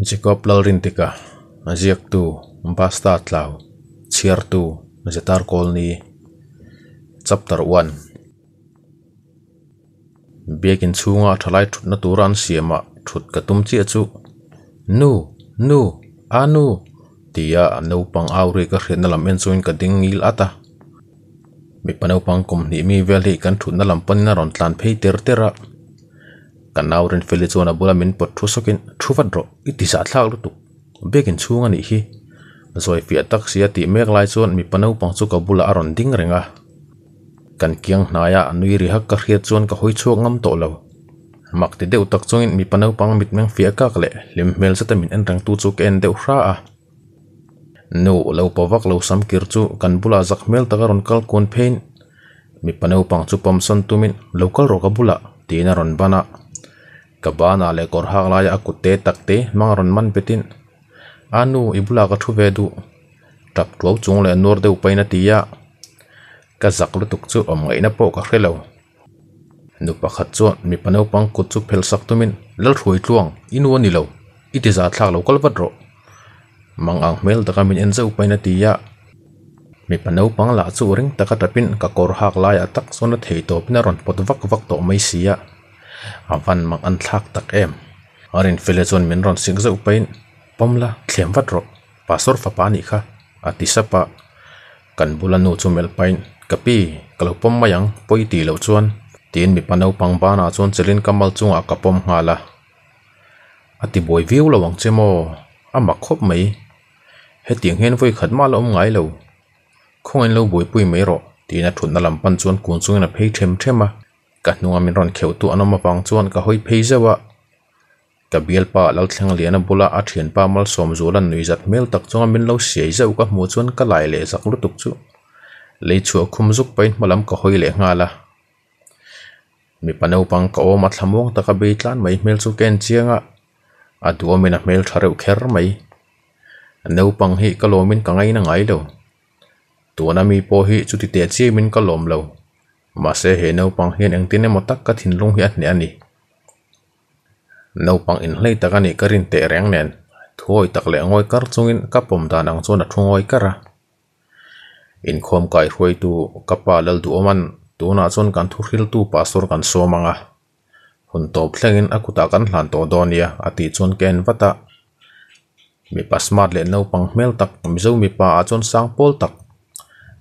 Jacob lalrin tika aziak tu basta tlau. Chiar tu zetar kolni. Chapter 1 biakin chunga thalai thut na turan siama thut ka tum chi nu nu anu. Tia no pang auri ka hrin lam en chuin ka ding ngil ata. Mi panau pang ni mi vel kan thut na lam pan na tlan tera kan nau ren feli chuan a bula min pot thu sokin thu vat ro i ti sa thlak lu tu bekin chunga ni hi. Zoi fi tak sia ti mek lai chuan mi panau pang chu ka bula aron ding renga. Kan kiang hnaya nui ri hak ka khia chuan ka hoi chuak ngam to lo. Mak ti deuh tak chungin mi panau pang mit meng fi kak le. Lim mel sa tamin en rang tu chu ken deuh hra a. No lo pawak lo sam kir chu kan bula zak mel taka ron kal kun phein mi panau pang chu pam son tumin local ro ka bula. Tina ron bana ka bana le kor hak lai a kutte takte mang ron man petin. Anu ibula ka thu ve du, tap tuau chung le nur deuh paina tia ka zak lu tuk chu om ngai na po ka hrelo. Nu pakhat chuan mi pano pang kut chu phel sak tumin lal thui tluang, inu ani lo. Iti za thlak lo kal ro. Mang ang mel taka min en zau paina mi pano pang la chu ring taka tapin ka kor hak lai atak sona thei to pina ron pot vak vak to mai sia avan mang an thlak tak em. Arin fele chon min ron sing zau pain pomla thlem vat ro. Pasor fa pa ni kha. Ati sapa kan bulanu chu mel pain. Kapi kalopom mayang, poi ti lo chuan. Tin mi panau pang ba na chuan chelin kamal chunga kapom ngala ati boi view lo wang chemo ama khop mai. He tiang hen voi khat ma lo om ngai lo. Khong en lo boi pui mai ro. Ti na thun na lam pan chuan kun chung na phei them thema ka hnunga min ron kheu tu anoma pang chuan ka hoi phei zawa ka bial pa lo liền liana bula a thian pa mal som zulan nui zat mel tak chunga min lo siai zau ka mua chuan ka lai le zak lu tuk chu. Lấy chùa khum bên mà malam ka hoi le nga la. Mi panau pang ka o mat hlamong ta ka beitlan mai mel chu ken chianga. A duo mail mel thareu kher mai. Neu pang hi mình lomin ka ngai na đâu lo. Tuana mi po hi chu ti tiệt chi mình ka lom lâu mà sẽ he nấu pang hian anh tin tắc ka thin lung hi ne ani nấu bằng in hlei taka ni karin tắc lẽ nen thuoi xuống in ngoi kar đàn ka xuống đặt xuống chona thungoi ra. In khom cài huai tu kapa lal du oman tu na xuống căn thu hril tu pastor kan so manga à. hun top thlengin akuta kan hlan to donia ati à, à chon ken vata mi pasmat le nấu bằng mail tak mi zo mi pa a xuống sang pol tak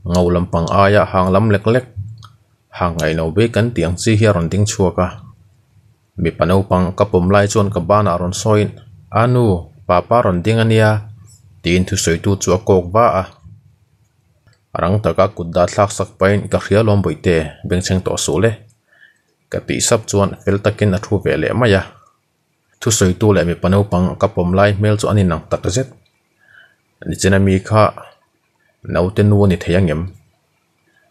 ngau lam pang aya hang lâm lek lek hang ngày no be kan tiếng chi hi ron chua cả. Mi pano pang kapom lai chon ka bana ron soin anu à papa ron ding ania à. tin à. thu soi tu chu kok ba a rang taka kudda thlak sak pain ka hria lom boite beng cheng to su le ka ti sap chuan fel takin a thu ve le maya thu soi tu le mi panu pang ka pom lai, mel chu anin nang tak zet ni chena mi kha nau te nu ni theyangem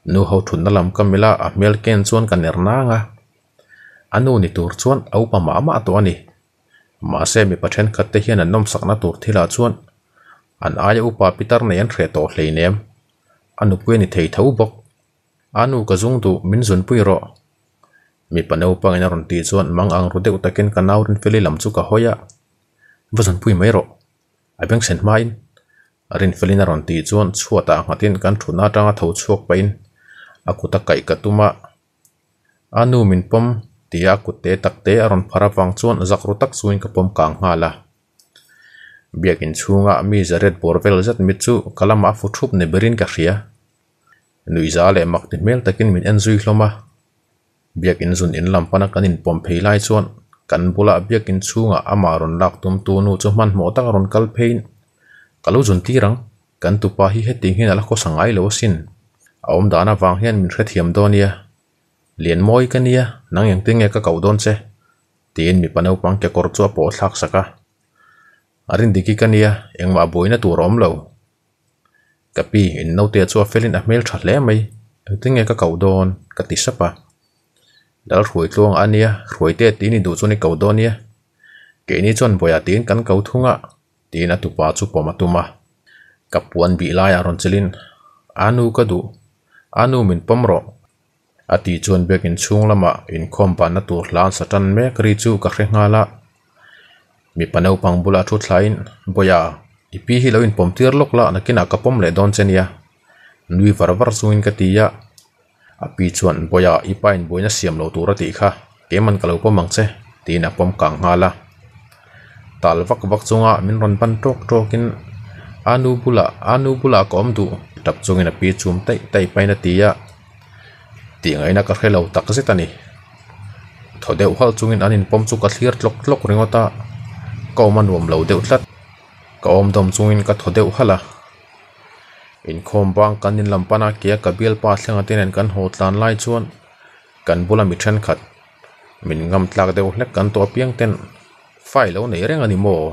nu ho thun na lam kamila a mel ken chuan kan ner na nga. Anu ni tur chuan au pa ma ma to ani. Ma se mi pathen khat te hian an nom sak na tur thila chuan. An aya upa pitar nei an hre to hleinem anu pui ni thei thau bok anu ka zung tu min zun pui ro mi panau pang ron ti chuan mang ang rudeu takin ka naurin feli lam chu ka hoya vazan pui mai ro abeng sen main rin felina ron ti chuan chuata ngatin kan thuna tanga tho chuak pain akuta kai katuma anu min pom tia kutte takte aron phara wang chuan zakru tak suin ka pom kang hala biakin chunga mi zaret borvel zat mi chu kalama fu thup ne berin ka khia nui za le mak ti mel takin min enzui hloma. Biakin zun in lampana kanin pom pheilai chuan. Kan bula biakin chunga ama ron lak tum tu nu chu man mo tak ron kal phein. Kalu zun ti rang, kan tu pa hi heting hin ala ko sangai lo sin ông đã na vàng hiền mình khét hiểm đo nha liền môi cái nha nang yang tiếng nghe cái cầu đôn xe. Tiền mình bắt đầu bằng cái cột chua bỏ thắc saka arin diki cái nha em mà bối na tu rom lâu. Kapi in nâu tia chua felin a mail chặt lẽ mày yang tiếng nghe cái cầu đôn, cái tí sapa đã ruồi tuông anh nha ruồi tia tí nên đủ cho nên cầu đôn nia cái này chọn bồi à tiền cắn cầu thung à tiền à tu pa chu mà ma tu ma kapuan bị lai à aron chelin anu cái du anu min pomro ati chuan bekin chung lama in khom pa na tur hlan satan me kri chu ka hre ngala mi panau pang bula thu thlain boya ipi hi loin pom tir lok la nakina kapom le don chenia nui var var chuin ka tia a pi chuan boya ipain boina siam lo tura ti kha keman kalau pomang che tin a pom kang hala tal vak vak chunga min ron pan tok tokin anu bula anu bula kom du đặc trưng là pi chum tay tay bay na tia tiếng ấy nó có khi lâu tắc cái tani thổi đều hoa chung in anh pom chung cái liệt lộc lộc ringo ta. Câu mà nuông lâu đều lát câu ông đồng chung in cái thổi đều hoa là. In khom bằng kan in lam pana kia cái biel pa sang ở tên kan hot lan lai chuan kan bula mi chen khát. Mình ngâm tlak đều lát kan tòa piang tên. Phải lâu nấy reng anh mò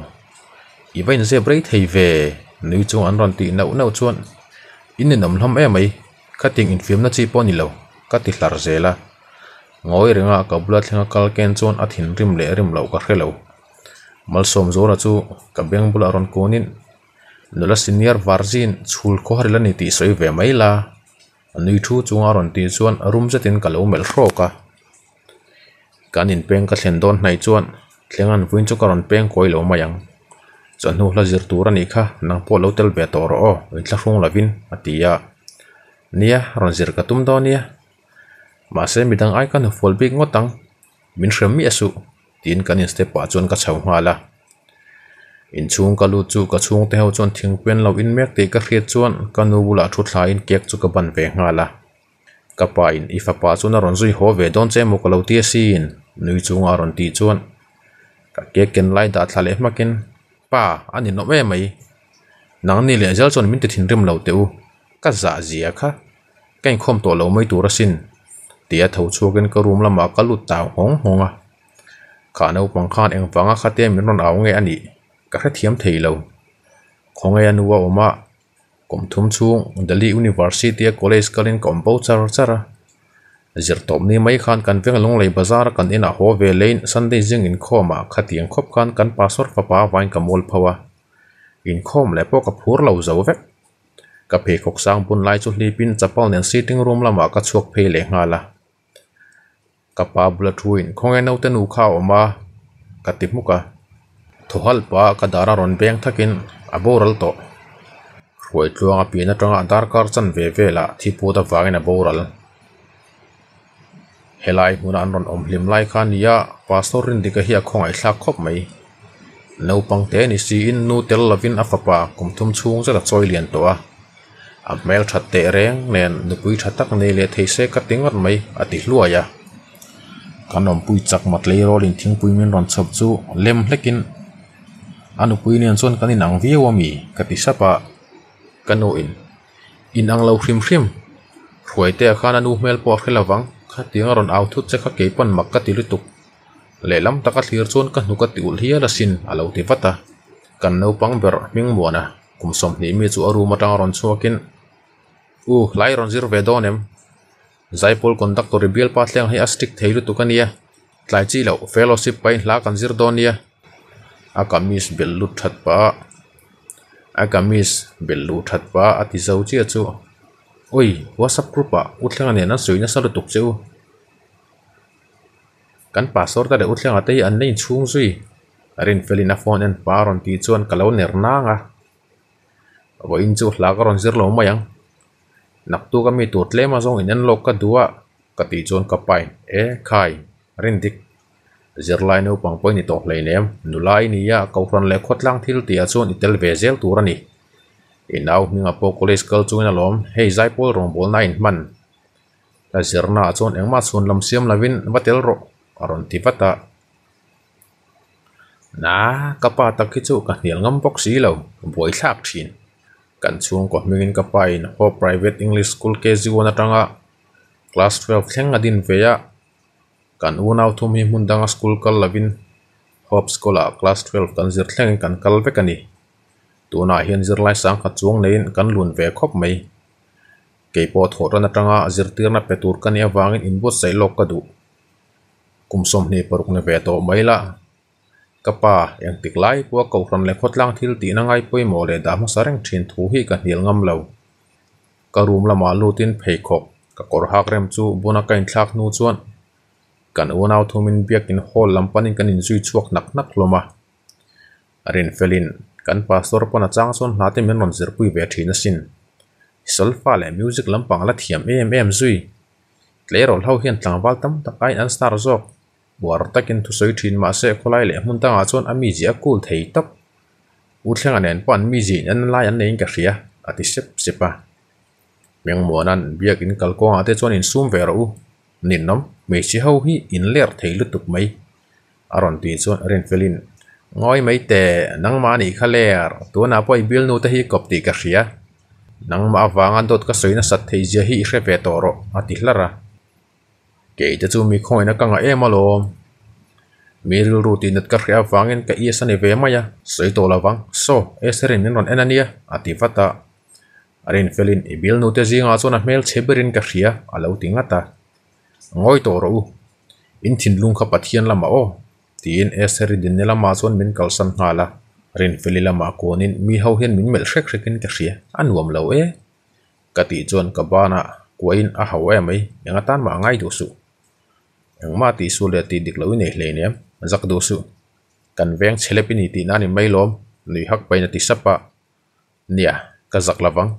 vậy nên sẽ break thay về. Nếu chung anh run tị nấu nấu chuan in nam hlam em mai tiếng in film na chi poni lo ka ti hlar zela ngoi renga ka bula thlenga kal ken chuan at thin rim le rim lo ka hrelo mal som zora chu ka beng bula ron konin nula senior varzin chul ko harila ni ti soi ve mai la. Nui thu chunga ron ti chuan room zetin kalo mel mel hroka kanin peng ka thlen don hnai chuan thlengan vuin chu ka ron peng koi lo mayang chuan nu hla zir tur ani kha nang po lo tel be tor o in thla hrung lovin atia à. nia ron zir ka tum do nia ma se midang ai kan fol big ngotang min hrem mi à asu tin kan in step pa chuan ka chho hala in chung ka lu chu ka chung te ho chuan thing pen lo in mek te ka hriat chuan ka nu bula thu thla in kek chu ka ban ve là. ka pa in ifa pa chu na ron zui ho ve don che mo ka lo tia sin nui chung à a ron ti chuan ka kek ken lai da thla le makin ป้าอันนี้นกแม่ไหมนังนี่เหลือเจ้าจนมิตรถิ่นเริ่มเหล่าเตียวก็จะเสียค่ะแก่งคมตัวเราไม่ตัวระสินเตียเถาชัวกันก็รุมละหมาก็หลุดตาหงหงอะขาเนาปังคาดเองฟังอะคาเตียมิรอนเอาไงอันนี้ก็แค่เทียมเทเราของไงอนุว่ออกมากลมทุ่มช่งเดลี่อุนิเวอร์ซิตี้คอลเลจเกล่นกอมเบาซาร์ซาร์ ni mai khan kan veng long lei bazar kan ina ho ve lein sunday jing in khoma khatiang khop khan kan pasor papa wain ka mol phawa in khom le po ka phur lo zo vek ka phe khok sang bun lai chu hlipin chapal nen sitting room lama ka chuak phe le ngala kapa bula thuin khongai no te nu kha oma katip muka thohal pa kadara ron beng thakin aboral to khoi tluanga pina tanga dar kar chan ve ve la thi pu da wangin aboral helai huna an ron om hlim lai khan ya pastor rin dika hi khongai thla khop mai. No pang te ni si in nu tel lavin afapa kum thum chung za choi lian to a a mel that te reng nen. Nupui thatak nei le theise ka tingot mai. Ati hluaya kanom pui chak mat le rolin thing pui min ron chop chu. Lem hlekin. Anu pui nian chon kan inang viawa mi. Kati sapa kano in in. Ang lo hrim hrim. Ruai te khan anu mel po khelawang kha tinga ron au thut che kha ke pan mak ka ti lutuk le lam taka thlir chon ka hnuka ti ul hia la sin alo ti vata. Kan no pang ber ming muana kum som ni mi chu aru matang ron chuakin. U, lai ron zir ve donem zaipol conductor bial pa thleng hi astik theilu tukania tlai chi lo fellowship pai hla kan zir donia akamis bel lut that pa. Akamis bel lut that pa. Ati zo chi chu. Oi whatsapp group a uthlenga ne na soina salu tuk cheu kan password ta de uthlenga te an nei chung zui arin felina phone en paron ti chuan kalo ner nanga abo in chu hla ka ron zir lo mayang naktu kami tutle ma zong inen lok ka dua ka ti chon ka pai e khai rin dik zirlai no pang poi ni to hlei nem nulai ni ya ko ron le khotlang thil tia chon itel vezel turani inaw ninga po college kal chuin alom hei zaipol rong bol nine, man. La zirna chon engma chun lam siam lavin vatel ro. Aron ti vata na kapa takichu ka hnial ngam pok si lo. Boi thlak thin. Kan chung ko mingin ka pain ho private english school ke ziwana tanga. Class 12 thleng adin veya kan unaw thum hi mun danga school kal lavin hop school a class 12 kan zir thleng kan kal vek ani ตัวน่าเห็นจิไล่สังขัดจวงเนินกันหลุนเวคบไม่เกี่ยปอดหัวนาตรงาจิเตือนับเปตูร์กันเอวังอินบุษใส่โลกกระดุกุมสมเนปรุกในเวโตไม่ละกป่ายังติกไล่พวกเก่าครันเล็กคดล่างทิลตีนังไงปุยหมอเลดามสารังเชนทูฮีกันเหียลงำเลวกระรุมละมาลูตินเพยบกกกรหักเร็มจูบุนักกันทลักนูจวนกันอุนเอาทุมินเบียกินโฮลลำปันินกันอินซุยชวกนักนักลมะอรินเฟลิน kan pastor pona chang chon hlate men ron zir pui ve thina sin. Solfa le music lampang la thiam em em zui. Tlerol ho hian tlangwal tam takai an star zok. Buar takin thu soi thin ma se kholai le mun tanga chon ami ji akul thei tak u thlenga nen pan mi ji an lai an nei ka ria ati sep sepa meng monan biak in kalko ate chon in sum ve ro nin nom me chi ho hi in ler thei lu tuk mai. Aron ti chon ren felin ngoi mai te nang ma ni tôi tu na poi bil nu te hi kop ti ka ria nang ma tốt dot ka soina sat thei je hi hre ve toro ati hlara ke te chu mi khoina ka nga em alom mi ril ruti nat ka ria wangin ka ia sane ve maya soi to lawang so eserin nin ron enania ati fata arin felin ibil nu te zinga chona mel cheberin ka ria alo tingata ngoi to ro in thin lung kha pathian lama o tin eseri din nela ma chon min kal san kalsan hala rin feli lama konin mi ho hian min mel hrek hrekin ka ria anuam lo e. Ka ti chon ka bana kuain a hawa e mai yanga tan ma ngai du su. Ang ma ti su le ti dik lo nei hle ne zak du su. Kan veng chelepini ti nani mai lom. Nui hak pai na ti sapa nia, ka zak lawang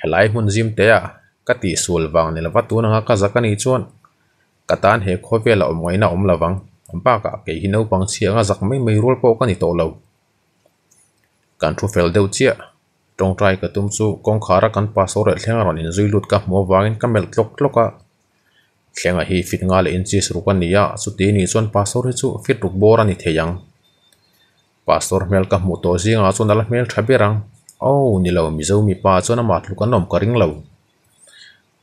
helai hun zim te a. Ka ti sul wang ne lawa tu na ka zakani chuan. Katan he khovela om na om lawang ampa ka ke hino pang chia nga zak mai mai rol po ka ni to lo kan thu fel deuh chia tong trai ka tum chu kong khara kan pa so re thlenga ron in zui lut ka mo wangin ka mel tlok tloka thlenga hi fit nga le in chi sru kan nia chu ti ni chon pa so re chu fit ruk bor ani theyang pastor mel ka mu to zinga chon dal mel thaberang oh ni lo mi zo mi pa nó mát thlu kan nom ka ring lo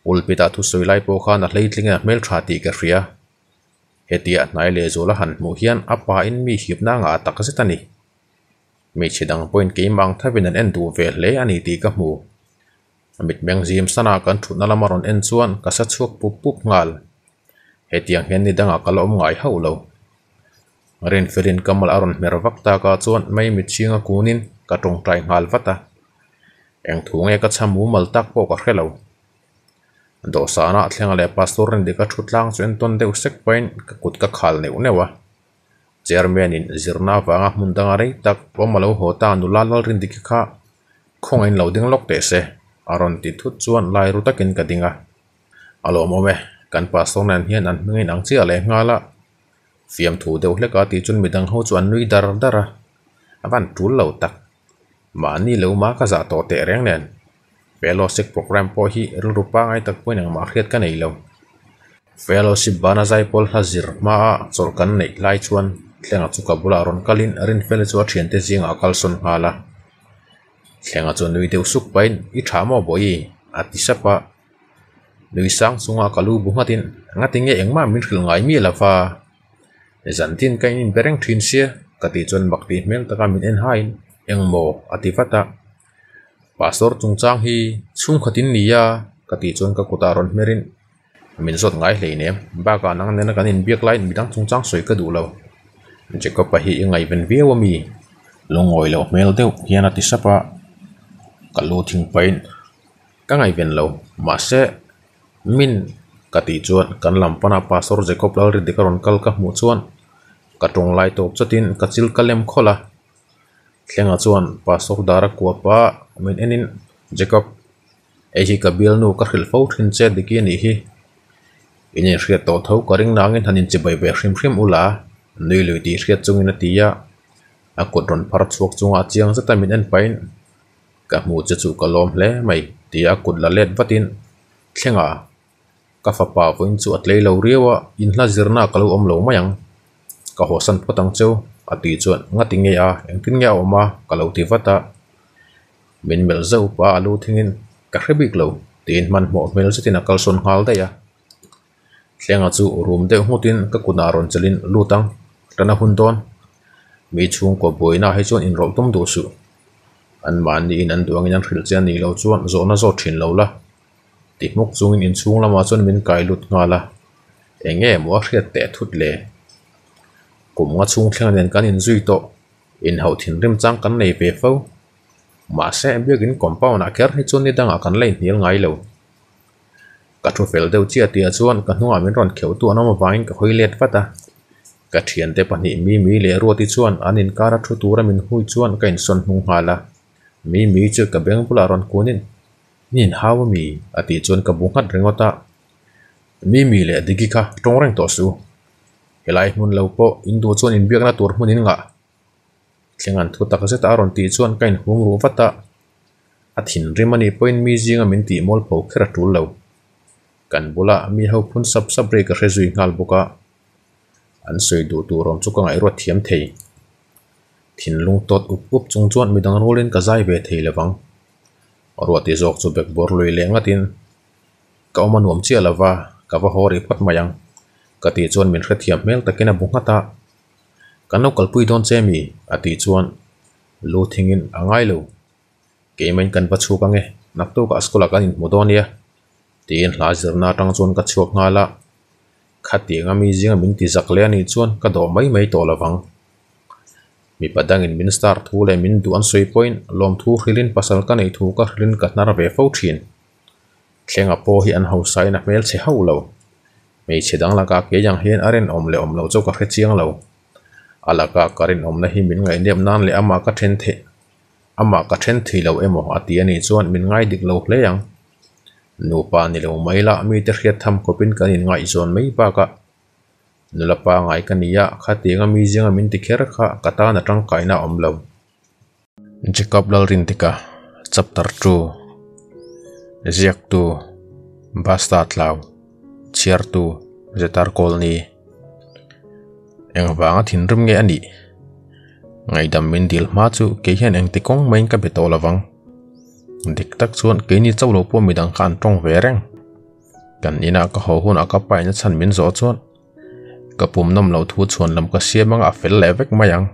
ulpita thu soilai po kha na hleitlinga mel tha ti ka ria hetia nai le zola han mu hian apa in mi hip na nga tak setani mi chidang point ke mang thavin an en du ve le ani ti ka mu. Amit meng zim sana kan thu na lamaron en chuan ka sa chuak pup pup ngal. Hetiang hian ni danga kalom ngai ho lo. Rin ferin kamal aron mer ta ka chuan mai mi chinga kunin ka tong trai ngal vata. Eng thu nge ka chamu mal tak po ka khelo sana thlenga le pastor ren de ka thutlang chen ton deuh sek pain ka kut ka khal neu newa chairman in zirna wanga mundanga rei tak pomalo hota nu lalal rin dik kha. Khongain lo ding lok te se. Aron ti thut chuan lai ru takin ka dinga. Alo mo me, kan pastor nan hian an ngin ang chi ale ngala fiam thu deuh hle ka ti chun midang ho chuan nui dar dara aban tul lo tak. Ma ni lo ma ka za to te reng nen fellowship program po hi rupa ngai tak po nang ma khiat ka nei lo fellowship bana zai pol hazir ma a chor kan nei lai chuan, tlenga chu ka bula ron kalin rin fel chu thian te jing a kal son hala. Tlenga chu nui deu suk pain, i tha mo boi ati sapa nui sang sunga kalu bu ngating ngatinge engma min khil ngai mi la fa. E Zantin kain in bereng thin sia kati chon bakti mel taka min en hain engmo ati pastor chung chang hi chung khatin nia à, kati chon ka kutaron merin min zot ngai hlei ne ba ka nang ne na kan in biak line midang chungchang soi ka du lo je ko pa hi ngai ben vi wa mi longoi lo mel deu hian ati sapa kalu thing pain ka ngai ben lo ma se min kati chuan kan lampana pastor jacob lal ri dikaron kal ka mu chuan ka tong lai top chatin ka chil kalem khola thlenga chuan pastor dara kuapa mình min enin, jacob e hi ka bil nu ka khil fo thin che diki ni hi. Inin hriat to tho ka ring nangin hanin che bai be hrim hrim ula nui lui ti hriat chungin atia a kut ron phar chuak chunga chiang ta mình en pain ka mu che chu ka lom hle mai tia kut la let vatin thlenga ka fa pa voin chu atlei lo riawa in hla zirna kalu om lo mayang ka hosan potang cheu ati chuan ngati nge a engtin nge oma kalo ti vata min mel zo pa alu thingin ka hrebik lo tin man mo mel setin akal son hal da ya thlenga chu room de hutin ka kuna ron chalin lutang rana hun don mi chung ko boina he chuan in rol tum do su an man ni in an duang in an hril chian ni lo chuan zo na zo thin lo la ti muk chungin in chung lama chuan min kai lut nga la enge mo hriat te thut le kum nga chung thlenga nen kan in zui to in hậu thin rim chang kan nei ve fo mà ma se biakin compound a ker hi chuan ni ở kan lei nil ngay lâu. Cả thu phèl đều chia tia chuan ka hnunga kiểu ron nó mà anama cả hơi hoi let à. Cả thiền tế bản mi mi le ruati chuan anin kara thu tura min hui chuan ka in son hà là. Mi mi chu ka beng bula ron kunin nin hawa mi ati à chuan hắt rừng ta. mi mi le digi kha tong reng to su helai mun lâu po, in du chuan in biak na tur hmunin nga thlengan thu tak zeta aron ti chuan kain hung ru vata a thin rimani point mi jinga min ti mol pho khera tul lo kan bula mi ho phun sap sap re ka rezui ngal buka an soi du tu rom chu ka ngai ro thiam thei thin lung tot up up chung chuan midang rolin ka zai ve thei lawang ro ti zok chu bek bor loi lenga tin ka oma nuam chia lawa ka va hori phat mayang ka ti chuan min hre thiam mel takena bungata kanau kalpui don chemi ati chuan lu thingin angai lo. Nghe nắp kan pachu ka nge nak to ka skola kan in modonia tin hla zirna tang chuan ka chuak ngala khati nga mi zinga min ti zak le ani chuan ka do mai mai to lawang mi padang in mình start thu le min du an soi point, lom thu hrilin pasal ka nei thu ka hrilin ka nar ve fo thin. Thlenga po hi an ho sai na mel che ho lo. Mei chedang laka ke yang hian aren om le om lo chu ka hre chiang lo. Alaka karin om na hi min ngai nem nan le ama ka then the ama ka then thi lo emo ati ani chuan min ngai dik lo hle yang nu pa ni lo mai la mi te hriat tham ko pin kan in ngai zon mai pa ka nu la pa ngai ka niya kha ti nga mi jinga min ti kher kha kata na tang kai na om lo jacob lal rin tika chapter 2 ziak tu basta tlaw chiar tu zetar kol ni eng wanga thin rum nge ani ngai dam min dil ma chu ke hian eng ti kong main ka be to lawang dik tak chuan ke ni chawlo po mi dang khan tong ve reng kan ina ka ho hun aka pai na chan min zo chuan ka pum nom lo thu chuan lam ka sia manga fel le vek mayang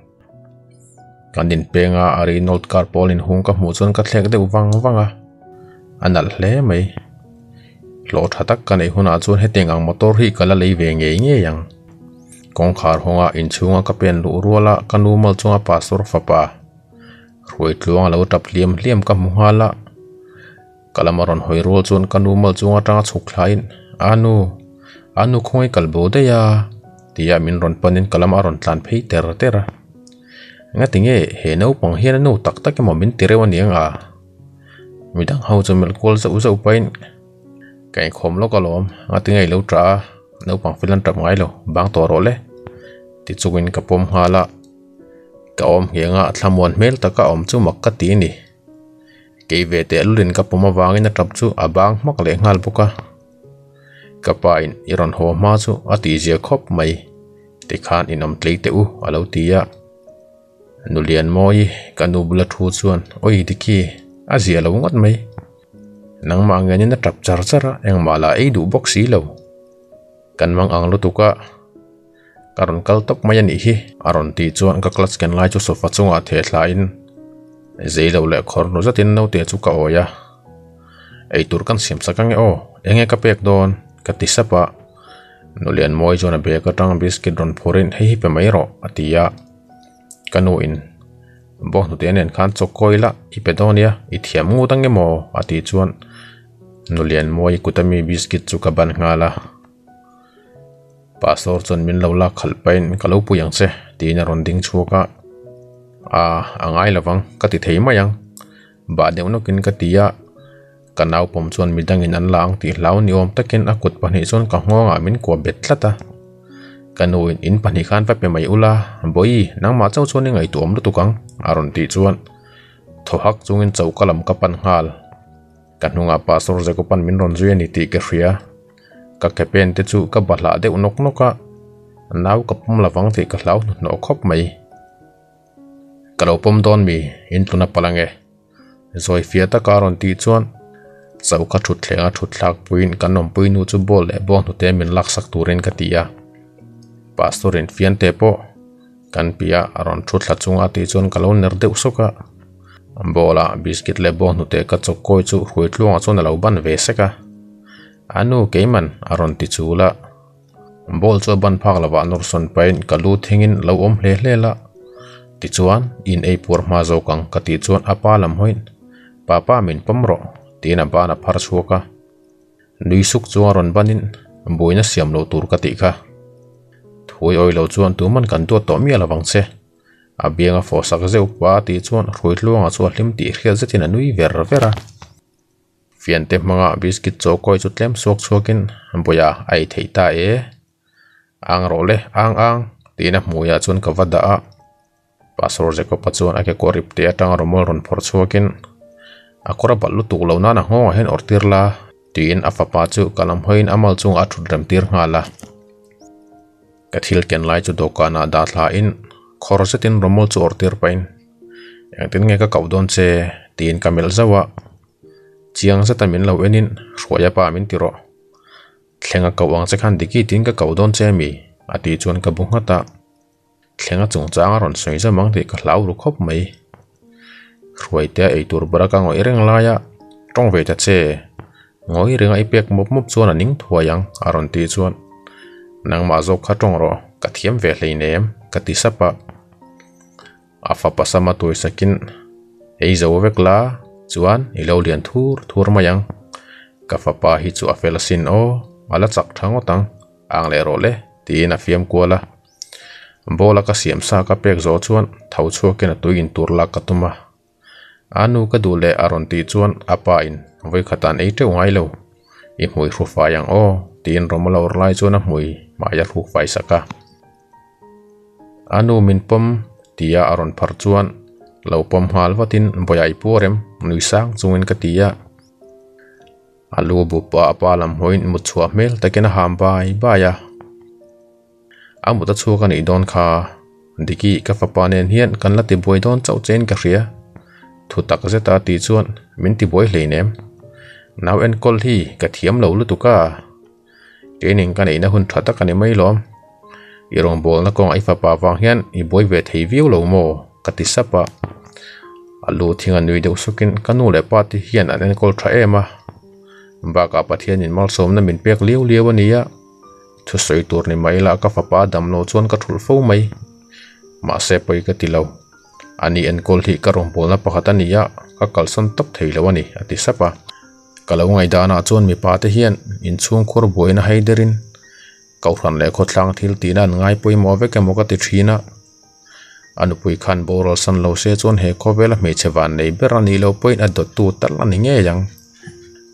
kan din penga ari note car polin hung ka mu chuan ka thlek de wang wanga anal hle mai lo thatak ka nei huna chuan heteng ang motor hi kala lei ve nge nge yang kong khar honga in chunga ka pen lu ruala kanu mal chunga pastor fapa ruai tluang lo tap liam liam ka muhala. Kalamaron hoi rol chun kanu mal chunga tanga chuk thlain anu anu khoi kalbo de ya. Tia min ron panin kalamaron tlan phei ter tera nga tinge, he no pang hian no tak tak mo min tirewani anga midang hau chumel kol sa uza upain kai khom lo kalom. Nga tinge lo tra. No pang filan tap ngai lo. Bang to ro le. Ti chuin ka pom hala ka om hianga thlamon mel taka om chu mak ka ti ni. Ke ve te lulin ka poma wangin a tap chu abang mak le ngal buka ka pa in iron ho ma chu ati je khop mai. Ti khan inom tlei te u alo tia nulian moi kanu bula thu chuan oi diki a zia lo ngot mai. Nang ma nganin na tap char chara eng mala ei du box si lo. Kan mang ang lu tuka karon kal tok mai ani hi aron ti chuan ka clutch ken lai chu sofa chunga the thla in zeilo le khor no zatin no te chu ka oya ei tur kan sim sakang e o. Enge ka pek don, ka tisapa no lian moi jona be ka tang biscuit don phorin hei hi pe mai ro atia kanu in. Bo nu te nen khan chok koila i pe donia i thiam ngu tang e mo ati chuan. Nulian moi kutami biscuit chu ka ban ngala pastor chon min lo la khal pain ka lo puyang se, ti na ron ding chuka a à, angai à lawang ka ti thei mayang ba deu no kin ka tia ka naw pom chon midang in an lang ti lau ni om takin akut pani chon ka ngonga min ko bet tlata kanu in in pani khan pa pe mai ula boi nang ma chau chon ngai tuam lu tukang aron ti chuan. Tho hak chungin chau kalam ka pan hal kanunga pastor je pan min ron zui ni ti ka hria ka kepen te chu ka bala de unok noka naw ka pum lawang te ka hlau no khop mai ka lo pom don mi in tuna palange zoi fia ta karon ti chuan chau ka thut thlenga thut thlak puin kanom puinu chu bol le bo nu te min lak sak turin ka tia pastorin fian te po kan pia aron thut thla chunga ti chuan ka lo ner á, usoka bola biscuit le bo nu te ka chok koi chu hui tlunga chuan lo ban ve seka anu keiman aron ti chula. Bol chu ban phak lawa nur son pain kalu thingin lo om hle hle la. Ti chuan in ei pur ma zo kang ka ti chuan apa lam hoin. Papa min pomro tina bana phar chuka nui suk chu ron banin boina siam lo tur ka ti kha thui oi lo chuan tu man kan tu to mi ala wang che. A bianga fo sak zeu pa ti chuan rui tluanga chu hlim ti hrial zetin anui ver vera. Fian te manga biscuit chokoi chu tlem suak chuakin boya ai theita e. Ang ro le ang ang. Tina muya chuan ka vada a. Pasor je ko pachuan ake korip te atang romol ron phor chuakin akora ballu tu lo na na ho hen ortir la. Tin afa pa chu kalam hoin amal chung a thut rem tir ngala kathil ken lai chu dokana da thla in. Khor setin romol chu ortir pain yang tin nge ka kaudon che. Tin kamel zawa chiang sa tamin lo enin hruaya pa min tiro thlenga kawang che khan diki tin ka kaudon che mi ati chuan ka bunga ta. Thlenga chung chang ron soi za mang ti ka hlau ru khop mai. Hruai te ei tur bara ka ngoi reng laya tong ve ta che. Ngoi reng ai pek mop mop chuan aning thuayang aron ti chuan. Nang ma zo kha tong ro, ka thiam ve hlei nem ka ti sapa afa pasama toy ei zo vek la chuan i lo lian thur thur mayang ka fa pa hi chu afel sin o ala chak thango tang ang le ro le tin a fiam kuala bola ka siam sa ka pek zo chuan thau chu ke na tuin tur la ka tuma anu ka du le aron ti chuan apa in voi khatan ei te ngai lo i hui ru fa yang o tin rom lo lai chuan a hui ma ya ru fai saka anu min pom tia aron phar chuan lo pom hal vatin boyai porem nui sang chungin ka tia alu bu pa pa lam hoin, mu chua mel takena ham bai ba ya. Amu ta chu ka ni don kha. Diki ka fa pa nen hian, kan la ti boi don chau chen ka ria thu tak zeta ti chuan, min ti boi hlei nem. Naw en kol hi, ka thiam lo lu tu ka. Training ka nei na hun thata ka ni mai lom. Irong bol na kong ai fa pa wang hian, i boi ve thei view lo mo, ka ti sapa alu thinga nui deuh sukin kanu le pa ti hian an en kol tha ema ba ka pathian in mal som na min pek liu liu ania thu soi tur ni mai la ka fa pa dam lo chon ka thul fo mai. Ma se pai ka ti lo. Ani en kol hi ka rom bol na pakhat ania ka kalson tap thei lo ani ati sapa kalau ngai dana chon mi pa te hian, in chung khur boina heiderin kau hran le khotlang thil tina ngai poi mo ve ke mo ka ti thina anu pui khan boral san lo se chuan he kho vela me chewan nei berani lo point a dot tu tal ani nge yang.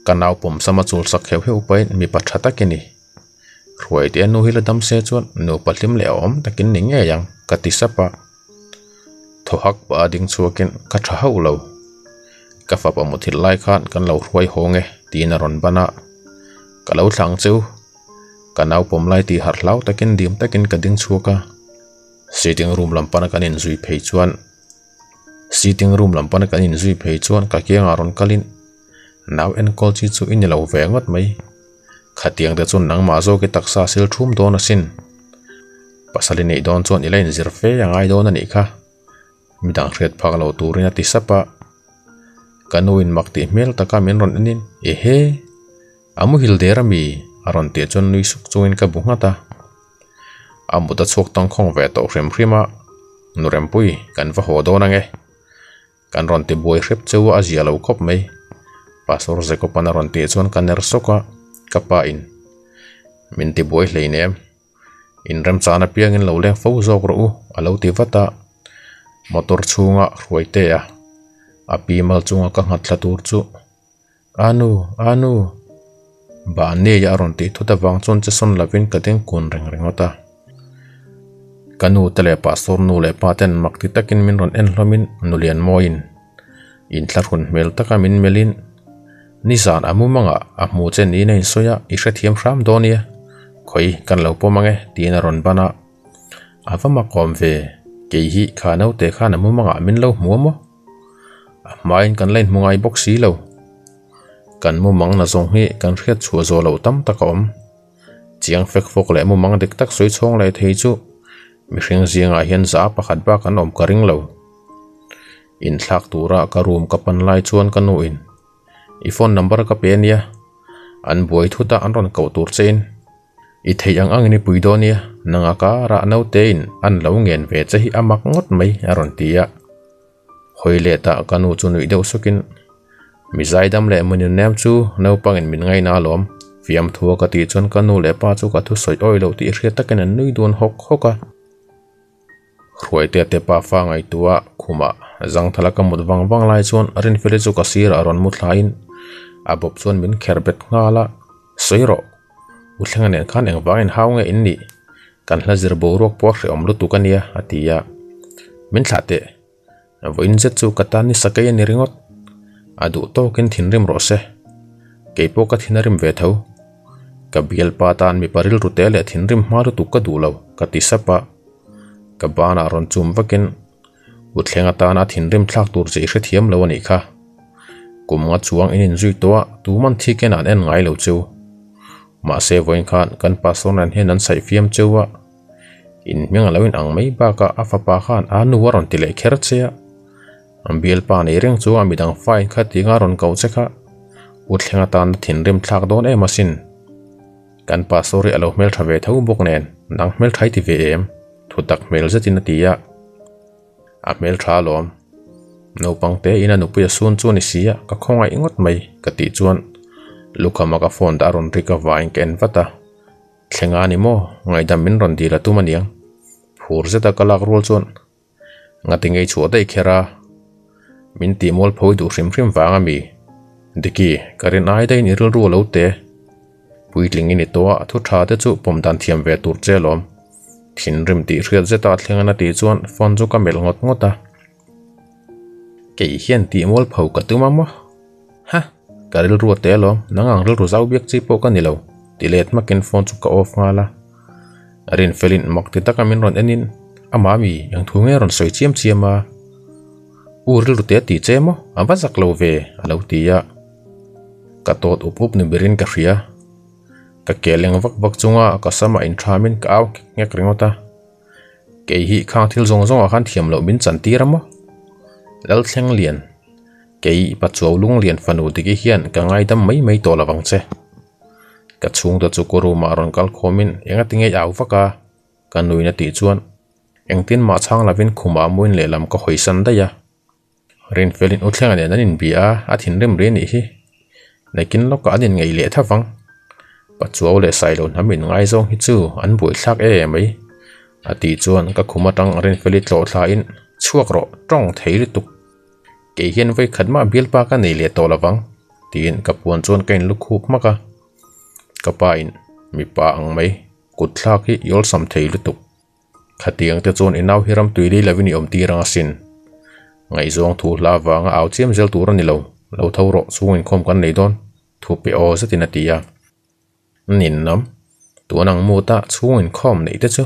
Kanau pom sama chul sak heu heu point mi patha takini ruai te nu hila dam se chuan nu palim le om takin ni nge yang kati sapa thohak pa. Ding chuakin ka tha ho lo. Ka fa pa muthil lai khan kan lo ruai honge tina ron bana ka lo thlang chu kanau pom lai ti har hlau takin dim takin ka ding chuaka sitting room lampana kan in zui phei chuan. Sitting room lampana kan in zui phei chuan ka kiang aron kalin. Naw en kol chi chu in lo ve mai. Khatiang te chun nang ma zo ke taksa sil thum don asin pasali nei don chuan ilain zir fe angai don ani kha. Midang hret phak lo turin ati sapa. Kanuin makti mel taka min ron anin e he amu hil derami aron te chon nui suk chuin ka ta amu ta chok tang khong ve to hrem hrima. Nurem pui, kan va ho do nange kan ron ti boi hrep chewa azia lo khop mai pasor ze ko pana ron te chon kan ner soka kapa in. Min te boi hleine in rem chana piang in lo leng fo zok ro u alo ti vata motor chunga ruaite a. Api mal chunga ka ngatla tur chu. Anu anu. Ba ne ya ron ti thuta wang chon che son lavin ka teng kun reng rengota kanu tele pastor nu le paten makti takin min ron en hlomin nulian moin. In tlar hun mel taka min melin. Nisan amu manga, amu chen ni nei soya i hre thiam hram donia khoi kan lo po mange, tina ron bana. Avama kom ve ke hi khano te khana mu manga min lo mu mo. Ah, main kan len mungai box si lo. Kan mu mang na zong hi kan hriat chua zo lo tam takom chiang fek fok le mu mang dik tak soi chong lai thei chu mihring hring zianga ah hian za pakhat ba kan om ka ring lo. In thlak tura ah ka room ka pan lai chuan ka nu in. I phone number ka pe nia an buai thuta an ron ko tur chein. I thei ang ang ni puido nia. Nanga ka ra no tein an lo ngen ve che hi amak ngot mai aron tia ah. hoile ta kanu chu nui deuh sukin mi zaidam le mun nem chu no pangin min ngai na lom. Fiam thua ka ti chon ka nu le pa chu ka thu soi oi lo ti hriat takin an nui don hok hoka hruai te pa fa ngai tua khuma. Zang thala ka mut wang wang lai chuan rin fele chu ka sir aron mu thlain a bop chuan min kherbet ngala. Soiro. Uthlanga nen khan eng wangin haunga in ni kan hla zir bo rok po hre om lu tu kania atia min thlate voin zet chu katani sakai ni ringot. Adu to ken thinrim ro se. Keipo ka thinarim ve tho ka bial pa tan mi paril rute le thinrim maru tu ka du lo ka ti sapa ka bana ron chum vakin utlenga ta na thinrim thlak tur che hre thiam lo ani kha. Kumnga chuang in zui to tu man thi ken an en ngai lo chu ma se voin khan, kan pa son ran hen an sai fiam chuwa in meng lo in ang mai ba ka afa pa khan anu waron ti le kher che am bial pa nei reng chu amidang fain kha ti nga ron kau che kha. Utlenga ta na thinrim thlak don e masin kan pa sori alo mel thave thau bok nen. Nang mel thai ti ve em. ทุตักเมลเซตินตีอะอักเมลทราลอมนูปังเตอินานุปยส่วนส่วนนิสียก็คงไอ้งดไม่กติจวนลูกขามากฟอนดารอนริกวายเกนฟัตตาเชงานิโมไงดามินรอนดีละตุมันยังผูรเซตกลักรูลจวนงาติงไอชัวได้เครามินตีมอลพอยดูริมริมฟางมีดิกีการินไอได้นิรุรูเลวเตปุยลิงอินิตัวทุทราเตจุปมดันเทียมเวตูรเจลอม lom thin rim ti hriat zeta thlenga na ti chuan phone chu ka ngọt ngot ta. Ke hian ti mol cả ka tu mamo ha karil ru te lo nangang ril ru zau biak chi po cái nilo tỉ ti mắc makin phone chu ka off nga la. À, Rin felin mọc tỉ tắc amin ron enin amami, yang thu nghe ron soi chiêm chiêm mà, u ril ru te ti che mo à, bắt giặc lâu ve à, lâu tỉ ya cả tốt up up ni berin ka hria ka keleng vak vak chunga sao mà in thamin ka aw ngek ringota ke hi khang thil zong zong a khan thiam lo min chan ti ramo lal thleng lian kei pa chuaw lung lian fanu tiki hian ka ngai dam mai mai to lawang che ka chung da chu koru ma ron kal khomin enga tinge yaw vaka ka em tin ti chuan engtin ma chang lavin khuma muin le lam ka hoisan da ya rin felin uthleng ane nanin bia a thin rim re ni hi. Nekin lo ka anin ngei le thawang pa chuaw le sailo namin ngai zong hi chu an bui thlak e mai a ti chuan ka khuma tang rin felit lo thla in chuak ro tong thei tuk ke hian vai khat ma ba cái ka nei le to lawang tin ka puan chuồn kain lu khup ma ka ka pa in mi pa ang mai kut thla ki yol sam thei lu tuk khatiang te chon inaw hiram tuili lavini om ti ranga sin ngai zong thu la wanga aw chiam zel tur ani lo lo tho xuống chuin khom kan nei don thu pe o zatina tia nin tu tuanang mu ta chuin khom nei te chu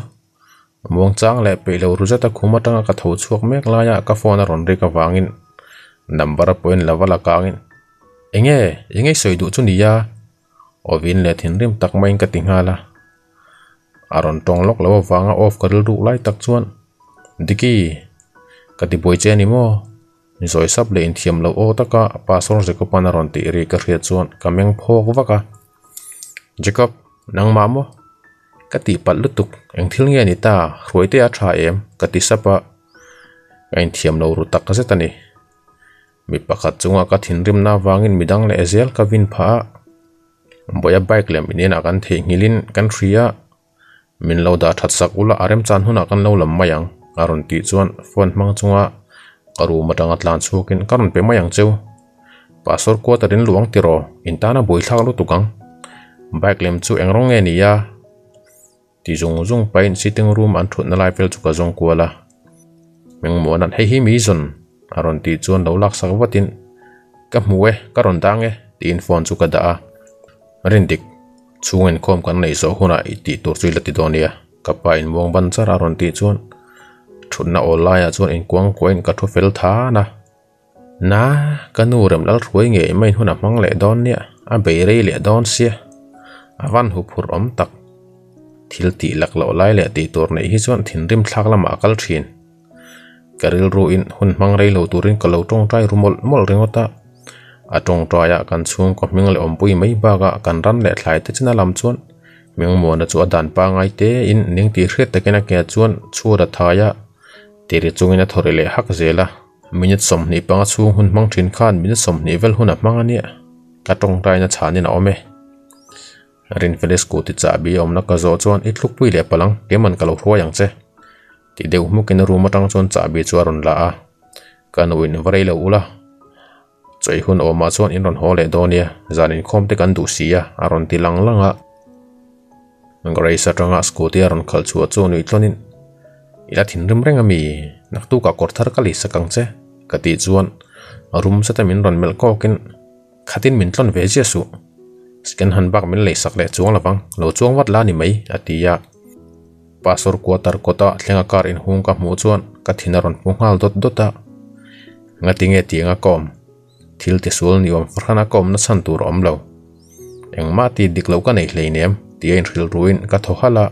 muang chang le pe lo ta zata khuma tanga ka tho chuak mek la ya ka phone ron ri ka wangin number point level akangin enge enge soi du chu ni ya à? ovin le thin rim tak mai ka ting hala. Aron tong lok lo wanga off karil du lai tak chuan diki ka ti boi che ni mo ni zoi sap le in thiam lo o taka pasor je ko pan ron ti ri ka hriat chuan ka meng phok waka jacob, nang ma mo? Ka ti pal lutuk eng thil nge ni ta hruai te a tha em. Ka ti sapa ein thiam lo ru tak ka zetani mi pakhat chunga ka thin rim na wangin midang le ezel ka vin pha. Boya bike lem inen a kan thei ngilin kan thria min lo da that sak ula arem chan huna kan lo lam mayang. Aron ti chuan phone mang chunga. Karu matanga tlan chukin karun pe mayang cheu. Pasor ko tarin luang tiro intana boi thak lu tukang bike lem chu engrong nge ni ya ti zung zung pain sitting room an thut na lai fel chu ka zong kuala meng mo nan hei hi mi zon aron ti chuan lo lak sak watin ka hmu e ka ron dang e ti in phone chu ka da a rin chungen khom kan nei so huna i ti tur chui lati donia ka pa in mong ban char aron ti chuan thunna olaya chuan in kuang koin ka thu fel tha na na kanu rem lal ruai nge mai huna mang le don nia a be re le don sia avan hu phur om tak. Thil ti lak lo lai le ti tur nei hi chuan thin rim thlak lama kal thin. Karil ru in hun mang rei lo turin kalo tong trai rumol mol ringota a tong traya kan chung ko ming le ompui mai ba ga kan ran le thlai te china lam chuan. Ming mo na chu adan pa ngai te in ning ti hret te kena ke chuan chu ra thaya ti ri chung ina thore le hak zela. Minute som ni pa chu hun mang thin khan, minute som ni vel hun a mang ania ka tong trai na chani na ome. Rin felis ku ti om na ka zo chuan i thluk pui le palang ke man ka lo hruai ang che. Ti deuh mu ken ru ma tang chuan cha bi chu ron la a. Kan win varei lo ula choi hun o ma chuan in ron hole donia zanin khom te kan du aron ti lang langa ngorei sa tanga scooty aron khal chu chu tlonin ila thin rim ami nak tu ka kor thar kali sakang che. Kati chuan rum sa tamin ron mel ko kin khatin min tlon ve chicken scan han bak min lei sak le chuang lapang lo chuang wat la ni mai atia pasor quarter kota thlenga kar in hung ka mu chuan ka thina ron punghal dot dota nga tinge tianga kom thil te sul ni om frana kom na san tur om lo engma ti diklo ka nei hleinem ti in ril ruin ka thohala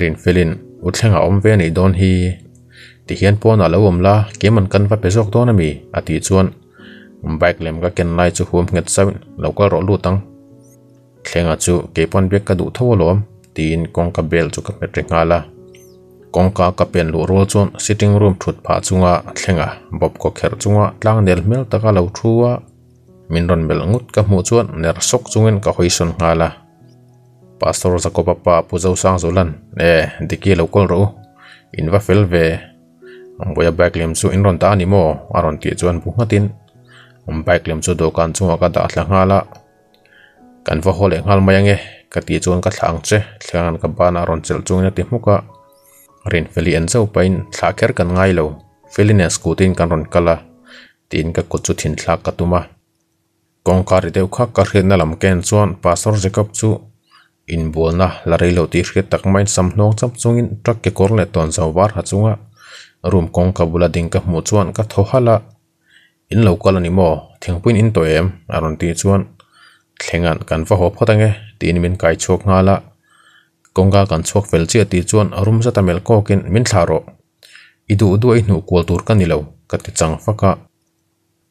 rin felin utlenga om ve nei don hi ti hian pon alo om la keman kan va pezok don ami ati chuan bike lem ka ken lai chu hum nget sawin local ro lu tang thlenga chu ke pon bek ka du thawolom tin kong ka bel chu ka petre ngala kong ka ka pen lu rol chon sitting room thut pha chunga thlenga bob ko kher chunga tlang nel mel taka lo thuwa min ron bel ngut ka mu chuan ner sok chungin ka hoison ngala pastor zakopa pa puzo sang zolan e diki local ro in va fel ve boya à back lem chu in ron ta ni mo aron à ti chuan bu ngatin um bike lem chu do kan chunga ka da thla ngala kan va hole ngal mayange ka ti chuan ka thlang che thlangan ka bana ron chel chungna ti muka rin veli en zo pain thla kher kan ngai lo felina scootin kan ron kala tin ka ku chu thin thla ka tuma kong kar deuh kha ka hret na lam ken chuan pastor jacob chu in bolna la lo ti hret tak main sam hnong cham chungin truck ke kor le ton zo war ha chunga room kong ka bula ding ka mu chuan ka tho hala in lo kala ni mo thingpuin in to em aron ti chuan. Thlengan kan va ho photange tin min kai chok ngala konga kan chok fel chi ti chuan arum za tamel kokin min thlaro idu du ai nu kol tur kan nilo ka ti chang faka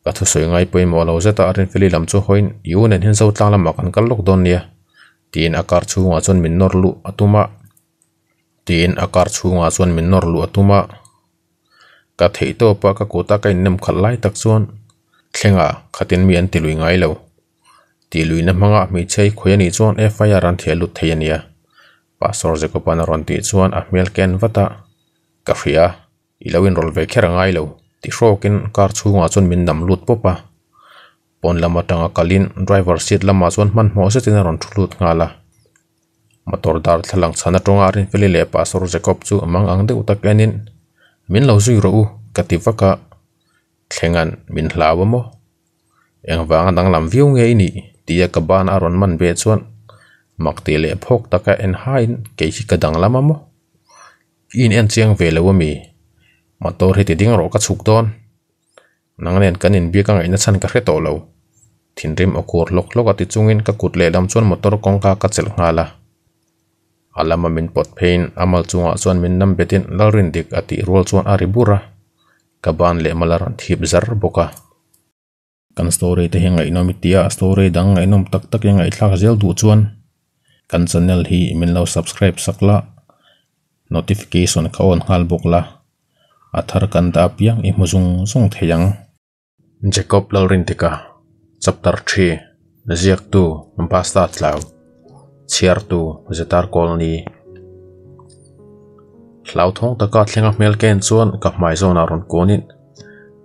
ka. Thu soi ngai poi mo lo zata arin feli lam chu hoin, yu nen hin zo tlang lam kan kal lok don nia. Tin akar chu chunga chuan min nor lu atuma tin akar chu chunga chuan min nor lu atuma ka thei to pa ka kota ka nem khal lai tak chuan thlenga khatin mi an ti lui ngai lo ti lui na manga mi chei khoyani chuan fir an thelu theiania pastor je ko pana ron ti chuan a mel ken vata ka hria ilawin rol ve khera ngai lo ti hrokin kar chunga chuan min nam lut popa pon lama tanga kalin driver seat lama chuan man mo se tin ron thulut ngala motor dar thlang chana tonga rin feli le pastor jacob chu amang ang de utak enin min lo zui ro u kativaka thlengan min hlawa mo eng wang dang lam viu nge ni tia ka ban aron man be chuan. Mak te le phok taka en hain ke hi ka dang lama mo in en chiang ve lo mi. Motor he ti ding ro ka chuk don. Nang nen kan in bi ka ngai na chan ka hre to lo. Thin rim okur lok lok ati chungin ka kut le lam chuan motor kong ka ka chel ngala alama min pot pain amal chunga chuan min nam betin lalrin dik ati rol chuan ari bura kaban le malaran thip zar boka. Kan story te hengai nomi tia story dang ngai nom tak tak yang ai thlak zel du chuan. Kan channel hi min lo subscribe sakla. Notification ka on hal bokla. Athar kan da piang i muzung zung theyang jacob lalrin tika chapter 3 ziak tu pasta tlaw chiar tu zetar hlau thong taka thlenga mel ken chuan ka hmai zona ron konin.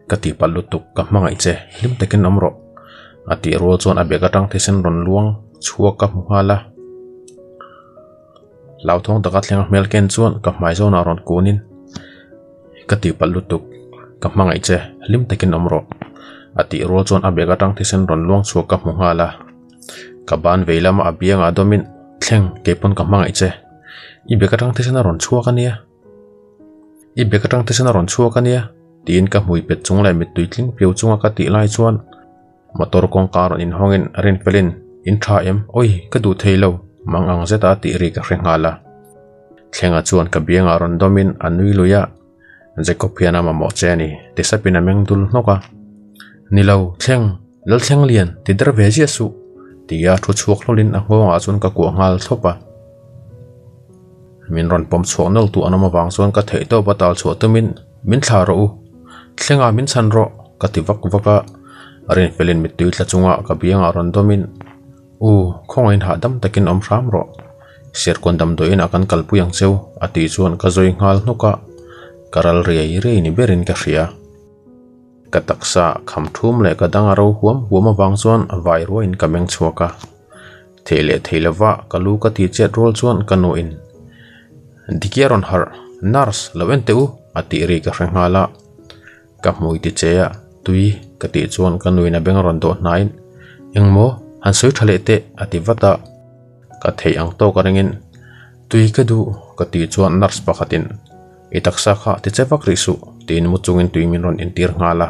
Ka ti ka mangai che lim tekin amro ati rol chuan abega tang thesen ron luang chhuwa ka muhala. Lau thong taka thlenga mel ken chuan ka hmai zona ron konin. Ka ti ka mangai che lim tekin amro ati rol chuan abega tang thesen ron luang chhuwa ka muhala. Ka ban veilama abianga domin thleng kepon ka mangai che i beka tang thesen ron chhuwa ka nia i beka tang thesen ron chhuwa ka nia tin ka hmui pet chung lai mit tuitling piau chunga ka ti lai chuan. Motor kong kar in hongin rin pelin in tha em oi ka du theilo mang ang zeta ti ri ka hrengala thlenga chuan ka bianga ron domin anui luya jacob piana ma mo cheni te sapina meng dul noka nilo thleng lal thleng lian ti der ve su su tia thu chuak lolin a ngonga chun ka ku ngal thopa min ron pom chuak nol tu anama wang chuan ka thei to batal chu tumin min thla ro u thlenga min chan ro ka ti vak vaka rin pelin mit tui tla chunga ka bianga ron domin u khong in ha dam takin om ram ro ser kon dam do in akan kalpu yang cheu ati chuan ka zoi ngal nuka karal rei rei ni berin ka hria ka taksa kham thum le ka dang aro huam huam awang chuan, vai ro in kameng chuaka. Thele theilawa kalu ka ti chet rol chuan, kanu in. Dikiaron har, nars, lawen teu, ati ri ka hrengala ka mui ti cheya tui ka ti chuan, kanu in a beng ron do nain engmo han soi thale te, ati vata. Ka thei ang to ka rengin tui ka du ka ti chuan, nars pakhatin. Itaksa kha ti chewak ri su tin mu chungin tui mình ron in tir ngala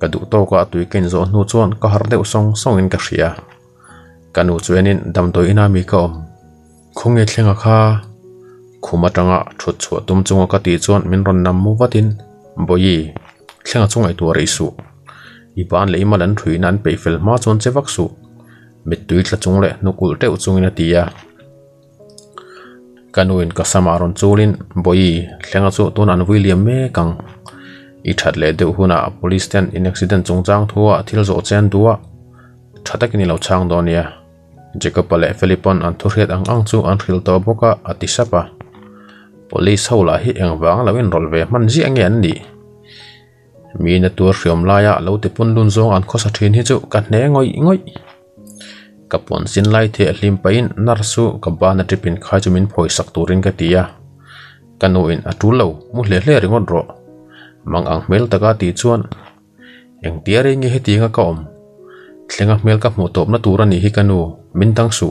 ka du to ka tui ken zo nu chuan ka har deuh song song in ka hria kanu à. chuanin dam to ina mi ka om. Khunge thlenga à kha. Khuma tanga thut à, chhuat tum chunga ka ti chuan min ron nam mu watin boyi thlenga chungai tu ri su i ban le imalan thui nan pe fel ma chế chewak su mit tui tla chung le nukul teuh chungin a tia kanuin ka samaron chulin, boi thlenga chu tun an william me kang. I that le deuh huna, police ten in accident chungchang thua, thil zo chen duwa thatakini lo chang donia jacob le philipon an thuriat ang ang chu an thil to boka atisapa police hola hi engwang lawin rolve man ji angen ni mi na tur hriom laya lo te pun lun zong an khosa thin hi chu, ka hne ngoi ngoi kapon sin lai the hlim pain narsu ka bana tripin, kha chumin phoi, sak turin ka tia. Kanu in atu lo mu hle hle ringon ro. Mang ang mel taka ti chuan. Eng tiare nge he tinga ka om. Thlenga mel ka mu top na tura ni hi kanu min tang su.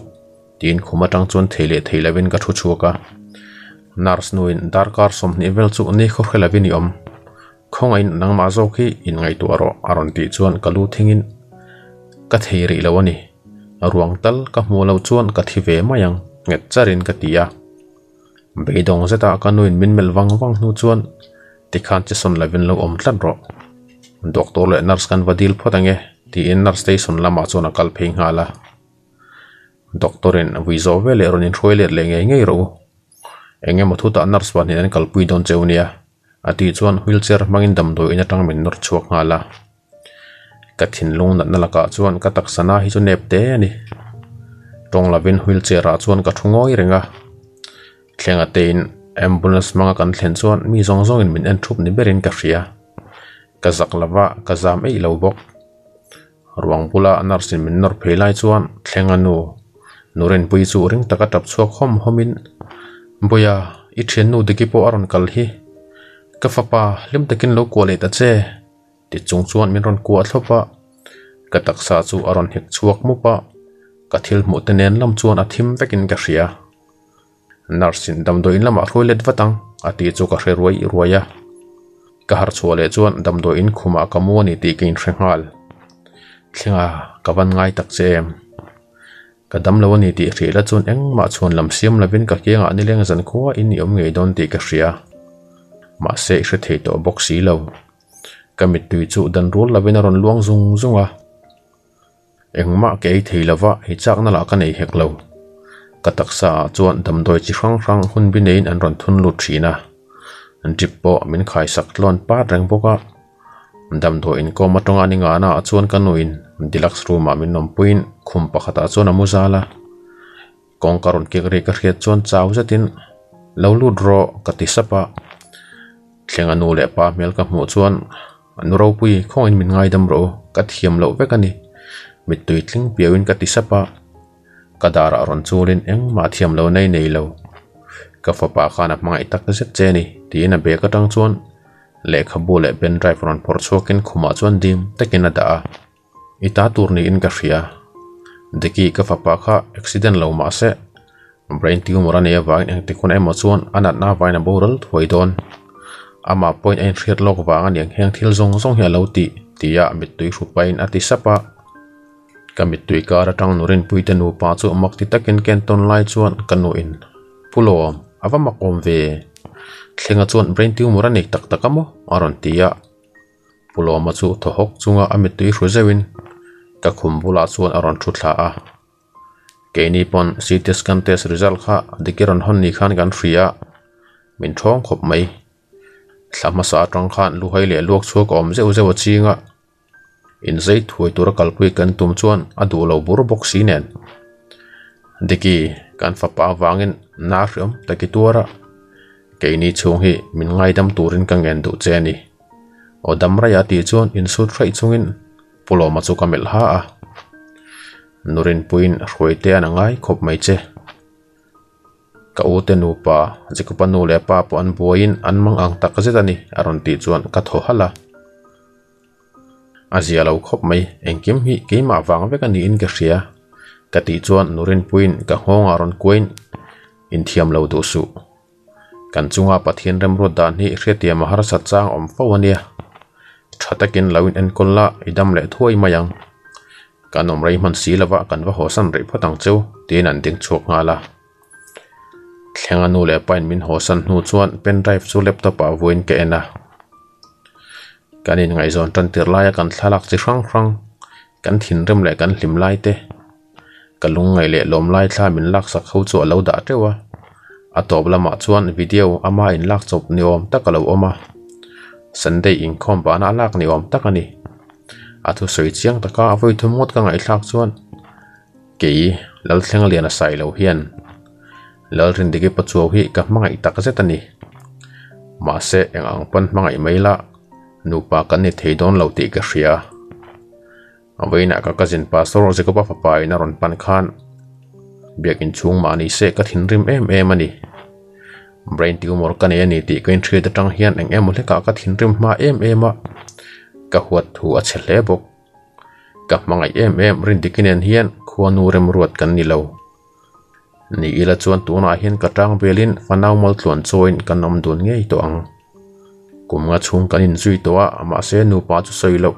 Tin khuma tang chuan thele thela win ka thu chuaka nars nuin darkar som ni vel chu ni kho khelavin yom. Nang ma zo khi in ngai tu aro aron ti chuan kalu thingin ka thei ri lawani ruang tal ka hmu lo chuan ka thi ve mayang nget charin ka tia beidong zeta kanuin min mel wang wang nu chuan tikhan chi son lavin lo om tlan ro doctor le nurse kan vadil photange ti in nurse station lama chuan akal phei ngala doctorin vizo vele ronin thoiler le nge nge ro enge mathu ta nurse ban hian kal pui don cheunia ati chuan wheelchair mangin dam do in atang min nor chuak ngala ka thin lung na nalaka chuan ka tak sana hi chu nep te ani. Tong lavin wheelchair a chuan ka thungoi renga. Thlenga tein ambulance manga kan thlen chuan mi zong zong in min en thup ni berin ka hria. Ka zak lava ka zam ei lo bok ruang bula narsin min nor phelai chuan thlenga nu. Nuren pui chu ring taka tap chuak hom homin boya i then nu diki po aron kal hi. Ka fapa, lim takin lo ko le ta che ti chung chuan min ron kuwa thlopa ka taksa chu aron hik chuak mu pa ka thil mu te nen lam chuan a thim vekin ka hria narsin dam do in lama hroi let watang ati chu ka hre ruai ruaya ka har chhuale chuan dam do in khuma ka mu ni ti kin hrengal thlinga ka van ngai tak chem ka dam lo ni ti hri la chuan eng ma chuan lam siam lavin ka kianga ni leng zan khuwa in ni om ngei don ti ka hria ma se hre thei to boxi lo kamit tui chu dan rul lavin ron luang zung zunga engma ke thei lova hi chak na la ka nei hek lo ka taksa chuan dam doi chi hrang hrang hun bi nein an ron thun lu thina an trip po min khai sak tlon pa reng boka dam do in ko matonga ni nga na chuan kanuin deluxe room a min nom puin khum pakhata chuan amuzala kong karon ke gre ka hriat chuan chau zatin lo lu dro ka ti sapa thlenga nu le pa mel ka hmu chuan anu pui khong in min ngai dam ro ka thiam lo vekani mit tui tling piawin ka ti sapa kadara ron chulin eng ma thiam lo nei nei lo ka fa pa khana mga itak zet cheni ti na be ka tang chuan le khabu le ben drive ron por chokin khuma chuan dim takin ada ita tur ni in ka hria deki ka fa kha accident lo ma se brain tumor ania wang eng tikun emo chuan anat na vaina boral thoi don ama point ein hriat lok wang ani heng thil zong zong hia lo ti tia mit tui hru pain ati sapa kamit tui kara tang nurin puite nu pa chu mak ti takin ken ton lai chuan kanu in. Pulom awa makom ve thlenga chuan brain tumor ani tak takamo aron tia puloma chu thohok chunga amit tui hru zewin ka khumbula chuan aron thu thla a keini pon ct scan test result kha dikiron hon ni khan gan fria min thong khop mai สามสาตรังขันลูกให้เหลือลูกชัวกอมเจ้าเจ้าชิงอะอินไซต์ถวยตัวกัลคุยกันตุมชวนอดูเราบุรบกซีเนนดิกีการฟ้าป่าวางินน่าเรียมต่กี่ตัวละเกนี่ชงฮีมินไงดำตัวรินกังเงินดูเจนี่อดมระยะตีชวนอินสุดไรชงงินปลอมมาสุกามิลฮาอะนุรินปุยนรวยเตียนง่ายขบไม่เจ nu pa. Jikupa nu le pa po an buain an mang ang tak zeta ni aron ti chuan ka tho hala. Azia lo khop mai. Engkim hi ke ma wang ve cái ni in ka hria ka ti chuan nurin puin ka hong aron kuin in thiam lo du su. Kan chunga pathian rem ro dan hi mà mahar sa chang om fo ania thatakin lawin en kolla idam le thuai mayang kanom rei man si lawa kan wa hosan rei phatang châu tin an ding chuak nga la thlenga nu le pain min hosan nu chuan pen drive chu laptop ah a cái ke ena kanin ngai zon tan tir lai kan lắc chi hrang hrang. Kan thin rem le kan hlim lai te. Kalung ngai le lom lai thla min lak sak ho chu alo da tewa a top lama ah chuan video ama in lak chop ni om takalo oma sunday in khom ba na lak ni om takani a thu soi chiang taka a voi thu mot ka ngai thlak chuan. Ke lal thleng lian a sai lo hian lal rin digi pachuaw hi ka mangai tak zetani ma se eng ang pan mangai maila nupa kan ni theidon lo ti ka hria awaina ka kazin pastor zekopa fapai na ron pan khan. Biakin chung mani se ka thin rim em em ani brain tumor kan e ni ti kain thre ta tang hian eng em le ka ka rim ma em em a ka huat thu a chle bok ka mangai em em rin dikinen hian khuanu rem ruat kan ni lo ni ila chuan tuna hian ka tang belin fanau mol tluan choin kan nom dun ngei to ang. Kumnga chung kan in zui to a ama se nu pa chu soi lo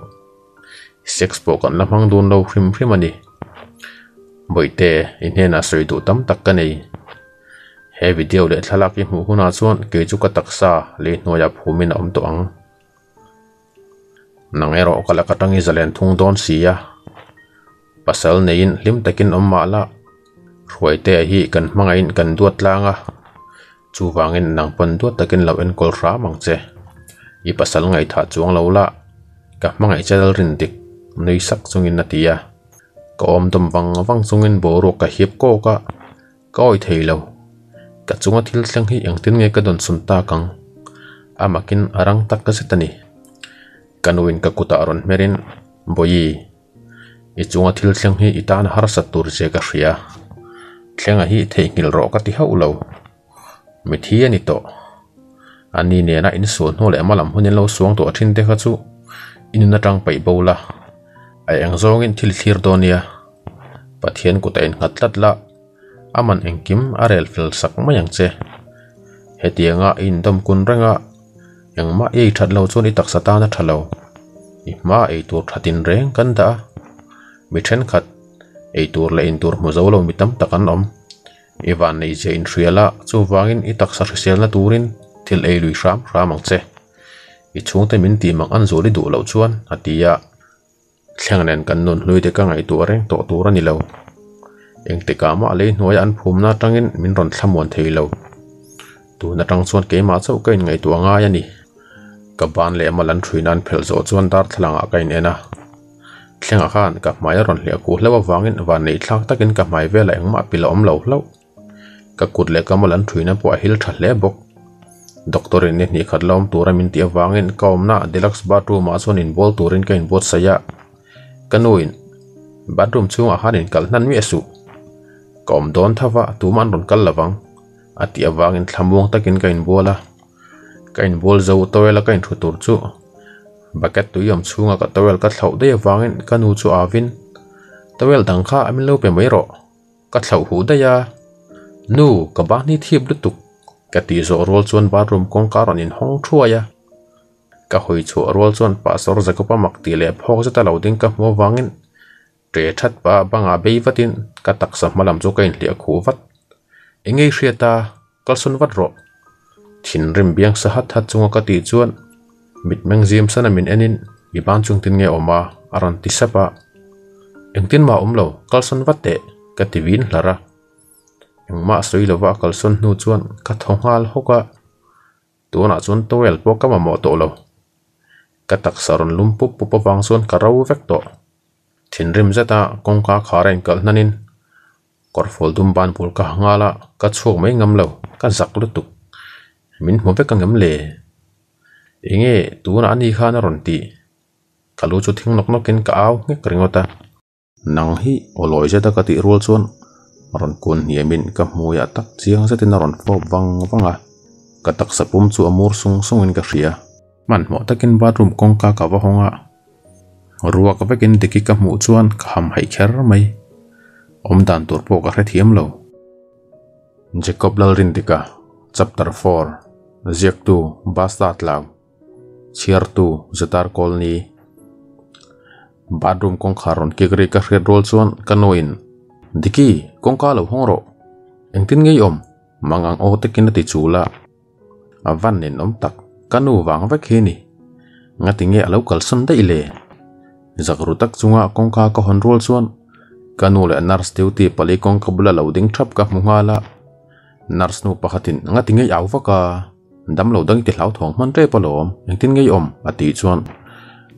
sex po kan lamang dun lo hrim hrim ani boite in hena soi du tam tak ka nei he video le thalak i mu huna chuan ke chu ka taksa le hnoya phumin om to ang. Nangero kala katangi zalen thung don sia pasal nein lim takin om ma la ruai te hi kan mangain kan duat langa. Chu wangin nang pon duat takin lo en kol ra mang che. I pasal ngai tha chuang lo la. Ka mangai chal rin dik nei sak chungin na tia ko om dom wang wang chungin bo ro ka hiep ko ka. Ka oi thei lo. Ka chunga thil tlang hi ang tin nge ka don sun ta kang. Amakin arang tak ka setani kanuin ka kuta ron merin. Boyi. I chunga thil tlang hi itan har sa tur je ka thlenga hi thei ngil ro ka ti ho lo mi thi ani to ani ne na in su no le malam hunin lo suang to thin te kha chu in na tang pai bola ai ang zong in thil thlir donia pathian ku ta in ngatlat la aman engkim arel fil sak mayang che hetianga in dom kun ranga yang ma ei that lo chuni tak sata na thalo i ma ei tur thatin reng kan da mi then khat ei tur le in tur mu zo lo mi tam takan om. Iwan nei che in hriala chu wangin i taksa hrisel na turin thil ei lui hram hramang che i chung te min ti mang an zoli du lo chuan atia thlengnen kan nun hlui te ka ngai tu reng to tur ani lo. Eng te ka ma le hnuai an phum na tangin min ron thlamon thei lo. Tu na tang chuan ke ma chau kain ngai tu anga yani ka ban le malan thuinan phel zo chuan dar thlanga kain ena thlenga khan ka hmai ron hlia ku hlewa wangin van nei thlak takin ka hmai vela engma pila om lo hlo ka kut le kamalan thuina bỏ hil tha hle bốc. doctor in ni khat mình tura min ti awangin ka omna deluxe bathroom a chon in bol turin ka in bot saya kanuin bathroom chunga hanin kal nan mi asu Kaum don thawa tuman ron kal lawang ati awangin thlamung takin ka in bola ka in bol zo toela ka in thutur chu bucket tu yom chunga ka towel ka thlau de wangin ka nu chu avin towel dang kha amin lo pe mai ro. Ka thlau hu da ya. Nu, ka ba ni thip lu tuk. Ka ti zo rol chuan bathroom kong cá ron in hong thua ya. Ka hoi chu rol chuan pa sor za ko pa mak ti le phok za ta lo ding ka mo wangin. Tre that pa banga bei vatin ka taksa malam chu kain hlia khu vat. Engei hriata kalsun vat ro. Thin rim biang sa hat hat chunga ka ti chuan mit mang zim sana min enin i ban chung tin nge oma aron ti sapa eng tin ma umlo kalson watte ka ti win hlara eng ma soi lo wa kalson nu chuan, ka thongal hoka tuna ah chun towel po ka ma mo to lo. Katak saron lumpu pupa rau karau vekto thin rim zeta kongka kharen kal nanin korfol dum ban pul ka ngala ka chuk mai ngam lo, ka zak lutuk min mo vek ngam le inge tu na ani kha na ron ti kalu chu thing nok nokin ka aw nge kringota nang hi oloi zeta ka ti rul chon ron kun yemin ka muya tak chiang zetin ron fo wang wanga ka tak sapum chu amur sung in ka hria man mo takin bathroom kong ka wa honga ruwa ka vekin diki ka mu chuan ka ham hai kher mai om dan tur po ka hrethiam lo jacob lalrin dika chapter 4 ziak tu bastat law chiar tu zatar kolni. Bathroom kong kharon kekri ka hret rol chuan kanoin diki kongka lo hongro. Engtin ngei om mangang o tekin ti chula. Avan nin om tak, kanu wang vek hi ni ngati nge alo kal son dai le. Zakru tak chunga kongka ka hon rol chuan kanu le nurse duty pali kong ka bula loading trap ka mungala. Nars nurse nu pakhatin ngati nge yaw vaka dam lo dang ti hlau thong man re palom engtin ngei om ati chuan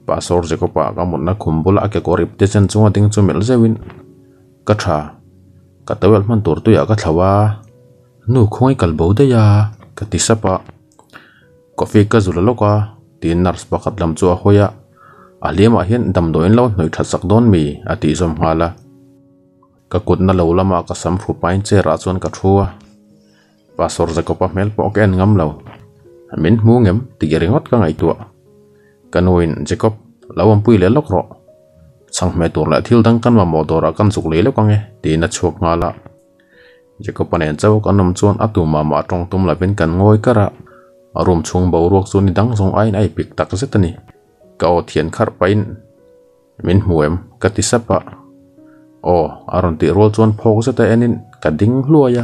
pasor je ko pa ka mun na khumbul a ke korip te chen chunga ding chu mel zewin ka tha ka tawel man tur tu ya ka thlawa nu khoi kal bo de ya ka ti sapa coffee ka zula loka tin nars pakhat lam chu a hoya aliama hian dam doin lo hnoi that sak don mi ati zom hala ka kut na lo lama ka sam phu pain che ra chuan ka thua pasor za ko pa mel po ken ngam lo min mu ngem ti geringot ka ngai tua kanoin jacob lawam pui le lok ro sang me tur la thil dang kan ma modora kan suk le lo kange ti na chok nga la jacob panen chau kanom chuan atu ma ma tong tum la ben kan ngoi kara arum chung bo ruak chu ni dang zong ai ai pik tak zetani ka o thian khar pain min muem ka ti sapa o aron ti rol chuan phok zeta enin ka ding hluaya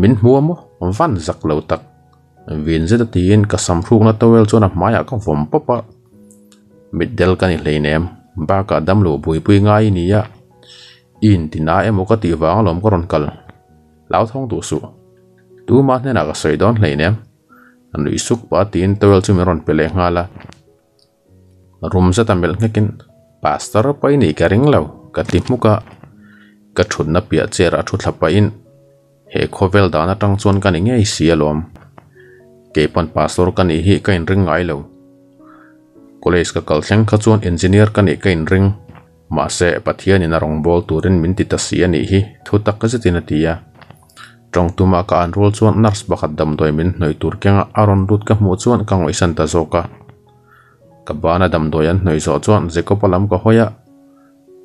min muamo van zak lo tak vin zeta tin ka sam hruk na towel chuan a hmaya ka vom papa middel kani hleinem ba ka dam lo bui pui ngai ni ya in tina emo ka ti wang lom ko ron kal lao thong tu su tu ma ne na ka soi don hleinem an lui suk pa tin towel chu meron pele ngala room sa tamel ngekin pastor pa ini ka ring lo ka ti muka ka thun na pia chera thu thlapa in he khovel dana tang chuan kan nge sialom ke pan pastor kan hi ka in ring ngai lo college ka kaltheng kha chuan engineer kan ka in ring ma se pathian in rong bol turin min ti ta si ani hi thu tak ka zetina tia trong tuma ka an rol chuan nurse bakhat dam doi min noi tur kenga aron rut ka mu chuan ka ngoi san ta zoka ka bana dam doi an noi zo chuan zeko palam ka hoya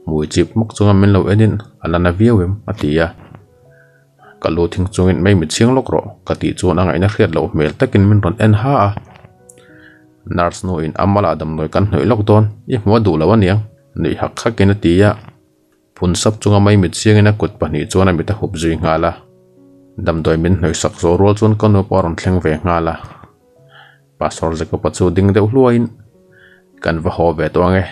mui chip mok chunga min lo enin alana viewem atia ka lo thing chungin mai mi chiang lok ro ka ti chuan angai na hriat lo mel takin min ron en ha a nurse no in amala dam noi kan hnoi lok don i hmu du lo aniang nei hak khakin ya. phun sap chunga mai mi chiangina kut pahni chuan a mi ta hup zui ngala dam doi min hnoi sak zo rol chun kanu paron thleng ve nga la. Pastor zeko pachu ding deuh hluain kan va ho ve tonge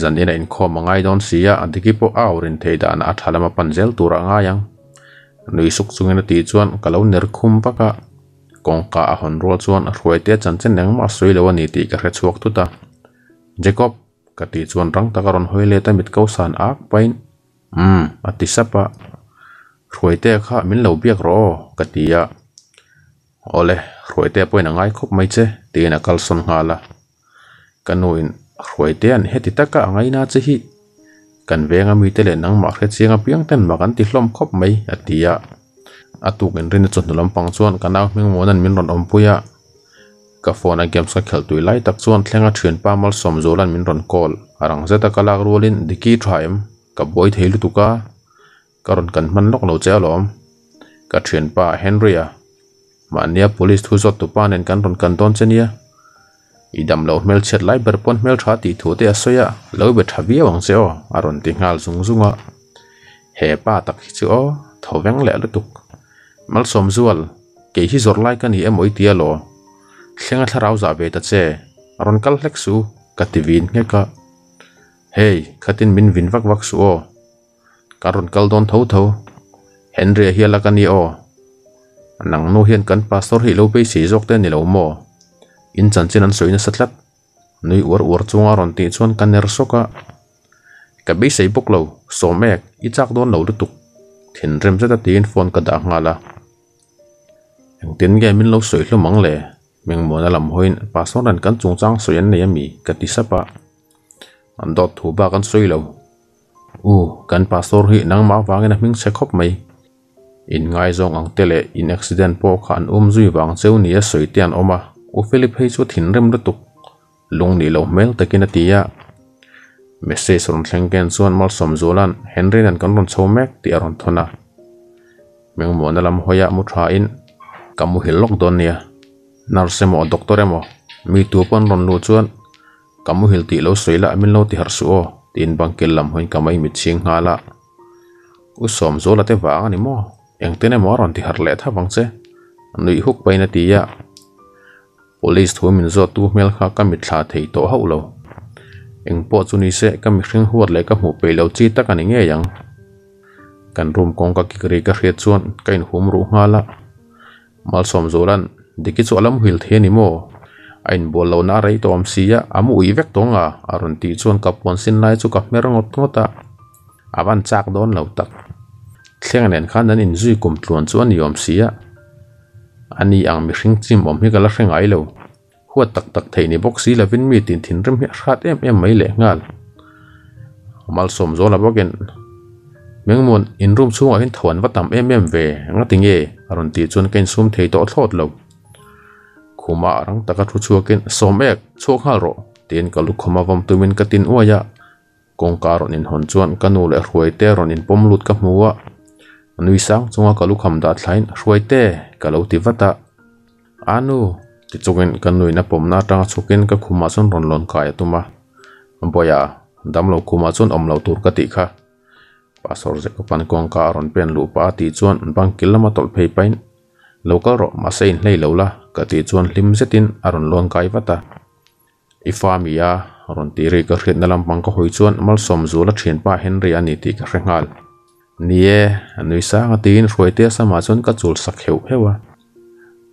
zan ina in kho mangai don sia adiki po aurin theida na athalama panjel tura nga yang. นุยสุกสุงนตีจวนกะเลาเนรคุมปะกะกองกาอหอนรัวจวนรวยเตียจันเจนยังมาสวยเลวนิติกระเรชวกตุตาเจคอบกะตีจวนรังตะกรอนหอยเลตมิดเกาสานอักไปอืมอติสปะรวยเตียข้ามินเหลาเบียกรอกะตียะโอเลรวยเตียป่วยนังไงคบไม่เจตีนักกลสนงาละกันนุยรวยเตียนเฮติตะกะไงน่าจะฮี kan venga mi tele nang ma khe chinga piang ten ma kan ti hlom khop mai atia atu gen rin chon lam pang chuan kana ming monan min ron om puya ka phone a games ka khel tui lai tak chuan thlenga thian pa mal som zolan min ron call arang zeta kalak rolin diki thaim ka boy theilu tuka karon kan man lok lo che lom ka thian pa henry a ma nia police thu zot tu pan en kan ron kan ton chenia idam lo mel chet lai ber pon mel tha ti thu te asoya lo be thabi wang se o aron ti ngal zung zunga he pa tak hi chu o thoveng le lu tuk mal som zual ke hi zor lai kan hi emoi tia lo thlenga tharau za ve ta che aron kal hlek su ka tivin nge ka hey khatin min vin vak vak su o karon kal don tho tho henry hi la kan ni o nang no hian kan pastor hi lo pe si jok te ni lo mo in chan chen an soina satlat nui ur ur chunga ron ti chuan kan ner soka ka be sei bok lo so mek i chak don lo lutuk thin rem zeta tin phone ka da ngala eng tin ge min lo soi hlu mang le meng mo na lam hoin pa so ran kan chung chang so yan mi ka ti sapa an dot thu ba kan soi lo u kan pastor hi nang ma wangena ming se khop mai in ngai zong ang tele in accident po khan um zui wang cheu ni a soi tian oma u philip hei chu thin rem lutuk lung ni lo mel takin atia message ron thleng ken chuan mal som zolan henry nan kan ron chho mek ti aron thona meng mo na lam hoya mu tha in. Kamu hil lok don nia nurse mo doctor emo mi tu pon ron lu chuan kamu hil ti lo soila amin lo ti har su o tin bangkel lam hoin kamai mi ching hala u som zo la te wa ani mo eng tene mo ron ti har le tha wang che nui huk paina ti ya police thu min zo tu mel kha ka mi thla thei to hậu lo eng po chu ni se ka mi hring huat le ka mu pe lo chi ta kan nge yang kan room kong ka ki kri ka hre chuan kain hum ru ngala mal som zolan diki chu alam hil the ni mo ain bol lo na rei tom sia amu i vek tonga aron ti chuan ka pon sin lai chu ka mer ngot ngota awan chak don lo tak thleng nen khan an in zui kum tluan chuan yom om sia ani ang mi hring chim om hi kala hring ai lo huat tak tak thei ni boxi la vin mi tin thin rem hi khat em em mai le ngal mal som zo la bogen mengmon in room chunga hin thon wa tam em em ve nga tinge aron ti chun ken sum thei to thlot lo khuma rang taka thu chu ken som ek chok hal ro tin ka lu khoma vam tumin ka tin uaya kong ka ron in hon chuan kanu le hruai te ron in pom lut ka hmuwa นุยสังจงก็ลุกคำดัดไหลช่วยเตะก็เลวติวัตาอานุติจงเงินกันหนุยนับผมน่าจังสุกินกับคุมาส่นรอนหลอนกายตัวมาอันปอยาดำเราคุมาส่นอมเราตูรกติค่ะปัสสาวะก็ปันกองการอนเป็นลูกป้าติดจวนบังกิลมาตลอดไปไปเราก็รอมาเซ็นเลยเราละกติดจวนลิมเซตินอรอนหลอนกายวัตาอีฟามียารอนตีรีก็เขียนนลำบังก็หอยจวนมัลสมจูละเชียนป้าเฮนรีอันนี้ตีก็เร่งงาน nie anui sa nga tin hruai sama chon ka chul sak heu hewa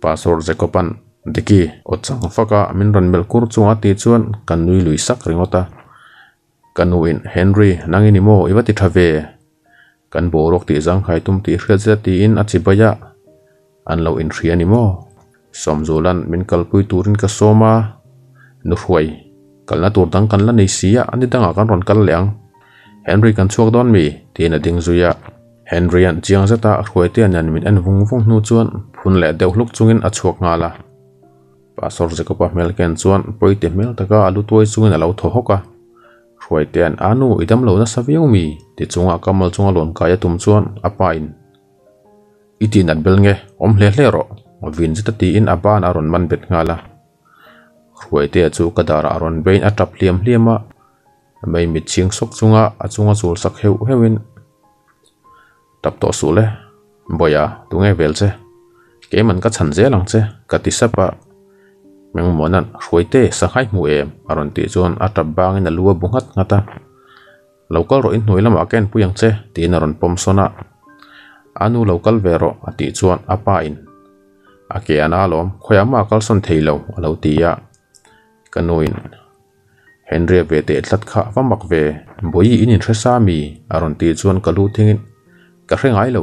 pasor je ko pan diki ochang faka min ron mel kur chunga ti chuan kan nui lui sak ringota kanuin henry nangini mo iwati thave kan borok ti zang khai tum ti hriat ja ti in achibaya an lo in thri ani mo. Somzulan min kalpui turin ka soma nu hruai kalna tur dang kan la nei sia ani danga kan ron kal leang henry kan chuak don mi tina ding zuya henry an chiang zata hruai te an min an vung vung nu chuan phun le deuh hluk chungin a chuak ngala pasor zeko pa mel ken chuan poite mel taka alu tuai chungin alo tho hoka hruai te an anu idam lo na saviau mi ti chunga kamal chunga lon kaya tum chuan apa in. Itin at bel nge om hle hle ro vin zita ti in aban aron man bet ngala hruai te chu kadara aron bein atap liam liama mai mit ching sok chunga achunga chul sak heu hewin tap to su le boya tunge vel che ke man ka chan je lang che ka ti sapa meng monan hruai te sa khai mu em aron ti chuan atap bang in alua bungat ngata local ro in hnuai lama ken puyang che tin aron pom sona anu local vero ati chuan apa in. Ake ana lom khoyama kalson theilo alo tia kanuin henry ve te tlat kha wamak ve boi in in thesa mi aron ti chuan kalu thingin ka hrengai lo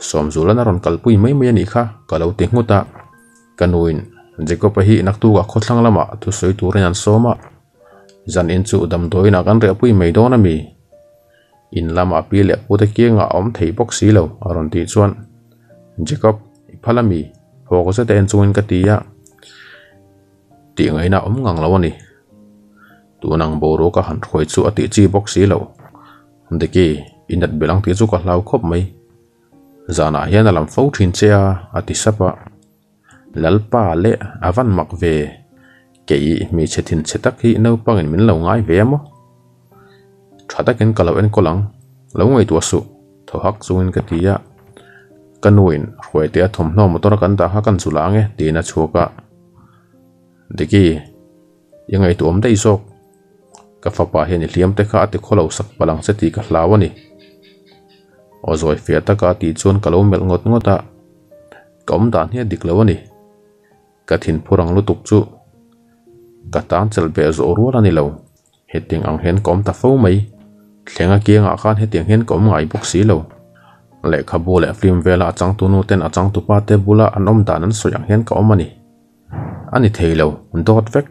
som zulan aron kalpui mai mai ani kha kalo te nguta kanuin jeko pahi naktu ga khotlang lama tu soi turin an soma zan in chu dam doina kan re pui mai dona mi in lama pi le pu te kianga om thei bok si lo aron ti chuan jacob phalami hoko se ten chuin ka tia ti ngai na om ngang lo ni tu nang boro ka han khoi chu ati chi box si lo deki inat belang ti chu ka hlau khop mai zana hian alam fo thin chea ati sapa lalpa le avan mak ve kei mi chethin chetak hi no pangin min lo ngai ve mo thada ken kalo en kolang lo ngai tu su tho hak chungin ka tia kanuin khoi te thom hno motor kan ta ha kan chulange tina chuka deki yangai tu om dei sok ka fa pa hian hliam te kha ati kholo sak palang se ti ka hlawani ozoi fia ta ka ti chun kalo mel ngot ngota. Kom dan hi dik lawani ka thin phurang lu tuk chu. Ka tan chel be zo ru la ni lo heting ang hen kom ta fo mai. Thlenga kia nga khan heting hen kom ngai bok si lo. Le khabu phim về là achang tu nu tên achang tu pa te bula anom dan an soyang hen ka omani ani. Theilo dot vek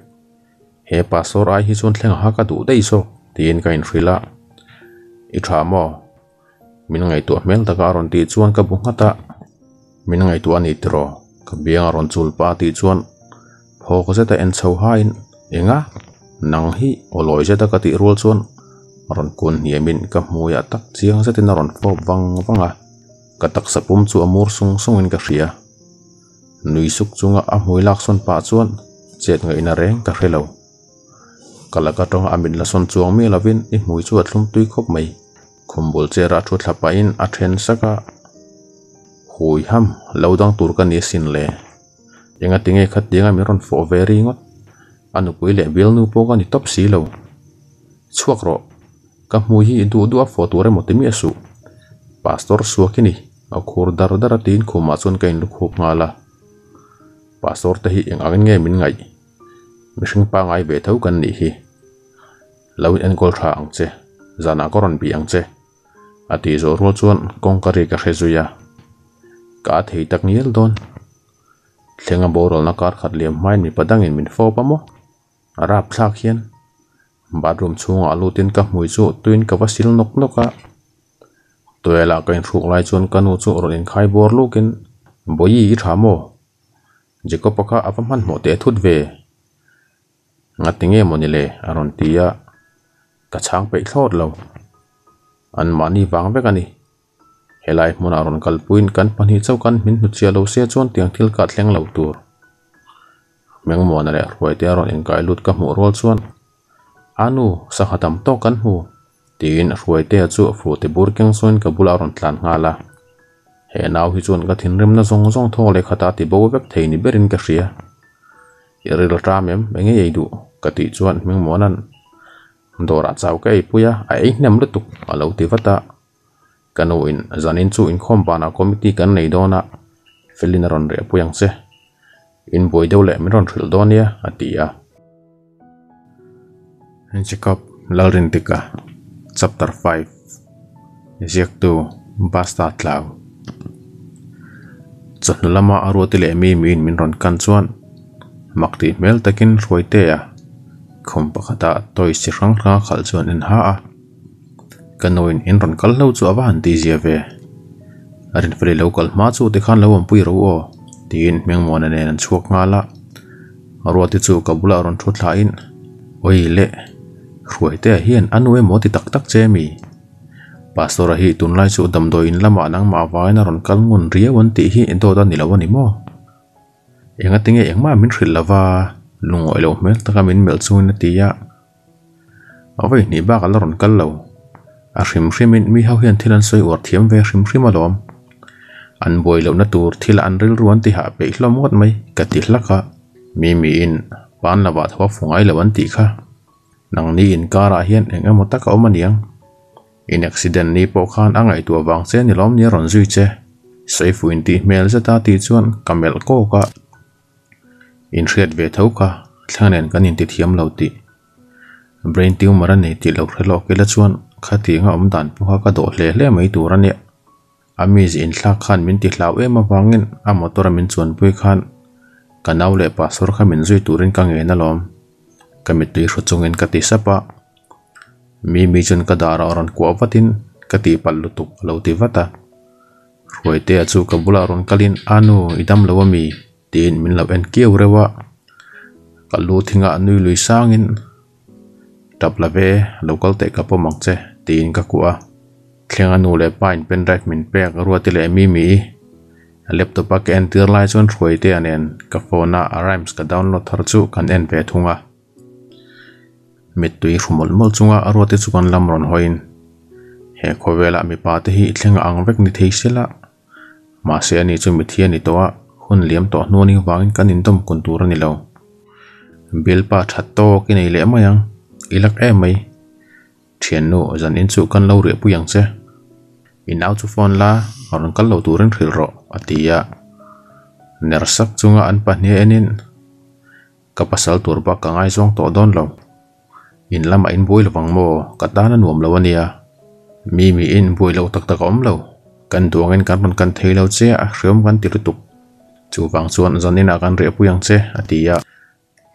he pasor ai hi chun thleng ha ka du dei so tin ka in hrila i tha mo, min ngai tu mel ta ka ron ti chuan ka bu ngata min ngai tu ani tro, ka biang ron chul pa ti chuan. Pho ko se ta en chho ha in, enga, nang hi oloi je ta ka ti rul chuan. Ron kun hiamin ka hmuya tak, chiang se tin ron pho wang wanga ka tak sapum chu amur sung sung in ka hria nui suk chunga a hmuilak son pa chuan. Chet ngai na reng ka hrelo kala ka tong amin la son chuang mi lovin i hmui chu atlum tui khop mai khumbul chera thu thlapa in a then saka hui ham lodang tur ka ni sin le enga tinge khat anh mi ron fo very ngot anu pui le bil nu po ka ni top si lo chuak ro ka hmui hi du du a fo tur mo timi asu pastor suakini a khur dar dar tin khuma chun kain lu khup ngala pastor te hi eng angin nge min ngai mihring pa ngai ve thau kan ni hi lawin an kol tha ang che zana koron bi ang che ati zo ro chuan kong kari ka khezuya ka thei tak niel don thlenga borol na kar khat liam mai mi padang in min fo pa mo rap thlak hian bathroom chunga lutin ka hmui chu tuin ka vasil nok noka toela kain thruk lai chuan kanu chu ron in khai bor lukin boyi i thamo jiko paka apaman mo te thut ve งัดติงเงี้ยมันิเลยอารอนตียะกระช่างไปทอดเราอันมานี่วางไปกันนี่เฮลัยมันอารอนกัลปุ่นกันพันหิเจ้ากันมินนุเชียเราเสียจวนเตียงทิลกัดเลี้ยงเราตัวเมืองมวันแหลรรวยเตียรอนเองกายลุดกับหัวรอลส่วนอานู้สักตั้มโตกันหูตีนรวยเตียจู่ฟูติบุรกังส่วนกับบุลอารอนทลันงาละเฮนาวฮิจวนกัทินริมนะซงซงทอเลยขตาติบวเว็บเทนิเบรินกัเสีย vek theini berin ka cả, iril ramem menge ei du ka ti chuan meng monan dora chau kai puya a ei nem lutuk alo ti vata kanu in zanin chu in bàn pana committee kan nei phải felin rồi re bây giờ in boi đó nha à tỷ à. Anh atia en lần lalrin tika chapter 5 giấc tu basta tlau chon lama aro ti le mi min min ron kan chuan makti mel takin roite ya. Khom pakhata toy si rang rang khal chuan in ha a. Kanoin in ron kal lo chu awa han ti zia ve. Arin fre local ma chu te khan lo am pui ro o. Tin meng mon ane an chuak nga la. Ro ti chu kabula ron thu thla in. Oi le ruaite hian anu e moti tak tak che mi. Pastor hi tun lai chu dam do in lama nang ma wa na ron kal ngun ria wan ti hi endo da nilawa ni mo enga tinge engma min thril lawa lungoi lo mel taka min mel chu na ti ya awai ni ba kal ron kal lo a hrim hrimin mi ho hian thilan soi or thiam ve hrim hrim alom an boi lo na tur thil an ril ruan ti ha pe hlom ngot mai ka ti hlaka mi mi in pan lawa thwa fungai lo an ti kha nang ni in kara hian enga mota ka omaniang in accident ni po khan angai tu wang che ni lom ni ron zui che sei fu in ti mel zata ti chuan kamel ko ka in hriat ve tho ka thlangen kan in ti thiam lo ti brain tumor ani ti lo hrelo ke la chuan khati nga om dan pu ka do hle hle mai tur ani amiz in thla khan min ti hlau em awangin a motor min chuan pui khan kanaw le pa sor kha min zui turin ka nge na lom kamit tui hru chungin ka ti sapa mi mi chun ka dara ron ko vatin ka ti pallu tuk lo ti vata ruai te achu ka bula ron kalin anu idam lo mi tin min lo en kieu rewa ka lu thinga nui lui sangin tap la ve local te ka pomang che tin ka kuwa thlenga nu le pain pen drive min pek ruati le mi mi laptop ka en tir lai chon ruai te anen ka phone na rhymes ka download thar chu kan en ve thunga mit tui rumol mol chunga arwate chukan lamron hoin he khowela mi pa te hi thlenga ang vek ni theisela ma se ani chu mi thia ni towa hun liam to hnu ni wangin kan in kun tur ani lo bil pa that to ki nei le mayang ilak e mai thian nu zan in chu kan lo re pu yang che in chu phone la aron kal lo turin thil ro atia nersak chunga an pa hne enin kapasal tur ba ka ngai zong to don lo in lama in boi lawang mo katana nuam lo ania mi mi in boi lo tak tak om lo kan duangin kan man kan thei lo che a hriam kan tir tuk chu wang chuan zonin a kan re puyang che atia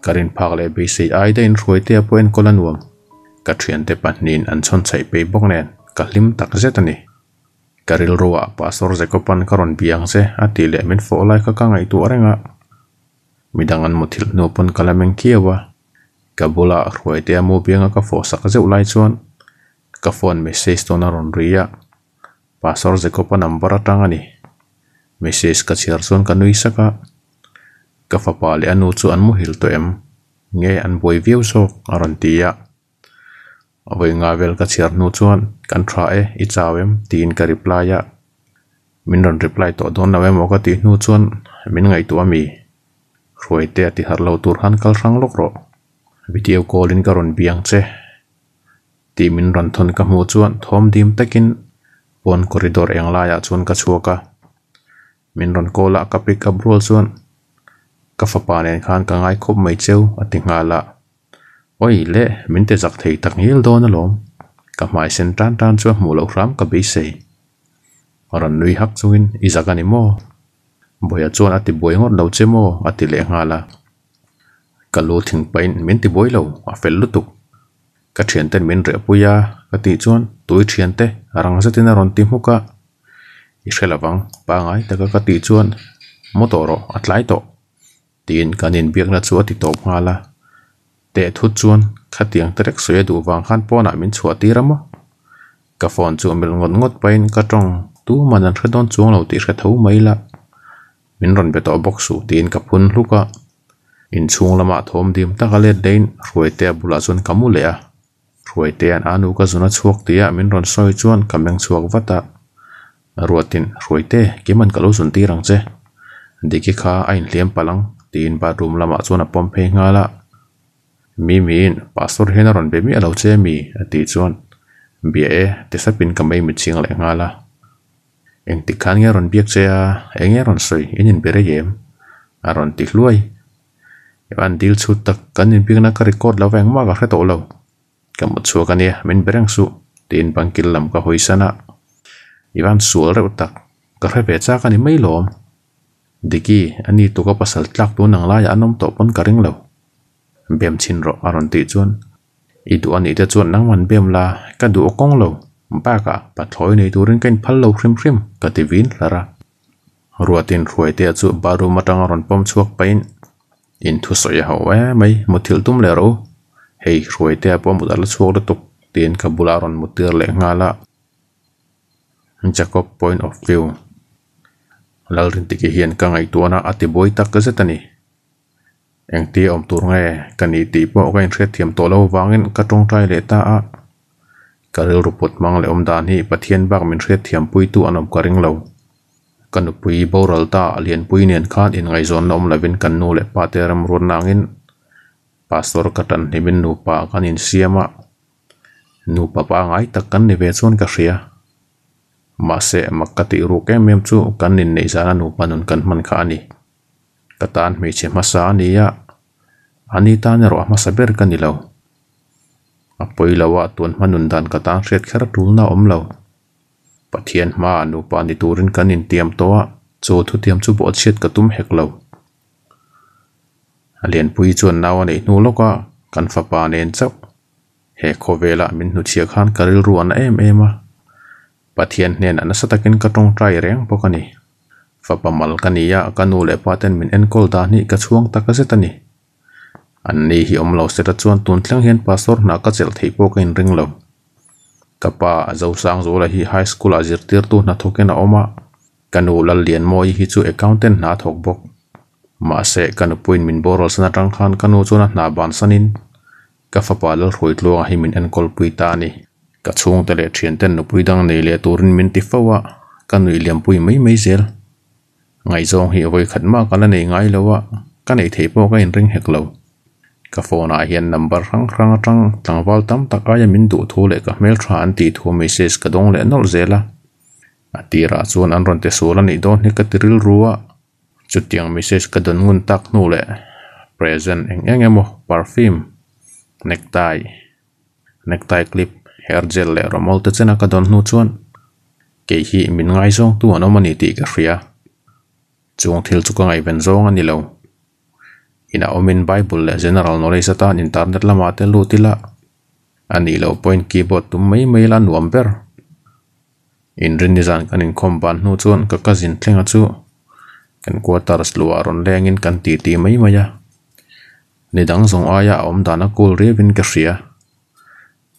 karin phak le be sei ai da in roi te poin kolan nuam ka thian te panin an chon chai pe bok nen ka hlim tak zetani karil ruwa pastor zekopan karon biang se ati le min fo lai ka ka ngai tu arenga midangan muthil no pon kalameng kiawa kabula roi te mo bianga ka fo sak zeu lai chuan ka phone message to na ron ria pastor zekopan number atangani message ka chiar chuan ka nui saka ka fa pa le anu chu an mu hil to em. Nge an boi view so aron tia. Nga vel nu chuan kan thra e i chawem tin ka reply ya. Min reply to don na mo ka ti nu chuan min ngai tu ami. Roi te ti har lo tur han kal rang lok ro. Video call in ka ron biang che. Ti min ron ka mu chuan thom dim takin pon corridor eng la ya chuan ka min ron kola ka pick up rol chuan ka fa nen khan ka ngai khop mai cheu ati nga la. Oi, le, min te zak thei tak ngil do na ka mai sen tan tan chu mu lo ram ka be sei. Ran nui hak chuin, i mo boya chuan ati boi ngot lo che ati le nga la. Ka lo thing pain min ti boi lo, a fel lu tuk. Ka thian ten min re puya ka ti chuan, tui thian te rang zatin a ron ti mu Israel i hrelavang pa ta ka ti chuan motoro atlai to tin kanin biak na chu ti top nga la. Te thu chuan khatiang trek soya du wang khan pona min chhuat ti rama ka phone chu mil ngot ngot pain ka tong tu manan khadon chuang lo ti kha tho mai la. Min ron beto box su tin ka phun luka in chung lama thom dim taka le dein ruai te bula chuan kamu le a ruai te an anu ka zuna chuak tia min ron soi chuan kameng chuak vata ruatin ruite kiman kalu sun ti rang che diki kha ain liam palang tin ba room lama chuan a pom phei nga la mi min pastor hena ron be mi alo che mi ati chuan bia e te sa pin kamai mi ching le nga la eng ti khan nge ron biak che à, a eng ron soi inin bere yem a à ron ti hluai an dil chu tak kan in bik na ka record lo weng ma ka hre to lo ka chu ka ni min bereng su tin bangkil lam ka hoisana iwan sual re tak ka hre pe cha ka ni mai lom diki ani tu ka pasal tlak tu nang la ya anom to pon ka ring lo bem chin ro aron ti chuan i du ani te chuan nang man bem la ka du okong lo ba ka pa thloi nei turin kain phal lo hrim hrim ka ti vin lara ruatin ruai te chu baru matang ron pom chuak pain in thu so ya hawa mai muthil tum le ro hei ruai te pom bu dal chuak tuk tin ka bularon mutir le ngala jacob, point of view. Lalrin tiki hian ka ngai tuana ati boy tak ka zetani eng ti om tur nge kani ti po ka in thret thiam to lo wangin ka tong trai le ta a. Karil rupot mang le om dan hi pathian bak min thret thiam pui tu anom karing lo. Kan pui boral ta lian pui nen khan in ngay zon om lavin kan nu le pa teram run nangin pastor katan himin nupa kan in siama nu pa ngay ngai tak kan ni ve chon ka siya ma se makati ru ke mem chu kan nin nei zana nu panun kan man kha ani. Katan mi che masa ani ya. Ani ta ne ro ma saber kan ni lo. Apoi lawa tuan manun dan katan hret khar tul na om lo. Pathian ma anu pa ni turin kan in tiam towa chu thu tiam chu bo chet ka tum hek lo. Alian pui chuan naw nei nu loka kan fa pa nen chau he khovela min nu chia khan karil ruan em em a pathian nen an satakin ka tong trai reng pokani fa pamal ka nu le paten min en kol da ni ka chuang taka zetani an ni hi om lo seta chuan tun tlang hian pastor na ka chel thei po kain ring lo. Kapa zo sang zo la hi high school azir tir tu na thoken a oma. Kanu lal lian moi hi chu accountant na thok bok. Ma se kanu puin min borol sana tang khan kanu chuna na ban sanin. Ka fa pa lal hoi tlo hi min en kol pui ta ni ka chung te le thian ten no pui dang nei le turin min ti fawa kanu iliam pui mai mai zel. Ngai zong hi voi khat ma kana nei ngai lowa ka nei thei po ka in ring hek lo. Ka phone a hian number rang rang atang tlangwal tam tak aya min du thu le ka mail tha an ti thu message ka dong le nol zela atira ah chuan an ron te sul ani don ni ka tiril ruwa chutiang message ka don ngun tak nu le. Present eng eng emo, perfume, necktie necktie clip. Hair gel le romol te chena ka don nu chuan ke hi min ngai zong tu an omani ti ka hria chung thil chu ka ngai ben zong ani lo ina omin bible le general knowledge atan internet lama te lu tila ani lo point keyboard tum mai mai la nuam ber in rin design kan in komban nu chuan ka kazin thlenga chu kan quarters luwa ron lengin kan ti ti mai maya ni dang zong aya om dana kul revin ka hria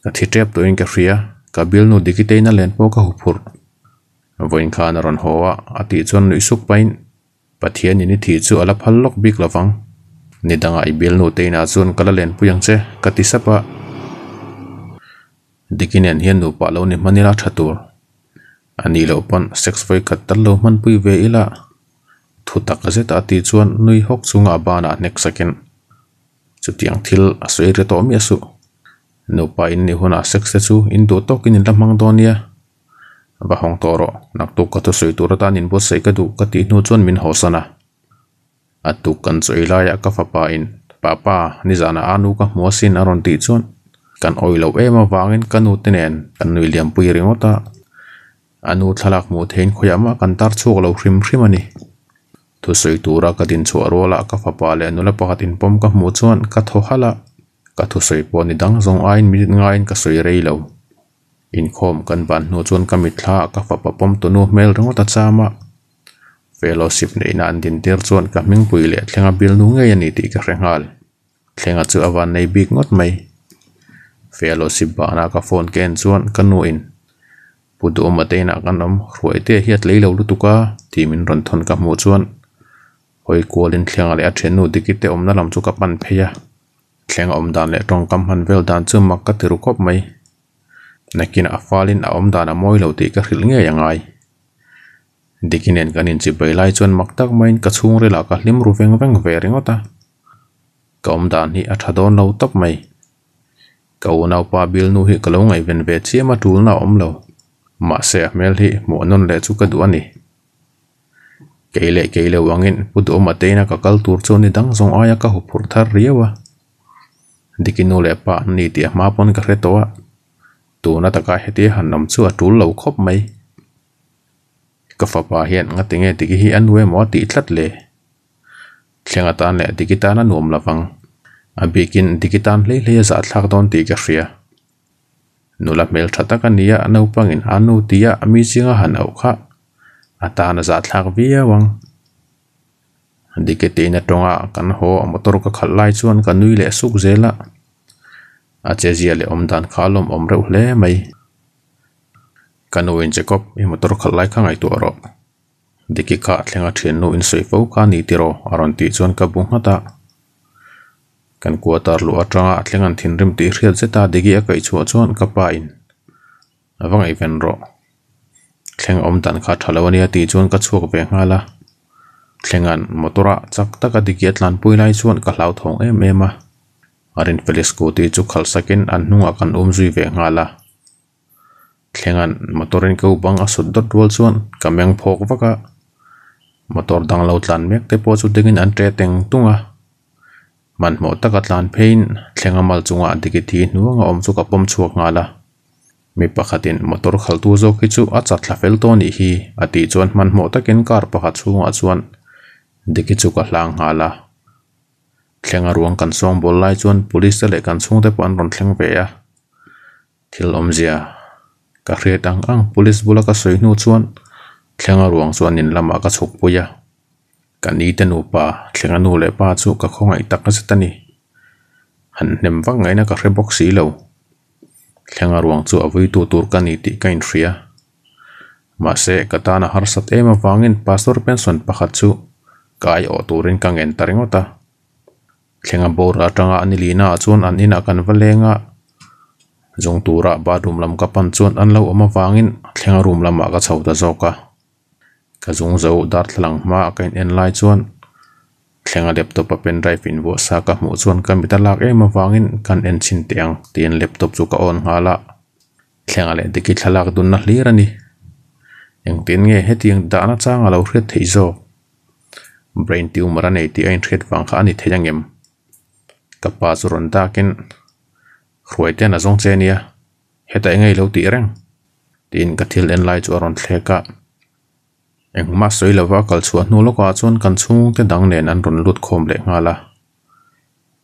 ka thi trep to in ka hria. Ka bil nu dikite na len po ka hupur. Voin khan ron hoa. Ati chon nu isuk pain. Pathian ini thi chu ala phal lok bik lawang ni danga i bil nu te na chuan kala len puyang che. Ka ti sapa dikinen hian nu pa lo ni manila thatur. Ani lo pon sex voi khat tal lo man pui ve ila. Thu tak zeta ti chuan nui hok chunga bana nek sakin. Chutiang thil asoi re to mi asu no pa in ni huna sex te chu in do to kin lamang donia ba hong toro nak tu ka to soi tur bớt nin bo sei ka du ka ti nu chuan min hosana atu kan choi la ya ka fa pa in. Papa ni zana anu ka mosin aron ti chon kan oilo ema wangin kanu tenen kan nui liam pui ringota anu thalak mu thein khoyama kan tar chuk lo hrim hrim ani. Tu soi tura ka din chu arola ka fa pa le nula pakhat in pom ka mu chon ka tho hala ka thu soi po ni dang zong ain minit ngain ka soi rei lo in khom kan ban nu chuan ka mi thla ka fa pa pom tu nu mel ringota chama fellowship nei na an din tir chuan ka ming pui le thlenga bil nu nge ani ti ka hrengal thlenga chu avan nei big ngot mai fellowship ba na ka phone ken chuan kan nu in. Pudu omate na kan om ruai te hiat leilo lutuka timin ron thon ka mu chuan hoi kualin thlenga le a then nu dikite omna lam chu ka pan pheya thlenga om dan le tong kam han vel dan chu mak ka tiru kop mai. Nakin a falin a om dan a moi lo ti ka hril nge yangai dikinen kanin chi bailai chuan maktak main ka chung rela ka hlim ru veng veng ve ringota ka om dan hi a thadon lo tap mai. Ka unau pa bil nu hi kalo ngai ven ve chiama tul na om lo. Ma se a mel hi mo non le chu ka du ani keile keile wangin putu ma teina ka kal tur chu ni dang zong aya ka hupur thar riawa dikinu le pa ni ti ma pon ka retowa tu na ta ka heti hanam chu a tul lo khop mai ka fa pa hian nga tinge tiki hi an we mo ti thlat le thlenga tan le tiki ta na nuam lawang a bikin tiki tan le le za thlak don ti ka hria nula mel thata ka nia no pangin anu tia ami chinga han au kha ata na za thlak via wang dike te na tonga kan ho motor ka khalai chuan ka nui le suk zela a che zia le om dan khalom om reuh hle mai kanuin jacob i motor khalai kha ngai tu aro diki kha thlenga thian no in soi fo ka ni tiro aron ti chuan ka bung hata kan quarter lu atanga thlengan thin rim ti hriat zeta digi a kai chu chuan ka pa in awang even ro thleng om dan kha thalawani ti chuan ka chuak ve ngala thlengan motora chak taka digi atlan puilai chuan ka hlau thong em em a arin felis scooty chu khal sakin an hnunga kan um zui ve ngala thlengan motorin ko bang a sut dot wal chuan kameng phok waka motor dang lo tlan mek te po chu dingin an tre teng tunga man mo taka tlan phein thlenga mal chunga diki thi nuanga om chu ka pom chuak ngala mi pakhatin motor khal tu zo khi chu a chat thla fel to ni hi ati chuan man mo takin kar pakhat chunga chuan diki chu ka hlang thlenga ruang kan song bol lai chuan police le kan chung te pan ron thleng ve a thil om zia. Ka hriat ang ang police bula ka soi nu chuan thlenga ruang chuan in lama ka chuk puya kan ni te nu pa thlenga nu le pa chu ka khongai tak ka ni. Han nem wang ngai na ka hre box si lo. Ruang chu avui tu tur ka ni ti ka in hria ma se katana har sat ema wangin pastor pension pakhat chu kai o turin ka ngen taringota thlenga bor atanga anilina chuan an ina kan valenga. Zong tura bathroom lam ka pan chuan an lo oma wangin thlenga room lama ka chhota zoka. Ka zung zo dar thlang ma kain en lai chuan thlenga laptop a pen drive in bo sa ka mu chuan ka mi talak em awangin kan en chin tiang tien laptop chu ka on hala thlenga le diki thalak dun na hlir ani. Eng tin nge hetiang da na changa lo hret thei zo brain tumor anei ti ein thret wang kha ani theyang em. Ka pa chu ron ta kin ruai te na zong che heta engai lo ti reng. Tin ka thil en lai chu ron thleka eng ma soi lova kal chu nu lo ka chon kan chung te dang nen an run lut khom le ngala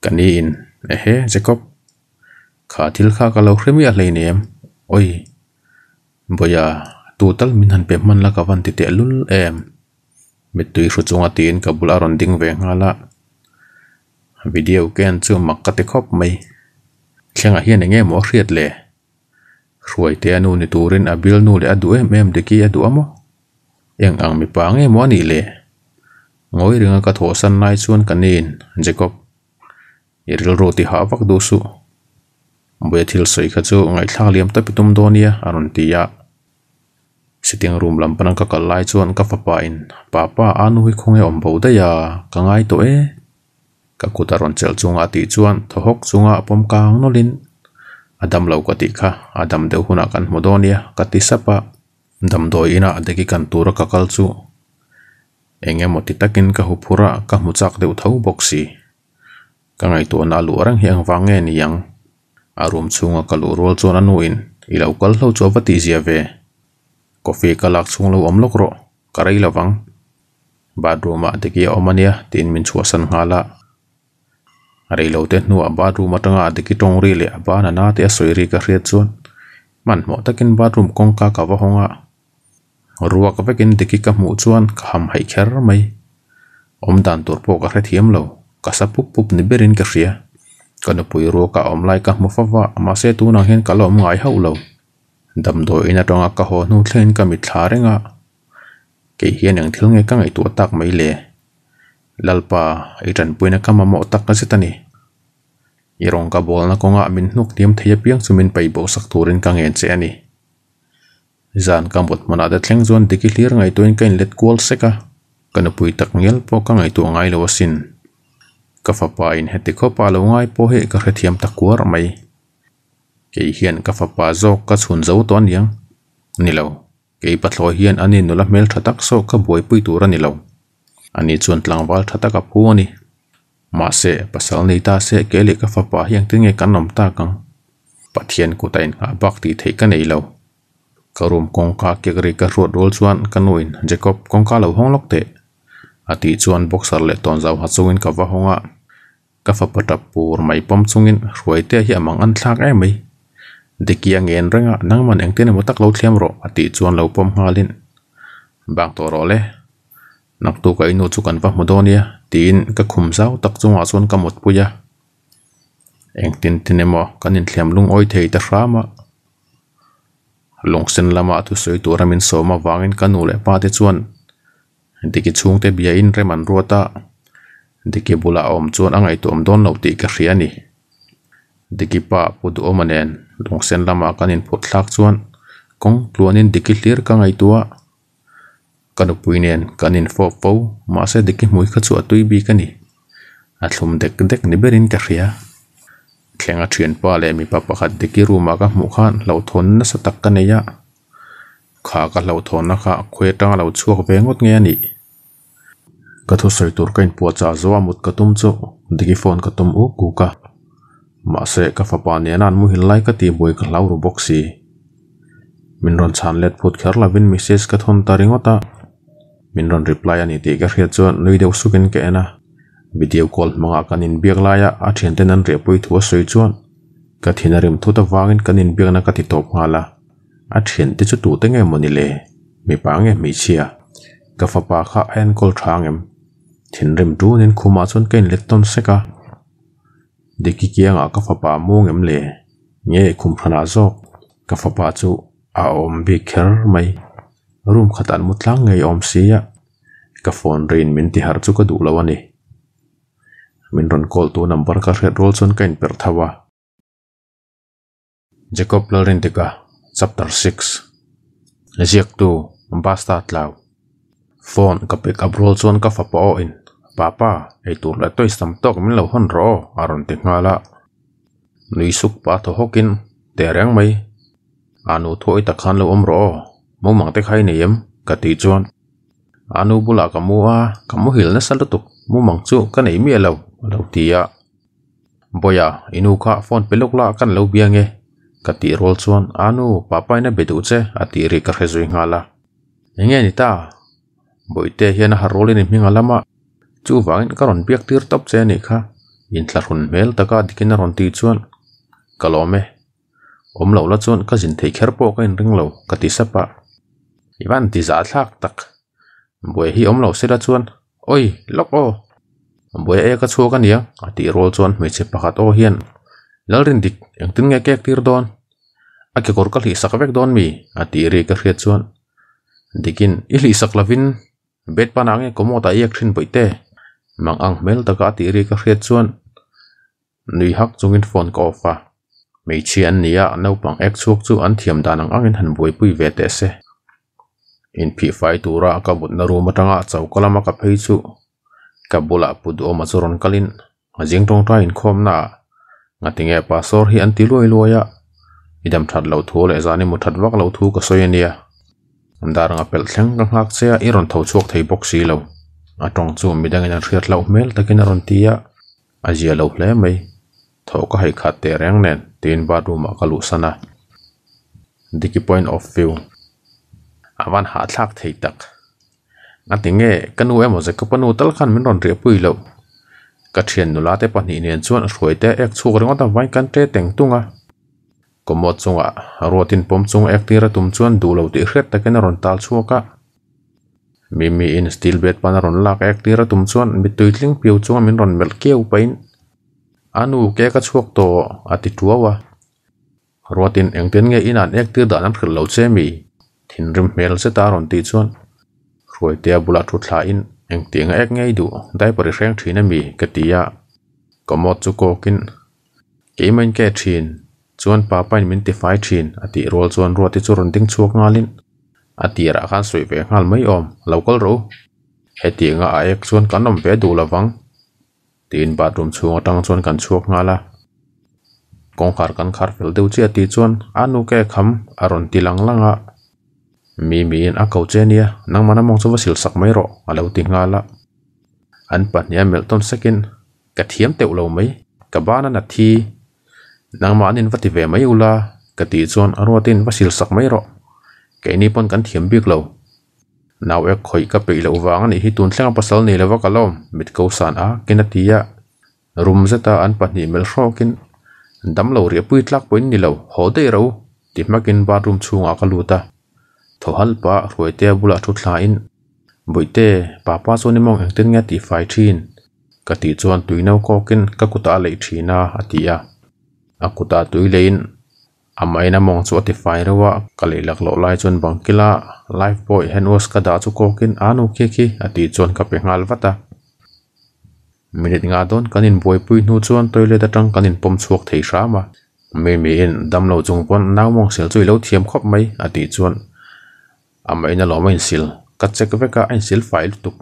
kani in. Ehe jacob. Kha thil kha ka lo hremi a lei nem oi. Boya tutal min han pe man la ka van ti te lul em mi tui hru chunga tin ka bula ron ding ve nga la video ken chu mak ka te khop mai thlenga hian enge mo hriat le ruai te anu ni turin a bil nu le adu em em de ki à adu amo eng ang mi pa nge mo ni le ngoi ringa ka à tho san nai chuan kanin jacob iril ro ti ha vak du su. Bwe à thil soi kha chu ngai thla liam ta pitum donia aron ti ya sitting room lam panang ka kal lai chuan ka fapa papa anu hi khonge om bo da ya ka ngai to e? Ka kutaron chel chunga ti chuan thohok chunga pom kang nolin. Adam lo ka ti kha adam deuh huna kan modonia ka ti sapa. Dam doi ina adeki kan tura ka kal chu enge moti takin ka hupura ka muchak deuh thau boxi ka ngai to na lu rang hiang wange ni yang arum chunga ka lu rol chon anu in ilo kal hlo ve coffee ka lak chung lo om lok ro, karai lawang bathroom a deki omania tin min chuasan ngala rei lo te nu a bathroom atanga deki tong ri le, ba na na te soi ri ka hriat chuan. Man, mo takin bathroom kong ka ka wa honga ruwa ka vekin deki ka mu chuan, ka ham hai kher mai. Om dan tur po ka hre thiam lo, ka sa pup pup ni berin ka hria ka na pui ro ka om lai ka mu fa wa ma se tu na hen ka lo ngai hau lo dam do ina tonga ka ho nu thlen ka mi thla renga. Ke hian ang thil nge ka ngai tu tak mai le. Lalpa e itan puina ka ma mo tak ka setani irong ka bol na konga min nuk tiam theya piang chumin pai bo sak turin ka ngen che ani zan ka mot mana da thleng zon diki hlir ngai toin kain let kwal seka. Kana pui tak ngel po ka ngai tu ngai lo sin. Ka fa pa in heti kho pa lo ngai po he ka hrethiam takwar mai ke hian ka fa pa zo ka chhun zo ton yang nilo ke patlo hian ani nula mel thatak so ka boi pui tur ani lo ani chuan tlangwal thataka phu ani ma se pasal nei ta se ke le ka fa pa hiang tinge kan nom ta kang pathian ku tain a bak ti thei ka nei lo karum cá ka ke gri ka ro dol chuan kanuin jacob kong ka lo hong lok te ati chuan boxer le ton zau ha chuin ka wa honga ka fa patap pur mai pom chungin ruai te hi amang an thlak em mai dekia ngen renga nangman engten mo tak lo thliam ro ati chuan lo pom halin bang to ro le nak tu ka inu chu kan va modonia tin ka khum zau tak chunga chuan ka mot puya eng tin tinemo kanin thliam lung oi thei ta rama lungsen lama tu soi turamin soma wangin kanule pa te chuan diki chung te bia in reman ruata diki bula om chuan angai tom don lo ti ka hriani diki pa pudu omanen lungsen lama kanin phut thlak chuan kong tluanin diki hlir ka ngai tua. Kanu puinen kanin fo po ma se diki mui kha chu atui bi kani a thlum dek dek ni berin ka hria thlenga thian pa le mi pa pakhat diki ruma ka mu khan lo thon na sa tak ka neya. Kha ka lo thon na kha khwe tang lo chuak ve ngot nge ani. Ka thu soi tur kain po cha zo amut ka tum chu diki phone ka tum u ku ka ma se ka fa pa ne nan muốn hil lai ka ti boi ka lau ru boxi min ron chan let phut khar la vin message ka thon ta ringota min ron reply ani cái ka hria chuan lui deuh sukin ke na. Video call manga kanin biak laya a thian ten an anh reply thua soi chuan ka thinarim thu ta wangin kanin biak na ka ti top ngala a thian te chu tu te nge moni le mi pa nge mi chia ka fa pa kha en kol thangem thinrim tu nin khuma chon ken let ton cả deki kianga ka fa pa mu ngem le nge khum phana zok ka fa pa chu a om bi kher mai. Room khatan mutlang ngei om sia ka phone rin min ti har chu ka du lawani min ron call tu number ka hret rol chon kain per thawa jacob loren tika chapter 6 ziak tu basta tlaw phone ka pick up rol chon ka fa po in papa ei tur la toy sam tok min lo hon ro aron ti ngala nui suk pa tho hokin te rang mai. Anu thoi ta khan lo om ro mo mang te khai neyem ka ti chuan anu bula ka mu a ka mu hil na sal tuk mu mang chu ka nei mi lo lo tia boya, inu kha phone pelok la kan lo biange ka ti rol chuan anu, papa na bedu che ati ri ka khezui ngala. Nge ni ta boite hian ha rol ni minga lama chu wangin ka ron biak tir top che ni kha in thla hun mel taka dikin ron ti chuan kalome om lo la chuan ka jin thei kher po ka in ring lo ka ti sapa iwan ti za thak tak bue hi om lo se sera chuan oi lok o bue e ka chu ka nia a ti rol chuan me che pakhat o hian lalrin dik eng tin nge kek tir don a ke kor ka hli sak vek don mi a ti ri ka hriat chuan dikin i hli sak lavin bet panange komota yak thin boite มังอังเมลตะกะติริกะเฮ็ดชวนนุยฮักจงอินฟอนกอฟะไม่เชียนนี่อะนาวปังเอ็กชวกจูอันเทียมดานังอังอินหันบวยปุยเวเตเซอินพีไฟตัวระกับบุตรนรูมะตั้งอะเจ้ากะละมากะเพชูกับบุลาปุดโอมาซรอนกะลินอาจิงตรงตาอินคอมนางาติงเอปาสอร์ฮีอันติลวยลวยะอิดัมทัดเหล่าทูเลจานิมุทัดวักเหล่าทูกะซอยเนียอันดารังอเปิลเซงกังฮักเซียอีรอนเทาชวกไทยบ็อกซีเหลา atong chu midang in riat lo mel takin ron tia azia lo hle mai tho ka hai khat te reng nen tin bathroom ka lu sana diki point of view awan ha thlak thei tak ngatinge kanu emo je kapanu tal khan min ron ri pui lo ka thian nula te pahni nen chuan hruaite ek chuk ringa ta vai kan te teng tunga komot chunga rotin pom chung ek tira tum chuan du lo ti hret taken ron tal chuaka มีมีอินสติลเบดปานรอนลากแอกตีระตุ่มชวนมีตุยลิงเปียวจวงมินรอนเมลเกียวไปอานูแกก็ชวกโตอติดัววะรัวตินเองเตียนเงียอินันแอกตีดานนขึ้นเหล่าเซมีทินริมเมลเซตารอนตีชวนรวยเตียบุลาทุทลาอินเองเตียงแอกเงียดูได้ปริแรงทีนมีกติยะก็มดจุโกกินเกีมันแกทีนชวนป้าไปมินติไฟทีนอติรัวชวนรัวติจุรนติงชวกงาลิน ati ra khan soi ve ngal mai om local ro heti nga a ek chuan kanom ve du lawang tin bathroom chunga tang chuan kan chuak ngala kong khar kan khar fel deuh chi ati chuan anu ke kham aron tilang langa ah. mi mi in a kau che nia nang mana mong chu vasil sak mai ro alo ti ngala an pa nia melton sekin ka thiam teuh lo mai, ka bana na thi. Nang ma nin vati ve mai ula ka ti chuan arwatin vasil sak mai ro ke ni pon kan thiam bik lo naw ek khoi ka pe lo wang ani hi tun thlang pasal nei lawa kalom mit ko san a kenatia rum zeta an pa ni mel shokin dam lo ri pui tlak poin ni lo ho dei ro ti makin bathroom chunga ka luta thohal pa ruaite bula thu thla in. Boite papa choni mong engten nga ti fai thin ka ti chuan tuino kokin ka kuta lei thina atia akuta tuilein amaina mong chu ati fai rewa kale lak lo lai chuan bangkila life boy henwas ka da chu kokin anu khe khi. Ati chuan ka pe ngal wata minute nga don kanin boy pui nu chuan toilet atang kanin pom chuak thei rama me me in dam lo chung pon naw mong sel chui lo thiam khop mai. Ati chuan ama ina lo main sil. Ka check veka ein sil file tuk.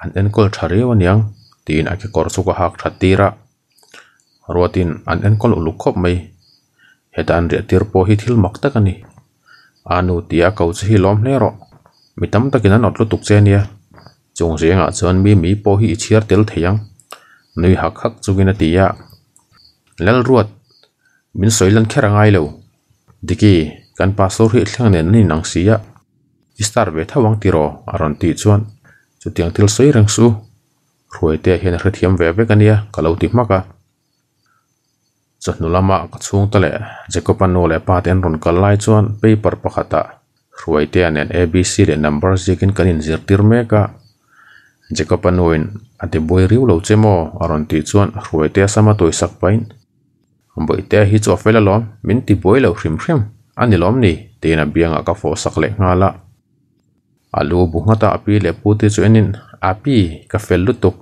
An en kol thari waniang tin ake kor chu ka hak thatira ruatin an en kol uluk khop mai hetan ria tir po hi thil mak takani anu tia kau chi hi lom hlero mitam takin an otlu tuk che nia chung zenga chuan mi mi po hi chiar tel theyang. Nui hak hak chugina tia. Lal ruat. Min soilan kherangai lo diki, kan pastor hi thlang nen ni nang sia istar ve thawang tiro, aron ti chuan. Chu tiang til soi rang su. Ruai te hian hre ve ve kania kalau ti maka chanu lama ka chung tale jekopan no le pa ten ron kal lai chuan paper pakhata ruai te abc le numbers jekin kanin zir tir meka. Jekopan noin ate boy riu lo chemo aron ti chuan ruai sama toi sak pain. Boi te hi chu fela lom min ti boy lo hrim hrim. Ani lom ni te na bianga ka fo sak le ngala. Alu bu ngata api le puti chu enin api ka fel lutuk.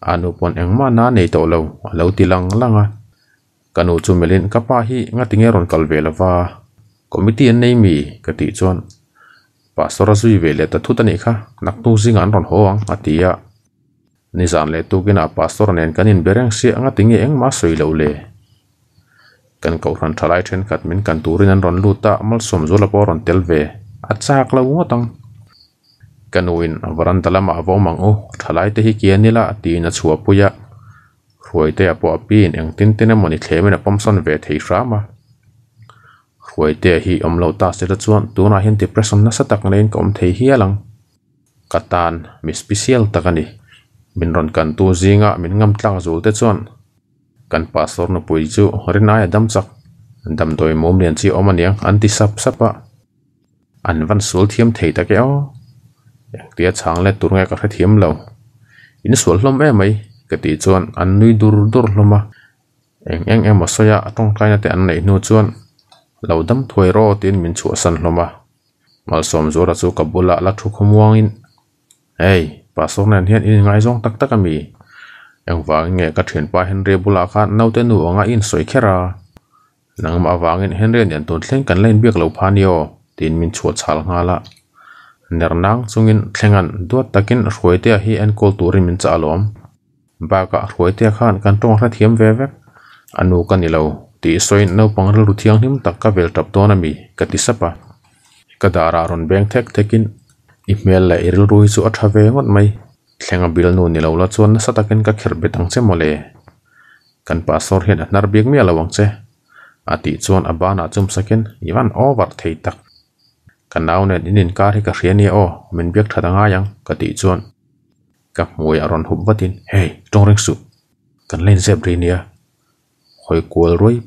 Anu pon engma na nei to lo lo tilang langa kanu chu melin kapa hi nga tinge ron kalve lawa committee nei mi ka ti chon pastora zui ve le ta thu tani kha nak tu zing an ron hoang, atia. Nizan le tu kina pastor nen kanin bereng si anga tinge eng ma soi lo le. Kan ko ran thalai then kat min kan turin an ron lu ta mal som zola por ron tel ve. Achak lo ngotang kanuin varanda lama avomang o thalai te hi kianila ti na chua puya ruồi te po pin eng tin tin moni thle mena pomson ve thei rama ruồi te hi om lo ta se chuan tuna hin depression na satak nein kom thei hi alang katan mi special takani min ron kan tu zinga min ngam tlang zul te chuan kan pastor no pui chu rinai dam chak dam doi mom lian chi omaniang anti sap sapa an van sul thiam thei ta ke o tia chang le tur nge ka thiam lo in sul hlom e mai ka ti chuan an nui dur dur hloma eng eng eng masoya atong kaina te an nei nu chuan. Lo dam thoi ro tin min chu san hloma mal som zora chu kabula la thu khumwang in. Hey pastor này hian in ngai zong tak tak à ami eng wang nge ka thian pa henry bula kha naute nu anga in soi khera à. nang ma wangin henry nian ton thleng kan len biak lo phanio tin min chu chal nga la nernang chungin thlengan duat takin ruaite à hi en kol turin min cha lom ba ka ruaite khan kan tong ra thiam ve ve anu kan ilo ti soin no pangrel ru thiang him tak ka vel tap ton ami ka ti sapa ka dara ron beng thek thekin email la iril rui chu atha ve ngot mai thlenga bil nu ni lo la chuan sa takin ka kher betang che mole kan pasor hian nar biak mi alawang che ati chuan abana chum sakin iwan over thei tak kan nau nen inin kar hi ka hriani o. Min biak thada nga yang ka ti chuan ka hmui aron hub watin hey tong reng su kan len zeb ri nia hoi kual roi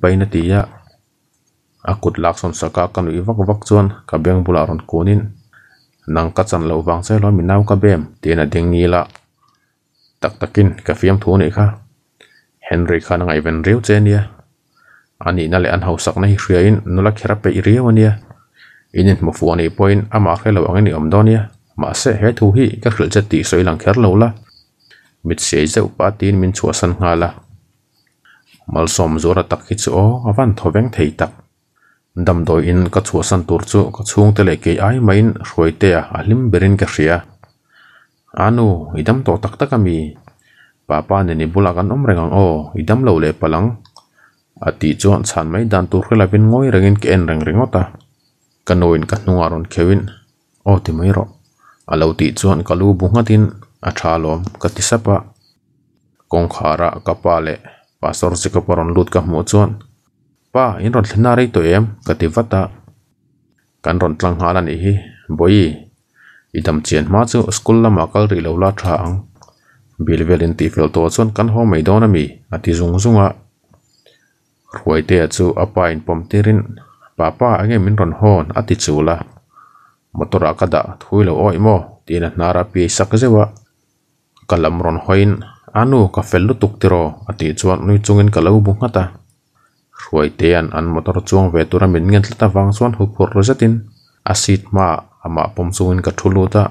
akut lak son saka kan wi vak vak chuan ka beng nín, nàng cắt nang ka chan lo wang mì lo min nau ka bem tina nghi ni la tak takin ka fiam thu ni kha. Henry khan ngai ven riu che nia ani na le an hausak na hi hriain nula khera pe iriawania inin mo fu ani ama khelo angani omdonia mà sẽ hết thu hi các khil che tỷ soi lang kher lâu la. Mit sẽ zeu ba tin min chua san nga la. Mal som zora tak hi chu o awan thoveng thei tak dam doi in ka chua san tur chu ka chung te le ke ai main roi te a à, alim berin ka ria anu à. idam to tak tak ami papa ne ni bula kan om rengang o idam lo le palang ati chuan chan mai dan tur khela bin ngoi rengin ke en reng ringota kanoin ka hnunga ron khewin o ti mai ro alo tih chuan kalu bungatin a tha lawm ka tisapa kawngkhara kapa leh pastor zikapa rawn lut ka hmuh chuan pa in rawn thlina rei tawh em ka ti vata kan rawn tlang hal ani hi boi i dam chian hma chu school lama kal ri lo la tha ang bilvel in tih fel tawh chuan kan ho mai dawn ami a ti zung zunga ruai te chu apa in pom tirin papa ange min rawn hon a ti chu la kada thui lo oi mo tina nara pi sak kalam ron hoin anu ka fellu tuk tiro ati chuan nui chungin ka lo bu ngata. Ruai te an motor chuang ve tura min ngen tlata wang chuan hu phur rozatin asit ma ama pom chungin ka thulu ta.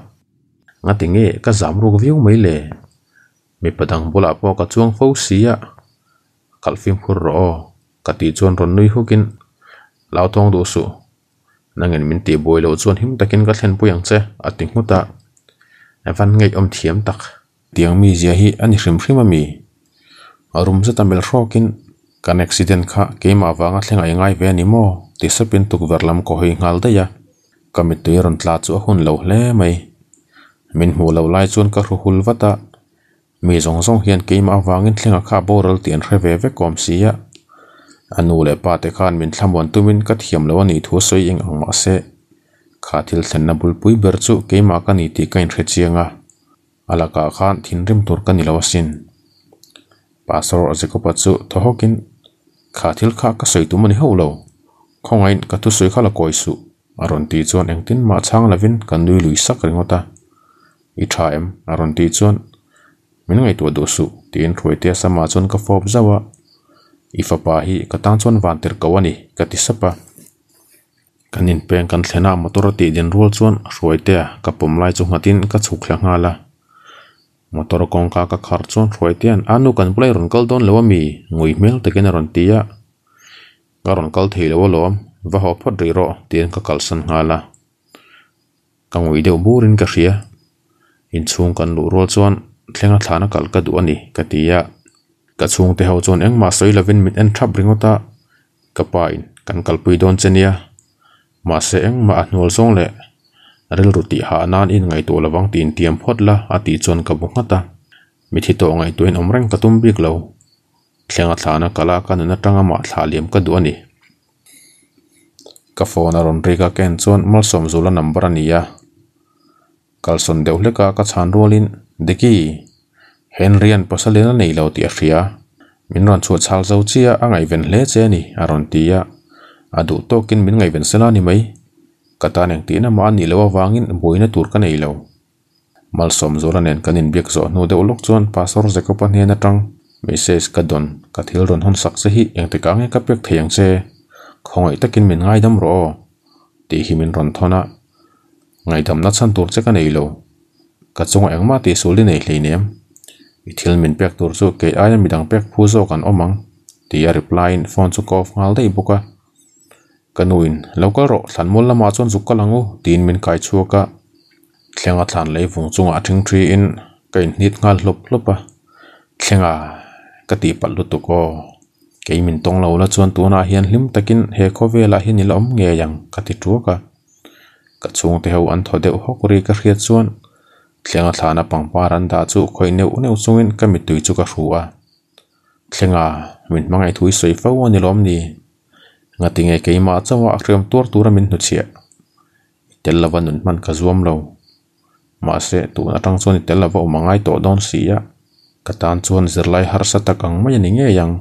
Ngati nge ka zam ru viu mai le mi padang bula po ka chuang fo sia. Kalfim phur ro kati chuan ron nui hukin. Lao tong du su nangin min ti boi lo chuan him takin ka thlen puyang che à, ati nguta evan ngei om thiam tak tiang mi zia hi ani hrim hrim ami arum zata mel rokin kan accident kha keima awanga thlenga ngai ve ani mo ti sapin tuk verlam ko hoi ngal da ya kamit tu ron tla chu hun lo hle mai min hu lo lai chuan ka ru hul wata mi zong zong hian keima awangin thlenga kha boral tian hre ve ve kom sia anu le pa te khan min thlamon tumin ka thiam lo ani thu soi eng ang ma se. Kha thil thlen na bul pui ber chu ke ma ka ni ti kain thre chianga ala ka khan thin rim tur ka ni lo sin pastor azeko pa chu thohokin kha thil kha ka soi tu mani ho lo. Khongain ka tu soi khala koi su. Aron ti chuan eng tin ma chang lavin kan nui lui sak ringota i tha em, aron ti chuan, min ngai tu do su, tin throite sama chuan ka fop zawa ifapa hi katang chuan vantir kawani kati sapa kanin peng kan thlena motor ti din rul chuan hruaite ka pum lai chu ngatin, ka chuk thla nga la. Motor kong ka ka khar chuan hruaite an anu kan play ron kal don lawami ngui mel te takin ron tia. Ka ron kal thei lo lo va ho phot ri ro tin ka kal san nga la. Ka ngui deu burin ka hria. In chung kan lu rul chuan thlenga thlana kal ka du ani ka tia ka chung te ho chon eng ma soi lovin mit en thap ringota ka pain kan kalpui don chenia ma se eng ma anol song le rel ruti ha nan in ngai to lawang tin tiam phot la ati chon ka bu ngata mi thi to ngai tuin in omreng ka tum bik lo. Thlenga thlana kala ka nuna tanga ma thla liam ka du ani ka phone aron ri ka ken chuan mal som zula number ania kalson deuh hleka ka chan rolin deki henrian pasalena nei lo ti a hria min ron chu chal zo chia a ngai ven hle che ni aron tia. Adu tokin min ngai ven sela ni mai. Kata neng ti na ma ni lo wangin boina tur ka nei lo. Mal som zula nen kanin biak zo nu de ulok chuan pasor zeko pa hne na tang message ka don, ka thil ron hon sak se hi, eng te ka nge ka pek theyang che. Khongai takin min ngai dam ro. Ti hi min ron thona. Ngai dam na chan tur che ka nei lo. Ka chunga engma ti suli nei hlei nem i thil min pek tur chu ke aya midang pek phu zo kan omang. Ti a reply in phone chu ko ngal dei buka kanuin local ro thlan mol lama chon zu kalangu tin min kai chu ka. Thlenga thlan lei vung chunga thing tri in. Kain nit ngal hlop hlopa thlenga ka ti pal lu tu ko. Ke min tong lo la chuan tuna hian hlim takin he kho vela hian ilom nge yang ka ti tuaka ka. Chung te ho an tho deuh hok ri ka hriat chuan thlenga thlana pangpar an da chu khoi neu neu chungin ka mi tui chu ka hruwa. Tlenga min mangai thui soi fo ni lom ni. Nga tinge ke ma chawa akhrem tur tur min nu chia tel lava nun man ka zuam lo. Ma se tu na tang chon tel lava o mangai to don sia ka tan chuan zirlai har sa takang ma ni nge yang.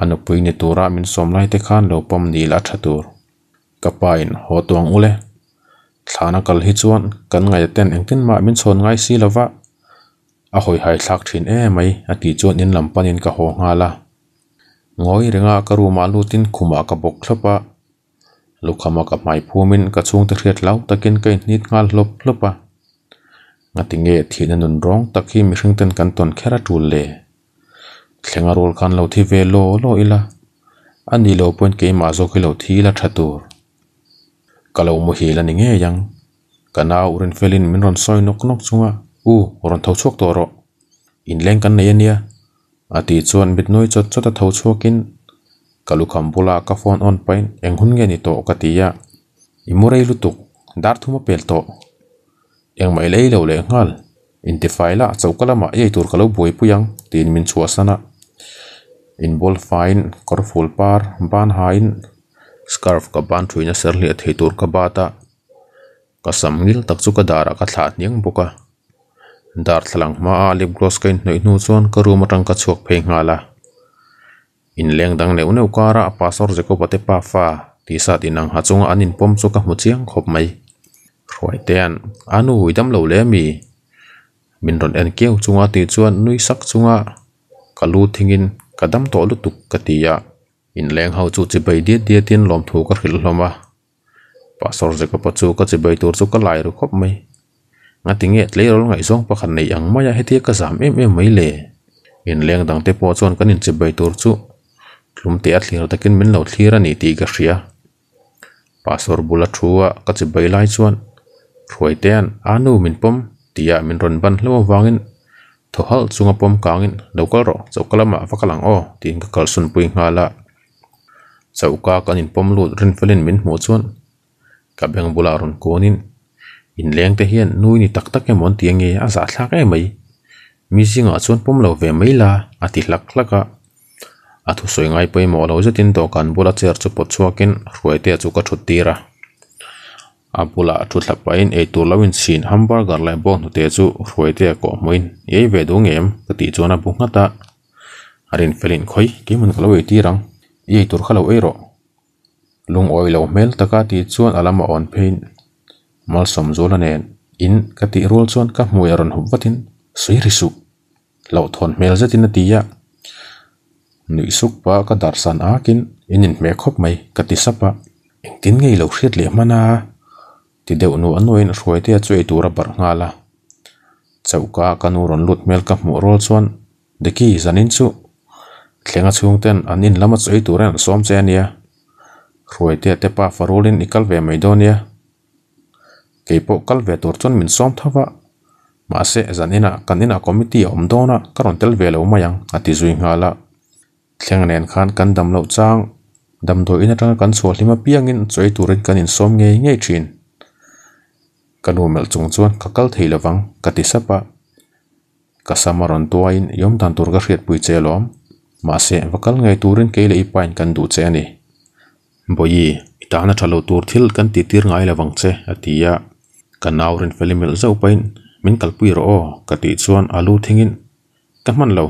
Anu pui ni tura min som lai te khan lo pom ni la thatur ka pain ho tuang ule thlana kal hi chuan kan ngai ten engtin ma min chon ngai si lova a hoi hai thlak thin e mai, a ti chuan in lampanin ka ho nga la ngoi renga ka à ma lutin khuma ka bok thlopa lukhama ka mai phumin ka chung te hriat lau takin kai nit ngal hlop hlopa nghệ thì thina nun rong takhi mi hringten kan ton khera tul le. Thlenga rol kan lo thi ve lo lo ila. Ani lo point ke ma zo thì thi la thatur kalau mu hi la ni nge yang kana urin felin min ron soi nok nok chunga u ron thau chok to ro in leng kan nei ania ati chuan mit noi chot chota thau chokin kalu khambula ka phone on pain eng hun nge ni to ka tia imurei lutuk dar thuma pel to eng mai lei lo le ngal intifai la chaukalama ei tur kalau boi puyang tin min chuasana in bol fine korful par ban hain scarf ka ban thuina serli a theitur ka bata ka samngil tak chu ka dara ka thla niang buka dar thlang ma a, lip gloss kain noi nu chuan ka room atang ka chuak phei ngala in leng dang neu neu kara pasor jeko pate pa fa. Ti sa ti nang ha chunga anin pom chu ka mu chiang khop mai. Khoi ten anu huidam lo le mi. Min ron en keu chunga ti chuan nui sak chunga. Kalu thingin kadam to lu tuk katia in leng hau chu chi bai dia dia tin lom thu ka hril hloma pasor je ko pachu ka chi bai tur chu ka lai ru khop mai. Nga tinge tle rol ngai zong pa khan nei ang maya hetia ka zam em em mai le. In leng dang te po chon kanin chi bai tur chu. Tlum te athlir takin min lo thlir ani ti ka hria. Pasor bula thuwa ka chi bai lai chuan. Ruai ten anu min pom, tia min ron ban hlo wangin thohal chunga pom kangin lokal ro chokalama vakalang o, tin ka kalsun pui ngala chauka kanin pom lut rin felin min hmu chuan. Ka beng bula ron konin in leng te hian nui ni tak tak emon tiange a za thlak e mai. Mi singa chuan pomlo ve mai la, a ti hlak hlaka a. Thu soi ngai poi mo lo zetin to kan bula cher chu pot chuakin ruai te chu ka thut tira a bula thu thlapa in, ei tur lawin sin hamburger lai bo nu te chu ruai te ko moin ei ve du ngem ka ti chuan a bu ngata arin felin khoi ki mun ka lo ei tirang ei tur khalo ei ro lung oi lo mel taka ti chuan alama on phein. Mal som zola nen. In ka ti rul chuan ka hmu aron hubwatin sui risu lo thon mel zetin tiya nui suk pa ka darsan akin inin me khop mai ka ti sapa. Engtin ngei lo hriat le mana ti deuh nu anoin hruai te chu ei tura bar ngala. Chauka kanu ron lut mel ka hmu rol chuan. Deki zanin chu thlenga chung ten anin lama chu nha turan som che ania hruai te te pa farolin ikal ve mai donia keipo kal ve tur chon min som thawa ma se zanina kanina committee om dona karon tel ve lo mayang ati zui ngala. Thleng nen khan kan dam lo chang dam do ina tanga kan chhual hlima piangin choi turin kanin som nge nge thin. Kanu mel chung chuan ka kal thei lawang ka ti sapa tuổi anh tuain yom dan tur ka hriat pui lắm lom ma se vakal ngai turin ke le ipain kan du che ani boyi itana thalo tur thil kan ti tir ngai nào wang che atia kanaurin felimel zo pain min kalpui ro o kati chuan alu thingin kan man lo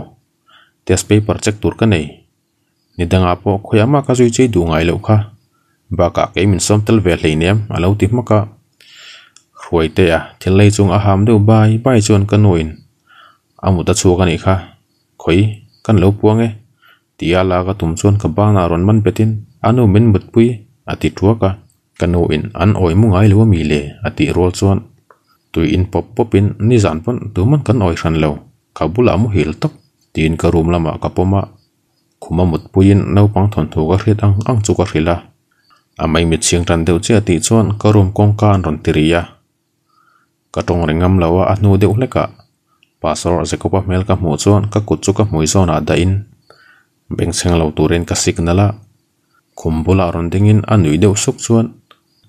test paper check tur ka nei ni danga po khoyama ka zui chei du ngai lo kha. Ba ka ke min som tel ve hleinem alo ti maka ruai te a thil lei chung a ham deuh bai bai chuan kan noin amu ta chu ka ni kha. Khoi kan lo puange tia la ka tum chuan ka ba na ron man petin. Anu min mut pui, ati thuaka kanu in an oi mu ngai lo mi le, ati rol chuan tui in pop popin ni zan pon, tu man kan oi ran lo kabula mu hil tok, tin ka room lama ka poma. Khuma mut puin no pang thon thu ka hrit ang ang chu ka hrila amai mi chiang ran deuh che ati chuan, ka room kong kan ron tiria ka tong ringam lawa, a nu deuh hleka pasor zekopa mel ka mu chuan, ka kut chu ka mui zona da in beng cheng lo turin ka signala. Khumbula ron dingin anui deuh suk chuan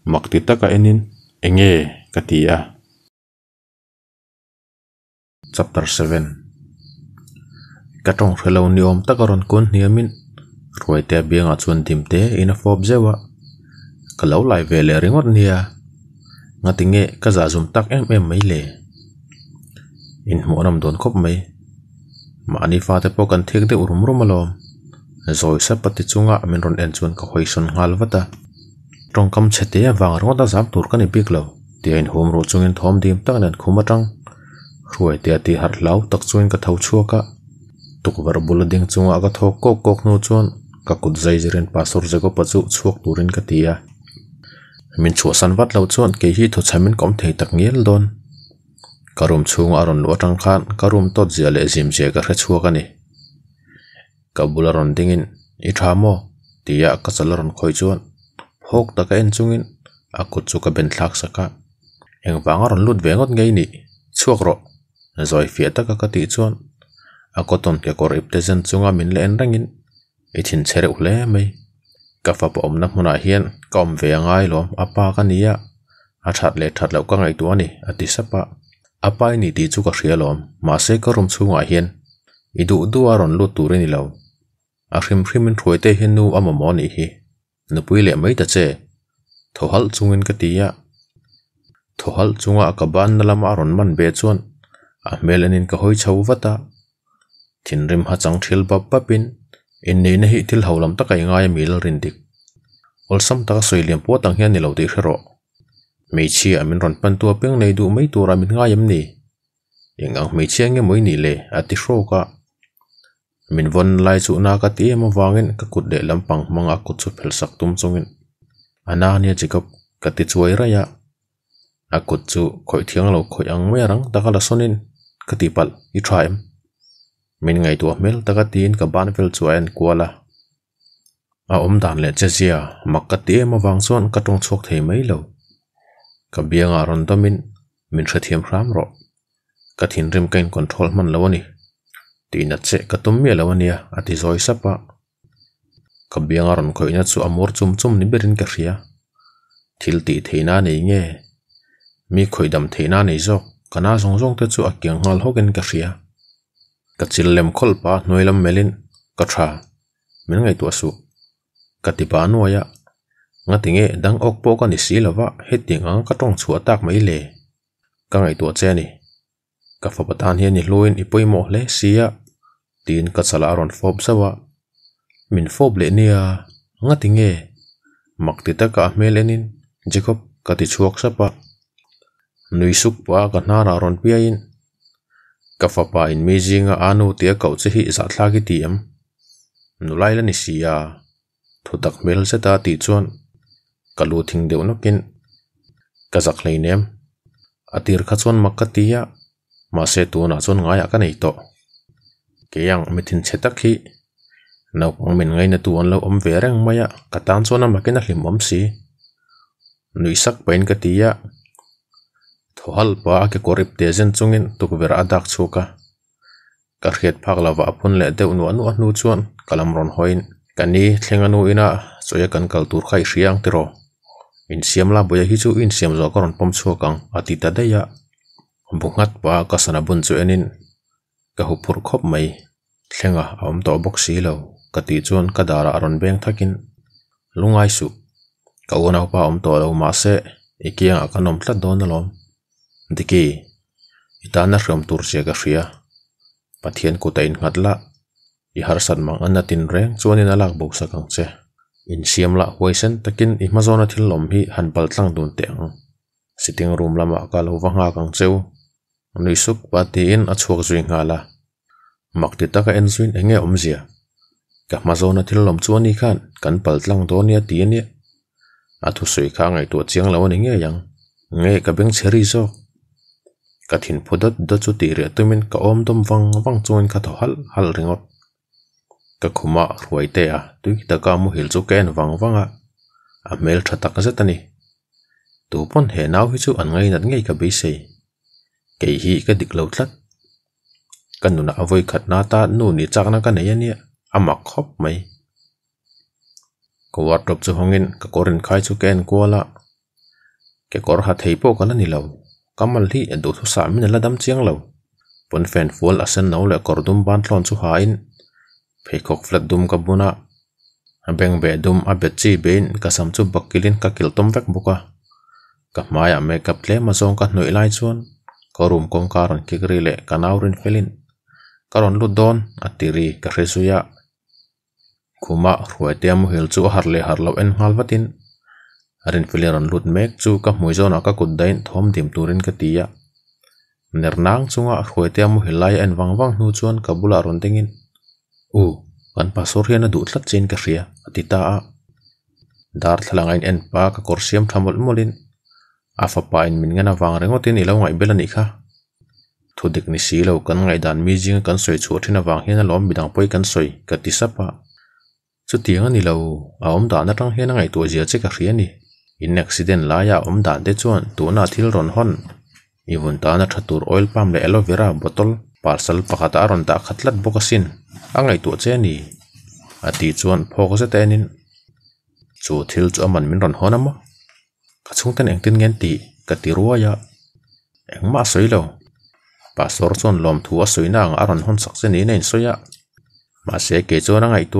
makti taka enin, enge katia chapter 7 katong khelo ni om takaron kun niamin. Ruai te bianga chuan timte ina fob zewa. Kalau lai vele ringot nia. Ngatinge ka za zum tak em em mai le. In monam don khop mai. Ma ani fa te po kan thek de urum rum alom zoi sa pati chunga min ron en chuan ka hoi son ngal wata tong kam chete wang ro da zam tur kan ipik lo ti in hom ro chungin thom dim tak nan khumatang ruai te ti har lau tak chuan ka thau chuaka tukvar bula ding chunga ka các kok kok no chuan ka kut zai ziren pasor zego pachu chuak turin ka tia min chu san wat lo chuan ke hi tho chamin kom thei tak ngel don karum chunga aron lo tang khan karum tot zia le zim je ka kha chuak ani ka bula kabularon dingin. Ithamo thamo tia ka khoi chuan. Hok taka en chungin aku kut chu ka ben thlak saka. Eng wanga lut vengot ngei ni. Chuak ro. Zoi fia taka ka ti chuan. Ako ton ke kor ipte chunga min le en rangin. Ithin chere ule mai ka fa pa omna hmuna hian. Kom om ve ngai lom apa ka nia a that le that lo ka ngai tu ani ati sapa. Apai ni ti chu ka hrialom ma se ka rum chunga hian. Idu du aron lut tur ni lo a hrim hrim in thoi te hian nu ama mo ni hi. Nu pui le mai ta che. Thohal chungin ka tia thohal chunga ka ban na lama aron man be chuan. A melanin ka hoi chho wata thin rim ha chang thil bap papin in. Nei na hi thil holam takai ngai mil rin dik. Ol sam ta soiliam po tang hian ni lo ti khero mei chi amin ron pan tu peng nei du mai tur amin ngayam ni. Eng ang mei chiang nge moi ni le. Ati hro ka min von lai chu na ka ti ma wangin ka kut de lampang manga kut chu phel sak tum chungin ana nia chikap ka ti chuai ra ya. A kut chu khoi thiang lo khoi ang me rang, ta kala sonin ka ti pal, i thaim min ngai tu mel taka tin ka ban vel chuan kuala a om dan le chazia makati ma wang son ka tong chok thei mai lo. Ka bianga ron domin min thra thiam ram ro. Ka thin rim kain control man lo ni ti na che ka tum me lo ania ati sa sapa? Ka bianga ron khoina chu amor chum chum ni berin ka ria thil ti theina nei nge. Mi khoidam theina nei zo kana zong zong te chu akyang ngal hogen ka ria ka chil lem khol pa noilam melin. Ka tha min ngai tu su. Ka ti pa nuaya nga tinge dang ok po ka ni si lawa heting ang ka tong chua tak mai le. Ka ngai tu che ni. Ka fa patan hian ni luin i poimo le sia tin ka chala ron fob sawa min fob le nia nga tinge makti ta ka melenin jacob ka ti chuak sapa nui suk pa ka na ra ron piain ka fapa in meijinga anu tia kau che hi za thlaki ti am nu lai la ni sia thu tak mel se ta ti chuan kalu thing deuh nokin ka zak hleinem atir kha chuan makatia ma se tu na chuan ngaya ka nei to ke yang mithin chetak hi nau pang min ngai na tu an lo om ve reng maya cả tan chuan ma kena hlim om si nui sak pain ka tia thohal pa ke korip te zen chungin tukver adak chuka ka hriat phak lava phun le deuh nu anu anu chuan kalam ron hoin kani thlenga nu ina choya kan kal tur khai hriang tero in siam la boya hi chu in siam zo karon pom chuakang ati ta daya bungat pa ka sana bun chu enin ka hu phur khop mai thlenga om to box si lo ka ti chuan ka dara aron beng thakin lungai su ka ona pa om to lo ma se ikiang akanom tla don lom diki itana ram tur che ka hria pathian ku tain ngatla i har san mang an tin reng chuanin alak bo sakang che in siam la huaisen takin i mazona thil lom hi han pal tlang dun te ang sitting room lama ka lo wanga kang cheu nui suk pa ti in a chuak zui nga la mak ti taka en zuin enge om zia. Ka mazona thil lom chuani khan, kan pal tlang do nia ti ni a thu sui kha ngai tu chiang lo ni nge yang. Nge ka beng cheri zo. Ka thin phudot do chu ti re tumin ka om dom wang wang chuan ka tho hal hal ringot ka khuma ruai te a. Tui ta ka mu hil chu ken wang wanga a. Mel tha tak zetani tu pon he nau hi chu an ngai nat ngai ka be sei cái hi cái dik lâu tlat kan nuna với khat na ta nu ni này na ka nei ani mày, khop mai ko wardrobe chu hongin ka rin khai chu cái kola ke kor ha cái po này lâu, lo kamal hi đồ thu sa mình là đâm chiang lâu, pon fan full asen là le kordum ban thlon chu ha in phekok flat dum ka buna beng be dum abet bet chi bein ka sam chu bakilin ka kil tom vek buka ka maya makeup tle ma zong ka hnoi lai chuan ko room kong karon kikri le kanaurin felin. Karon lu don atiri ka hresuya kuma ruai te mu hil chu har le har lo en ngal vatin arin filiron lut mek chu ka hmui zona ka kut dain thom dim turin ka tia nernang chunga ruai te mu hilai en wang wang nu chuan ka bula ron tengin u, kan pasor hian a du thlat chen ka hria atita a dar thlangain en pa ka korsiam thamol molin afa pa in min ngana wang rengo tin ilo ngai bela ni kha. Thudik ni si lo kan ngai dan mi jing kan soi chu thina wang hian lom bidang poi kan soi ka ti sapa chu tiang ani lo a om da na tang hian ngai tu zia che ka hria ni in accident la ya dạ om dan te chuan tu na thil ron hon i hun ta na thatur oil palm le aloe vera bottle parcel pakhat a ron da khatlat bokasin angai tu che ni ati à, chuan phok se tenin chu thil chu aman min ron honama ka chung ten engtin ngen ti ka ti ruwa ya eng ma soi lo pastor chon lom thu a soi nang aron hon sak se ni nein soya ma se ke cho na ngai tu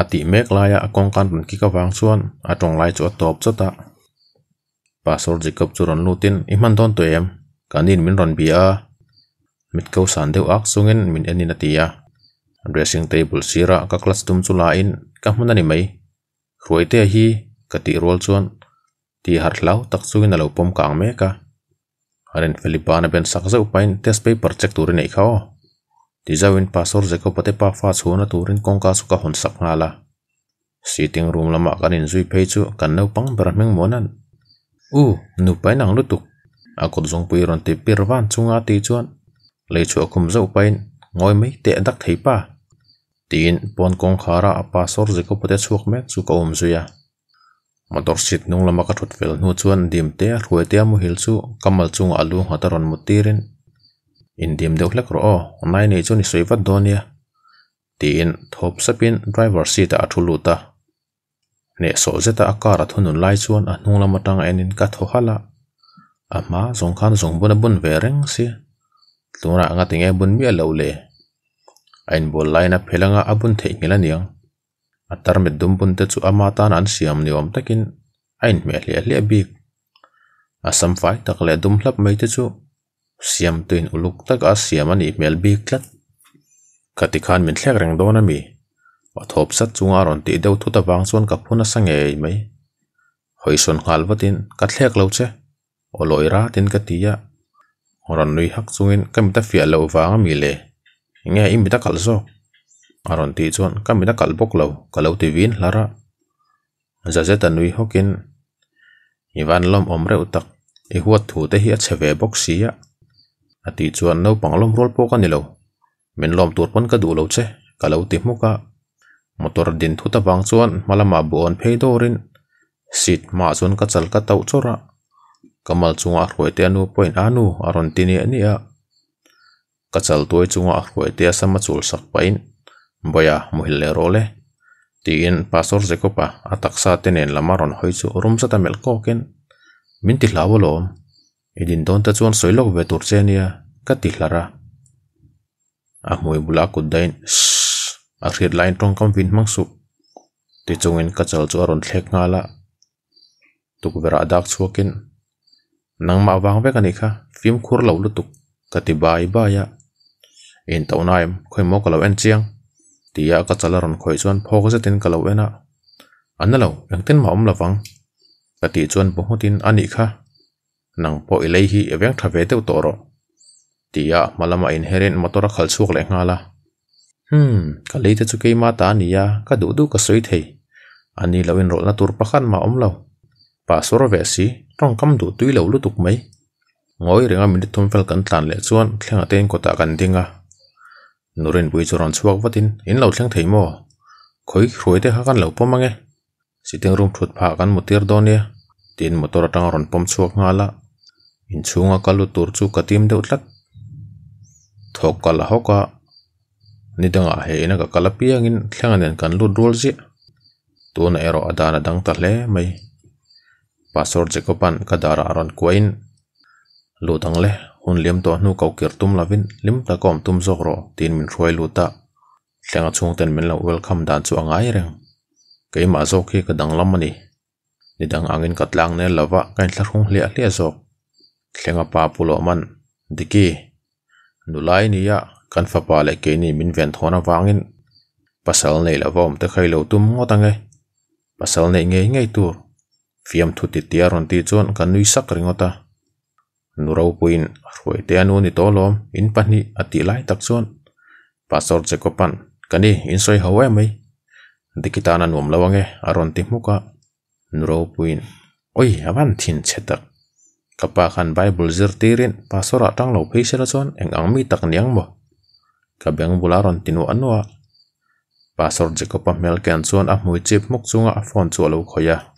a ti mek la ya akong kan run ki ka wang chuan a tong lai chu top cho chota pastor jacob chu ron lutin man don to em kanin min ron bia mit ko san deu ak sungen min enin atia dressing table sira ka class tum chu la in. Ka hmun ani mai ruai te hi ka ti rol chuan ti har hlau tak chungin alo pom kang me ka haren filipana ben sak zeu pain test paper check turin ei khaw ti zawin pastor zeko pate pa fa chhuna turin kongka su ka hon sak ngala sitting room lama kanin zui phei chu kan no pang ber meng monan u, nu pai nang lutuk. A kot zong pui ron te pir van chunga ti chuan. Le chu akum zeu pain, ngoi mai te dak thei pa. Tin pon kong khara a pastor zeko pate chuak mek chu ka um zuya motor sit nung lama ka thut fel nu chuan dim te ruai te mu hil chu kamal chung alu hataron mutirin in dim deuh hlek ro o nai nei chu ni soivat donia tin thop sapin driver seat a thuluta ne so zeta a car a thunun lai chuan a hnung lama tang enin ka tho hala ama zong khan zong bun bun ve reng si tuna anga tinge bun mi lo le ain bol laina phelanga abun thei ngila niang a tar met dum bun te chu ama tan an siam ni niom takin, ain me hlia hlia bik. Sam fai tak le dum hlap mai te chu, siam tuin uluk tak a siam ani mel bik tlat. Kati khan min thlek reng don ami. Wa thop sat chunga ron ti deuh thuta wang chon ka phuna sange mai. Hoi son ngal watin ka thlek lo che. O loira tin ka tia ron nui hak chungin kamita fia lo wanga mi le. Nge imita kalzo aron ti chuan. Kamita kal bok lo. Kalo ti win hlara zazeta nui hokin. Iwan lom omre utak. I huat thu te hi a cheve bok sia ati chuan no panglom rol po ka ni min lom tur pon ka du lo che. Kalo ti muka motor din thuta bang chuan. Malama bon phei dorin. Sit ma chuan ka chal ka tau chora. Kamal chunga hruai te anu point anu aron tini ania kachal tuai chunga hruai te sama chul sak pain boya muhille role. Tin pastor zekopa ataksa tenen lamaron hoichu chu rum sata mel koken. Min ti hlawolom idin don ta chuan soilok ve tur chenia ka ti hlara a mui bula ku dain a riat line tong kam vin mang su ti chungin ka chal chu aron thlek nga la tuk vera dak chuakin nang ma wang vek ani kha phim khur lo lutuk ka ti bai ba ya in tawnaim khoi mo ka en chiang ti ya ka chala ron khoi chuan phok za tin ka lo ena an lo yang tin ma om lawang ka ti chuan bo hutin ani kha. Nang po ilei hi eveng tha ve teu to ro ti ya malama in herin motora khal chuak le nga la. Hmm ka leite chu ke ma ta ni cái ka du du ka soi thei ani lo in rol na tur pakhan ma om lo pa sor ve si tong kam du tui lo lu tuk mai ngoi renga min thum fel kan tlan le chuan thlenga ten ko ta kan dinga nurin bui chu ron chuak watin in lo thleng thei mo khoi khroi te ha kan lo pomange sitting room thut pha kan mutir donia tin motor atang ron pom chuak nga la in chunga kalu tur chu katim deuh tlat thok kala hoka nidanga he ina ka kala piangin thlenganen kan lu rul zi tuna ero adana dang ta hle mai pasor jekopan kadara aron kuain lu dang le hun liam to nu kau kir tum lavin lim ta kom tum zok ro tin min roi lu ta. Thlenga chung ten min lo welcome dan chu angai reng. Ke ma zok hi ka dang lam ani ni dang angin katlang ne lawa kain thla hung hlia hlia zok thlenga pa pulo man diki nulai ni ya kan fa pa le ke ni min ven thona wangin pasal nei la vom te khai lo tum ngotange pasal nei ngei ngei tur fiam thu ti tiaron ti chon kan nui sak ringota nuro puin roi te anu ni tolom in pani ati lai tak chuan pastor chekopan kani in soi hawe mai dikitana nuam lawange aron ti muka nuro puin oi awan thin chetak kapa khan bible zir tirin pasora tang lo pheisela chon eng ang tak niang mo. Ka beng bularon tinu anwa pastor chekopa mel kan chuan a mui chip muk chunga a phone chu lo khoya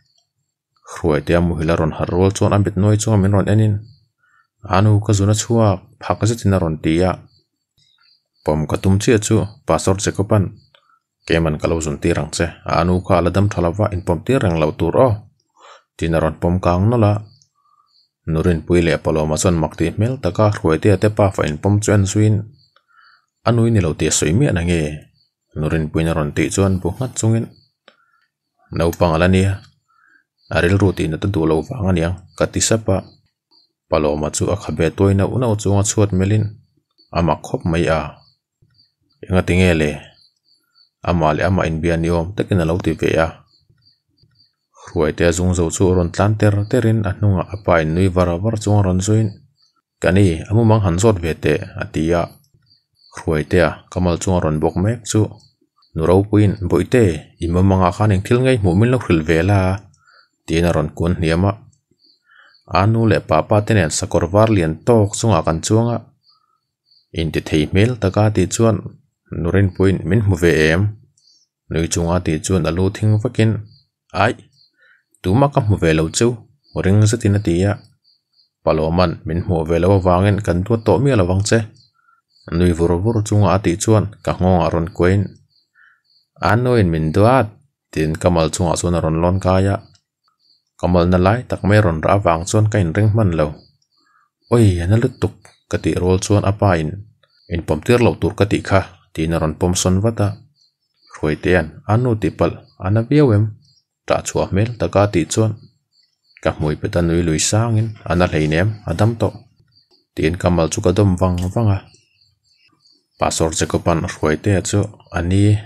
khruai te amu hilaron harrol chon ambit noi chunga min ron enin anu ka zuna chhuak phak zetin a ron tia. Pom ka tum chia chu keman kalo zun ti rang che. Anu kha ladam thalawa in pom ti rang lo tur o. Tinaron pom kang nola nurin puile palo ma chon makti mel taka hruai te te pa fa in pom chen suin. Anui ni lo te soi mi anange nurin puina ron ti chuan bu ngat chungin. No pangalania aril ruti na ta du lo wangania katisapa paloma chu a khabe toina una chunga chuat melin. Ama khop mai a. Enga tinge le. Ama le ama in bia niom takin alo ti ve a. Ruai te zung zo chu ron tlan ter terin a hnunga apa in nui vara var chung ron zuin. Kani, amu mang han zot ve te atia ruai te a, kamal chung ron bok mek chu. Nuro puin boite ima manga khaning thil ngai mu min lo khil vela tina ron kun niama anu le papa ten tenen sakor var lian tok chunga kan chuanga in ti thei mel taka ti chuan nurin puin min mu ve em. Nui chunga ti chuan alu thing vakin. Ai, tuma ka mu ve lo chu. Ring zatina tia paloman min mu ve lo wangin kan tu to mi lo wang che nui vur vur chunga ti chuan ka ngong aron queen anoin min duat, tin kamal chunga chuan aron lon kaya kamal na lai tak mai ra wang chuan kain ring man lo. Oi ana lutuk kati rol chuan apa in pom tir lo tur kha ti na ron pom son wata roi tian anu tipal ana biawem ta chua mel taka ti chuan. Ka mui peta nui lui sangin ana leinem adam to. Tin kamal chu ka dom wang wanga pasor chekopan roi te chu ani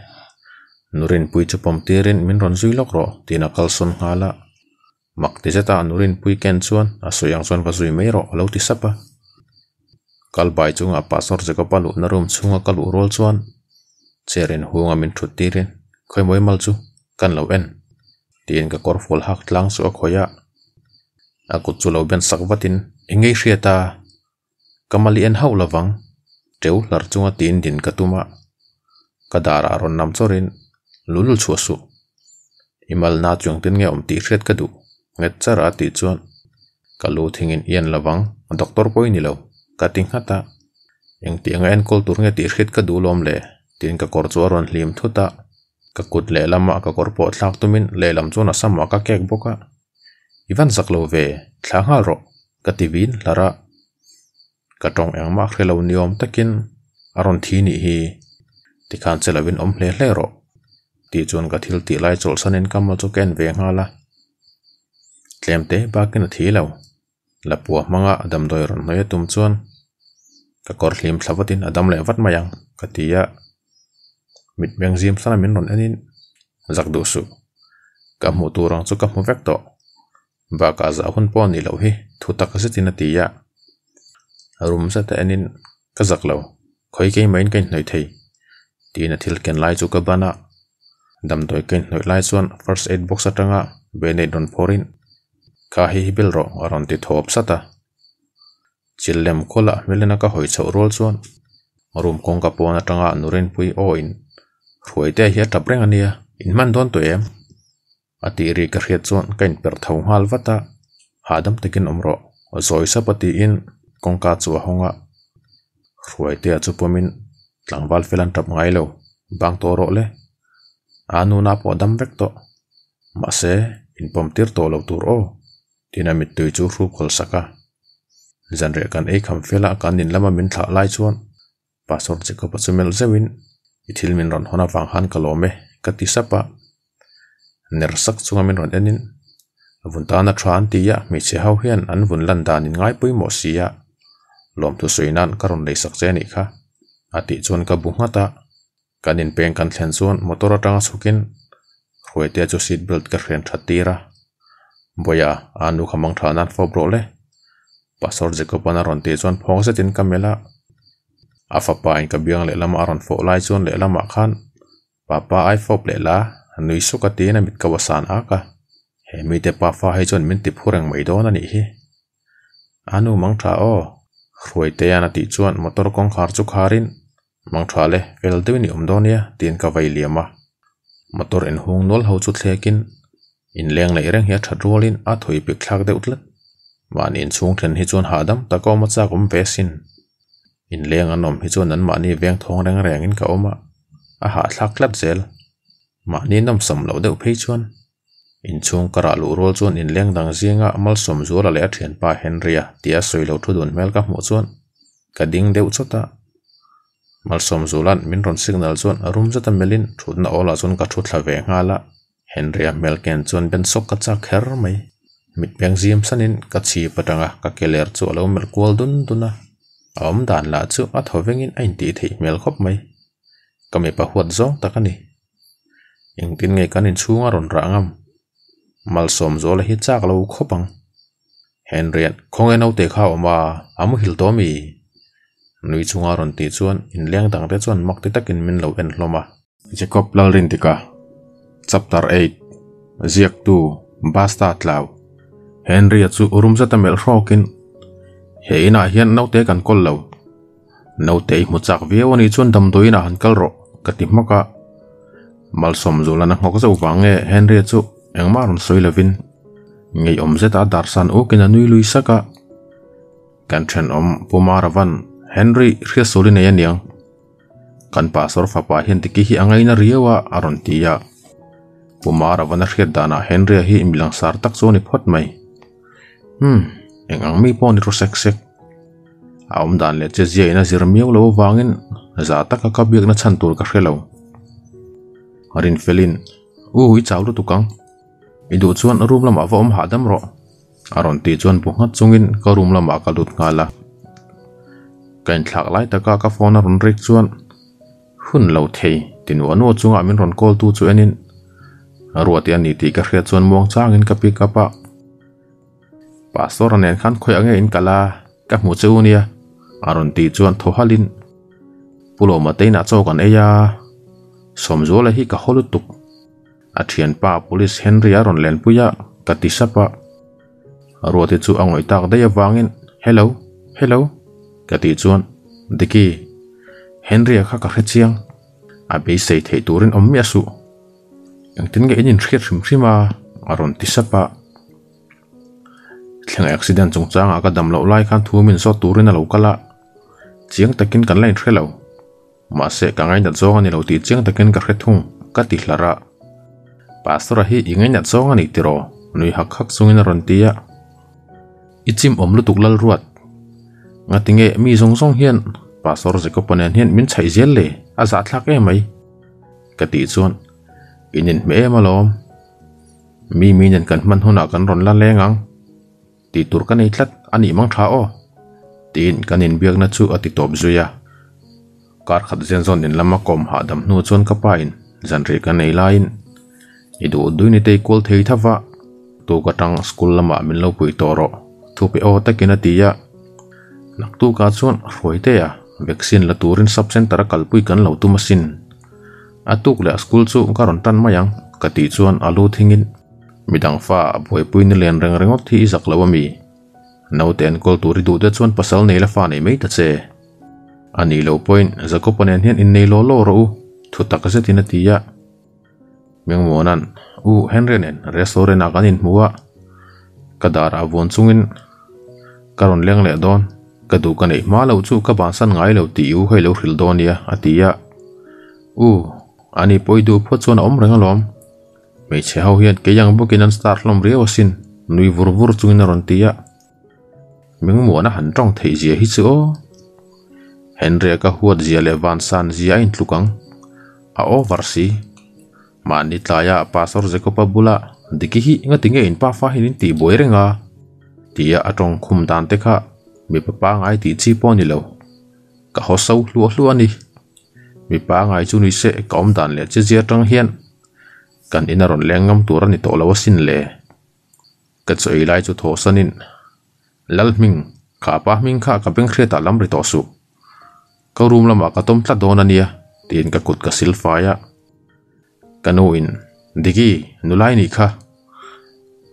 nurin pui pom tirin min ron zui lok ro tina kalson hala mak ti zeta anurin pui ken chuan a suyang chuan va zui mai ro lo ti sapa kal bai chunga pasor je ko palu na room chunga kalu rol chuan cherin hunga min thut tirin, khoi moi mal chu kan lo en. Tin ka kor fol hak tlang su a khoya a kut chu lo ben sakwatin engei hriata kamali en hau lawang teu lar chunga tin din katuma kadara ron nam chorin lulul chuasu imal na chung tin nge om ti hret ka du nget chara ti chuan kalu thingin ian lawang doctor poi ni lo kating hata eng ti anga en kol tur nge ti hrit ka dulom le tin ka kor chu ron hlim thuta ka kut le lama ka kor po thlak tumin le lam chu na sama ka kek boka ivan zaklo ve thlanga ro ka tivin lara ka tong eng ma khrelo niom takin aron thi ni hi ti khan chelawin om hle hle ro ti chuan ka thil ti lai chol sanin kamal chu ken ve nga la tlemte ba ken thi lo. La puwa adam doi ron noya tum chuan. Ka kor hlim thlavatin adam le vat mayang katia mit beng zim sana min ron anin zak du su. Ka mu tu rang chu ka mu vek to. Ba ka za hun po ni lo hi. Thu tak se tin tia rum sa ta anin ka zak lo. Khoi ke main kain noi thei. Ti na thil ken lai chu ka bana dam doi kain noi lai chuan. First aid box atanga. Bene don forin kahi bil ro aron ti thop sata. Chillem khola melena ka hoi chho rol chuan. Room kong ka pon atanga nurin pui o in ruai te hi tap reng ania, in man don to em. Ati ri ka hriat chuan, kain per thau hal wata hadam tekin omro zoi sapati in kongka chu honga. Ruai te chu pomin tlangwal felan tap ngai lo, bang to ro le. Anu na po dam vek to. Ma se, in pom tir to lo tur o. tina mit tui chu hrup khol saka zan re kan ei kham fela kan lama min thla lai chuan. Pasor che ko pa chumel zewin ithil min ron hona wang han kalome ka ti sapa ner sak chunga min ron enin vun ta na than ti ya mi che hau hian an vun lan dan in ngai pui mo si ya lom thu suinan karon lei sak che ni kha ati chuan ka bu ngata kanin peng kan thlen chuan motor atanga sukin ruai chu seat belt ka hren thatira boya anu khamang thanan fo bro le pasor je ko pana ron te chuan phong se tin kamela afa pa in ka biang le lama aron fo lai chuan le lama khan papa ai fo ple la nui su ka te na mit ka wasan aka he mi te pa fa hai chuan min ti phurang mai do na ni hi anu mang tha o ruai te ana ti chuan motor kong khar chu kharin mang tha le vel de ni om do nia tin ka vai liama motor en hung nol ho chu thlekin in leng lei reng hi that rolin a thui pik thlak de utlat man in chung then hi chuan hadam, ta ko ma cha kum vesin in leng anom hi chuan an mani veng thong reng reng in ka oma a ha thlak lat zel. Mani nam sam lo deuh phei chuan. In chung kara lu rol chuan in leng dang zinga mal som zura le a thian pa henria tia soi lo thu dun mel ka hmu chuan. Ka ding deuh chota. Mal som zulan min ron signal chuan rum zata melin thutna ola chuan ka thu thla ve nga la henria melken chuan ben sok ka chak her mai. Mit piang ziem sanin ka chi patanga ka keler chu alo mel kual dun duna om dan la chu a thovengin ain ti thei mel khop mai. Kami pa huat zong takani ing tin nge kanin chunga ron rangam mal som zo la hi chak lo khopang henrian khong enau te kha oma amu hil to mi nui chunga ron ti chuan, in leng dang te chuan mak te takin min lo en hloma jacob lalrin tika chapter 8 ziak tu basta tlaw henry chu urum zata mel hrokin he ina hian no te kan kol lo no te mu chak viewani chun dam doina han kal ro kati maka. Mal som zo zulana ngok zo wange henry chu engmaron soilovin ngei om zeta darsan u kina nui lui saka kan then om pumaravan henry ria yan yang kan pasor fapa hian tiki hi angaina riawa aron tia pumaravan ria dana henry hi imilang sar tak choni phot mai hmm eng ang mi pon ro sek sek a om dan le che zia ina zir miaw lo wangin za taka ka biak na chan tur ka hrelo harin felin u i chawlu tukang idu chuan room lama va om hadam ro aron ti chuan pu ngat chungin ka room lama ka lut ngala kain thlak lai taka ka phone a ron rik chuan hun lo thei tin wa no chunga min ron call tu chu enin ruati ani ti ka hria chuan mong changin ka pick up a pastor anen khan khoi ange in kala ka mu chu nia aron ti chuan tho halin. Pulo ma teina ah chawkan eya somzola hi ka holutuk a pa police henry aron len puya ka ti sapa ruati chu angoi tak dei awangin hello hello. Ka ti chuan. Diki. Henry kha ka hrechiang a be sei thei turin om tin ge in hriat hrim hrima à. aron ti sapa thleng à. accident chung chang aga dam lo lai khan thu min so turin a à lo kala chiang takin kan lain threlo ma se ka ngai na zonga ni lo ti chiang takin ka hrethung ka ti hlara pastora hi ingai na zonga ni tiro nui hak hak sungin ron tia ichim om lu tuklal ruat nga tinge mi zong zong hian pastor zeko panen hian min chai zel le a za dạ thlak e mai ka ti chuan inin me malom mi mi nen kan man huna kan ron la lengang ti tur kan ei tlat ani mang tha o tin kan in biak na chu ati top zuya kar khat zen zon in lama kom ha dam nu chuan ka pa zan ri kan ei lain idu duini te kol thei thawa tu ka tang school lama min lo pui toro thu pe o takin atia nak tu ka chuan roi te ya vaccine la turin sub center kal kan lo tu masin atuk le school chu karon tan mayang kati chuan alu thingin midang fa boi pui ni len reng rengot thi zak lawami no ten kol turi du te chuan pasal nei la fa nei mei ta che ani lo point zakopanen hian in nei lo lo ro thu tak se tin atia meng monan u henrenen restaurant akanin muwa kadara von chungin karon leng le don kadu ka nei ma lo chu ka ban san ngai lo ti u hei lo hril don ya atia u ani poidu pho chon om reng lom me che hau hian ke yang bukin an start lom rio sin nui vur vur chungin ron tia ah. ming mo na han trong thei je hi chu. O henry ka huat zia le van san zia in tlukang. A o varsi ma ni tlaya pastor zeko pa bula. Diki hi nga tinge in pa fa hin ti boi renga tia atong khum dan te kha. Mi papa ngai ti chi po ni lo. Ka ho sau lu lu ani mi pa ngai chu ni se kom dan le che je tang hian. Kan ina ron lengam tur ni to lawa sin le. Ka choi lai chu tho sanin lal ming kha pa ming kha ka beng khre ta lam ri to su. Ka room lama ka tom tla don ania, tin ka kut ka sil fa ya. Kanu in, digi nulai ni kha.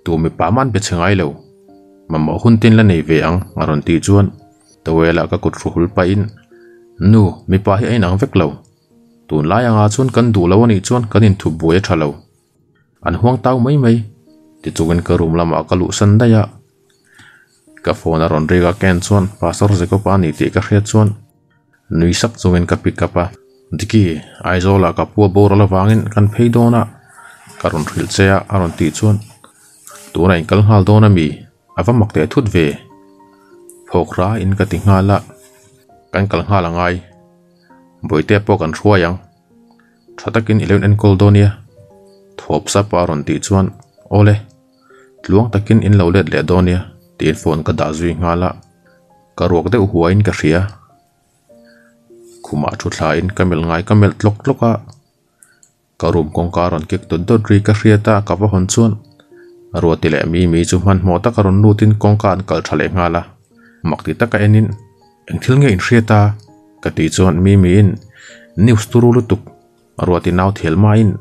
Tu mi pa man be chengai lo mà hun tin la nei ve ang aron ti chuan. Tawela ka kut ru hul pa in. Nu, mi pa hi ainang vek lo tun lai anga chuan kan du lo ani chuan kan in thu buai tha lo an huang tau mai mai ti chuan ka rum lama ka lu san da ya ka phone aron ron ga ken chuan pastor zeko pa ni ti ka khre chuan nui sak chuan ka pick up a diki aizola ka pu bor la wangin kan phei dona karon thil chea aron ti chuan tuna in kal hal dona mi ava makte thut ve anh in ka ti nga cần kan kal là la ngai boite po kan thua yang thatakin 11 en koldonia thop sa paron ti chuan ole. Tluang takin in lo let le donia. Tin phone ka da zui nga la ka ruak de huain ka ria khuma thu thla in kamel ngai kamel tlok tloka. Karum kong karon kek to dot ri ka ria ta ka pa hon chuan ruột tỷ lệ mi mi chu man mo ta karon nu tin kong kan kal thale nga la mak ti ta. ka enin eng thil nge in hriata ka ti chuan mi mi in. News turu lu tuk. Ruột ti nau thel ma in.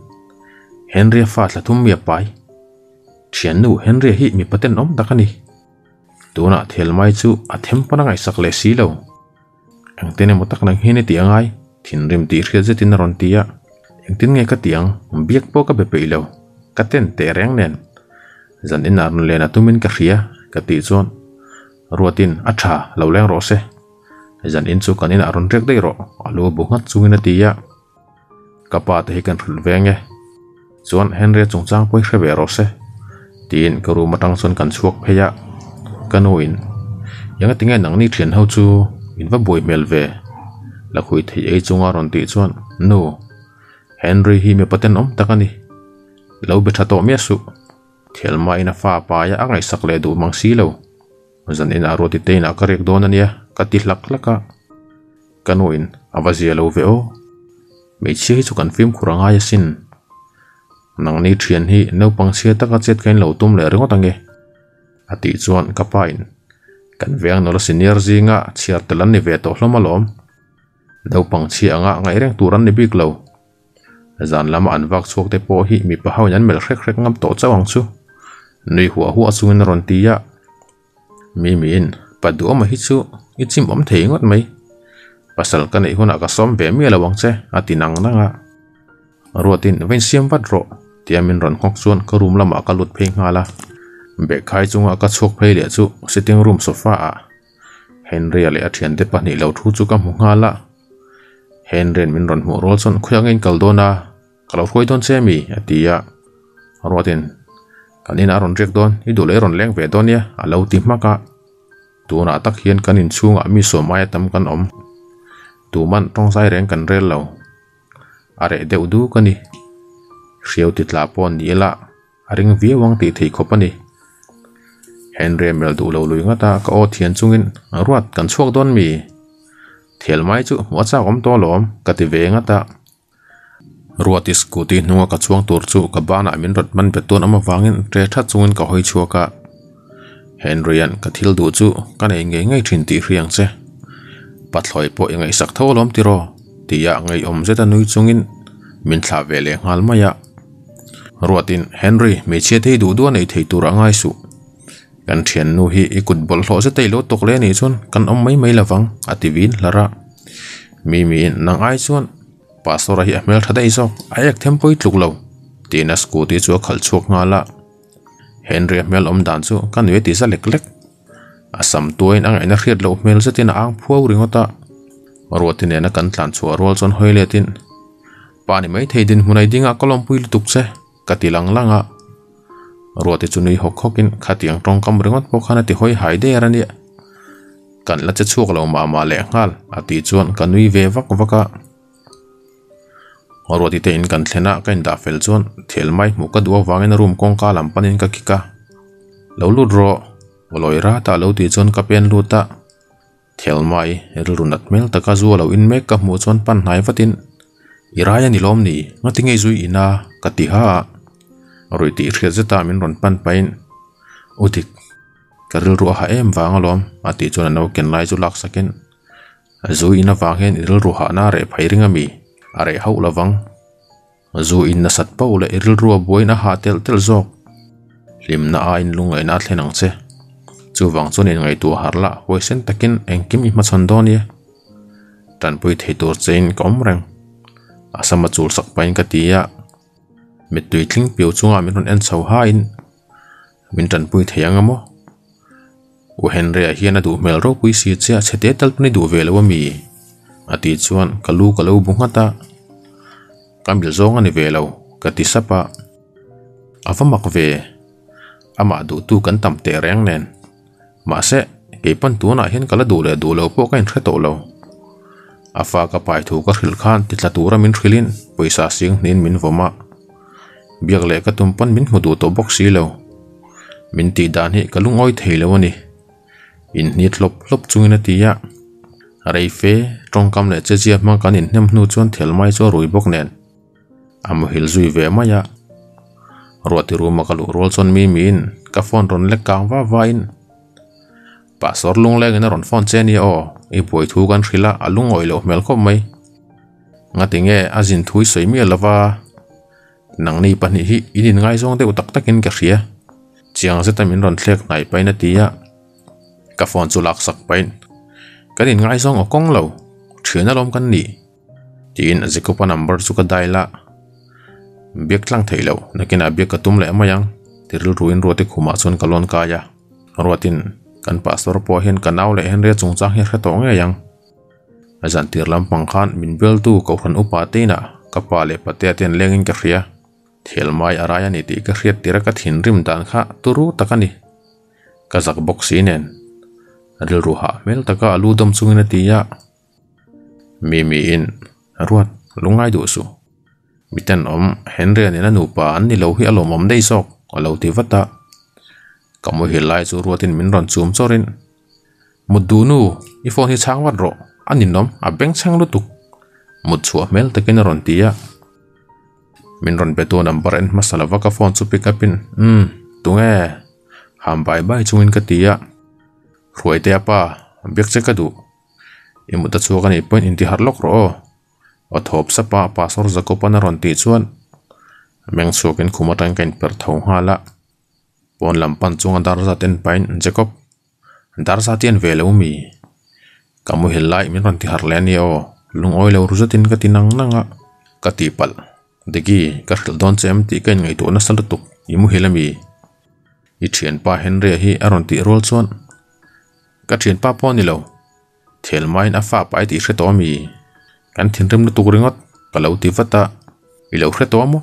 Henry fa thla thum mi pai. Thian nu henry hi mi paten om takani tuna thel mai chu a them pana ngai sak le si lo. Ang tene mo tak nang hine ti angai. Thin rim ti khre je tin ron tia eng tin nge ka tiang biak po ka be pe lo. Ka ten te reng nen. Zan in ar le na tumin ka khia ka ti chuan. Ruatin a tha lo leng ro se zan in chu kan in aron rek dei ro alu bu ngat chungin ati ya ka pa te kan khul venge chuan henry chungchang poi hre be ro se tin ka ru matang chuan kan chuak pheya kanu in yanga tinga nang ni thian ho chu in va boi mel ve la khui thei ei chunga ron ti chuan no. Henry hi me paten om takani lo be tha to me su thial mai na fa pa ya angai sak le du mang si lo zan in aro ti te na karek don ya ka ti hlak laka. Kanu in awazia lo ve o. Me chi chu kan film khuranga ya sin. Nang ni thian hi no pang sia taka chet kain lo tum le ringo tange ati chuan ka pa in kan veng no senior zinga chiar telan ni ve to lâm, lom. Do pang ngã anga ngai reng turan ni bik lo. Zan lama an vak chuak te po hi mi pa hau nyan mel hrek hrek ngam to chawang chu. Nui hua hua chungin ron tia mi min padu oma hi chu. I chim om thei ngot mai pasal ka nei huna ka som ve mi lawang che atinang nanga ruatin vein siam wat ro tiamin ron khok chuan ka room lama ka lut phei nga la be khai chunga ka chok phei le chu sitting room sofa a henry ale athian te pani lo thu chu ka mu nga la henry min ron mu rol chon khuyang in kaldona kalo khoi don che mi atia ruatin kan in aron rek don i dul eron leng ve don ya alo ti maka tuna tak hian kan in chunga mi so mai tam kan om tu man tong sai reng kan rel lo à are deuh du ka ni hriau ti tla pon ni la aring à vi wang ti thei khop ani henry mel du lo lui ngata ka o thian chungin ruat kan chuak don mi thel mai chu wa cha om to lom ka ti ve ngata ruat is scooty nuwa ka chuang tur chu ka bana min rot man pe beton ama wangin tre tha chungin ka hoi chuaka henry an ka thil du chu ka nei nge ngai thin ti hriang che. Pathloi po ngai sak tho lom ti ro. Ti ya ngai om zeta nui chungin. Min thla ve le ngal maya ruatin henry me che thei du du nei thei tur angai su. Kan thian nu hi ikut bol hlo se tei lo tok le ni chun. Kan om mai mai lawang ativin lara mi mi nang ai chun. Pastor hi amel thadai zo. Ayak thempoi tluk lo. Tina scooty chu khal chuk nga la. เห็นรียเมลอมดันซูกันเวทีซะเล็กๆอาสมตัวเองอ่างไอ้นักเรียนเราเมลสตินอ่างพัวริงอตารัวตินเนี่ยนักกันทันชัวรัวจนหอยเลตินปานี่ไม่เทดินหุนไอ้ดิ่งอะก็ลงพูดถูกเซกติลังลังอะรัวติจุนีหกหกินขัดยังตรงคำริงอตพวกขนาดที่หอยหายเดียรันเนี่ยกันละจะชั่วเรามามาแหลงงาลอตย์จวนกันนุเววักวักอะ ruati te in kan thlena kain da fel chuan thel mai, mu ka duwa wangin room kong ka lam panin ka kika. Lo lu ro voloi ta lo ti chuan ka pen lu ta. Thel mai er runat mel taka zu lo in mek ka mu chuan pan hnai vatin iraya ni lom ni ngati ngei zui ina, ka ti ha. Rồi ti khia zeta min ron pan pain udik karil ru ha em wang lom ati chuna no ken lai chu lak sakin zu ina wang hen iril er ru ha na re phairinga mi are hau lawang zu in na sat pau le iril ru boi na ha tel tel zok. Lim na a in ai na thlenang che. Chu wang chun in ngai tu harla hoi sen takin engkim i ma chandon ye. Tan pui thei tur chain kom reng. Asama chul sak pain ka tia mi tui tling piu chunga min en chho ha in. Min tan pui theyang mo. U henry a hian a du mel ro pui si che chete tal puni du ve lo mi. Ati chuan kalu kalu bunga ta kambil zong ani ve lo ka ti sapa avamak ve ama du tu kan tam te reng nen ma se ke pan tu na hian kala du le du lo po kain thre to lo afa ka pai thu ka khil khan ti tla tura min khilin poisa sing nin min voma biak le ka tumpan min hmudu to box si lo min ti dan hi kalung oi thei lo ani in ni tlop tlop chungina ไรเฟตรงกำเนิดเจียบมากันอินเนมนูชวนเถลไม่ชัวรุยบกเนนอามหิลซุยเวมายะรัวติรูมากลุรวลชนมีมินกฟอนรนเล็กกางว่าวายนปัสสรลุงเล็กนรอนฟอนเจนีโออีป่วยทูกันชิละอลุงอ่อยโลเมลคมไหมงัติงเออาจินทุยสวยเมียละว่านังนี่ปนิฮิอินินไงซงเตอุตักตักินกะเสียเจียงเซตมินรอนเล็กไหนไปนาตียะกฟอนสุลักสักไป cái điện ngay xong ở con lầu lo nó lom kan ni tin zikopa number biếc răng thấy lâu, tlang theilo nào biết cái tum lại mà yang thì tiril ruin ruột roti khuma cả kalon kaya tin, kan pastor po hian kanaw le hen re chungchang hi kha tong yang azan tir lam pangkhan min bel tu ko khan upa te na kapa le pate ten lengin ka kia, thel mai araya ni ti ka hriat tira ka thin rim dan kha turu takani ka zak box inen ruha mel taka alu dam chungina tia mi mi in ruat lungai du su miten om henry ni na nu pa an ni lo hi alom om dei sok alo ti vata kamu hi lai chu ruatin min ron chum chorin mudu nu i phone hi chang wat ro. Anin nom a beng chang lu tuk mut chua mel takin ron tia min ron beto number en masala vaka phone chu pick upin um tunge. Ham bai bai chungin ka tia ruai te apa bek che ka du imuta chuka ni point in ti har lok ro. O thop sa pa pasor zakopa na ron ti chuan meng chukin khumatang kain per thau hala. Pon lampan chunga dar za ten pain jacob dar za tian velo mi kamu hilai min ron ti har le ni o. Lung oi lo ruzatin ka tinang nanga. Ka ti pal degi ka khil don chem kan ngai to na sal tuk imu hilami i thian pa henry hi aron ti rol chuan ka thian pa pon ni lo thel main afa pai ti hre to mi kan thin rem na tu ringot ka lo ti vata i lo hre to mo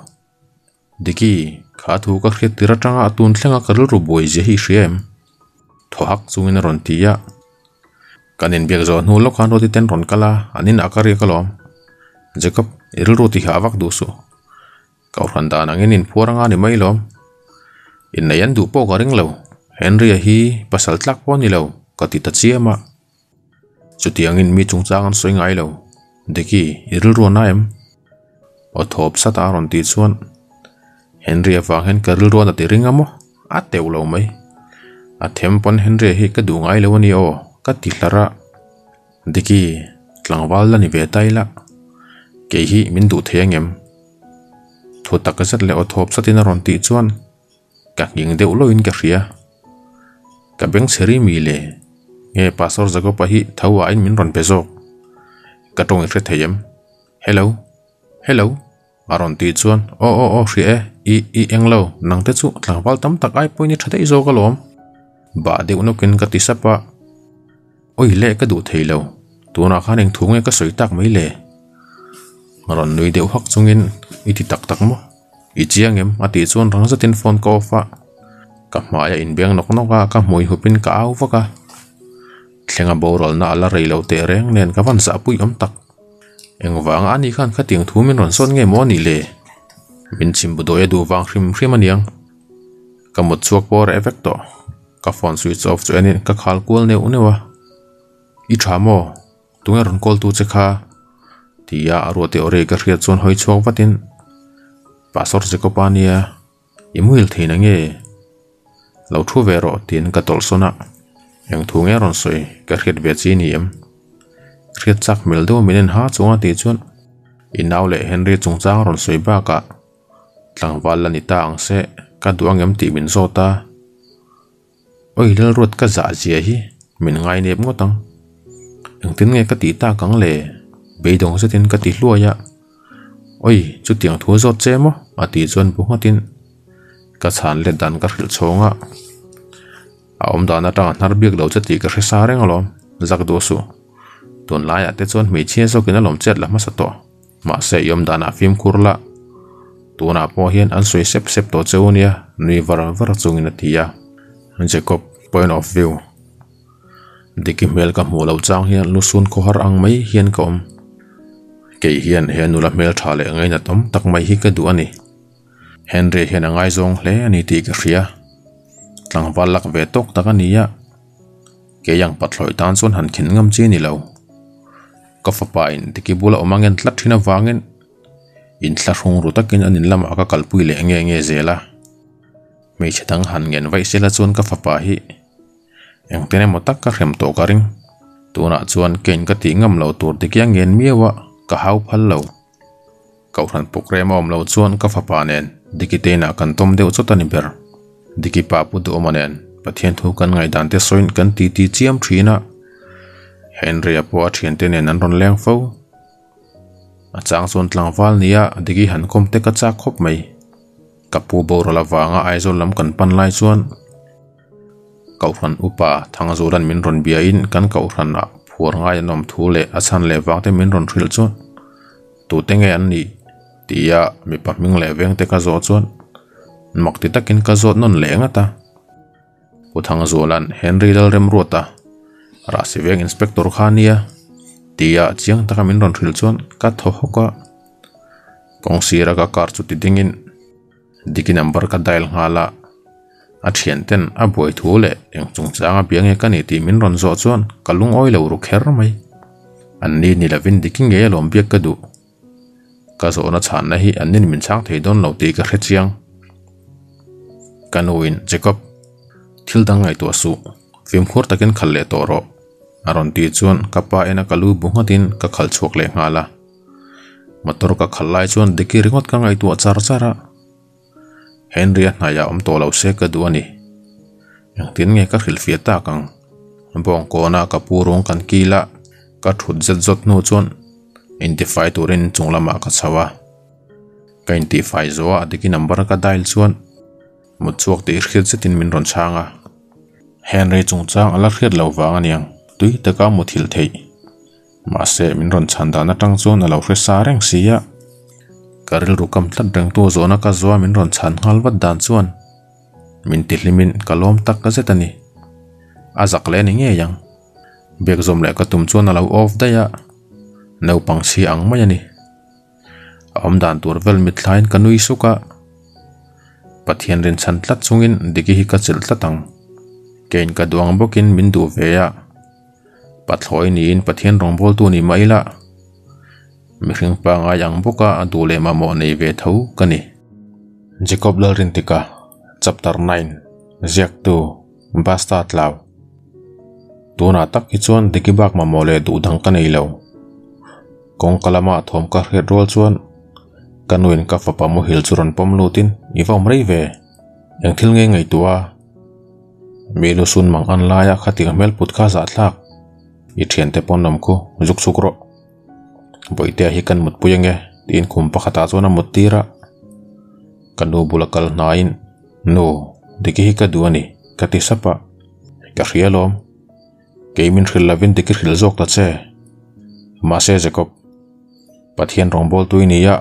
degi kha thu ka khret tira tanga atun thlenga karil ru boi je hi thohak chungin ron tia kanin biak zo nu lo khan roti ten ron kala anin akari kalom jacob iril roti havak du su kau ran da nangin in puranga ni mai lom in na yan du po ka lo henry hi pasal tlak po ni katita ta chiama chutiangin mi chungchangan changan lo deki iril ro naem o thop sa ta ti chuan henry awang hen karil ro na ti amo a teu lo mai a them pon henry hi ka dungai lo ni o ka ti hlara deki tlangwal la ni ve tai la ke hi min du thengem thu takasat zat le o thop satin aron ron ti chuan ka nging deuh lo in ka hria ka beng seri mi le nghe pastor zago pa hi thawa in min ron pezok ka tong hre theyem hello. Hello. Aron ti chuan o o o hri e. I i englo nang te chu tlangwal tam tak ai poini thate zo ka lom ba deuh no kin ka ti sapa oi le ka du theilo tuna khan eng thunge ka soi tak mai le ron nui deuh hak chungin i ti tak tak mo i chiang em ati chuan rang tin phone ko fa ka hmaya in beng nok noka ka hmui hupin ka au vaka tlenga borol na ala reilo te reng nen ka van sa pui om tak eng wang ani khan kha tiang thu min ron son nge mo ni le min chim bu doya du wang khrim khrim aniang ka mot chuak por effecto ka phone switch off chu anin ka khal kul ne unewa i thamo tunga ron kol tu che kha tia aro te ore ka hriat chon hoi chuak watin pasor je ko pania imuil theina nge lo thu ve ro tin ka tol sona yang thu nge ron soi ka khret ve chi ni em. Khret chak mel do minen ha chunga ti chuan inaw le henry chung chang ron soi ba ka tlangwal la ni ta ang se ka duang em ti min zo ta. Oi lel rot ka za ji hi min ngai nep ngotang ang tin nge ka ti ta kang le be dong se tin ka ti hlua ya. Oi chu tiang thu zot che mo ati chuan bu ngatin ka chan le dan ka hril chhonga a om dana ta nar biak lo chati ka hre sa reng alom zak do su. Ton lai ate chuan mi chhe so kina lom chet la ma sa to. Ma se yom dana phim kurla tuna po hian an soi sep sep to cheunia nui var var chungin atia jacob, point of view. Diki mel ka hmu lo chang hian lusun ko har ang mai hian ka om. Ke hian he nula mel tha le ngai na tom tak mai hi ka du ani. Henry hian angai zong hle ani ti ka hria tlang walak ve tok tak ania ke yang patloi tan chon han khin ngam chi ni lo. Ka fa in tiki bula omangen tlat thina wangin in tla rung ru takin anin lama ka kalpui le nge nge zela mei chetang han ngen vai sela chuan ka fa pa hi. Eng tene mo tak ka rem to ka ring. Tuna chuan ken ka ti ngam lo tur tikyang ngen miawa ka hau phal lo. Kau ran program om lo chuan ka fa nen. Dikite na kan tom deuh chotani ber diki pa pu du omanen. Pathian thu kan ngai dan te soin kan ti ti chiam thina. Henry apo a thian te nen an ron leng fo. A chang chon tlang wal nia digi han kom te ka cha khop mai. Kapu bo la wanga aizol lam kan pan lai chuan. Kau ran upa thang zuran min ron bia in kan kau ran a phur ngai nom thu le achan le wang te min ron thril chuan. Tu te nge an ni. Tia, mi pa ming le veng te ka zo chuan. Mak ti takin ka non lenga ta. U thang zolan henry dal rem ruata ra si veng inspector khania tia chiang taka min ron thil chuan ka tho kong sira ka kar chu ti dingin ka dial ngala a thian ten a buai thu le. Eng chung e min ron zo kalung oi lo ru kher mai. An ni ni lavin diki nge lom biak ka du. Ka chan na hi an nin min chang thei don lo ti chiang kanuin jacob thil dang ngai to su. Phim khur takin khal le to ro aron ti chuan kapa ena kalu bungatin ka khal chuak le ngala motor ka khallai chuan diki ringot ka ngai tu char chara. Henry na ya om to lo se ka du ani yang tin nge ka khil fia ta kang. Bong ko ka purung kan kila ka thut zet zot nu identify turin chunglama ka chawa ka identify zo adiki number ka dial chuan một chuộc để khiết sẽ tin mình rộn sang Henry chung chang ala khiết lâu vàng anh yang tuy tất cả một thiểu thấy mà sẽ mình rộn chán đàn trăng zone lâu khiết xa reng xí à karil ru kam tlat reng tu zona ka zoa min ron chan ngal wat dan chuan min ti kalom tak ka zetani azak le ni nge yang. Bek zom le ka tum chuan alo off da ya. No pang si ang mai ani. Om dan tur vel mit kanui suka pathian rin chan tlat chungin digi hi ka chil tlatang kein ka duang bokin min du ve ya. Pathloi ni in pathian rong bol tu ni maila mi hring pa nga yang boka adu le ma mo nei ve thau kani jacob lal rin tika chapter 9 ziak tu. Basta tlaw tuna tak hi chuan dikibak ma mole du dang kanei lo. Kong kalama thom ka hret rol chuan kanuin ka fa pamu hil churon pom lutin i vom rei ve. Eng thil nge ngai tua. Mi lu sun mang an laya khati mel put kha za thlak. I thian te pon nam khu juk suk ro. Boite hi kan mut puyange tin khum pa khata chona mut tira kanu bulakal nain no diki hi ka duani ka ti sapa ka rialom keimin khil lavin dikir khil zok ta che. Ma se jacob pathian bol tuinia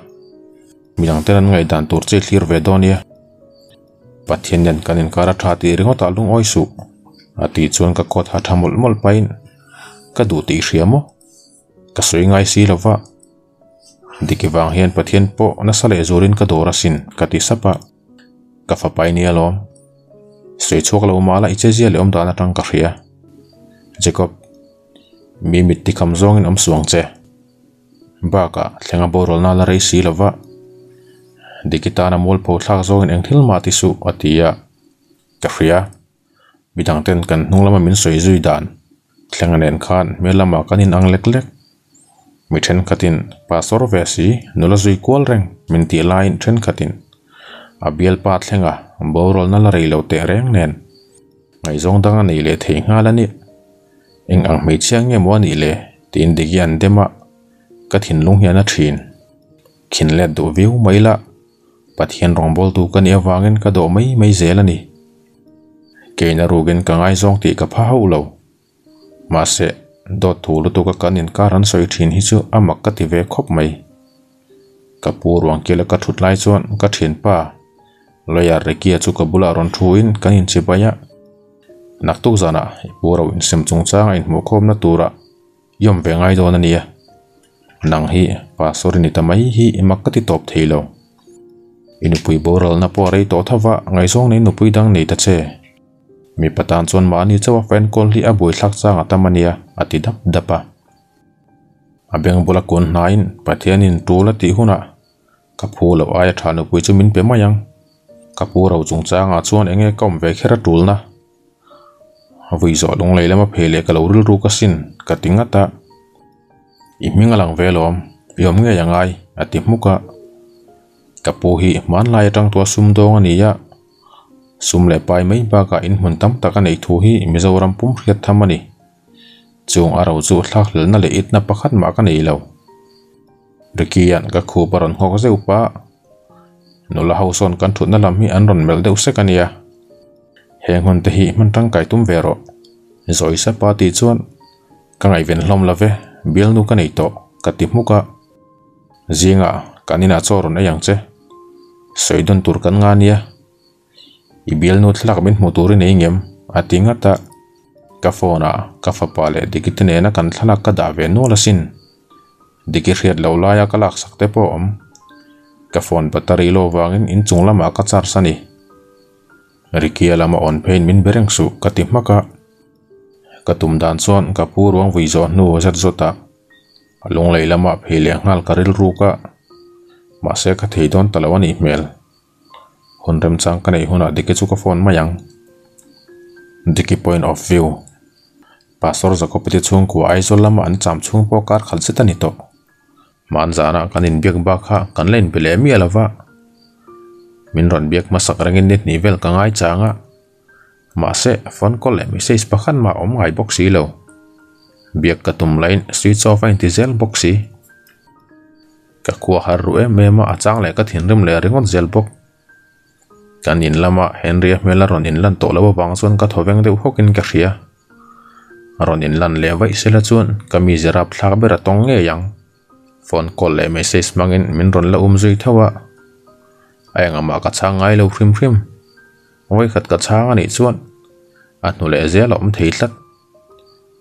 midang tenan ngai dan tur che thlir ve donia pathian yan kanin kara tha ti ringo ta lung oi su ati chuan ka kot ha thamul mol pain ka du ti hriamo ka soi ngai si lova diki wang hian pathian po na sale zurin ka dora sin ka ti sapa ka fa pai ni alom soi chok lo mala iche zia le om dana tang ka hria jacob mi mit ti kham zong in om suang che ba ka thlenga borol na la rei si lova dikitana mol po thak zong eng thil ma ti su atia ka hria midang ten kan hnunglama min soi zui dan thlenganen khan melama kanin ang lek lek mi then khatin pasor ve si nula zui kwal reng min ti lain then khatin a bial pa thlenga borol na la reilo te reng nen ngai zong danga nei le thei nga lani eng ang mei chiang nge mo ni le tin digian dema kathin lung hian a thin khin le do view maila pathian rongbol tu kan awangin ka do mai mai zelani keina rugin ka ngai zong ti ka pha ho lo. Ma se do thu lu tu ka kan kanin karan soi thin hi chu amak ka ti ve khop mai. Ka pur wang kela ka thut lai chuan, ka thin pa. Loya rekia chu ka bula ron thuin kanin chipaya nak tu zana puro in sem chung chang in mo khom na tura yom ve ngai do na nia nang hi, pa sorini tamai hi imakati top theilo inupui boral na po rei to thawa ngai song nei nupui dang nei ta che. Mi patan chon ma ni chawa fan call hi a boi thlak changa tamania ati dap dapa abeng bola kon nain pathian in tula ti huna. Ka phulo aya thanu pui chu min pe mayang ka puro chung changa chuan enge kom ve khera tulna vui zo lung leila ma phele ka lo ril ru ka sin, ka tingata i mingalang velom yom nge yangai ati muka kapu hi man lai tang tua sum dong ani ya sum le pai mai ba ka in hun tam taka nei thu hi mizoram pum hriat thamani chung aro chu thlak hlel na le it na pakhat ma ka nei lo rikian ka khu paron hok zeu pa nula hauson kan thu na lam hi an ron mel deuh se kania heng hon te hi man tang kai tum vero zoi sa pa ti chuan ka ngai ven hlom lave bil nu ka nei to ka ti muka zinga kanina choron ayang che soidon tur kan nga nia ibial nu thlak min hmuturi nei ngem atinga ta. Ka phona ka fa pale dikitne na kan thlak ka da ve no la sin dikir hiat lo la ya kalak sakte po om. Ka phone battery lo wangin in chunglama ka char sani. Rikia lama on pain min bereng su ka ti maka ka. Tum dan chuan ka pur wang vui zo nu zat zota lung lei lama phele ngal karil ru ka ma se ka thei don talawani mel hon rem chang ka nei huna dike chu ka phone mayang diki point of view. Pastor zakopati chung ku aizol lama an cham chung po kar khal se tani to man zana kanin biak ba kha kan len pele mi alawa min ron biak ma sak rangin nit ni vel ka ngai changa ma se phone call le message pakhan ma om ngai box si lo biak ka tum line switch off in diesel boxi si ka kuwa har ruwe mema achang le ka thin rim le ringon zel bok kan in lama henry mela ron in lan to lawa bang chuan ka thoveng deuh hokin ka hria ron in lan le vai sela chuan ka mi zera thlak bera tong nge yang. Phone call le message mangin min ron la um zui thawa ayanga ma ka chang ngai lo hrim hrim oi khat ka chang ani chuan a nu le zel om thei tlat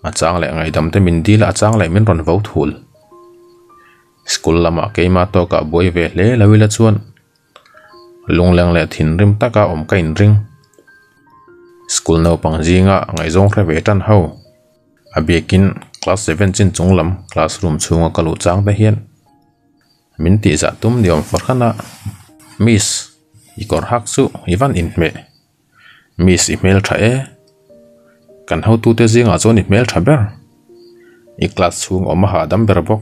a chang le ngai dam te min dil a chang le min ron vo thul school lama keima to ka boy ve le lawila chuan. Lung leng le thin rim taka om ka in ring. School no pang jinga ngai zong khre ve tan ho abekin class 7 chin chunglam classroom chunga kalu chang te hian. Min ti za tum niom farkhana miss ikor hak chu ivan in me miss email tha e. Kan ho tu te zinga chon email tha ber. I class chung om ha dam ber bok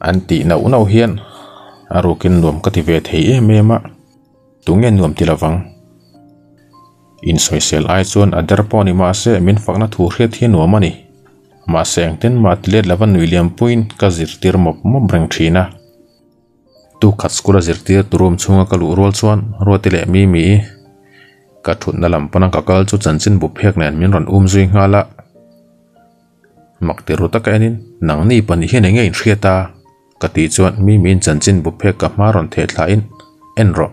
an ti na kinh hian có nuam về thấy em em e tú nghe tungen thì là vắng. In soi social ai chuan a der pawni ma se, min fakna thu hriat hi nuam ani. Ma seng ten ma tilet lawan william point ka zir tir mop mom breng thina tu khat skula zirtir turum chunga ka lu rol chuan roti le mi mi. Ka thut na lam pana ka kal chu chanchin bu phek nen min ron um zui ngala makte ru taka enin, nang ni pan hi ne ngei thriata ka ti chuan mi min chanchin bu phek ka ma ron the thla in, en ro.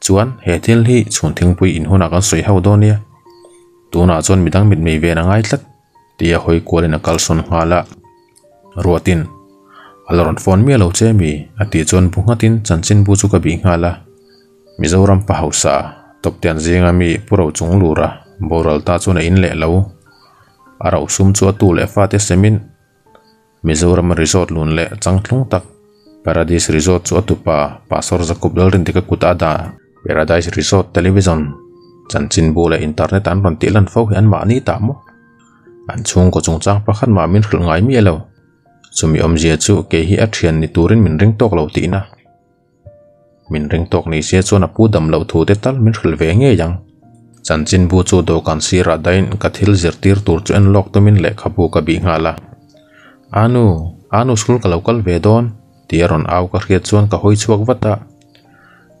Chuan he thil hi chhun thing pui in huna kan soi ho donia tuna chuan midang mit mei ve na ngai tlat. Tia hoi kualin a kalson ngala ruatin aloron phone mi lo che mi. Ati chon bungatin chanchin bu chu ka bi ngala mizoram pa hausa top tian zinga mi puro chung lura. Boral ta chuna in le lo. Ara usum chu tu le fa te semin mizoram resort lun le changtlung tak paradise resort chu atupa pa pasor zakup dal rin tika kutada. paradise resort television. Chanchin bu le internet an ron tilan fo hian ma ni ta mo an chung ko chung chang pakhat ma min khil ngai e mi lo chumi om zia chu ke hi a thian ni turin min ring tok lo ti na. Min ring tok ni se chona pu dam lo thu te tal min khil ve nge yang chân chín bu chu do kan si ra dain ka thil zir tir tur chu en lok to min le khapu ka bi nga la anu anu sul ka lokal ve don tiaron au ka khia chuan ka hoi chuak wata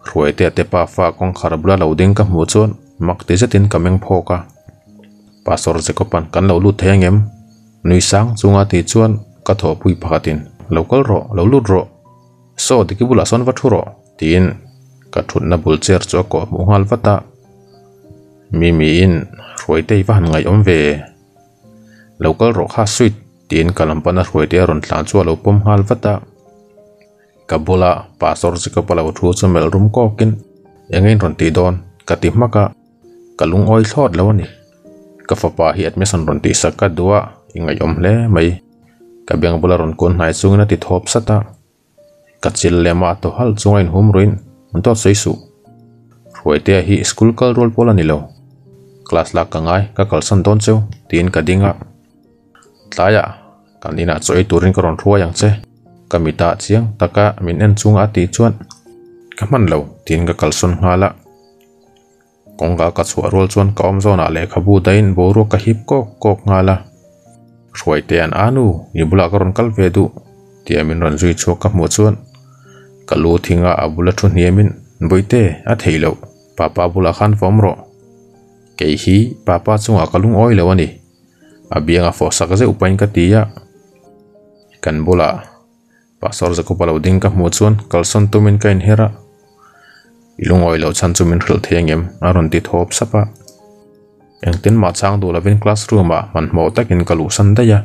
ruai te te pa fa kong khar bula lo ding ka mu chuan mak te zatin kameng phoka pasor zekopan kan lo lu thengem nui sang chunga ti chuan ka tho pui pakhatin local ro lo lut ro. So diki bula son va thuro tin, ka thut na bul cher cho ko mu hal vata. Mi mi in, ruai te va ngai om ve. Local ro kha suit. Tin kalampana te ron tlan chu lo pom hal vata. Kabula pasor chika pala thu chu mel rum ko kin ron ti don maka. Kalung oi thlot lo ni. Ka fa pa hi admission ron ti sakka duwa ingai om hle mai. Ka biang bula ron kon nai chungna ti thop sata. Ka chil lema to hal chungain hum ruin seisu. Ruaite hi school kal rol pola ni lo. Class la ka ngai ka kal san don cheu tin ka dinga tlaya kanina choi turin karon thua yang che. Kamita chiang taka min en chunga ti chuan. Kaman lo tin ka kal hala konga ka chua rol chuan ka om zona le khabu dain boru ka hip ko kok ngala ruai te an anu ni bula karon kal ve du ti amin ron zui chu ka mu chuan. Kalu thinga abula thu hniamin boite a theilo papa bula khan fomro kei hi papa chunga kalung oi lo ani a bianga fo sak ze upain ka tia kan bula pasor za ko palo ding ka mu chuan kalson tumin kain hera. Ilung oi lo chan chumin hril thengem aron ti thop sapa. Engten ma chang du lovin classroom a man mo takin kalu san da ya.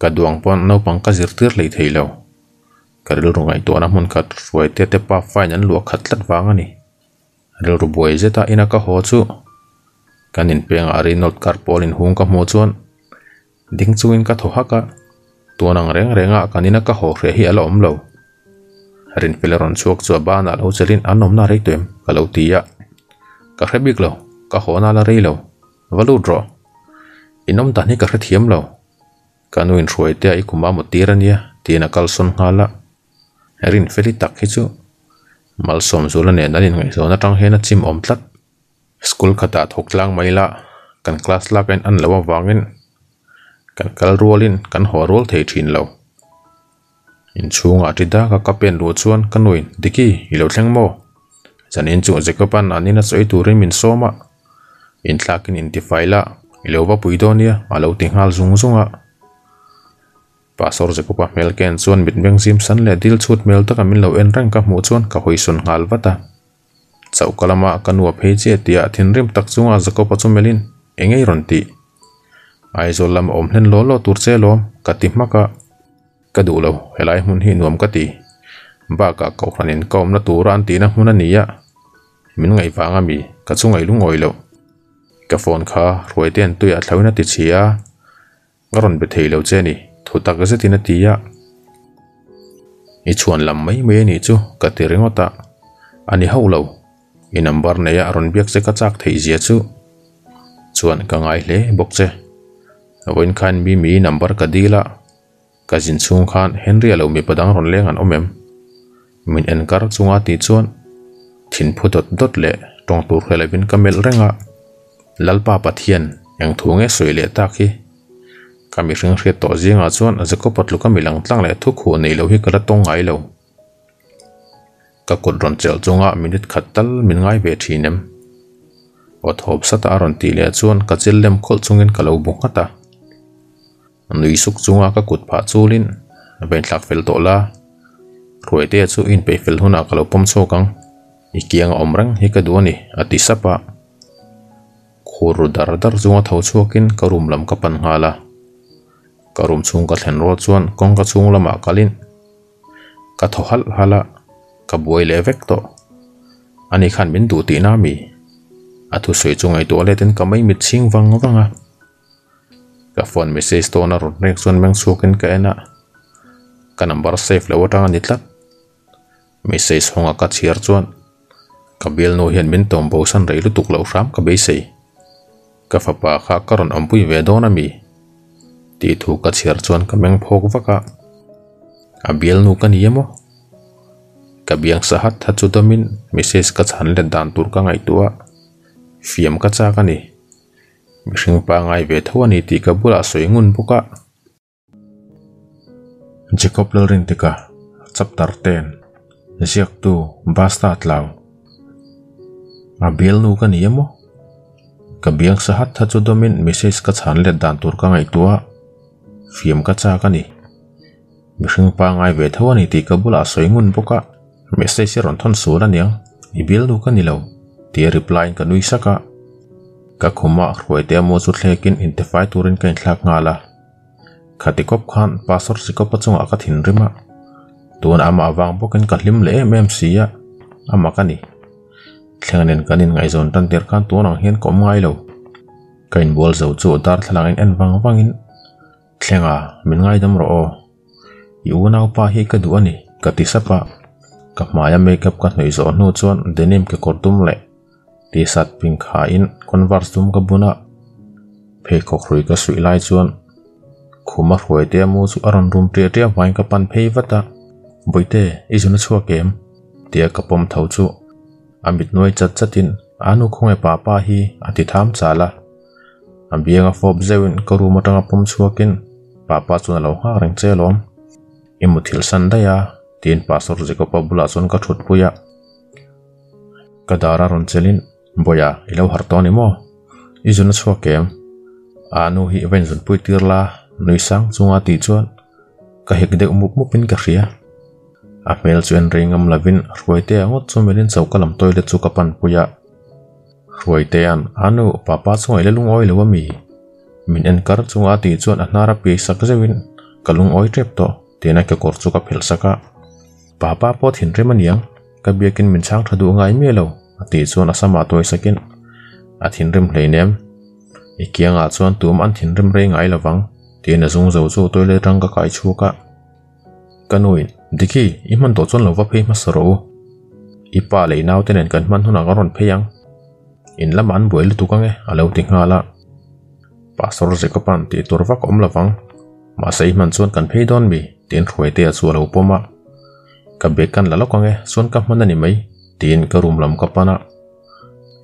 Ka duang pon no pang ka zir tir lei theilo karil rungai to na mun khat ruai te te pa fine an lu khat lat wang ani. Ril ru boi zeta ina ka ho chu kanin peng ari not kar polin hung ka mo chuan. Ding chuin ka tho haka tuanang reng renga ah kanina ka ho re hi alo om lo. Rin peleron chuak chu ba na lo chelin anom na rei tem ka lo tia ka hrebik lo. Ka hona la rei lo. Valu dro. Inom ta ni ka hre thiam lo. Kanu in ruai te ai kuma mo tirania tina kalson hala rin feli tak hi chu. Malsom zula ne nanin ngai zona tang hena chim om tlat school khata thoklang maila, kan class la kan an lawa wangin, kan kal rolin kan ho rol thei thin lo. In chunga tida ka kapen ro chuan kanuin diki ilo thleng mo chanin chu zekopan anina choi turin min soma in thlakin in ti faila ilowa puidonia alo tinghal zung zunga pasor zekopa melken chuan mit beng sim san le dil chut mel taka min lo en rang ka mu chuan ka hoisun ngal vata chau kalama kanua pheche tia thin rim tak chunga zekopa chu melin engei ron ti ai zo lam om hlen lo lo tur che lom ka ti maka. Ka du lo. Helai mun hi nuam ka ti ba ka ko khanin kom na tur an ti na mun ani ya. Min ngai wanga mi ka chu ngai lu ngoi lo. Ka phone kha. Roi ten tu ya thlawina ti chia ngaron be thei lo che ni. Thu tak ze tin ti ya. I chuan lam mai mai ni chu. Ka ti ringota ani ho in i number ne ya ron biak che ka chak thei zia chu chuan ka ngai hle bok che voin khan mi mi number ka dila ka jin chung khan henry lo mi padang ron leng an omem min en kar chunga ti chuan thin phutot dot le tong tur khela bin kamel renga lalpa pathian yang thunge soile ta khi. Kami ring hriat to zinga chuan azako patlu kami lang tlang le thu khu nei lo hi kala tong ngai lo ka kut ron chel chunga minute khatal min ngai ve thinem o thop sata ron ti le chuan ka chil lem khol chungin kalo bu khata nui suk chunga ka kut pha chulin ben thlak fel to la. Ruai te chu in pe fel huna kalo pom chokang ikiang omrang hi ka duani ati sapa khuru dar dar chunga tho chuakin karum lam ka pan ngala karum chung ka thlen ro chuan kong ka chung lama kalin ka kabuile efekto ani khan min duti na mi. Athu soi chungai to le ten kamai mi chingwang wanga ka phone message to na meng sukin ka ena ka number safe lewa tanga ni tlat. Message honga ka chiar chon ka bil no hian min tom bo san rei lu tuk lo ram ka be sei. Ka fa pa kha karon ampui ve do na mi. Ti thu ka chiar ka meng phok abiel nu kan yemo biang sahat ha chu domin message ka chan le dan tur ka ngai tua. Fiam ka cha ka ni mihring pa ngai ve tho ani ti ka bula soi ngun buka Jacob Lorin tika chapter 10 ziak tu basta tlaw a bial nu ka niemo ka biang sahat ha chu domin message ka chan le dan tur ka ngai tua. Fiam ka cha ka ni mihring pa ngai ve tho ani ti ka bula soi ngun buka message ron thon su na niang i bil nu ka ni lo ti reply ka nui saka ka khuma roi te mo chu thlekin intify turin kain thlak nga la khati khan pasor si kop chunga ka thin rima tun ama awang bokin ka hlim le mem sia ama ka ni thlenganen kanin ngai zon tan ter khan có hian kom ngai lo kain bol zo chu dar thlangin en wang wangin thlenga min ngai dam ro o yu nau pa hi ka du ani ka ti sapa ka maya makeup ka hnoi zo nu chuan denim ke kortum le ti sat pink kha in converse tum ka buna phe khok rui ka sui lai chuan khuma hruai te mu chu aron rum te te wain ka pan phei wata boite izuna chua kem tia ka pom thau chu amit noi chat chatin anu khonge pa pa hi ati tham chala ambianga fob zewin ka ru matanga pom chuakin pa pa chuna lo ha reng chelom imuthil san daya tin pastor jeko pa bula chon ka thut puya. Kadara ron chelin boya ilo hartoni mo izuna chua kem. Anu hi ven zun pui tirla nui sang chunga ti chuan. Ka hek de mup mupin ka hria. A mel chuan ringam lavin ruaite angot chu melin chaukalam toilet chu kapan puya. Ruaite an anu papa chungai le lung oi lewa mi. Min en kar chunga ti chuan a zewin. Kalung oi trep to tena ke kor chu ka phel saka papa po thin remaniang ka biakin min chang thadu ngai mi lo ati chuan asama toy sakin a thin rem hleinem ikianga chuan tum an thin rem rei ngai lawang tin a zung zo chu toilet rang ka kai chuka kanuin diki iman to chon lova phei masaro ipa le naw tenen kan man huna garon pheyang in laman boil tu kange alo ti ngala pastor je ko pan ti turwak om lawang ma sei man chuan kan phei don mi tin khoi te chu lo poma ka bek kan lalo kange chuan ka manani mai tin ka room lam ka pana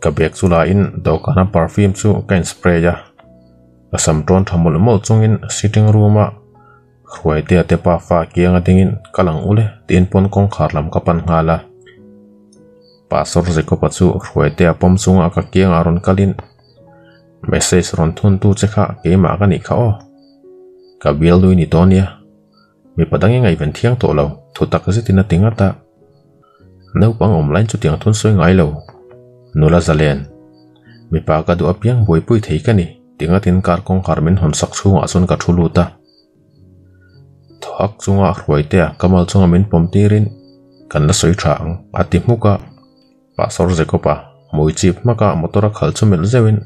ka bek chula in do kana perfume chu kan spray ya asam ton thamul mo chungin sitting room a khruai te te pa fa kianga dingin kalang ule tin pon kong kharlam kapan ngala. Pasor je ko pachu khruai te pom chunga ka kianga ron kalin. Message ron thun tu chekha ke ma ka ni kha o. Ka bial lui ni mi padangi ngai ven thiang to lo thu tak zitina tingata nau pang online chu tiang thun soi ngai lo nula zalen mi pa ka du apiang boi pui thei ka ni tinga tin kar kong karmin hon sak chunga sun ka thulu ta. Thak chunga hruai te kamal chunga min pom tirin kan la soi thang ati muka pa sor je ko pa mui chip maka motora khal chu mel zewin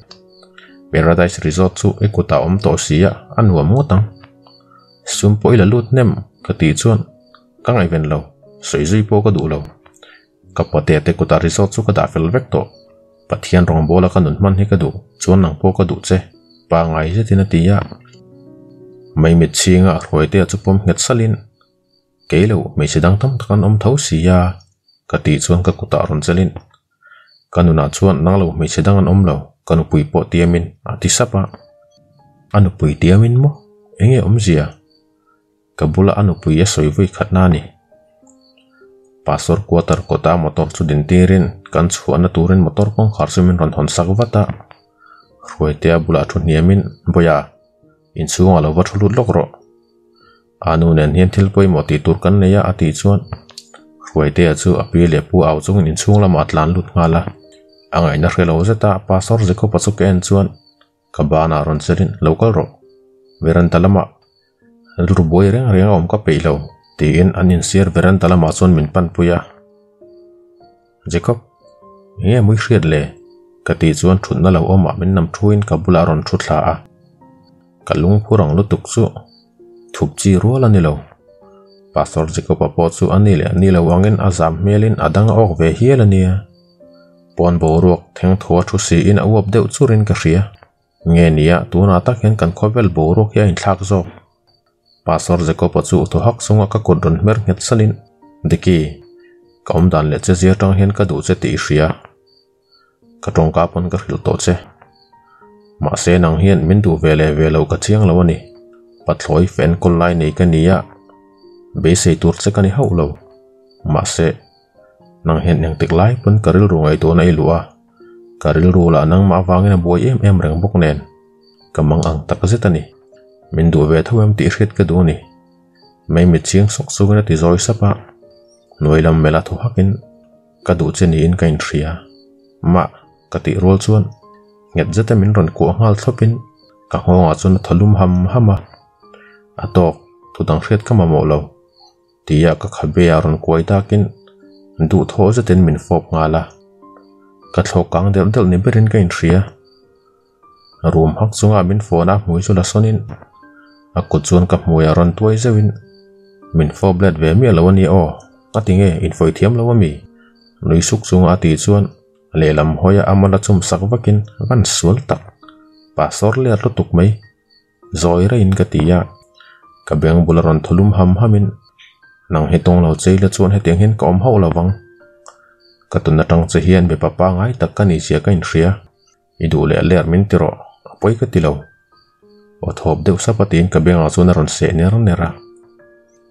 paradise resort chu ekuta om to sia anwa motang sum là lút nem ka ti chuan ka ngai ven dây bố có đủ lâu cặp bà tè tè của ta resort chú có đã phải vét tổ. To thiên rong bola ka nun man hi ka du chuan nang po ka du che pa ngai je tin tia mai mit chinga roi te chu pom nget salin keilo mai sedang tam takan om thau sia ka à? ti chuan ka kuta ron chelin kanuna chuan nanglo mai sedang an om lo kanu pui po tiamin à, ati sapa anu pui tiamin anh enge gì zia kabula anu pui ya soi voi khatna ni pasor quarter kota motor chu din tirin kan chu ana turin motor kong kharsumin ron hon sakvata ruai te bula thu niamin boya in ngalo wa lokro. Anu nen hian thil moti tur kan neya ati chuan ruai te chu api le pu au chung in chung lama tlan lut ngala angai na hrelo zeta pasor zeko pachu ken chuan kabana ron cherin local ro veran talama รูบวยเรื่องเรื่องอมก็ไปเลวตีอินอันอินเสียร์เบรันตะละมาส่วนมินปันปุยะเจคอบเงี้ยมุ้ยเครียดเลยกติส่วนชุดนั่นเราอมมินนำทุยนกับบุลารอนชุดลาอะกะลุงผู้รองลุตุกสุถูกจีรัวละนี่เลวปัสอร์เจคอบปอดสุอันนี้เลยนี่เลวอังเงินอาซามเมลินอดังออกเวฮียละเนี่ยปอนโบรวกทั้งทัวชุดสีอินอวบเดือดสุรินกระเสียเงี้ยนี่ยตัวนาตักเห็นกันคบเวลโบรวกยาอินทักจอก pastor jacob chu to hak sunga ka kodron mer nget liệt diki kaum dan le che zia tang hian ka du che ti hria ka tong ka pon ka hril to che ma se nang hian min du vele velo ka chiang lo ani pathloi fen kol lai nei ka nia be xe tur che ka ni hau lo ma se nang hian yang tik lai pon karil ru ngai to nai lua karil ru la nang ma wangin a boi em em reng bok nen kamang ang mình đuổi về thu em tí khít cái đồ này. Mấy mít chiến sọc xuống ra thì rồi sắp bạn nuôi làm mẹ là thu hắc in. Cả đủ trên in cảnh trìa mà cả tỷ rôl chuan nghẹt rất là mình rần của ngal thấp in. Cả hoa ngọt chuan thở lum hầm hầm à à to thu tăng khít cả mà mộ lâu. Thì à các khai bề rần quay ta kín. Đủ thô rất tên mình phộp ngà là. Cả thô căng đều đều nín bên cảnh trìa rùm hắc xuống à mình phô nạp mũi chuan là sonin a kut chuan ka hmuya ron tuai zewin min fo blad ve mi lo ani o atinge in foi thiam lo mi nui suk chunga ti chuan le lam hoya amana chum sak vakin van sual tak pasor le ro tuk mai zoi ra in ka tia ka beng bularon thulum ham hamin nang hetong lo chei la chuan heteng hin kom ho lawang ka tun atang che hian be papa ngai tak ka ni sia ka in ria idu le ler min tiro apoi ka tilo o thop deuh sapatin ka benga chuan a ron se ner nera.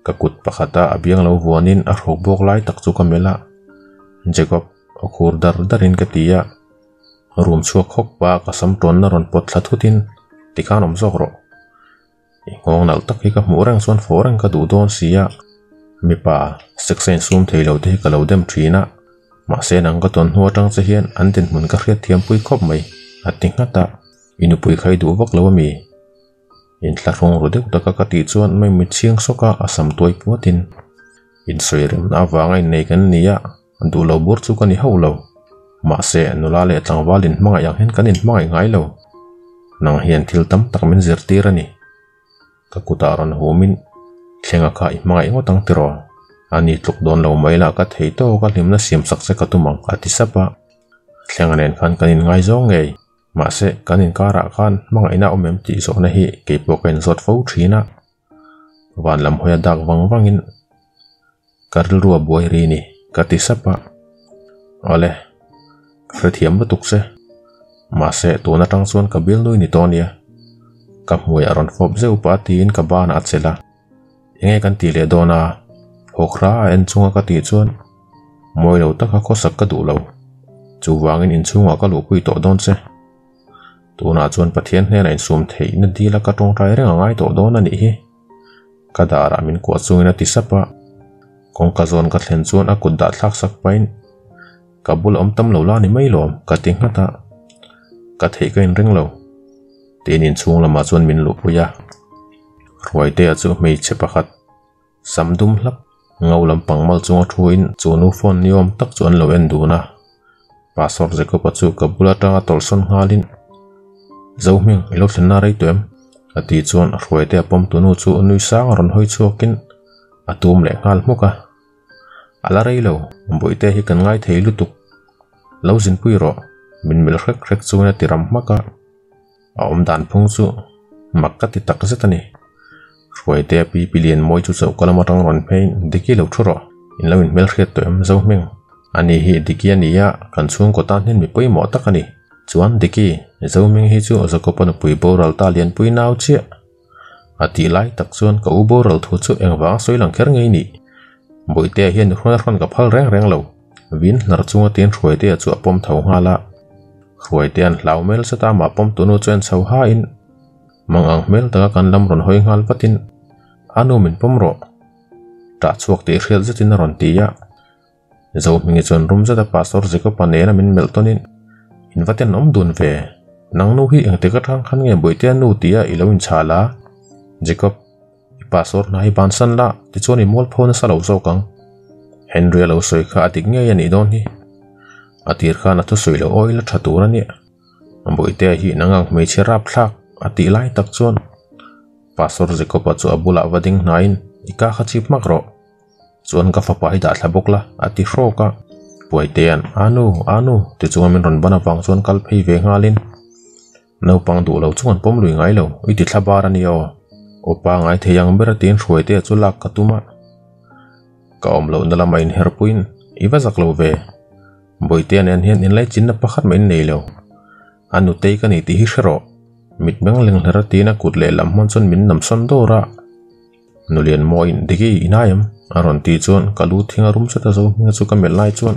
Ka kut pakhata abiang lo huanin a hrok bok lai tak chu ka mela. Jacob o khur dar darin ka tia. Room chuak khok pa ka sam ton na ron pot thla thutin tikhan om zok ro ngong nal tak hi ka hmu rang chuan forang ka du don sia. Mi pa seksen sum theilo te ka lo dem thina ma se nang ka ton huwa tang che hian an tin mun ka hriat thiam pui khop mai. Ating hata, inu pui khai du vak lo mi in tla rong ro deuh taka ka ti chuan mai mi chiang soka asam tuai puatin in soirem na wangai nei kan nia du lo bur chu kan i ho lo ma se nula le tlang walin manga yang hen kanin mangai ngai lo nang hian thil tam tak min zir tirani ka kutaran homin thlenga kha i mangai ngo tang tiro ani tluk don lo mai la ka thei to ka hlim na siam sak se ka tumang ati sapa thlenga nen khan kanin ngai zo ngei ma se kanin kara khan manga ina omem ti so na hi ke po ken zot fo thina wan lam hoya dak wang wangin karil ruwa boy ri ni kati sapa ole krethiam batuk se ma se to na tang chuan ka bil noi ni tonia ka hmui aron fop zeu pa tin ka ban a chela enge kan ti le dona hokra en chunga ka ti chuan moi lo taka kho sak ka du lo chu wangin in chunga ka lu pui to don se tuna chuan pathian hnen in sum thei na dila ka tong renga ngai to don ani hi. Ka dara min ko chungina ti sapa kong ka ka thlen chuan a kut da thlak sak pain. Kabul om tam lo la ni mai lom, ka ting hata ka thei ka in ring lo. Tin in chung lama chuan min lu puya ruai te chu mei pakhat. Samdum hlap ngau lam pangmal chunga thuin chunu phone niom tak chuan lo en duna pasor je ko pachu kabula tanga tolson ngalin zo ming ilo thlenna rei tuam ati chuan ruai te pom tunu chu nui sang ron hoi chuakin atum le ngal muka ala rei lo boite hi kan ngai thei lutuk lo zin pui ro min mil rek rek chuina tiram maka a om dan phung chu makka ti tak zetani ruai te pi pilien moi chu chau kalama tang ron phein diki lo thuro in lo in mel hriat to em zo meng ani hi diki ania kan chung ko tan hin mi pui mo takani chuan diki zo meng hi chu zako pan pui boral ta lian pui nau chia ati lai tak chuan ka u boral thu chu engwang soi lang kher ngei ni. Boite hian hron hron ka phal reng reng lo. Vin nar chunga tin ruai te chu apom thau ngala ruai te an hlau mel sata ma pom tunu chen chho ha in. Mang ang mel ta kan lam ron hoi ngal patin anu min pomro ta chuak te khel zatin ron tia zo mingi chon rum zata pastor zeko panera min meltonin invaten om dun ve nang nu hi eng te ka thang khan nge boite nu tia ilo in chala jacob pasor na hi ban san la ti choni mol phone sa lo zo kang henry lo soi kha atik nge yani don hi atir kha na thu soi lo oil thatura ni boite hi nangang me chirap thak ati lai tak chuan pastor jacob chu abula wading nain ika kha chip makro chuan ka fapa hi da thlabok la ati hroka buổi tiền anu anu. Từ chúng mình ron bana wang chuan kal phei ve ngalin bằng pang lâu lo chuan pom lui ngai lo i ti thlabar ani o opa ngai theyang bera tin hruai te chu lak katuma ka om lo ndala main herpuin iwa zak lo ve boitean en hian in lai chin na pakhat mai nei lo anu te ka ni ti hi hro mit beng leng hera tina kut le lam mon chon min nam son dora nulian mo in digi inayam aron ti chuan kalu thinga rum chata zo nga chu kamel lai chuan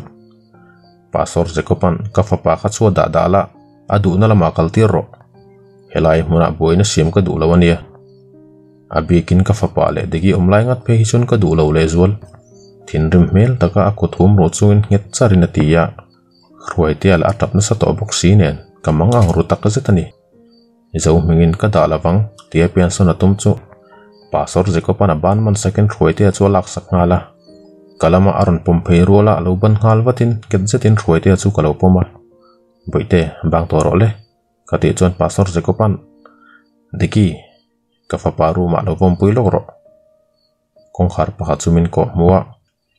pasor zekopan ka fa pa kha chu da da la adu na lama kal tir ro helai muna boina siam ka du lawania abi kin ka fa pa le digi omlai ngat phe hi chun ka du lo le zual thin rim mel taka akut hum ro chuin nget charin atia ruai tial atap na sa to box sinen, kamang ang ru tak zetani. Zo mingin ka da lawang tia pian sona tum chu pasor zeko pana ban man second ruai tia chu lak sak ngala kalama aron pom phei rola lo ban ngal watin ket zetin ruai tia chu kalo poma boite bang to role ka ti chuan pasor zeko pan diki ka fa paru ma lo vom pui lokro kong khar pakhat chumin ko muwa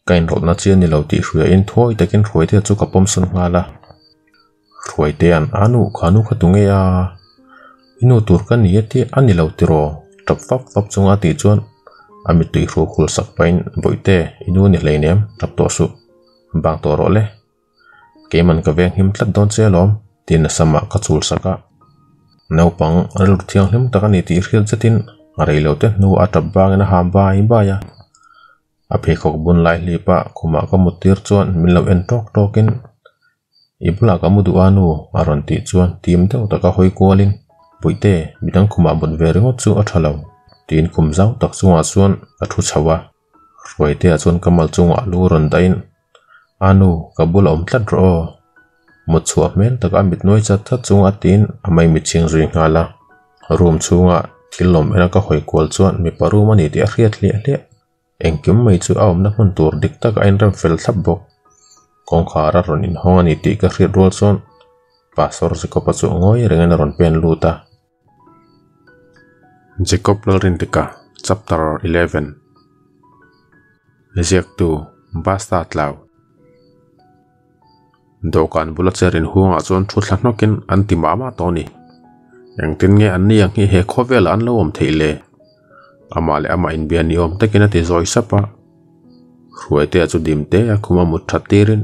kain rol na chian ni lo ti hruia in thoi takin hruai te chu ka pom sun ngala hruai te an anu khanu khatunge a inu tur kan ni ti ani lo tiro tap fap fap chunga ti chuan ami tui hru khul sak pain boite inu ni leinem tap to su. Bang to ro le. Keman ka veng him tlat don che lom tin sama ka chul saka. Nau pang rel thiang hlim takani ti hrial chatin arei lo te nu atap bang na ham ba ba ya. A phe khok bun lai li pa khuma ka mutir chuan min lo en tok tokin ibula ka mudu anu aron ti chuan tim te ta ka hoi kualin. Puite midang khuma bun ve ringo chu a tin khum zau tak chunga chuan a thu chawa roi te chuan kamal chunga lu ron dain anu kabul om tlat ro mu chua mel tak amit noi chat tha chunga tin amai mi ching ri ngala room chunga thilom era ka hoi kual chuan mi paru mani ti a hriat li le engkim mai chu awm na hmun tur dik tak a in rem fel thlap bawk kawngkhar a ron in hawng ani tih ka hriat rual chuan pastor jacob a chu ngawi rengen a ron pen luta jacob lalrin chapter 11 ziak tu basta tlaw Dokan bulat cherin huangah chuan thuthla hnokin an ti mama Yang tin nge an ni ang hi he khovel an lo om theile Amale ama in bian ni om takin ati zoi sapa ruai te chu dim te, a khuma mut that tirin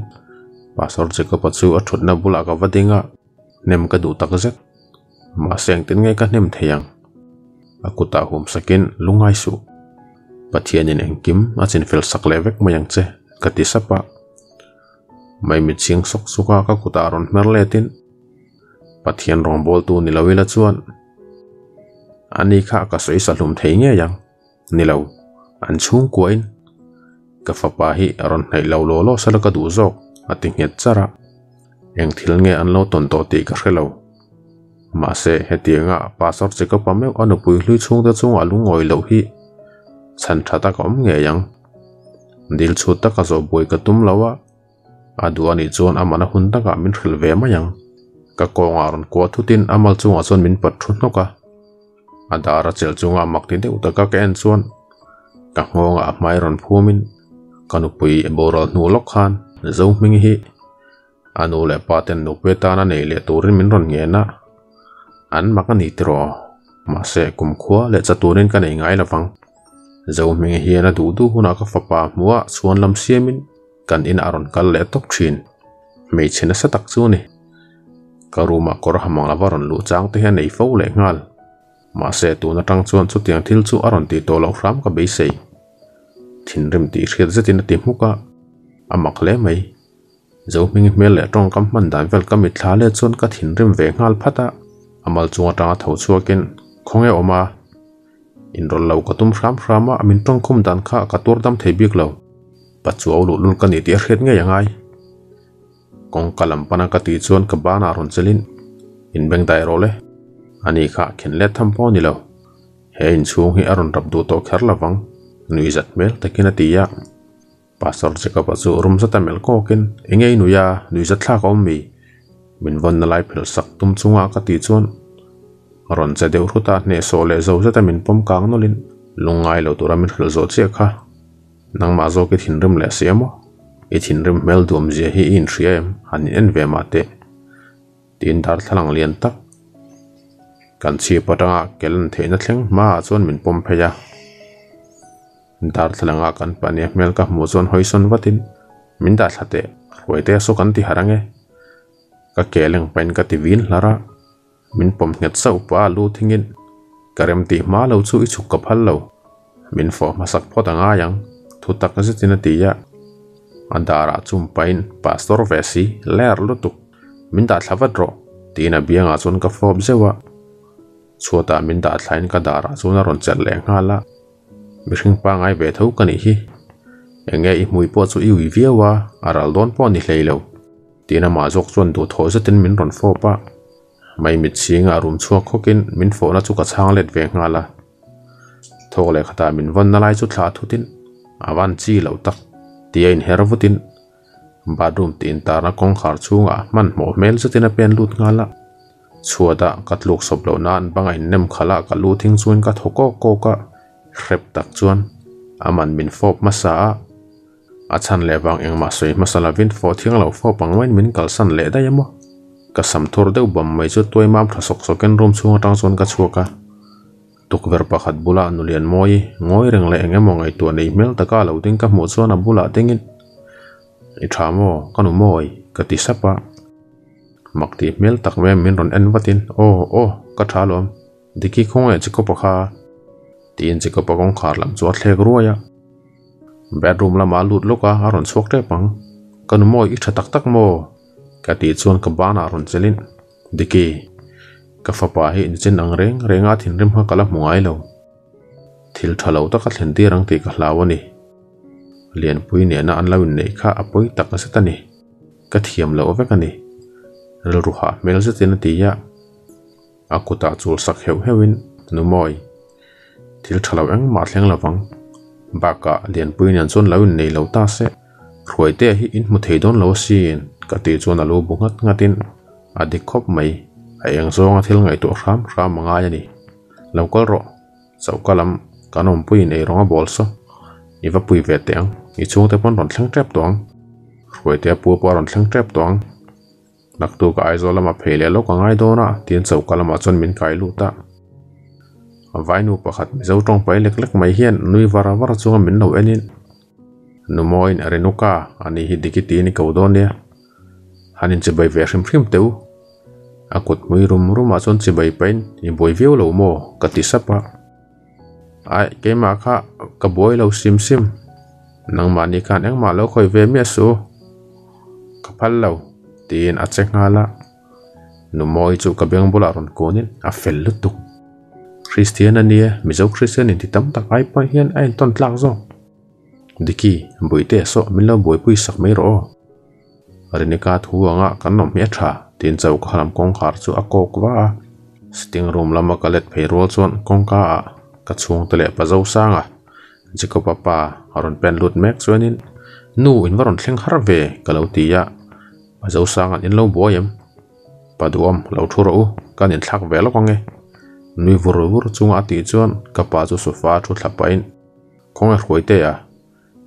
pasor che ko pachu a thutna bula ka vadinga. Nem ka du tak zet. Ma seng tin nge ka nem theyang akuta hum sakin lungai su pathian in engkim a chin fel sak levek mayang che kati sapa mai mi ching sok suka ka kuta ron merletin. Pathian rong bol tu ni lawila chuan ani kha ka soi sa hlum thei nge yang nilo an chung kuain. Ka hi aron nei lo lo lo sala ka du zok ati nget chara eng thil nge an lo ton to ti ka hrelo mà sẽ hết tiếng à bà sót chỉ có bấm ở được bùi lưu chung đó chung ở lúc ngồi lâu hi. Chân thật ta có nghe yang dil chu ta ka zo bui ka tum lawa adu ani mà nó hun ta ka min khil ve ma yang ka ko ngaron ko thutin amal chunga chon min pat thu no ka adara chel chunga mak tin de utaka ka en chuan ka ngonga mai ron phumin kanu pui boral nu lok khan zo ming hi. Anu le paten nu pe ta na nei le turin min ron nge na an maka ni tro. Ma se kum khwa le cha turin ka nei ngai la wang zo ming hi na du du huna ka fa pa muwa chuan lam siamin kan in aron kal le tok thin mei chena sa tak chu ni karuma kor hamang la varon lu chang te hian nei fo le ngal ma se tu na tang chuan chu tiang thil chu aron ti to lo ram ka be sei thin rim ti khriat zatin ti muka amak le mai zo ming mel le tong kam man dan vel kam mi thla le chon ka thin rim ve ngal phata amal chunga tanga tho chuakin khonge oma. In rol lo ka tum ram rama amin tong khum dan kha ka tur dam thei bik lo pachu lu lun ka ni ti hret nge yangai kong kalam pana ka ti chuan ka bana ron chelin in beng dai role ani kha khen le tham po ni lo he in chung hi aron rap du to kher lawang nui zat mel takin atia pastor cheka pa chu rum zata mel ko kin engei nuya nui zat thla ko mi min von na lai phel sak tum chunga ka ti chuan ron cha deuh ruta ne so le zo zata min pom kang nolin lungai lo tura min khel zo che kha nang ma zo ke thin rim le siamo i thin rim mel dum je hi in thriam han en ve ma te tin dar thalang lian tak kan chi patanga kelan theina thleng ma chuan min pom pheya dar thalanga kan pani mel ka mu chon hoison watin min da thate hoite so kan ti harange ka keleng pain e. ka ti vin lara min pom nget sau pa lu thingin karem ti ma lo chu i chuk ka phal lo min fo pho tang yang. Thu tak zitina ti ya andara chum pain pastor vesi ler lutuk min da thlawat ro tina bianga chon ka fob zewa chuata min da thlain ka dara chuna ron chel le ngala mi hring pa ngai ve tho ka ni hi. Enge i mui po chu i wi viawa aral don po ni hleilo tina ma jok chon du tho zatin min ron fo pa mai mit singa rum chuak khokin min fo na chu ka chang let ve ngala thok le khata min von na lai chu thla à awan chi lo tak tia in hervutin bathroom tin tar na kong khar tin man mo mel zatin a à pen lut ngala chuada katluk sop lo nan bangai nem khala ka lu cả chuin ka thoko ko ka rep tak chuan. Aman min fop masa a chan lewang eng ma soi masala vin fo thiang lo fo pangwain min kal san le da yamo sam thor deuh bam mai chu toy mam tha sok soken rom chunga cả chon ka chuaka về ver pakhat bula nulian moi ngoi reng le engemaw ngai tu nei mel taka lo ding ka hmu chuan a bula tengin i thamo kanu moi ka ti sapa makti mel tak me min ron en watin o o ka thalom diki khonge chiko pakha tin chi ko pagong khar lam chuat thlek ruaya bedroom lama lut loka aron chok te pang kan mo i tha tak tak mo ka ti chuan ka bana ron chelin diki ka fa pa hi chen ang reng renga thin rim ha kala mungai lo thil thalo ta ka thlen ti rang ti ka hlawani lian pui ne na an lawin nei kha apoi tak sa tani ka thiam lo ve kani rel ruha mel se tin ti ya akuta chul sak heu hewin nu moi thil thalo eng ma thleng lawang baka lian puin an chon lo nei lo ta se ruai te hi in mu thei don lo sin. Ka ti chon alo bungat ngatin adik khop mai. Ai ang zonga thil ngai to ram ram manga ya ni lokal ro chau kalam kanom puin ei ronga bol so iwa pui ve teng i chung te pon ron thleng trap tong ruai te pu po ron thleng trap tong nak tu ka ai zo lama phele lo ka ngai do na tin chau làm chon min kai lu ta. Vainu pakhat zo tong pai lek lek mai hian, nui vara vara chunga min lo enin numoin arenuka ani hi dikiti ni kaudonia hanin che bai ve hrim hrim teu. Akut mui rum rum a chon che bai pain i boi veu lo mo, ka ti sapa ai, ke ma kha, ka boi lo sim sim. Nang ma ni khan eng ma lo khoi ve mi su. Ka phal lo, tin a che nga la. Numoi chu ka beng bula ron konin a fel lu lutuk Christian ania e, mizo Christian in ti tam tak ai pa hian ai ton tlak zo. Diki bui te so min lo bui pui sak mai ro ari ni ka thu anga kan nom me tha tin chau ka halam kong khar chu a kok wa sitting room lama ka let phei rol chuan kawngka ah ka chhung te leh pazo sanga jiko papa aron pen lut mek chuanin nu in varon thleng har ve ka lo tia pazo sanga in lo boyem paduam lo thuro u kan in thlak ve lo konge nui vur vur chunga ti chuan ka pa chu sofa thu thlapa in kong a hruai te a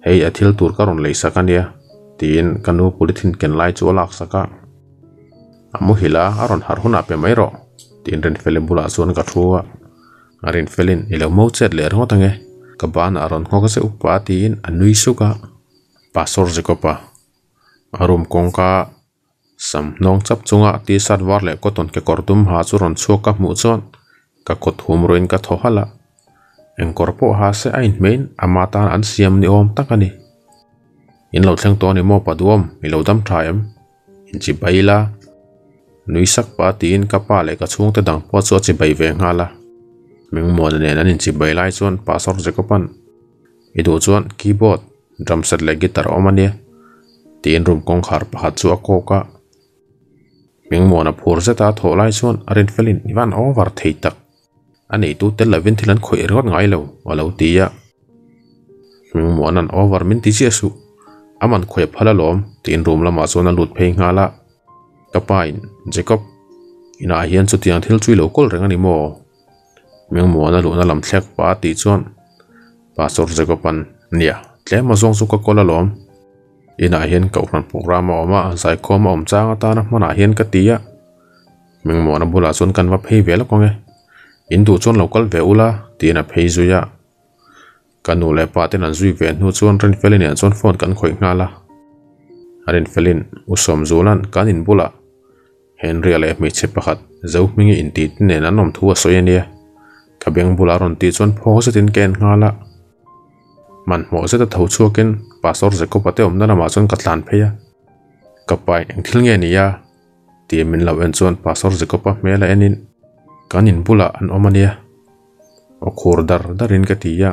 hei athil tur ka ron lei sakania tin kanu politin ken lai chu lak saka amu hila aron har huna pe mai ro. Tin ren felin bula chuan ka thuwa arin felin ilo mo chet le ro tange ka ban aron ngo ka se upa tin anui suka pasor jekopa arum kongka sam nong chap chunga ti sat war le koton ke kortum ha chu ron chuka mu chon. Ka kot hum roin ka thohala hala korpo po ha se ain main amatan an siam ni om takani in lo thleng to ni mo paduom mi lo dam thaiam in chi baila nui sak pa tin ka pa le ka chung te dang po cho chi bai ve ngala ming mo ne nan in chi bai lai chuan pasor je ko pan i do chuan keyboard, drum set le guitar omania tin room kong khar pa chu a ko ka ming mo na phur zeta tho lai chuan arin felin ivan over thei tak anh ấy tu tết là viên thì lần khỏe rất ngại lâu, và lâu tí ạ muốn ăn over mình tí chia su anh ăn khỏe phá là lòm, tiền rùm là mà số nó lụt phê ngã lạ tập bài, Jacob. Ina hiện cho tiền thiếu chui lâu col rằng anh mò. Mình muốn ăn lụt nó làm thẹt và tí chọn. Và số Jacob ăn nha thế mà zong suka col là lòm. Ina hiện cậu phần program mà mà, giải khó mà ông cha ta nó mà hiền cái tí ạ mình muốn ăn bula xuân cần vấp hay về là con nghe du chuan local ve ula tina phei zuya kanu le pa ten an zui ve nu chuan ren felin an ah chuan phone kan khoi ngala ren felin usom zulan kan in bula. Henry le mi che pakhat zo mingi in ti ne na nom thu soyania kabeng bula ron ti chuan pho se tin ken ngala man mo se ta tho chuakin pastor ze ko pate om na ma chuan katlan pheya kapai engthil nge ni ya. ti min lo en chon pastor ze ko pa mela enin kanin pula an omania. O khur dar darin ka tiya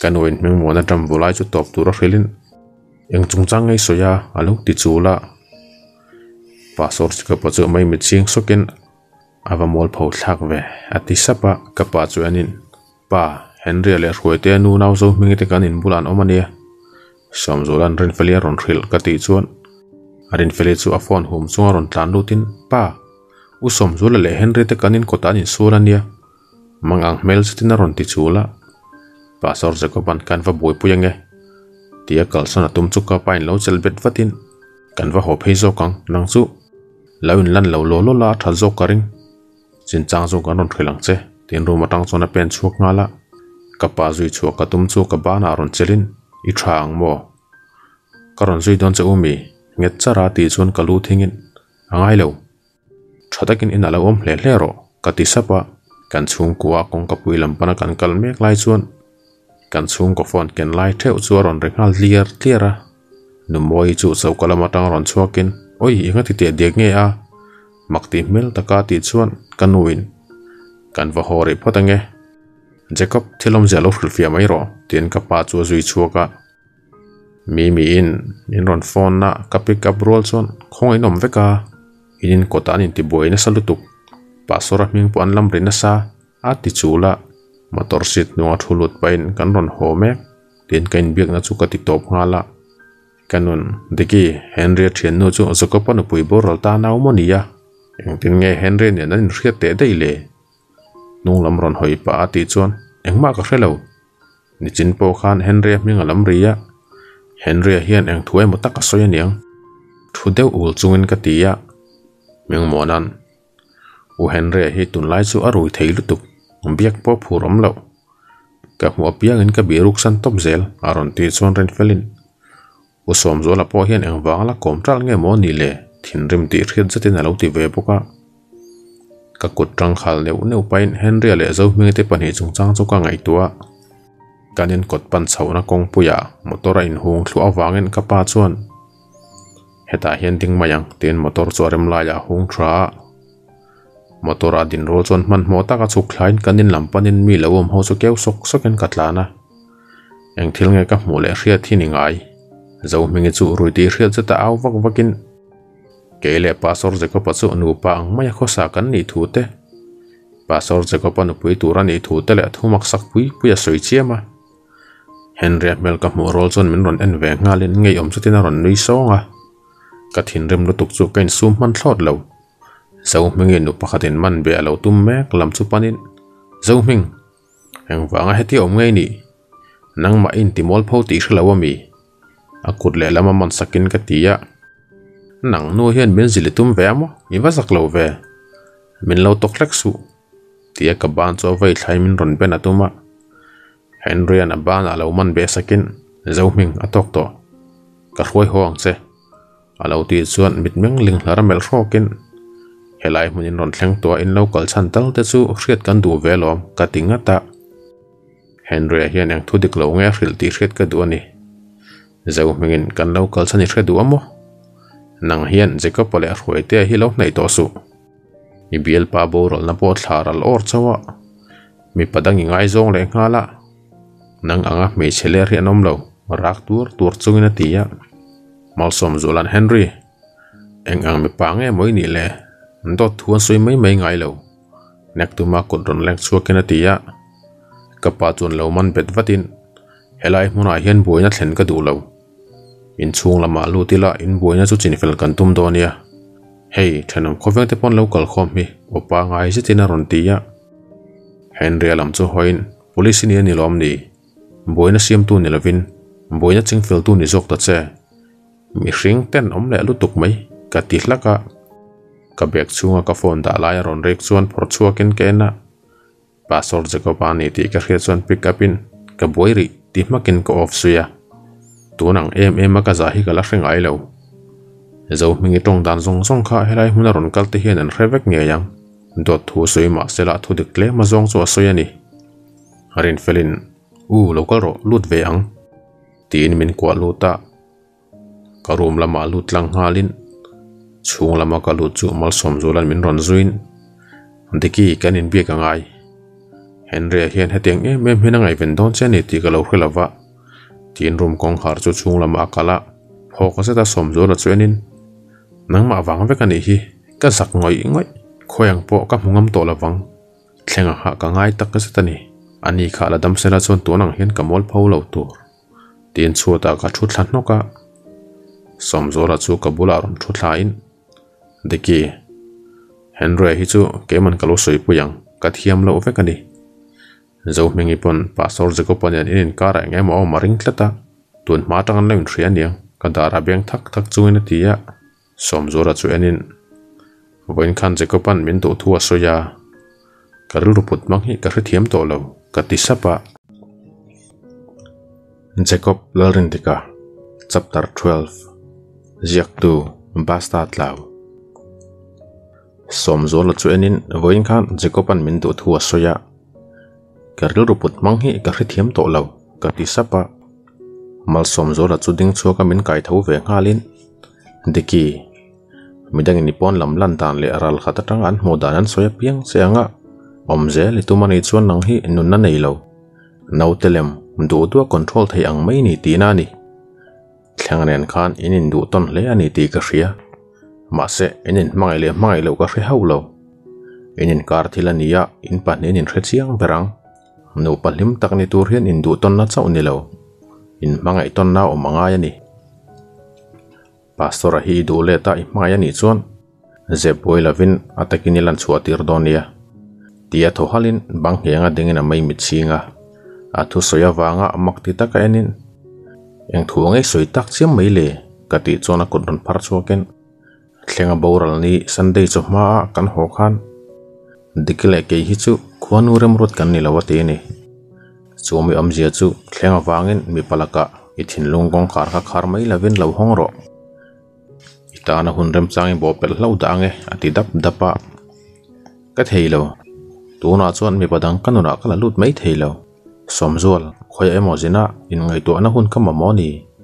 kanoin meng mona tam volai chu top tur hrilin eng chungchang ngai soya alu ti chula pasor chika pachu mai mi ching sokin ava mol phau thak ve. Ati sapa ka pa chu anin pa, henry le ruete nu nau zo mingi te kanin bulan omania. Somzolan rin felia ron khil ka ti chuan. Arin feli chu a phone hum chunga ron tlan lutin. Pa Usom som zula le henry te kanin kota in sura nia. Mangang mel sitina ron ti chula. Pasor jacoban kan va boy puyange tia kalsona tum chu pain lo chel vatin Kanva hop hei kang, nang chu lawin lan lo lo lo la tha zo karing chin chang zo kanon ron che. Tin ru matang chona pen chuak ngala la. Pa zui chu ka tum chu ka bana ron chelin. I thang mo. Karon zui don che umi nget chara ti chun kalu thingin. Angai lo thadakin in ala om hle hle ro ka ti ah. kan chung kuwa kong kapui lampana kan kal mek lai chuan. Kan chung ko phone ken lai theu chu ron rengal lier clear a. Nu chu chau kala matang ron chuakin. Oi, inga ti te dek nge a. Makti mel taka ti chuan kanuin kan va hori phatange jacob thilom jalo khulfia mai ro tin ka pa chu zui chuaka mi mi in. In ron phone na ka pick up rol chuan. Khongai nom veka inin kota anin ti boina salutuk pasora ming po anlam rina sa. Ati chula motor sit nuwa thulut pain kan ron homek tin kain biak na chuka ti top ngala kanun deki henry thian no chu zoko pa no pui borol ta naw niya eng tin nge henry ne nan riat te dei le. Nung lam ron hoi pa ati chuan ang ka hrelo ni chin po khan henry minga lam ria henry hian eng thuai e mo taka soya niang. Thu deuh ul chungin ka tia miệng mỏ đan. U henry hi tun lai chu arui thei lutuk biak po phurom lo ka hmu piang in ka biruk san top zel aron ti chuan ren felin u som zo la po hian eng wang la kom tral nge mo ni le thin rim ti khiat zatin alo ti ve poka ka kut tang khal neu neu pain henry le zo mi te pani chung chang chu ka ngai tua. Kanin kot pan na kong puya motora in hung thlu awangin ka pa chuan heta hian ding mayang tin motor chuarem laia hung thra motor adin ro chon man mo taka chu khlain kanin lampanin mi lawom um ho chu keu sok soken katlana eng thil nge ka hmu le hriat thi ngai. Zo mingi chu rui ti hriat zata aw vak vakin. Kele pasor je ko pa chu nu pa ang maya kho sa kan ni thu te. Pastor jacob anu pui tura ni thu tele thu mak sak pui pui a soi chiama henry mel ka mu rol chon min ron en ve ngalin ngei om chutin ron nui songa ka rem lu chu kain sum man thlot lo zo mingi nu pakhatin man be alo tum mek lam chu panin zo ming heng wanga heti om ngei ni nang ma in timol pho ti hrilawa mi akut le lama man sakin ka tia nang nu hian min zili ve mo i va sak lo ve min lo tok lek su tia ka ban cho vai thlai min ron ben atuma henry an ban alo man be sakin zo ming atok to ka hruai hoang se alo ti chuan mit meng ling hlara mel rokin helai munin ron thleng to in local chan tal te chu hriat kan du velom ka tinga ta henry hian ang thu dik lo nge hril ti hriat ka du ani zo mingin kan local chan i hriat du amo nang hian jacob pole hruai te hi lo nei to su i bial pa bo rol na po thlaral or chawa mi padang ngai zong le ngala nang anga me chele ri anom lo rak tur tur chungina tia malsom zolan henry. Eng ang mi pange moi ni le ndo thuan soi mai mai ngai lo nek tu ma kun ron leng chua kena tia kapa chun lo man bet vatin helai hmuna hian boina thlen ka du lo in chung lama lu tila in boina chu chin fel kan tum donia hei thanom khoweng te pon local khom mi opa ngai se tina ron tia henry alam chu hoin police ni ni lom ni boina siam tu ni lovin boina ching fel tu ni jok ta che mi hring ten om le lu tuk mai ka ti hlaka ka bek chunga ka phone da lai ron rek chuan phor chuakin ke na pastor jeko pani ti ka khre chuan pick up in ka boiri ti makin ko off suya tunang em em ka za hi ka la hreng ai lo zo mingi tong dan zong zong kha helai huna ron kal te hian an hrevek nge yang dot thu sui ma sela thu dik le ma zong chu soya ni harin felin, u local ro lut ve ang tin min kwa luta karum lama lut lang halin chung lama ka lut chu mal som zulan min ron zuin. Diki kan in biak angai. Henry hian heteng em em hina ngai ven don chen ni ti ka lo khelawa tin room kong har chu chung lama kala phok se ta som zula chuanin nang ma wang ve ka ni hi. Ka sak ngoi ngoi. Khoyang po ka mungam to la wang thlenga ha ka ngai tak ka setani ani kha la dam sela chon tu nang hian kamol pho lo tur. Tin chuata ka thu thlan no ka. Som zora chu kabula ron thu thlain deki henry hi chu keman kalo soi puyang ka thiam lo ve kani zo mengi pon pastor jacob pon in kara nge mo maring tlata tun ma tang an leun thrian yang. Ka dara beng thak thak chuina tia som zora chu enin voin khan jacob pan min to thua soya karul ruput mang hi ka thiam to lo. Ka ti sapa jacob lalrin tika chapter 12 ziak tu basta tlau som zo la enin voin khan jacoban min du thua soya. Karil ruput mang hi ka hri thiam to lo ka ti sapa. Mal som zo la ding chu ka min kai tho ve ngalin diki midang ni pon lam lan tan le aral khata tang an mo danan soya piang se anga. Om ze le tu mani chuan nang hi nun na nei lo telem control thei ang mai ni ti na ni thlanganen khan inin du ton le ani ti ka hria. Ma se enin mangai le mangai lo ka hre hau lo. Enin kar thila nia in pa ne nin hre berang. No palim tak ni tur hian in du ton na chau ni lo. In mangai ton na o manga ya ni pastora hi du le ta i maya ni chuan. Ze boy lavin atakini lan chuatir donia tia tho halin bang hianga dingena mai mi chinga a thu soya wanga amak ti taka enin yang eng thuangai e soi tak chiam mai le kati chona kon ron phar chuaken thlenga boral ni sunday chu ma kan ho khan dikle ke hi chu khuanu rem rot kan ni lawate ni. Chumi amjia chu thlenga wangin mi palaka i thin lung kong khar kha khar mai lavin lo hong ro. Itana hun rem changi e bo pel hlo dange ati dap dapa ka theilo tuna chuan mi padang kanuna kala lut mai theilo somzual khoi emojina in ngai to na hun kama moni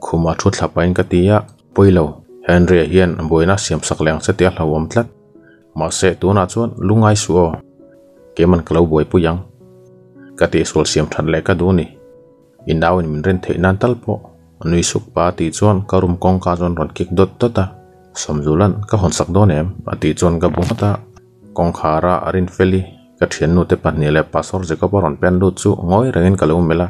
khuma thu thlapain ka tia, poilo, Henry hian boina siam sak leng se tia hlawam tlat. Ma se tu na chuan lungai suo o keman klo boi puyang kati sol siam than le ka du ni. In dawin min ren the nan tal po. Nui suk pa ti chuan karum kong ka chuan ron kik dot tota. Somzulan ka hon sak do nem ati chuan ka bung ta. Kong khara arin feli ka thian nu te pahnih le pastor jacob a rawn pen lut chu ngawi rengin ka lo mela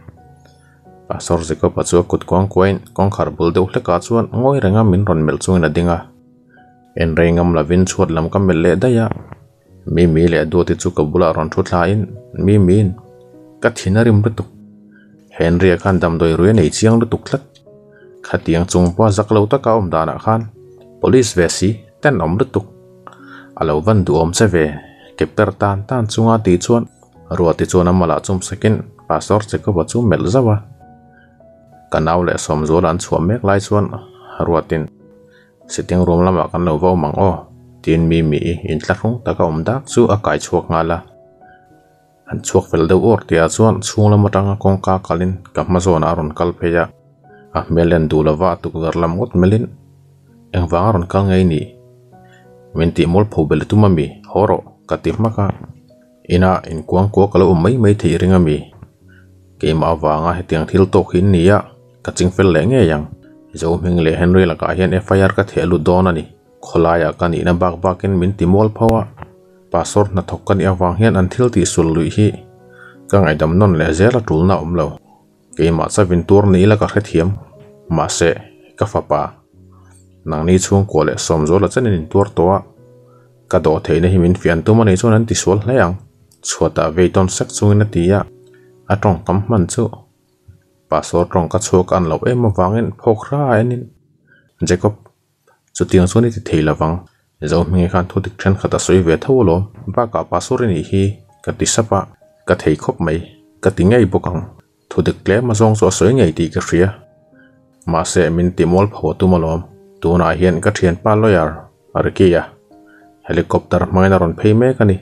pastor jacob a chu kut kuang kuain kong khar bul deuh hleka chuan ngawi renga min ron mel chungin a dinga en reingam lavin chuat lam ka mel le daya mi mi le do ti chu ka bula ron thu thla in mi min ka thina rim ru tuk henry khan dam doi ruya nei chiang ru tuk thlat khatiang chung pa zak lo ta ka om dana khan. Police ve si ten om ru tuk alo van du om se ve kepter tan tan chunga ti chuan ruwa ti chuan amala chum sekin pastor chung ko chu mel zawa kanaw le som zo lan chuam mek lai chuan ruwa tin sitting room lama kan lo vô mang o tin mi mi in tla rung taka om dak chu a kai chuak nga la an chuak fel deuh or tia chuan chung lama tanga kong ka kalin ka ma zon aron kal pheya a melen du lava tuk em lam ngot melin eng wang Mình kal một ni min ti mol pho bel tumami horo ka ti maka ina in kuang ko kalo mai mai thei ringa mi ke ma wanga hetiang thil to khin nia ka ching fel le nge yang zo ming le henry la ka hian fir ka thelu don ani kholaya kan ina bak bakin min ti mol phawa pasor na thok kan awang hian an thil ti sul lui hi ka ngai dam non le zela tul na umlo ke ma sa vin tur ni la ka khethiam ma se ka fa pa nang ni chung ko le som zo la chanin tur towa ka do theina himin fian tu mani ta an ti sol hlayang chhuata veiton sak chungin atia atong kam man chu pasor tong ka chuk an lo em wangin phok ra enin jacob chu tiang chuni ti theila wang zo mi khan thu dik thren khata soi ve tho lo ba ka pasor ni hi ka ti sapa ka thei khop mai ka ti ngai bokang thu dik kle ma zong so soi ngai ti ka ria ma se min ti mol pho tu malom tuna hian ka thian pa lawyer arkia helicopter mai na ron phei me ka ni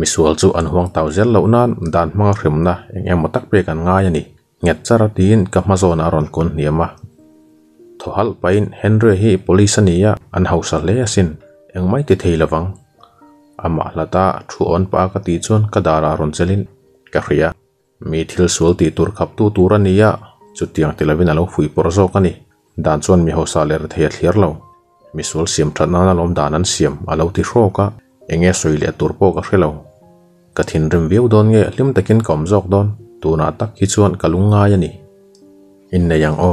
misual chu an huang tau zel lo nan dan hmanga hrimna eng em tak pe kan ngai ani nget chara tin ka ma zona ron kun niama thohal pain henry hi police ania an hausa le asin eng mai ti thei lawang ama lata thu on pa ka ti chon ka dara ron chelin ka ria mi thil sul ti tur khap tu turania chutiang tilavin alo fui porzo kani dan chuan mi hausa ler thei thliar lo misul siam thatna na lom danan siam alo ti hroka enge soile turpo ka e hrelo ka thin rim viu don nge, lim takin kom jok don tuna tak hi chuan kalunga yani in ne yang o.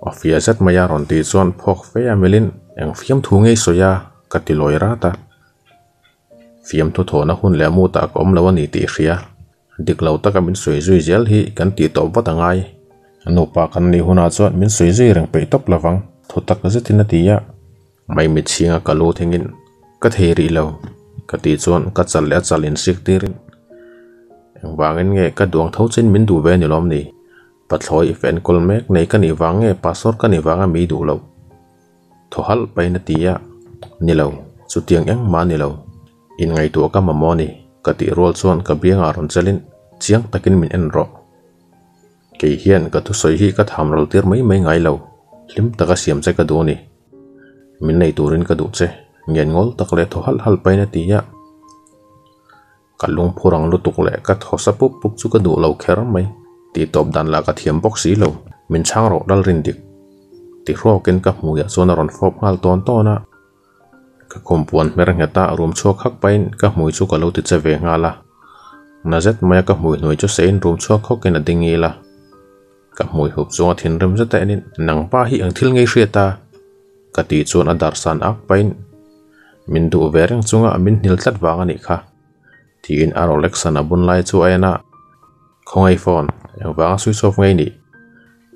Ofia zat maya ron ti chuan phok fe amelin eng fiam thu nghe soya ka ti loira ta. Fiam thu thona hun le mu ta kom lawa nì ti hria dik lo taka min soi zui zel hi, kan ti to wa tangai anu pa kan ni huna chuan min soi zui reng pe top lawang thu tắc rất tin tí ạ. Mày mệt chi ngà cả lô thế nghìn cắt hề rì lâu cắt tí chọn cắt chặt lẽ chặt lên siết tí rin và ngân nghe cắt đuông thấu trên miếng đủ về nhiều lắm nỉ bắt lối anh col mec này cái nỉ vắng nghe pastor cái nỉ vắng mi đủ lâu thôi hal bây nà tí ạ. Nỉ lâu chú tiếng anh mà nỉ lâu in ngày tuổi cả mà mò nỉ cắt tí rol chọn cắt biếng à ron chlên chiang takin min en rock kỳ hiền cả thu soi hi cả tham rol tiếc mấy mấy ngày lâu lim taka siam che ka du ni. Min nei turin ka du che. Ngen ngol tak le tho hal hal pai na ya kalung phurang lu tuk le ka tho sa pup pup chu ka du lo kher mai ti top dan la ka thiam bok si lo min chang ro dal rin dik ti ro ken ka mu ya. Zona ron phop hal ton to na ka kompuan mer ngata rum chho khak pain ka mui chu ka lo ti che ve ngala na zet maya ka mui noi chu sein rum chho khok ken adingi la ka mui hup zonga thin rem zeta enin nang pa hi ang thil ngei hriata ka ti chuan a dar san ak pain min du vereng chunga min hnil tlat wanga ni kha. Tin a rolex an abun lai chu aina khongai phone yang wanga switch off ngai ni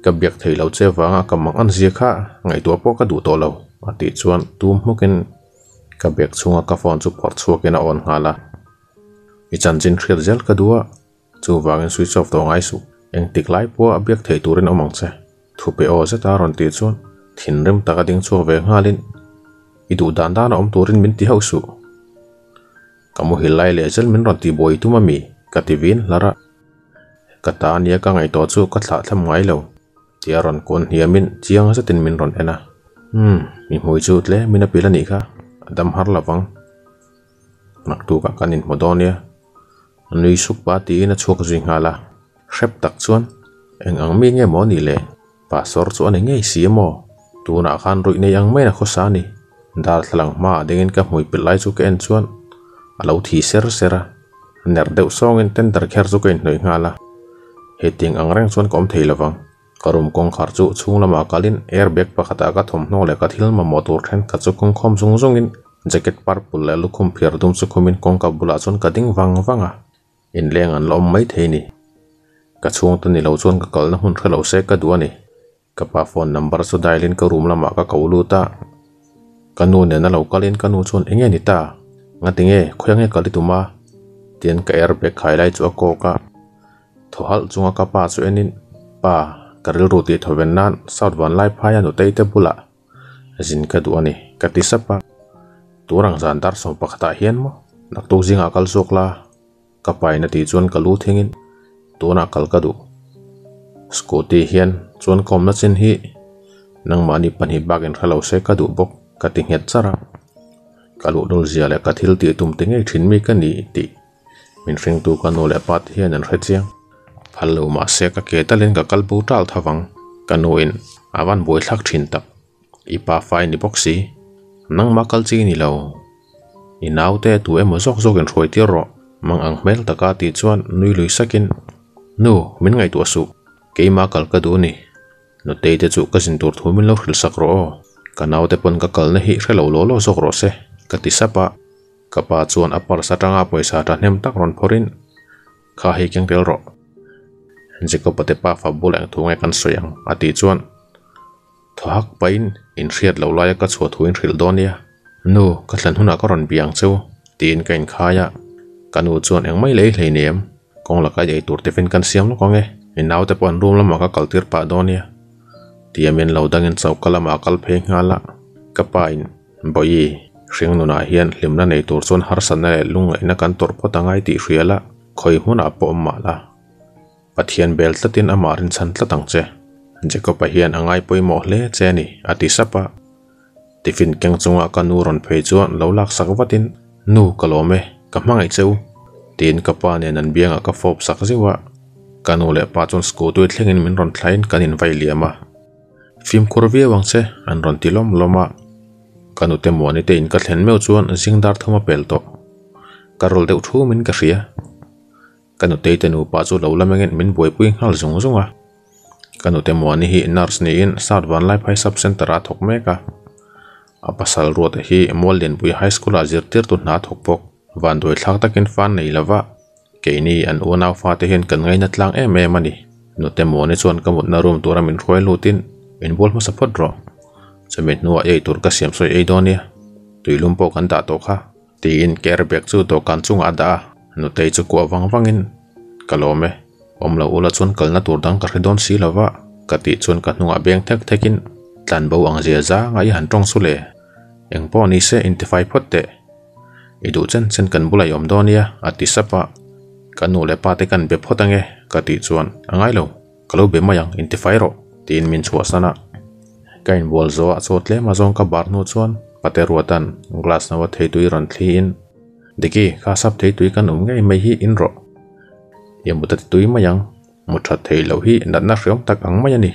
ka biak thei lo che wanga ka mang an zia kha ngai tu po ka du to lo ati chuan tum mukin ka biak chunga ka phone chu phor chuak ina on hala, i chan chin khriat zel ka duwa chu wangin switch off to ngai su eng tik lai po a biak thei turin omang che thu pe o zeta ron ti chuan thin rem taka ding chu ve ngalin i du dan dan om turin min ti hausu kamu hilai le zel min ron ti boi tu mami ka ti vin lara ka ta nia ka ngai to chu ka thla thlam ngai lo. Tia ron kon hiamin chiang sa tin min ron ena. Hmm mi hui chu tle mina pila ni kha. Adam har lawang nak tu ka kanin modonia nui suk pa ti na chuk zui ngala hrep tak chuan eng ang mi nge mo ni le pasor chu an nge si mo tu na khan rui nei ang mai na kho sa ni dar thlang ma dingin ka hmui pil lai chu ke en chuan alo à thi ser sera à. ner deuh song in ten dar kher chu ke hnoi ngala he ting ang reng chuan vâng. kom thei lawang karum kong khar chu chung lama kalin airbag pakhata ka thom no le ka thil ma motor then ka chu kong khom zung zung in. Jacket purple le lukhum phiar dum chu khumin kong ka bula chuan ka ding wang wanga in leng an lom mai thei ni ka chung tu ni lo chuan ka kal na hun khalo se ka duani ka pa phone number chu dial in ka room lama ka kaulu ta. Kanu ne na lo kalin kanu chuan enge ni ta? Nga tinge khoyange kali tuma tian ka airbag khai lai chu ko ka thohal chunga ka pa chu enin pa karil ruti thoven nan south van lai phaya no teite bula jin ka duani ka ti sapa turang zan dar som pakhata hian mo nak tu zinga kal zokla ka pai na ti chuan ka lu thengin tuna kal ka du scooty hian chuan kom na chin hi, nang mani hi bagin khalo se ka du bok ka ti nget chara kalu dul zia le ka thil ti tum te ngei thin mi ka ni ti. Min ring tu ka no le pat hian an khechiang phallo ma se ka ke talin ka kalbu tal thawang kanu in awan boi thak thin tak. Ipa fai ni boxi nang ma kal chi ni lo. I nau te tu emo zok zok en roi tir ro, mang ang mel taka ti chuan nui lui sakin. Nu min ngai tu su ke ma kal ka du ni no te te chu ka sin tur thu min lo hril sak ro ka nau te pon ka kal na hi hrelo lo lo zok ro se ka ti sapa ka pa chuan apar satanga poisa ta nem tak ron phorin kha hi kyang tel ro jiko pate pa fa buleng thungai kan soyang ati chuan thohak pain in hriat lo lai ka chho thuin hril donia nu ka thlan huna ka ron biang chu tin kain khaya kanu chuan eng mai lei hlei nem kong la ka jai tur te fin kan siam lo konge in nau te pon room lama ka kaltir pa donia tiamin lo dangin chau kalama kal phe ngala ka pa in boyi hring nuna hian limna nei tur chuan har san le lung ina kan tor photangai ti hriala khoi huna po ma la pathian bel tlatin amarin chan tlatang che jeko pahian angai poimo hle che ni ati sapa tifin keng chunga kanu ron phei chuan lo lak sak tin, nu kalome ka hmangai cheu tin ka pa ne nan bianga ka fop sak ziwa. Kanu le pa chon sku tu thlengin min ron thlain kan in vai liama phim korvia wangche an ron tilom loma kanu te mo te in ka thlen meu chuan zingdar thoma pel to karol deuh thu min ka hria. Kanu te te nu pa chu lo lamengin min boi pui ngal zung zunga kanu te mo hi nurse ni in south van life high sub center a thok meka a. Pasal ruat hi molden pui high school a zirtir tu na thok pok van doi thak takin fan nei lava ke ni an unaw fa te hiện kan ngai na tlang em em ani no te mo ni chuan kamut na room tura min khoi lutin in bol ma support ro chamet nuwa ei tur ka siam soi ei donia tuilum po kan da to kha. Ti in care bag chu to kan chung ada no te chu ko wang wangin kalome om lo ula chun kalna tur dang ka là si lawa ka ti chun ka hnunga beng thek thekin tlan bo ang zia za ngai han tong su le eng po ni se intifai phot te idu chen chen kan bulai om donia ati sapa. Kanu le pa te kan be photange ka ti chuan angai lo. Kalo be mayang intify ro tin min chua sana. Kain bol zo a chot le, ma zong ka bar nu chuan, pate ruatan glass na wa thei tui ron thli in. Deki kha sap thei tui kan um ngai mai hi in ro. Yam buta tui mayang, mu tha thei lo hi nat na hriom tak ang mai ani.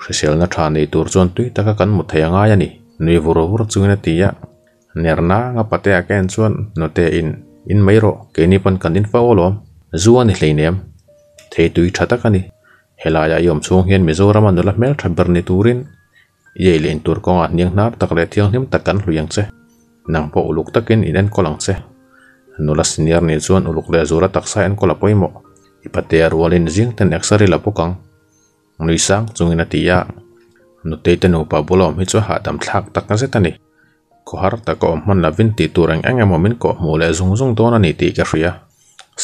Hrisel na tha nei tur chon tui taka kan mu thei anga yani nui vuro vur chungina tia nerna nga pate aken chuan note in in meiro ke ni pan kan in fa olom zuan ni hleinem thei tui thata kani helaya yom chung hian mizoram an la mel thaber ni turin. Ye len tur ko nga niang nar tak le thiang him takan hluyang che. Nang po uluk takin inen kolang che. Nola senior ni chuan uluk le zura taksa en kola poimo. Ipate arwalin jing ten exari la pokang nuisang chungina tia nu te pa bolom hi chu ha dam thlak tak na ko har ta ko man la vin ti turang anga momin ko mu le zung zung to na ni ti ka ria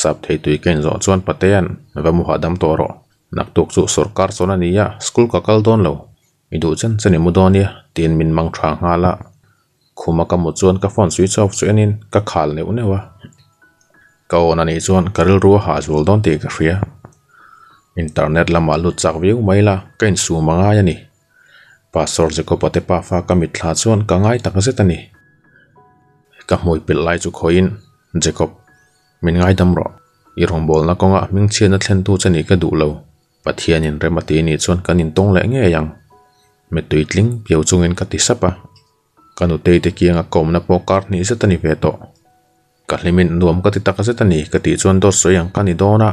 sap thei tui ken zo chuan patean va mu hadam to ro nak tuk chu sarkar chona ni ya school ka kal don lo du chen chani mu don ya tin min mang tha nga la khuma ka mu chuan ka phone switch off chuanin ka khal ne unewa ka ona ni chuan karil ru ha zul don ti ka ria internet lama lu chak view maila kain su manga yani pastor je ko pate pa fa ka mit thla chuan ka ngai tak zetani ka moi pil lai chu khoin jacob min ngai dam ro i rong bol na konga ming chhian na thlen tu chani ka du lo pathian in remati ni chuan kanin tong le nge yang me tuitling piau chungin ka ti sapa kanu te te kianga kom na pokar ni se tani ve to ka hlimin nuam ka ti tak se tani ka ti chuan dot so yang kani dona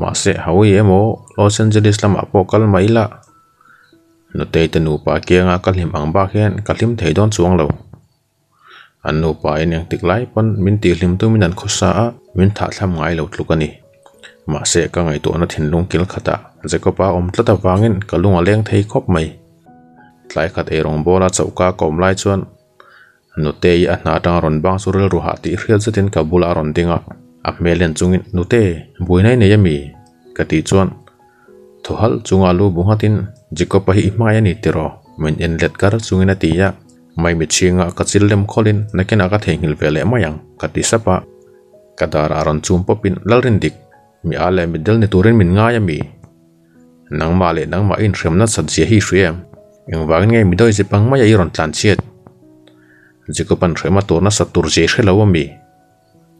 ma se hawi emo los angeles lama pokal maila no te te nu pa kianga ka hlim ang ba hian ka hlim thei don chuang lo an nu pa in yang tik lai pon min ti hlim tu min an khosa a min tha thlam ngai lo tlukani ma se ka ngai to na thin lung kil khata zekopa om tlata wangin kalunga leng thei khop mai tlai khat e rong bola chauka kom lai chuan nu te a na tang ron bang surel ru ha ti hrial zatin kabula ron dinga a melen chungin nu te buinai ne yami ka ti chuan thohal chunga lu bungatin jiko pahi maya ni tiro min en let kar chungin a tiya mai mi chinga ka chillem kholin nakena ka thengil vele mayang ka ti sapa kadara ron chum popin lalrin dik mi ale mi del ni turin min nga yami nang ma le nang ma in hrem na sat hi hriam eng wang nge mi doi zipang ma ya iron tlan chiat jiko pan rema tur na sa tur je hre lo mi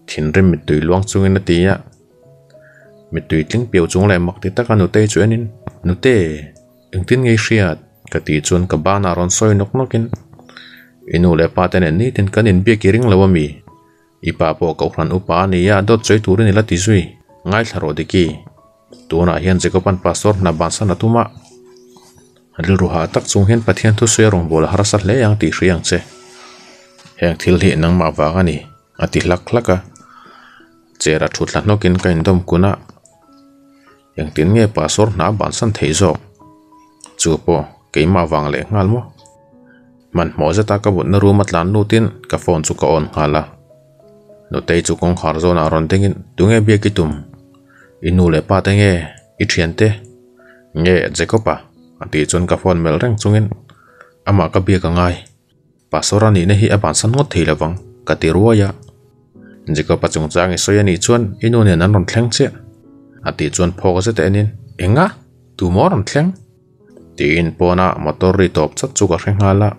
thin rem mi tui luang chung in tia mi tui tling biểu chung lại mak ti ta ka nu te chu anin nu te eng tin nge hriat ka ti chuan ka ba na ron soi nok nokin inu le pa ten ni tin kan in bia kiring lo mi. Ipa po ka hran upa ni ya dot choi turin la ti zui. Ngai tharo de ki. Tuna hian jiko pan pastor na bansa na tuma ril ruha tak chung hian pathian thu suya rong bol har sa hle yang ti hriang che. Heng thil hi nang ma wa ani ati lak laka chera thut nokin kain dom kuna yang tin nge pastor na bansan thei chu po ke ma wang le ngal mo man mo za ta ka bu na rumat lan nu tin ka phone chu ka on hala no te chu kong khar zo na ron tengin tunge bia ki tum inu le pa tenge i thian te nge jekopa ati chon ka phone mel reng chungin ama ka bia ka ngai pasora ni ne hi aban san ngot thei lawang ka ti ruaya jiko pachung chang i soya ni chuan inu ne nan ron thleng che ati chuan phok se te nin enga tu mo ron thleng ti in pona motor ri top chak chu ka hreng hala.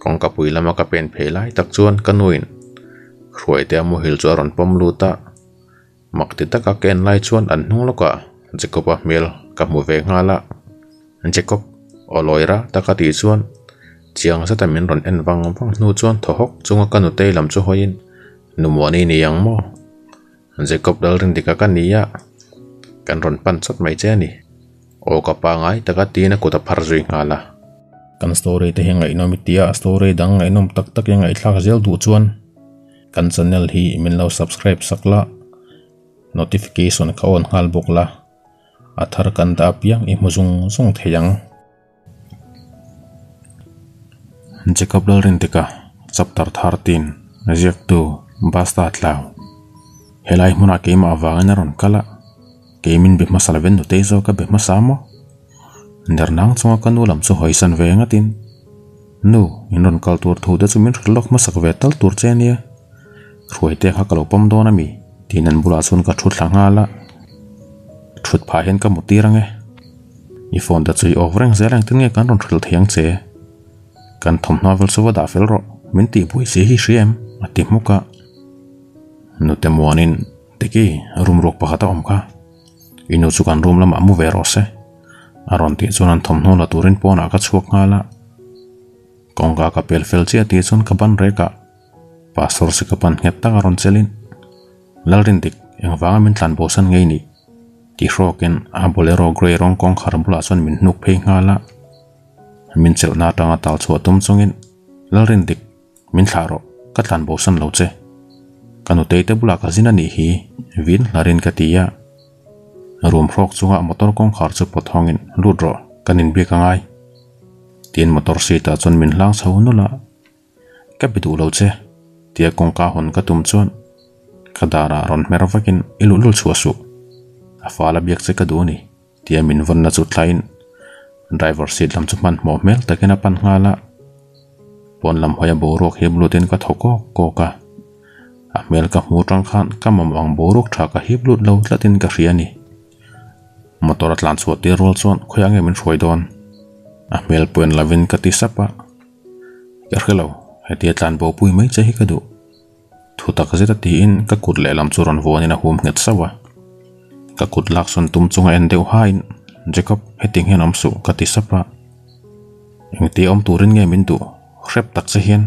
Kong ka pui lama ka pen phelai tak chuan kanuin. Khruai te amu hil chu ron pom luta. Makti taka ken lai chuan an hnung loka. Jacob a mel ka mu ve ngala. Jacob o loira taka ti chuan. Chiang sa tamin ron en wang wang nu chuan thohok chunga kanu te lam chu hoin. Numwani ni yang mo. Jacob dal rin dika kan niya kan ron pan chot mai che ni. O ka pa ngai taka ti na kuta phar zui ngala. Kan story te hinga inom tia story dang inom tak tak yang ai thak zel du chuan kan channel hi min lo subscribe sakla. Notification ka on hal bukla. Athar kan da piang i muzung zung theyang. Jacob dal rin tika chapter 13 riak tu. Basta tlaw helai hmuna ke ma awanga ron kala ke min be masala ven no tezo ka be masamo. Ndar nang chunga kanu lam chu hoisan ve ngatin nu in ron kal tur thu da chu min rlok masak ve tal tur chenia ruai te kha kalo pom dona mi tinan bula chun ka thut langa la. Thut pha hen ka muti range i phone da chui overang zelang tin nge kan ron thil thiang che. Kan thom novel suwa da fel ro. Min ti pui se hi shem ati muka nu te muanin. Teki rum rok pa khata om kha inu chu kan rum lama mu ve ro se aron ti chuan no la turin pona ka chuak ngala. Kongga ka pel fel chi ati chun ka ban reka. Pastor se ka pan het ta aron chelin lalrin dik min tlan bosan ngei ni. Ti hroken a bolero grey rong kong khar bula chuan min hnuk phei ngala. Min chel na tanga tal chu tum chungin lalrin dik min thlaro ka tlan bosan lo che kanu teite bula ka zina hi. Vin larin ka tia room rok chunga motor kong khar chu pothongin ludro kanin bi ka ngai tin motor sita chon min hlang chho nula ka bidu lo che tia kong ka hon ka tum chuan kadara ron mervakin ilulul chuasu afala biak che ka duni tia min von na chu thlain driver seat lam chu man mo mel takena pan ngala pon lam hoya borok hi blutin ka thoko ko ka a mel ka mu tang khan ka mamang borok tha ka hi blut lo tlatin ka riani motor atlan suat ti rol chon khoyang min roi don a mel puen lavin ka ti sapa yar khelo heti atlan bo pui mai che hi ka du. Thu tak zeta ti in, ka kut le lam chu ron vonin a hum nget sawa. Ka kut lak son tum chunga en deuh hain. Jacob heting hen amsu ka ti sapa eng ti om turin nge min du. Rep tak che hian.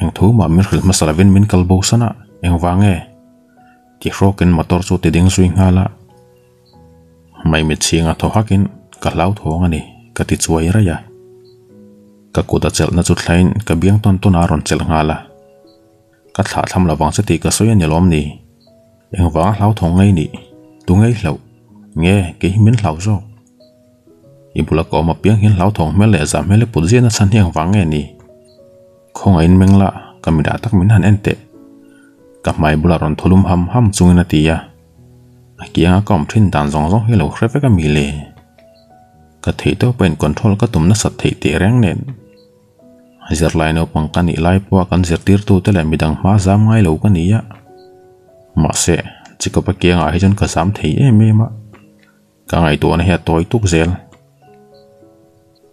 Eng thu ma min khil masalavin min kalbo sana. Eng wange ti hrokin motor chu ti ding zui ngala mai mi chinga tho hakin ka lau thong ani ka ti chuai ra ya ka kuda chel na chu thlain ka biang ton ton aron chel ngala ka thla tham la wang se ti ka soya ni lom ni eng wa lau thong ngai ni tu ngai hlau nghe cái min hlau zo bula ko ma piang hin lau thong mele za mele pul zia na san hiang wang nge ni khong ain meng la kamida tak min han ente ka mai bula ron thulum ham ham chungina tia kianga kom thin dan zong zong hi lo khrefe ka mi le ka thei to pen control ka tum na sat thei te reng nen zir lai no pang kan i lai po kan zir tir tu te le midang ma zam ngai lo ka ni ya ma se chiko pa kianga hi jon ka sam thei em em ma ka ngai to na he toy tuk zel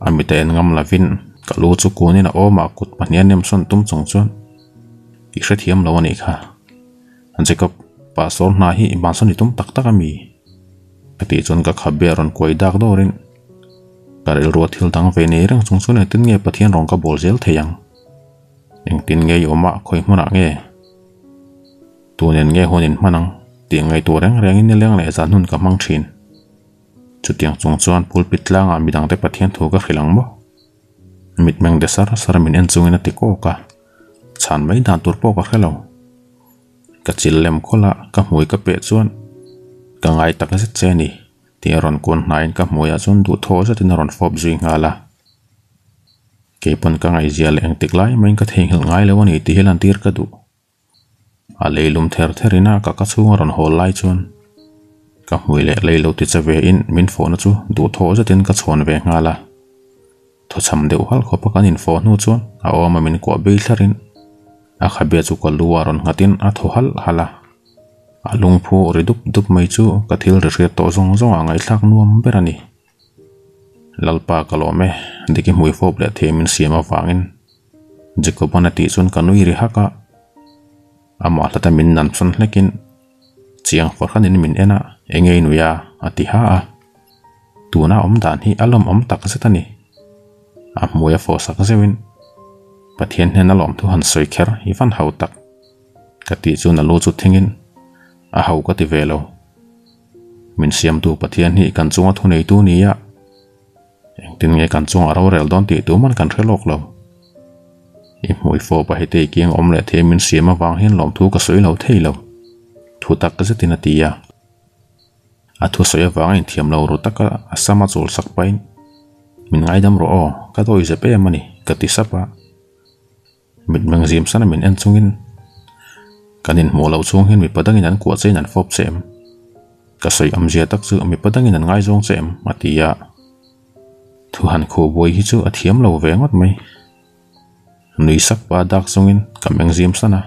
ami te ngam la vin ka lu chu ku ni na o ma kut panian nem son tum chung chuan i hre thiam lo ani kha an chiko pa sor na hi ban son ni tum tak tak ami ka chon ka khabe ron koi dak dorin karel ruat thil dang ve nei rang chung chune tin nge pathian rong ka bol zel theyang. Eng tin nge yoma khoi hmuna nge. Tunen nge honin manang ti ngai tu reng reng in leng le zan hun ka mang thin. Chutiang chung chuan pulpit langa midang te pathian thu ka khilang mo. Mit meng desar en chungin ti ka. Chan mai dan tur po ka khelo ka chil lem khola ka hmui ka pe chuan. Ka ngai tak se che ni. Ti ron kun nain ka hmuya chun du tho sa tin ron fop zui nga la. Ke pon ka ngai zia leng tik lai main ka theng hil ngai lewani ti hilan tir ka du a leilum ther therina ka ka chunga ron hol lai chun ka hmui le leilo ti chawe in min phone chu du tho sa tin ka chhon ve nga la. Tho cham deuh hal kho pa kan in phone nu chuan. A oma min ko be thlarin a khabe chu ko luwaron ngatin a tho hal hala. Alung phu ri dup mai chu ka thil ri ri to zong zong angai thak nuam berani. Lalpa kalome diki mui fop le themin siama wangin jiko pana ti chun kanui ri haka ama hlata min nan chon hlekin chiang min ena engei nuya ati ha a. Tuna om dan hi alom om tak setani a muya fo sak pathian hen alom thu han soi kher hi van hau tak kati chu na chút thiên thingin à hậu có ti về lâu. min siam tu pathian hi kan chunga thu nei tu ni ya eng tin nge kan chung aro rel don tu man kan threlok lo i mui fo pa hete kiang om le the min siam awang hin lom thu ka soi lo thei lo thu tak ka zetina ti ya a thu soi awang in thiam lo ru taka asama chul sak pain min ngai dam ro o ka doi ze pe mani ka ti sapa mit mang zim sana min en chungin kanin mo lo chung hin mi padangin an kuat chen an fop chem ka soi am zia tak chu mi padangin an ngai zong chem matia thu han kho boi hi chu a thiam lo ve ngot mai nui sak pa dak zongin ka meng zim sana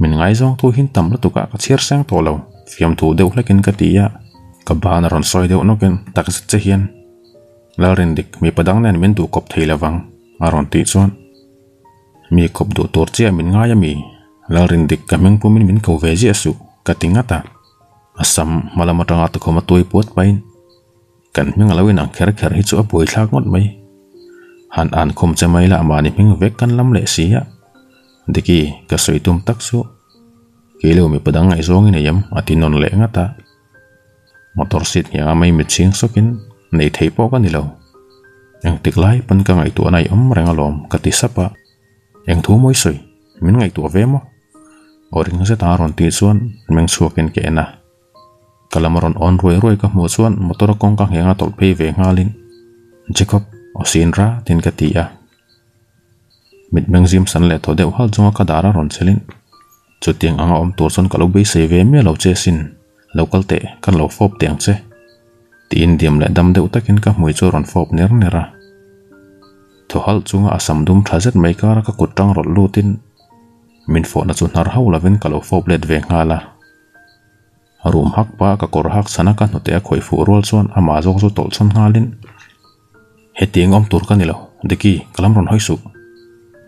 min ngai zong thu hin tam la tuka ka chiar sang to lo fiam thu deuh lekin ka tia ka ban ron soi deuh nokin tak se che hian larin dik mi padang nen min du kop theilawang aron ti chuan mi kop du tur chia min ngai mi lalrin dik kameng pumin min ko veji asu. Katingata asam malamatanga to khoma toy pot pain. Kan ming alawin ang kher kher hi chu a boi thlak ngot mai. Han an khom che mai la mani ming vek kan lam le sia diki, ka soi tum tak su. Kilo mi padang ai zong ina yam atinon le ngata motor sit ya mai mi ching sokin nei thei po ka nilo yang tiklai pan ka ngai tu anai om rengalom katisapa yang thu moi soi min ngai tu ve mo oring se ta ron ti chuan meng chuakin ke na kalamaron on roi roi ka mu chuan motor kong ka henga tol pe ve ngalin jacob osin ra tin ka ti a mit meng zim san le tho deuh hal chunga ka dara ron chelin chutiang anga om tur chon kalo be se ve me lo che sin local te kan lo fop tiang che tin diam le dam deuh takin ka mui chu ron fop ner nera to hal chunga asam dum thazet mai kara ka kutang rot lutin min fo na chu nar hau lavin kalo fo blet ve ngala. Room hak pa ka kor hak sana ka hnote a khoi fu rol chuan ama zok chu tol chon ngalin. Hetiang om tur ka nilo. Deki kalam ron hoisu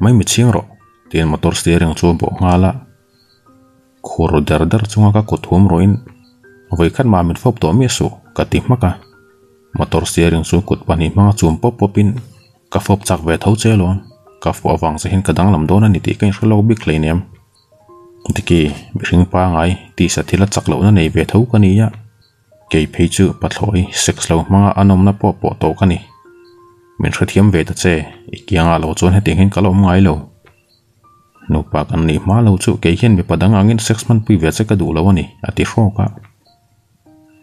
mai mi ching ro. Tin motor steering chu bo ngala. Khoro dar dar chunga ka kuthum ro in voi khat ma min fop to mi su. Ka ti maka. Motor steering chu kut pani ma chum pop popin ka phop chak ve tho che lon ka fu awang se hin ka dang lam don ani ti kan shlo bik le nem tiki ring pa ngai, ti sa thila chak lo na nei ve tho ka ni ya. Ke phei chu pathloi sex lo manga anom na po po to ka ni. Min thiam ve ta che, ikianga lo chon he ting hin kalom ngai lo. No kan ni ma lo chu ke hian mi padang angin sex man pui ve che ka du lo ani ati ro ka.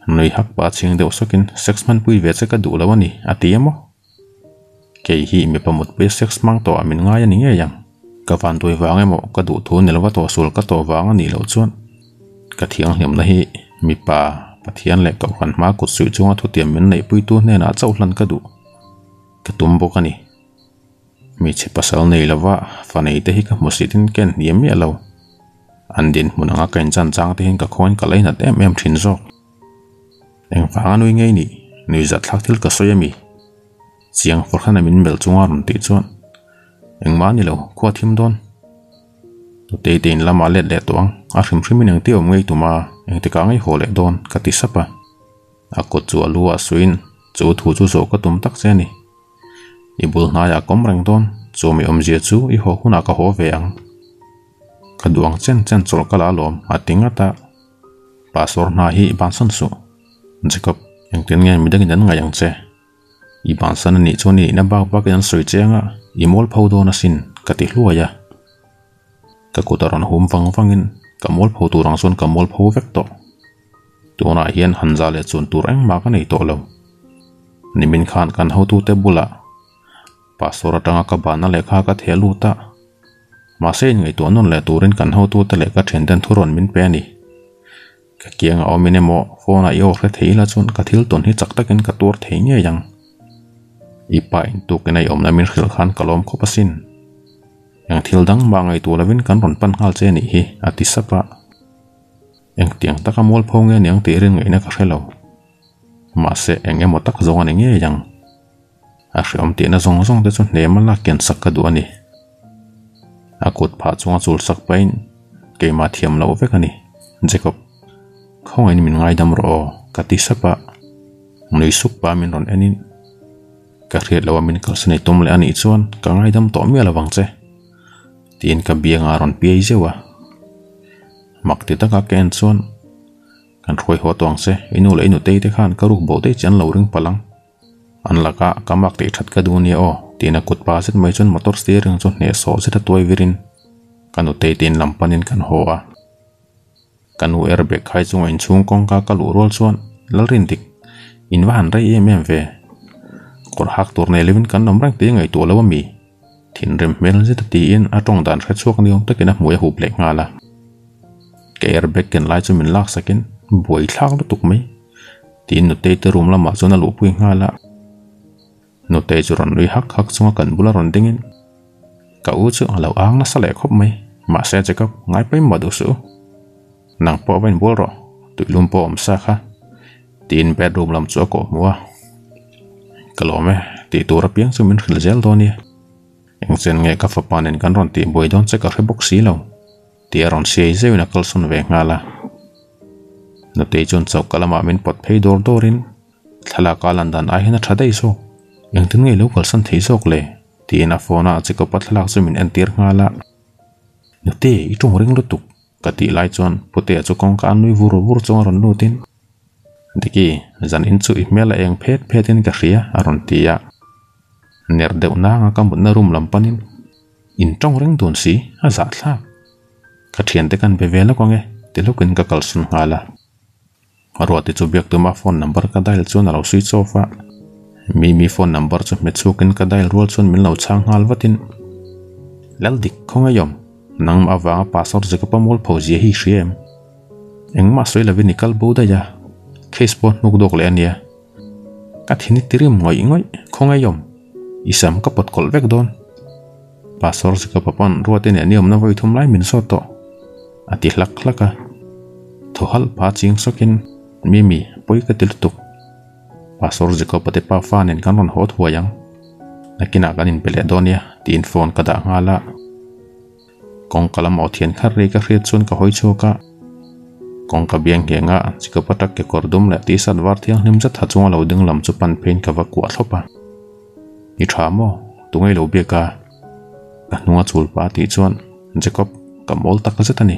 Noi hak pa ching deuh sakin sex man pui ve che ka du lo ani ati emo ke hi mi pamut pe sex mang to amin ngai ani nge yang ka van doi wang emo ka du thu nel wa to sul ka to wang ani lo chuan ka thiang hnem na hi mi pa pathian le ka khan ma ku su chunga thu tiam min nei pui tu ne na chau hlan ka du ka tum bo ka ni mi che pasal nei lawa fa nei te hi ka musitin ken niam mi alo an din munanga kain chan chang te hin ka khon ka leina te em thin zo eng fa anui ngei ni nui zat thak thil ka soyami chiang for khana min mel chunga run ti chuan. Eng ma ni lo khwa thim don. To te tin lama let le tuang. A hrim hrim in ang ti om ngei tuma eng te ka ngai ho le don, ka ti sapa a ko chu alu a suin, chu thu chu zo ka tum tak che ni. I bul na ya kom reng don, chu mi om zia chu, i ho huna ka ho ve ang. Ka duang chen chen chol ka la lom, a tinga ta. Pasor na hi ban san su. Jacob eng tin nge mi dang dan ngay yang che i ban san ni chu ni na ba ba kan sui chenga i mol pho do na sin. Ka ti hlua ya. Ka ku taron hum wang wangin ka mol phau tu rang son ka mol phau vek to. Tuna hian hanza le chun tur eng ma ka nei to lo. Nimin khan kan ho tu te bula. Pastor atanga ka bana lekha ka thelu ta. Ma se ngai tu non le turin kan ho tu te le ka then den thuron min pe ni. Ka kiang a omine mo. Phone a yo hre theila chun. Ka thil ton hi chak takin ka tur thei nge yang. Ipa in tu ke nei omna min khil khan kalom kho pasin yang thil dang ma ngai tu lavin kan ron pan hal che ni hi ati sapa eng tiang taka mol pho nge niang te rin ngai na ka hrelo ma se eng emo tak zonga ni nge yang a hri om te na zong zong te chu hne ma la ken sak ka du ani a kut pha chunga chul sak pain ke ma thiam lo ve ka ni jacob khong ai min ngai dam ro ka ti sapa nui suk pa min ron enin ka hriat lo min kal sne tum le ani chuan ka ngai dam to mi ala wang che tin ka bianga ron pi ai zewa mak ti ta ken chuan kan roi ho tong se inu le inu te te khan ka ru bo te chan lo ring palang an laka kamak te that ka du ni o. Tina kut pa set mai chun motor steering chu ne so se ta toy virin kanu te tin lampanin kan ho a kanu airbag khai chung in chung kong ka kalu rol chuan lalrin dik in van rai em em ve kor hak tur ne levin kan nom rang te ngai tu lawa mi. Thin rem mel je ti in atong dan kha chuak niom takina muya hu ble nga la ke er bek ken lai chu min lak sakin boi thak lu tuk mai. Tin no te te rum la ma lama chuna lu pui nga la no te chu ron lui hak hak chunga kan bula ron dingin ka u chu alo ang na sale khop mai. Ma se che kap ngai pai ma du su. Nang po ven bol ro. Tu lum po om sa kha. Tin bedroom lam chu ko mua kalome ti tura piang chu min khil eng chen nge ka fa kan ron ti boi don che ka re si lo ti ron sei ze na kal ve ngala no te chun chau kalama min pot phei dor dorin thala kalan dan a hina thadai so yang tin ngai lo kal thei sok le ti na phone a chiko pathlak chu min entir ngala no te i tung ring lutuk ka ti lai chon pote chu kong ka nui vur vur chong ron lu diki, zan in chu email a eng phet phetin ka hria aron tia. Ner deuh na nga kam na rum lam panin in tong ring don si a za thla ka thian te kan be vela ko nge te lukin ka kal sun ngala aro ti chu biak tuma phone number ka dial chun alo switch off a. Mi mi phone number chu me chukin ka dial rol chun min lo chang ngal watin lal dik khonga yom. Nang ma wa password je ka pamol phauji hi shriem engma soi la vinikal boda ya case po nuk dok le ania ka thini tirim ngoi ngoi khonga yom isam ka pot kol vek don password je ka papan ruatin aniom na voi lai min so to ati hlak hlaka thohal pa ching sokin mimi poi ka tuk pasor jiko pate pa fanin kan ron hot huayang nakina kanin pele donia tin phone kada ngala kong kalam othian khar re ka chun ka hoi choka kong ka biang he nga chiko patak ke kordum la ti san war thiang hnim za thachunga lo ding lam chu pan pen ka wa kwa thlopa i thamo tu ngai lo bia ka. Ka nunga chul pa ti chuan, jacob ka mol tak zeta ni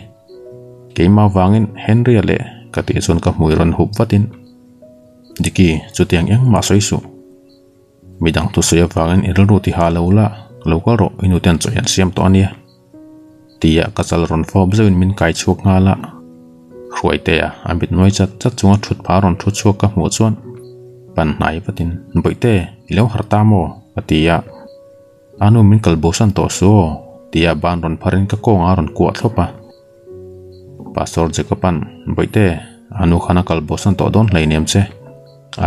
keima wangin henry ale ka ti chuan ka hmui ron hup vatin. Diki chutiang yang ma soi su. Midang tu soya wangin iril ru ti ha lo la local ro inu ten choyan siam to ania. Tia ka chal ron fob zeun min kai chuak nga la ruai te a amit noi chat chat chunga thut pha ron thu chuak ka hmu chuan pan nai vatin boite ilo harta mo atia anu min kalbosan to so tia ban ron pharin ka kuat thopa pastor jekopan boite anu khana kalbosan to don lai nem che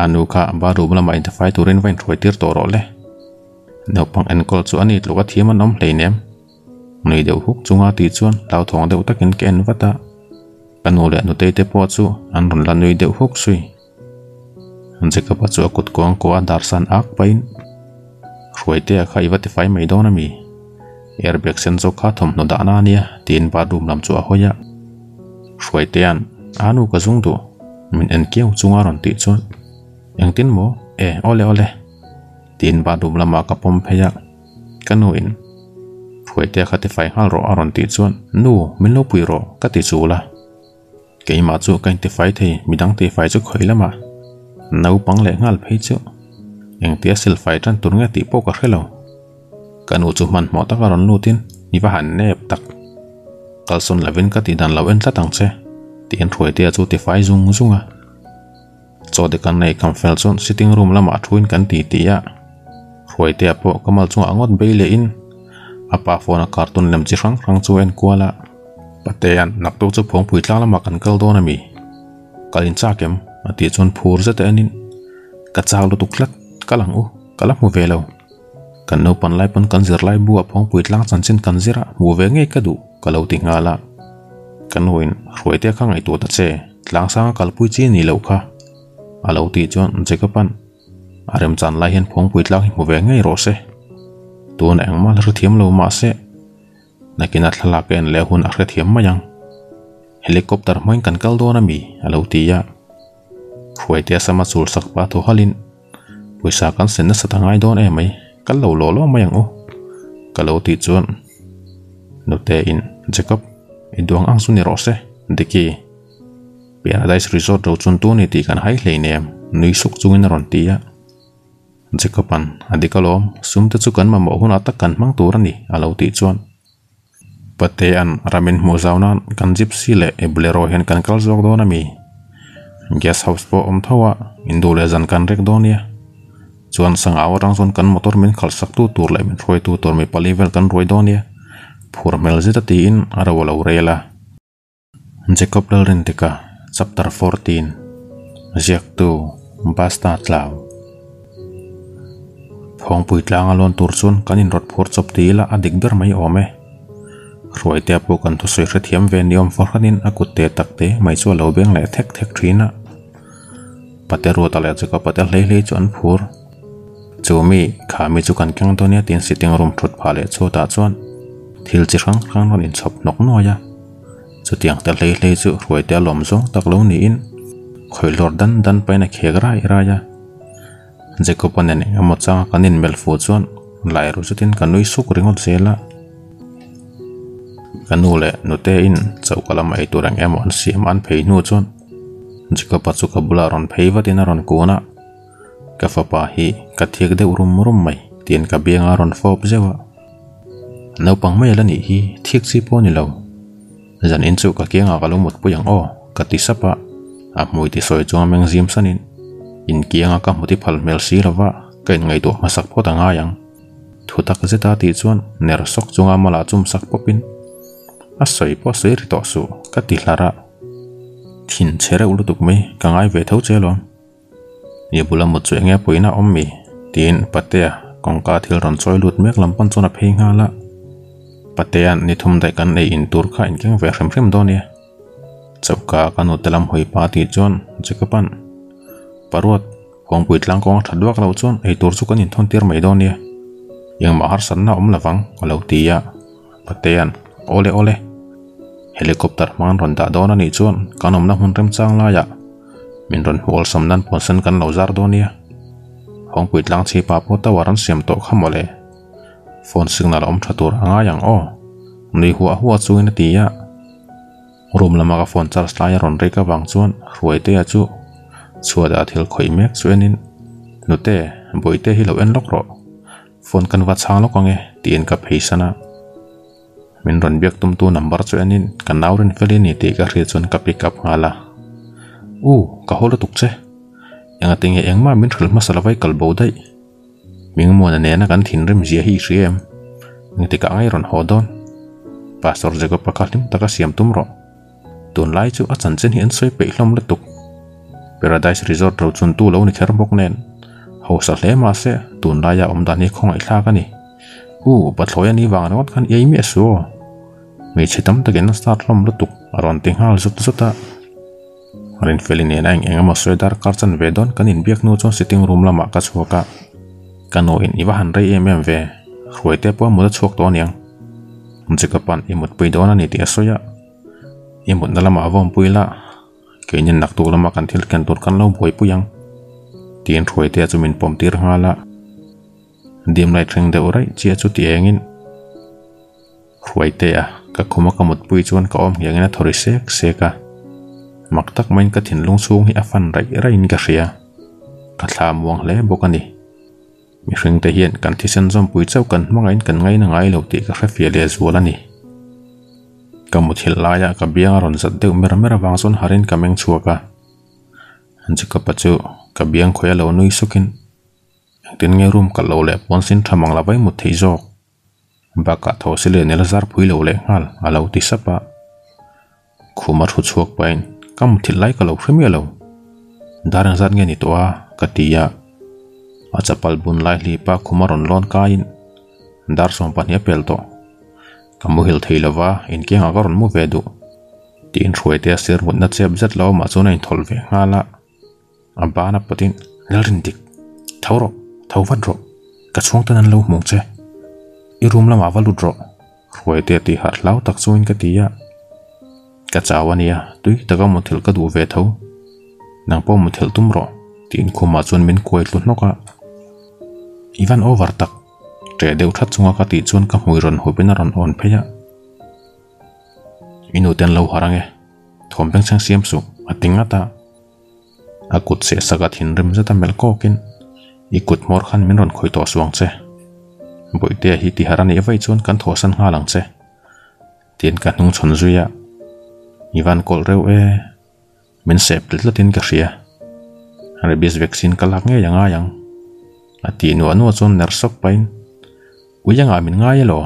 anu kha ba ru bla ma interfai turin vain thoi tir to ro le no pang en kol chu ani tluka thiam anom lai nem nei deuh huk chunga ti chuan thong deuh takin ken vata kanu le nu te te po chu an ron la nui deuh huk sui jekapa chu akut kong ko andar san ak pain. Ruaite a khai vati fai mai dona mi. Airbag sen zo kha thom no da na nia tin ba dum lam chu a hoya ruaite an, anu ka zung du. Min en kiau chunga ron ti chuan yang tin mo e ole ole. Tin ba dum lama ka pom pheya. Kanu in. Ruaite khati fai hal ro aron ti chuan nu, min lo pui ro, ka ti chu la keima chu kan ti fai thei midang ti fai chu khoi lama nau pang le ngal phei chu eng tia sil fai tan tur nga ti po ka khelo kanu chu man mo ta karon lutin ni va han nep tak kalson lavin ka ti dan lawen tla tang che ti en tía chú chu ti fai zung zunga cho de kan nei kam fel chon sitting room lama thuin kan ti ti ya thoi tia po kamal chu angot beile in. Apa phone cartoon lem chi rang rang chu en kwala patean nak to chu phong pui tla lama kan kal do na mi kalin cha kem ati chon phur zata anin ka chaw lu tuklat kalang u kalam mu velo kan no pan lai pan kan zir lai bu apong puit lang chan chin kan zira mu ve nge ka du kalau ti nga la kan hoin ruai te khang ai tu ta che tlang sang kal pui chi kha. Alo ti chon je ka pan. Arem chan lai hiện phong puit lang mu ve nge ro se tu na ang mal ru thiam kina thla ken le hun a thiam ma yang helicopter moin kan kal do na mi alo ti ya ruai te sama chul sak pa thu halin puisa kan sen na satangai don em mai kan lo lo lo mai ang o ka lo ti chuan no te in jacob i duang ang su ni ro se diki. Paradise resort ro chun tu ni ti kan hai hlei nem nui suk chungin ron ti ya jacob an adikalom sum te chu kan ma mo hun atak kan mang tur ani alo ti chuan pate an ramin mu zaunan kan gypsy le e bolero hen kan kal zok do na mi. Guest house po om thawa indule zan kan rek donia chuan sang aw rang kan motor min khal sak tu tur lai min roi tu tur mi pali vel kan roi donia phur mel zeta ti in ara wala urela jacob dal rin tika chapter 14 ziak tu basta tlaw. Phong pui tlang alon tur chun kanin rot phur chop ti la adik ber mai ome รวยเตียปูกันทุสวยเทียมเวนิอมฟอร์นินอากุเตตักเตไม่ชัวเหลาเบียงแหลแทกแทกทีนะปฏิรัวตะเลจะกปฏิเลเลจวนพูรจูมีขามีจุกันแข่งตัวเนี้ยตีนสิติงรุมทุดพาเลชัวตาจวนทิลจิครั้งครั้งนอนอินชอบนกน้อยะจุดยังแต่เลเลจู่รวยเตียหลอมซงตักเลวนีอินคอยหลอดดันดันไปในักเขกไรไรายะเจคปันเนี่ยอมดจังกันนินเบลฟูจวนไหลรู้จุดินกันนุยสุกริงอดเซละ zela kanu le nute in chau kalam ai turang em on siam an nu chuan jacob chu ka ron vatina ron kuna. Ka fapa hi ka thiek de urum rum mai tin ka bianga ron fop zewa. No pang mai la ni hi thiek po ni lo zan in chu ka kianga ka lumut puyang o ka ti sapa. A mui ti soi meng zim sanin. In kianga ka muti phal mel si lawa kain ngai to masak po ta nga yang thu tak zeta ti chuan ner sok chunga mala chum sak popin a soi po soi ri to su, ka ti hlara thin chere ulu tuk mai ka ngai ve thau chelom ye bula mu chu nge poina ommi tin patea kongka thil ron choi lut mek lampan chona phei nga la. Patean ni thum dai kan nei in tur kha in keng ve hrem hrem do ne chapka kanu telam hoi pa ti chon jekapan parwat kong pui tlang kong thadwak lo chon ei tur chu kan in thon tir mai do ne yang ma har san na om lawang alo tia patean, ole ole. เฮลิคอปเตอร์มันรอนดาดอนนนี่ชวนกันอมนักหุ่นเริ่มจ้างลายะมินรอนหัวสมนั้นผลสันกันเหล่าจารดอนี่ห้องปิดล้างชีปาพุตะวารันเสียมโตขมเลยฟอนสิงนาลอมชัตุรงาอย่างอ้อนี่หัวหัวซุยนตียะรวมละมากฟอนจาร์สไลรอนเรกบางชวนรวยเตะจุชัวดาทิลคอยเมกสวยนินนุเตะบุยเตะฮิลเอ็นล็อกรอฟอนกันวัดช้างล็อกงเงตียนกับเพชนะ min ron biak tum tu number chuanin kan naurin feli ni ti ka hri chuan ka pick up ngala u ka holo tuk che anga tinge engma min thril ma salawai kal bo dai ming mo na ne na kan thin rem zia hi riem ngi te ka ngai ron hodon pastor jago pakalim taka siam tum ro tun lai chu a chen hi an soi pe hlom le tuk paradise resort ro chun tu lo ni ther bok nen ho sa hle ma se tun lai ya om dan hi khong ai thla ka ni u pa thloi ani wang rawt khan ei mi su mi chitam takin start hlom le tuk aron ting hal zut zuta rin felin en ang engama soidar karchan vedon kanin biak nu chon sitting room lama ka chuaka kano in iwa han rei em em ve ruai te po mu chuak to niang mchika pan imut pui dona ni ti asoya imut na lama avom puila keinin nak tu lama kan thil kan tur kan lo boi puyang tien ruai te chumin pom tir hala dim lai theng de orai chia chu ti engin ruai te a ka khuma ka mut pui chuan ka om yangina thori sek seka maktak main ka thin lung chung hi afan rai rai in ka hria ka thla muang hle bokani mi hring te hian kan thi sen zom pui chau kan mangain kan ngai na ngai lo ti ka hre fia le zualani ka mu thil laya ka biang ron zat deuh mer mer wang son harin ka meng chuaka anchi ka pachu ka biang khoya lo nui sukin tin nge room ka lo le pon sin thamang la vai mu thei jok ba ka tho sile nel zar phui lo le ngal alo ti sapa khuma thu chuak pain kam thil lai ka lo hremi lo darang zat nge ni to a ka tia achapal bun lai li pa khumaron lon kain dar som pan pel to kamu hil theilawa in ke nga karon mu vedu tin ruai te sir mun na chep zat lo ma chuna in thol ve ngala abana patin larin dik thawro thâu văn rộ cả xuống tên ăn lâu mong chê i rum lama vào lụt rộ rồi tiệt thì hạt lão tặc xuân cái tía cả chào anh ya tuy ta có một thil cái đủ về thâu nàng po một thil tum rộ tin khu mà xuân mình quay lụt nó cả ivan vật tặc, trẻ đều thắt xuống cái tị xuân các hồi rần hồi bên rần on phải ya inu tên lâu harang e thom beng sang siam su atinga ta akut se sagat hin ta zata melko kin ikut mor khan min ron khoi to suang che boite hi ti harani avai chon kan thosan nga lang che tin kan nung chon zuya ivan kol reu e min sep tlatin ka hria bis vaccine kalak nge yanga yang ati nu anu chon ner sok pain uyang amin ngai lo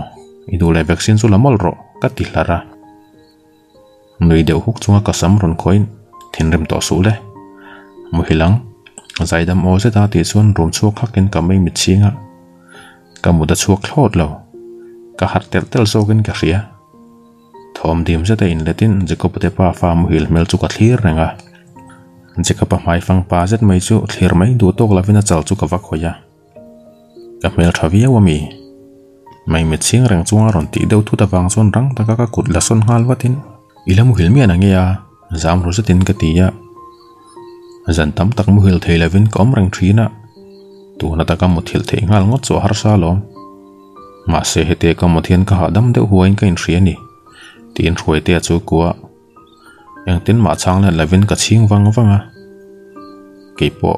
idu le vaccine chu lamol ro ka ti hlara nui deuh huk chunga ka sam ron khoin thinrem to su le mu hilang zaidam o se ta ti chuan room chu khakin ka mai mi chinga ka mu da chuak thlot lo ka har tel tel zokin ka hria thom dim se ta in letin jiko pate pa fa mu hil mel chu ka thlir renga jika pa mai fang pa zet mai chu thlir mai du tok lavina chal chu ka va khoya ka mel thavia wami mai mit sing reng chunga ron ti deuh thu ta wang chon rang taka ka kut la son hal watin ilamu hilmi an angeya zam ro zatin ka tiya zan tam tak mu hil thei lavin kom reng thina tu na taka mu thil thei ngal ngot cho har sa lom ma se hete ka mu thian ka hadam deuh huain ka in hriani tin hruai te chu kwa yang tin ma chang le lavin ka ching wang wanga keipo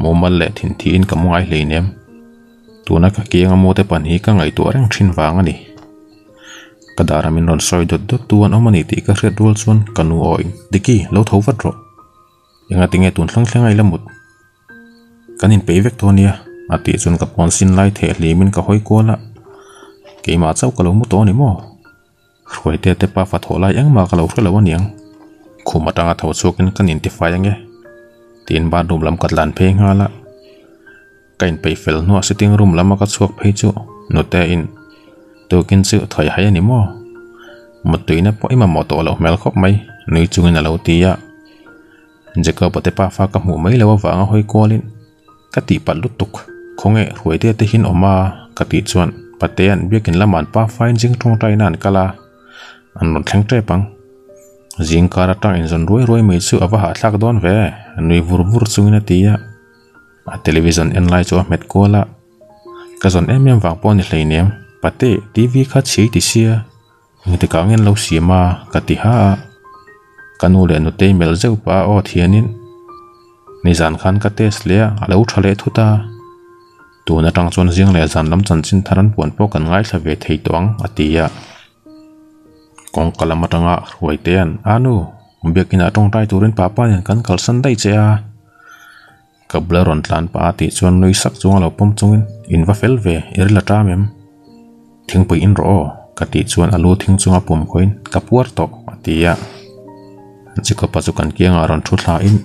momal le thin thi in ka mungai hleinem tuna ka kianga mote pan hi ka ngai tu reng thin wang ani à kadara min ron soi dot dot tuan omani ti ka hret rul chuan kanu đi diki lo tho vat ro yanga tinge tun thlang thlangai lamut kanin peivek thonia ati chun ka pon sin lai the hli min ka hoi kola keima chau ka lo mu to ni mo khoi te te pa fa tholai ang ma ka lo hre lo aniang khuma tanga tho chukin kan ti fa yange tin ba dum lam katlan phe ngala kain pei fel no sitting room lama ka chuak phei chu no te in. To kin chu thoi hai ani mo matuina po ima mo to lo mel khop mai nui chungin alo tia jeka pate pa fa ka mu mai lo wa nga hoi kolin ka ti pa lutuk khonge ruai te te hin oma ka ti chuan pate an biakin laman pa fine jing thong tai nan kala an non thleng tre pang jing kara tang in zon ruai ruai mai chu awa ha thlak don ve nui vur vur chungina tia a television en lai chu met kola ka zon em em wang pon ni hleinem pate tv kha chi ti sia ngte ka ngen lo si ma cái ti ha kanu le nu te mel zeu pa o thianin. Ni zan khan ka tes le alo thale thuta tu na tang chon jing le zan lam chan chin tharan pon po kan ngai thave thei tawang atia kong kalama tanga ruai te an. Anu biakina tong tai turin papa nen kan kal san dai che a. Kabla ron tlan pa ti chuan nui sak chung lo pom chungin. In va fel ve er la ta mem. Thing pui in ro, ka ti chuan alu thing chunga pum khoin kapuar to atia chiko pa chu kia kianga ron thu lại in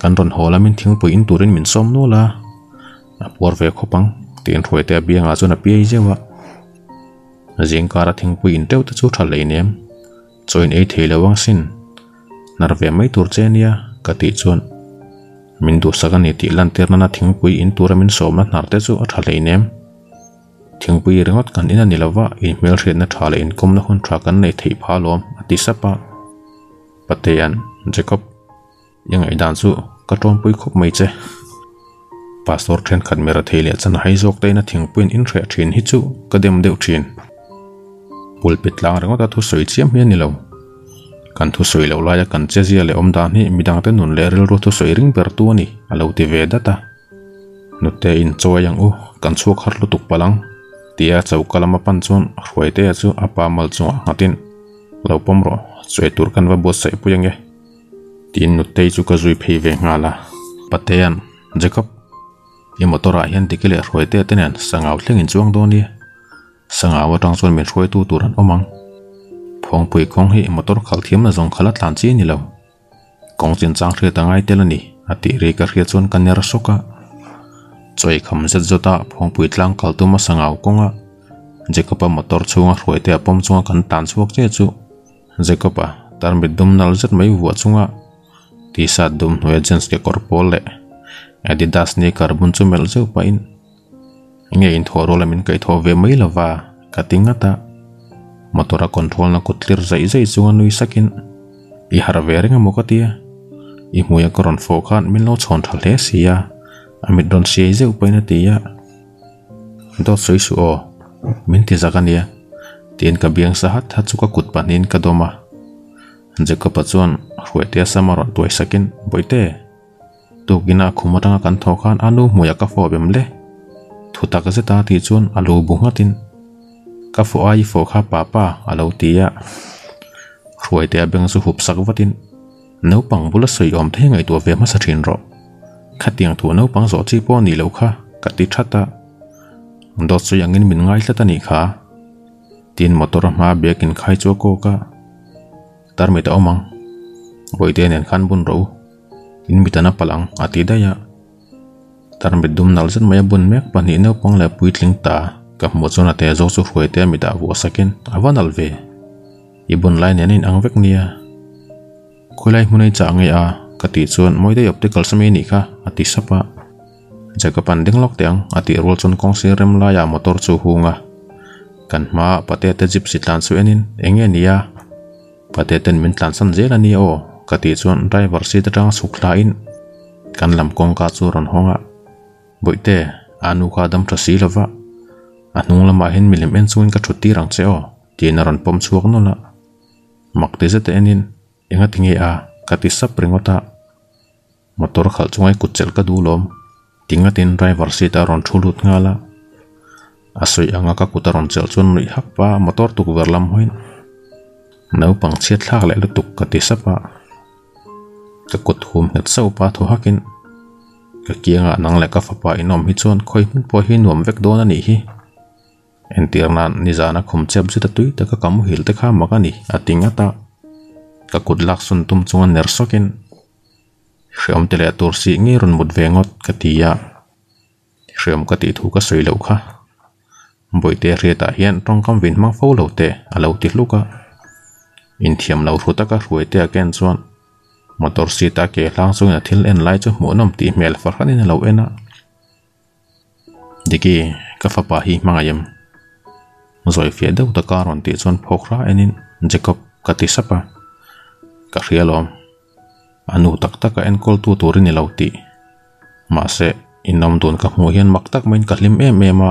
kan ron holamin thing pui in turin min som no la a puar ve khopang tin roi te bianga chuna pi jewa jing kara thing pui in teu te chu thal lei nem choin ei thei lawang sin nar ve mai tur chenia ka ti chuan min du saka ni ti lan ter na thing pui in tura min som na nar te chu a thal lei nem thing pui ringot kan ina nilawa in mel ret na thale in kom na hun tra kan nei thei pha lom ati sapa pateyan jacob. Yang ai dan su, ka tom pui khop mai che pastor then khat mera liệt chan hai jok te na thing puin in thre thin hi chu ka dem trên thin pulpit lang rango ta thu soi chiam hian ni lo kan thu soi lo la ya kan che zia le om da ni midang te nun le rel ro thu soi ring ber tu ni alo à ti ve da ta. Nu te in chowa yang u kan chuak har lu tuk palang tia chau kalama pan chon hruai te chu apa mal chu ngatin lo pom ro tur kan va bo sai pu yang e tin nu te chu ka zui phei ve patean jacob. Ye motora hian tikile tenen sangaw thlengin chuang do ni sangawa tang chuan min hruai tu turan omang. Phong pui kong hi motor khal thiam na zong khala tlan chi ni lo. Kong chin chang thre ta ngai tel ani ati re ka hria chuan kan ner soka. Choi kham zet zota phong pui tlang kal tu ma sangaw konga. Jekopa motor chunga hruai te apom chunga kan tan chuak che chu jekopa tar mi dum nal zet mai wa chunga ti sa dum hnuai jeans ke korpol le adidas ni carbon chu mel zeu pa in. Nge in thoro lamin kai tho ve mai lova katinga ta motora control na kutlir zai zai chunga nui sakin. I har veringa mokatia i muya koron fo khan min lo chon thal he sia amit don sie zeu paina tia do soi su o. Min ti zakania tin ka biang sa hat hat chuka kut panin ka doma. Jeka pachuan hruetia samaron tuai sakin boite tu gina khumatanga kan tho khan anu muya ka fo bem le. Thuta ka zeta ti chuan alu bungatin ka fo ai fo kha papa alo tia. Hruetia beng su hup sak vatin no pang bula soi om the ngai tu ve ma sa thin ro. Khatiang thu nấu bằng zo chi po ni lo kha, ka ti thata ndo chu mình ngay ngai hlata ni kha. Tin motor ma bekin khai chu ko ka. Tar mi ta omang. Boite nen khan bun ro in mi ta na palang ati da ya. Tar mi dum nal maya bun mek pani no pang la puitling ta. Ka mo chu na te zo chu hruai te mi da wo sakin awanal ve. I bun lai nen in angvek nia khulai munai cha ngai a. Ka ti chuan moi de optical sami ni kha. Ati sapa jaga panding lok tiang ati rol chon kong si rem la ya motor chu hunga kan ma pate te jip si tlan su enin. Enge nia pate ten min tlan san zela ni o. Ka ti chuan driver si ta tang sukla in. Kan lam kong ka chu ron honga. Boite anu kha dam tha si lova anung lama hin milim en chuin ka thuti rang che o. Ti na ron pom chuak no la. Mak te zete enin. Enga tinge a. Ka ti sap ringota motor khal chungai kuchel ka du lom. Tinga tin driver si ta ron thulut ngala asoi anga ka kutaron chel chun nui hakpa motor tuk verlam hoin nau pang chiat thak le lutuk ka ti sapa ka kut hum het sau pa tho hakin ka kianga nang le ka fapa inom hi chon khoi hun po hi nuam vek don ani hi. Entirnan ni jana khum chep zita tui ta ka kam hil te kha maka ni atinga ta. Ka kut lak sun tum chungan ner sokin hriam tele tur si ngi run mut vengot ka tia hriam ka ti thu ka soi lo kha boite riata hian tong kam vin mang fo lo te alo lúc luka in thiam lo thu taka hruai te ken chuan motor sita ke hlang chung na thil en lai chu mu nom ti mel far khanin lo ena diki ka fa pa hi mangayam rồi phía đâu ta karon ti chuan phokra enin jacob ka ti sapa ka hrialom anu tak taka en kol tu turin ni lo ti ma se inom dun ka hmu hian mak tak main ka hlim em em a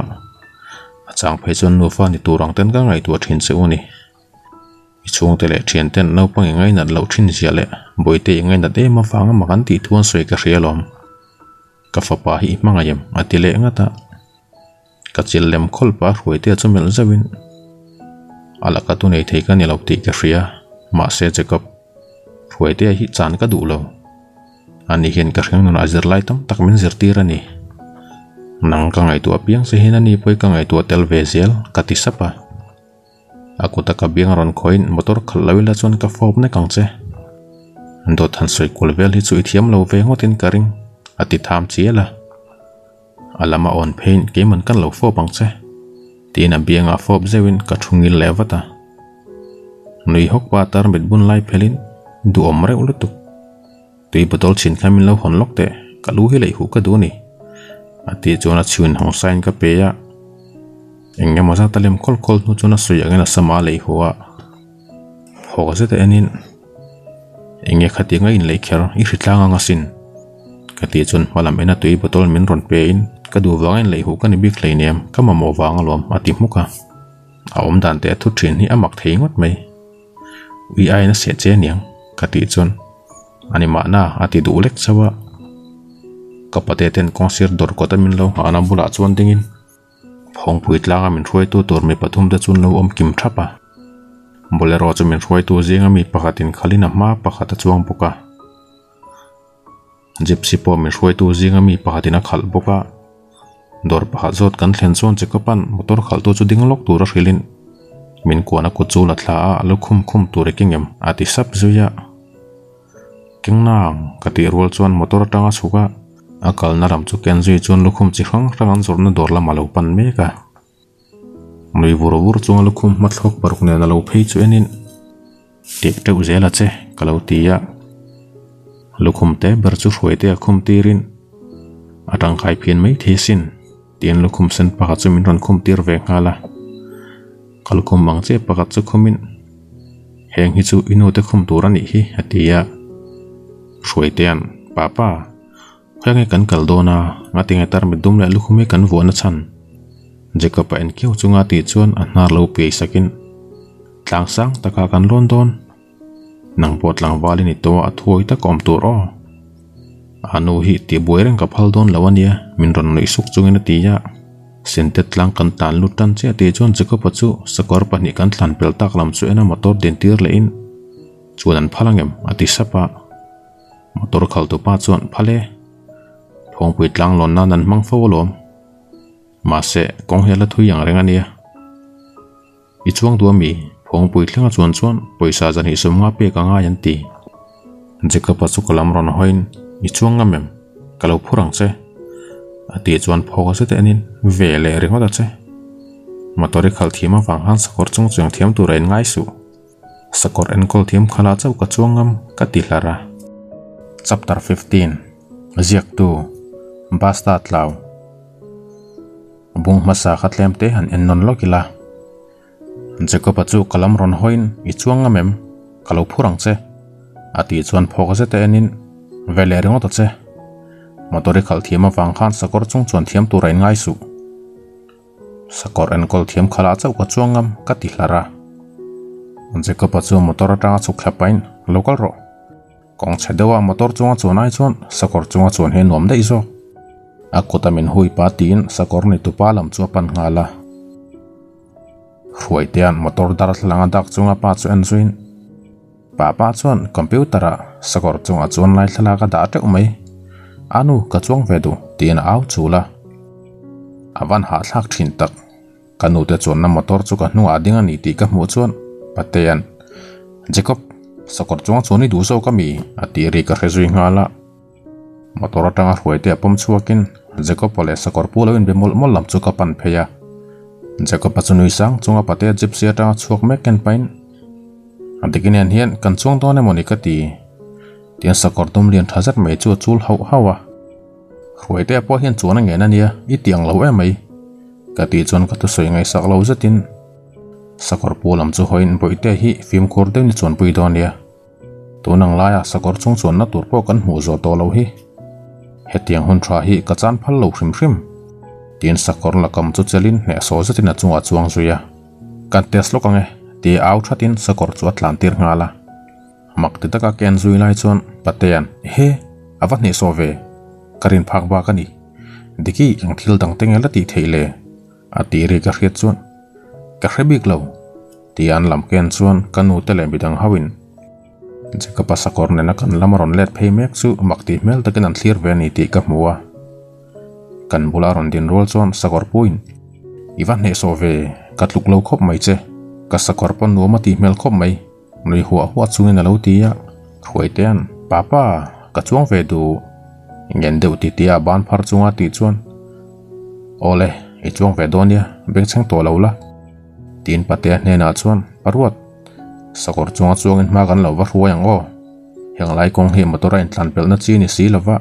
chang phei chuan nu fa ni turang ten ka ngai tu thin se uni i chung te le thian ten no pang ngai nat lo thin sia le boi te ngai nat e ma fanga ma kan ti thuan soi ka hrialom ka fa pa hi mangayam atile ngata ka chil lem khol pa hruai te chumel zawin ala ka tu nei thei ka ni lo ti ka hria ma se jacob hruai te hi chan ka du lo ani hian ka hriang nun azir lai tam tak min zir tir nang kangai tua piang sehina ni poi kangai tua tel vezel katisapa. ti sapa aku ta kabiang ron coin motor kalawi la chuan ka fob ne kang che ndo than soi kul vel hi chu i thiam lo ve ngotin karing ati tham chiela alama on pain ke man kan lo fo bang che tin a fob zewin ka thungil lewata nui hok pa tar mit bun lai phelin du omre ulutuk. tui botol chin khamin lo hon lok te kaluhi lai hi lei hu ka du ni ati chona chun hong sign ka pe ya engge mo sa talem kol kol nu chona suya ngena sama lei huwa ho ga se te enin. Engge khati nga in lei kher. I hritlanga nga sin. Ka ti chun malam ena tui botol min ron pe in. Ka du wangin lei hu ka ni bik lei nem ka ma mo wang lom ati muka a. Om dan te thu thin hi amak thei ngot mai. Wi ai na se che niang. Ka ti chun. Ani ma na ati du lek chawa. Ka pate ten konsir dor ko ta min lo ana bula chuan dingin. Phong pui tlanga min hruai tu tur mi pathum da chun lo om kim thapa bolero chu min hruai tu zinga mi pakhatin khalina ma pakhata chuang buka. Gypsy po mi hruai tu zinga pakhatina khal boka dor pakhat zot kan thlen chon che kapan motor khal tu chu ding lok tur hrilin. Min kuana ku chu la thla a lo khum khum tur kingem ati sap zuya. Kingnang kati rol chuan motor tanga chuka akal na ram chu ken zui chuan lukhum chi khang hrang an zorna dor la malo pan me ka. Nui vur vur chunga lukhum mathlok paruk ne na lo phei chu enin tek te uzela che kalau tia lukhum te ber chu hruai te khum tirin atang khai phian mai the sin. Tien lukhum sen pa chu min ron khum tir ve ngala kalkhum mang che pa chu khumin heng hi chu inu te khum tur ani hi atia hruai te an papa khoyange kan kal dona nga tinga tar mi dum le lukhume kan vona chan jeka pa en kiu chunga ti chuan a hnar lo pe sakin tlang sang taka kan lon don nang pot lang wali ni to a thuai ta kom tur o anu hi ti boireng ka phal don lawania min ron suk chungin ti ya sente tlang kan tan lu tan che ti chuan jeka pa chu sakor pa ni kan thlan pel tak lam chu ena motor den tir le in. Chuan an phalangem ati sapa motor khal tu pa chuan phale คงปิดลังหลอนนั่นนั่นมังโฟลมมาเสะกงเฮลทุยอย่างแรงอันเนี้ยอีช่วงตัวมีพงปุยเรื่องส่วนส่วนปุยซาจันหิสมงาเปียกังอายันตีจิกปัสุกลามรอนหอยอีช่วงงามมกลาวผู้รังเสตีจวนพอก็เสตอันินเวเลริงว่าตัดเสมาตัวเรื่องขัลทีมฟังฮันสกอร์จงจงเทียมตัวเรนง่ายสุสกอร์เอ็นกอลเทียมขลาเจ้ากระช่วงงามกติลาระ chapter 15 Ziak tu basta tlaw. Bung masa khatlem te han en non lokila jeko pachu kalam ron hoin i chuanga mem kalau phurang che ati chuan phok se te enin, vele ringo to che motori khal thiama wang khan sakor chung chuan thiam tu rain ngai su. Sakor en kol thiam khala chau ka chuangam ka ti hlara jeko pachu motor ta chu khlapain local ro. Kong chedewa motor chunga chunai chuan sakor chunga chuan he nom dei zo akotamin hui pa tin sakor ni tupa lam chu pan ngala huai tian, motor dar langa dak chunga pa chu en zuin. Pa pa chuan computer a sakor chunga chuan lai thla ka da te umai anu ka chuang ve du, tin au chula awan ha thak thin tak. Kanu te chuan na motor chu ka hnu adinga ni ti ka mu chuan patean jacob sakor chunga chuni du so ka mi ati ri ka rezui ngala motor atanga huai te pom chuakin Jacob pole sakor pulawin be bemol mol lam chuka pan pheya Jacob achunui sang chunga pate gypsy ata chuak mek ken pain antikin an hian kan chuang tone monika ti tian sakor tum lian thazat me chu chul hau hawa khruai te po hian chuan nge na i tiang lo e mai ka ti chuan ka tu soi ngai sak lo zatin sakor pulam chu hoin boite hi film kor de ni chon pui don nia tunang laya sakor chung chon na tur po kan mu zo to lo hi hetiang hun thra hi ka chan phal lo hrim hrim. Tin sakor la kam chu chelin ne so zatin a chunga chuang zuya kan tes lo kange ti au thatin sakor chu atlan tir ngala mak ti taka ken zui lai chon patean he awa ne so ve. Karin phak ba kani diki ang thil dang teng la ti theile a ti re ka hret chon ka hrebik lo. Ti an lam ken chon kanu te le midang hawin. Jika pasakor nena kan lamaron let pay mek chu makti mel takin an thlir ve ni ti ka hmuwa kan bularon din rol chuan sakor puin iwan ne so ve katluk lo khop mai che ka sakor pon nuama ti mel khop mai nui huwa huwa chungin alo ti ya khuai ten papa ka chuang ve du ngen deuh ti tia ban phar chunga ti chuan ole i chuang ve donia beng chang to lo la. Tin pate á na chuan parwat sakor chunga chuang in ma kan lova huang go heng lai kong he motor in tlan pel na chi ni si lova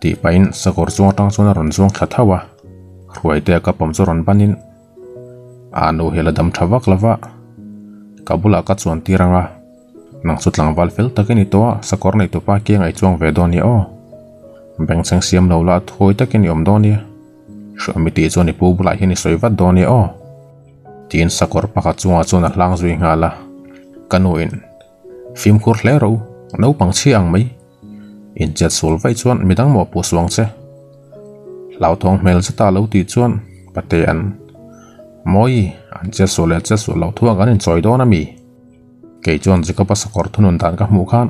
ti pain sakor chunga tang chuna ron chuang kha thawa khruai te ka pam churon banin. Anu hela dam thawak lova kabula ka chuan tiranga nang chutlang wal fel takeni towa sakor nei to pa ke ngai chuang ve doni o. Beng sang siam lo la thoi takeni om doni ni mi ti chuan i pu bulai hi ni soiwa doni o. Tin sakor pakha chunga chuna hlang zui ngala kanuin phim khur hle ro no pang chi ang mai in chat sul vai chuan midang mo pu suang che lau thong mel cha ta lo ti chuan pate an moi an che sul che sul lau thuang an in choi do na mi ke chuan jika pa sakor thunun dan ka mu khan.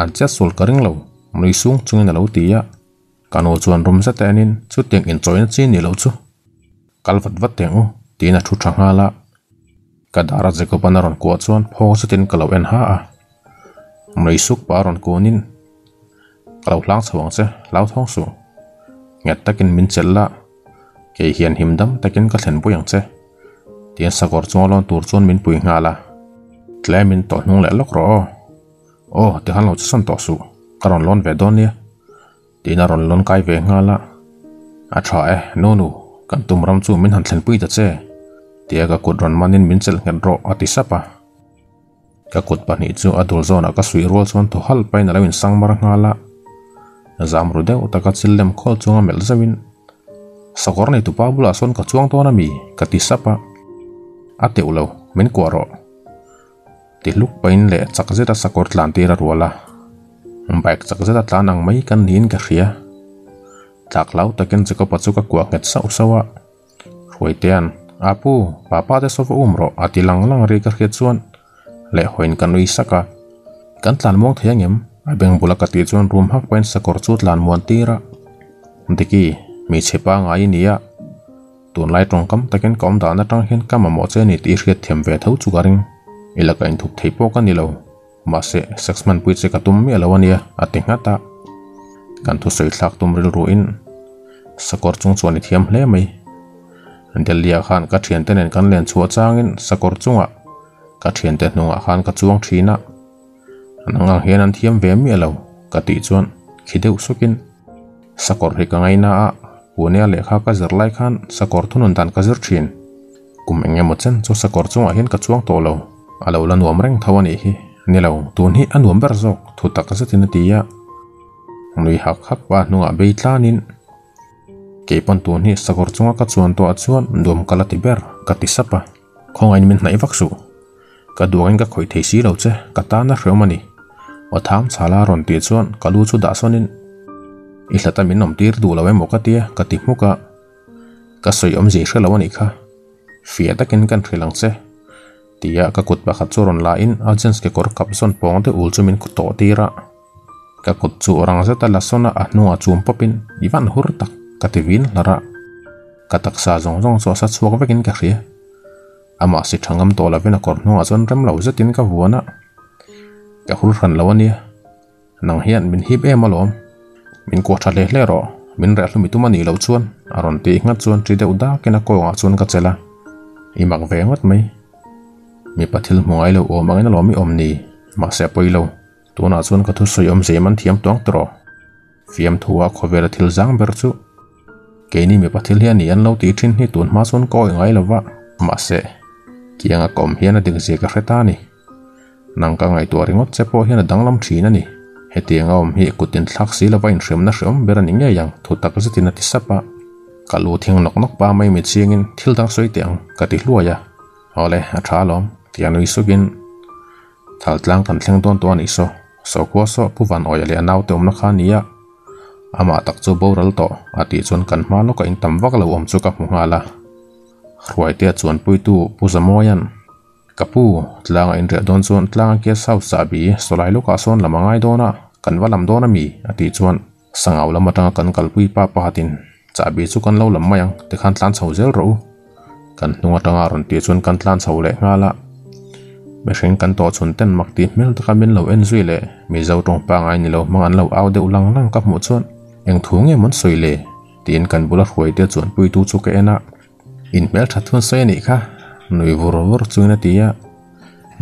An che sul karing lo mui sung chungin lo ti ya kanu chuan rum sa tenin chu teng in choi na chi ni lo chu kalvat vat teng u tina thu thanga la kadara jeko panaron ko chuan pho chutin kalo en ha a. Mrei suk paron konin kalo hlang chawang che lau thong su. Ngat takin min chella ke hian himdam takin ka thlen puyang che tian sakor chungalon tur chuan min pui ngala tle min to hnung le lok ro. O, te han lo chusan to su. Karon lon ve donia tina ron lon kai ve ngala a tha e no nu. Kan tumram chu min han thlen pui ta che. Tia ka kut ron manin min chel ngen ro ati sapa? Ka kut pani chu adul zona ka sui rol chuan to hal pain alawin sangmar ngala. Zam ru deuh taka chillem khol chunga mel zawin. Sakor nei tu pa bula son ka chuang to na mi ka ti sapa? A teu lo min ko ro. Ti luk pain le chak zeta sakor tlan tira ruala bike chak zeta tlan ang mai kan nin ka hria. Tlak lau takin chika pachu ka kuak nget sa usawa apu papa te sofa umro ati lang lang ri ka khiat chuan le hoin kan ui saka kan tlan mong thiangem a beng bula ka ti chuan room hak pen sakor chu tlan muan tira. Diki mi chepa nga inia tun lai tong kam takin kom da na tang hin kam mo che ni ti khiat them ve thau chu garing. Ilaka in thuk thei po ka ni lo ma se sex man pui che ka tum mi alawania ati ngata kan thu soi thlak tum ril ru in sakor chung chuan i thiam hle mai delia khan ka thian ten kan len chua changin sakor chunga. Ka thian te hnunga khan ka chuang thina. Ananga hian an thiam ve mi alo. Ka ti chuan khideu sukin sakor hi ka ngaina a. Punia lekha ka zirlai khan sakor thunun dan ka zir thin. Kum enge mo chen chu sakor chunga hian ka chuang to lo. Alo lan wam reng thawani hi. Nilo tun hi anuam ber zok. Thu tak sa tin tia nui hak hak wa hnunga beitlanin ke pon tu ni sakor chunga ka chuan to a chuan dum kala ti ber ka ti sapa khongai min nai vak su. Ka duang ka khoi thei si lo che ka ta ron kalu chu da sonin min nom tir du lawe mo ka tia ka ti muka ka soi om je hre lawani kha. Kan tia ka kut ba khat churon la in agents ke kor kap son pong te chumin ku tira ka kut orang zata la sona a nu a chum popin iwan hur tak kativin lara katak sa zong zong so sa chuak vekin ka hria ama si thangam to la vena kor nuwa chon rem lo zatin ka huana ka hur ran lo ania nang hian min hip em alom min ko tha le hle ro min ra hlumi tuma ni lo chuan aron ti nga chuan tri deuh da kena ko nga chuan ka chela i mak ve ngot mai mi pathil mongai lo o mangena lo mi om ni ma se poilo tuna chuan ka thu soi om zeman thiam tong tro fiam thuwa khovera thil zang ber chu cái keini mi pathil hian ni an lo ti thin hi tun ma chon ko ngai lova ma se kianga kom hian a ding se ka hreta ni nang ka ngai tu ringot che po hian a danglam hết ni he tianga om hi kutin thlak si lova in hrem na hrem ber ani nge yang thu tak zatin a ti sapa ka lu thing nok nok pa mai mi chiangin thil dang soi tiang ka ti hluaya ole a tha lom tianui sukin thal tlang kan thleng don to iso, so so ko so puwan oya le naw te om na kha nia ama tak chu boral to. Ati chon kan ma lo ka in tam vak lo om chu ka mu ngala ruai te chuan pui tu pu zamoyan kapu tlang in re don chuan tlang ke sau sa bi solai lo ka son lamangai dona kan walam dona mi ati chuan sangaw lamata kan kalpui pa patin chabi chu kan lo lam mayang, te khan tlan chho zel ro kan hnunga tanga ron ti chuan kan tlan chho le ngala me hring kan to chun ten mak ti mel ta min lo en zui le. Mi zo tong pa ngai ni lo, mang an lo au de ulang lang ka mu chuan eng thu em mon soi le tin kan bula khoi te chuan pui tu chu ke ena in mel tha thun sai ni kha nui vur vur chuina tia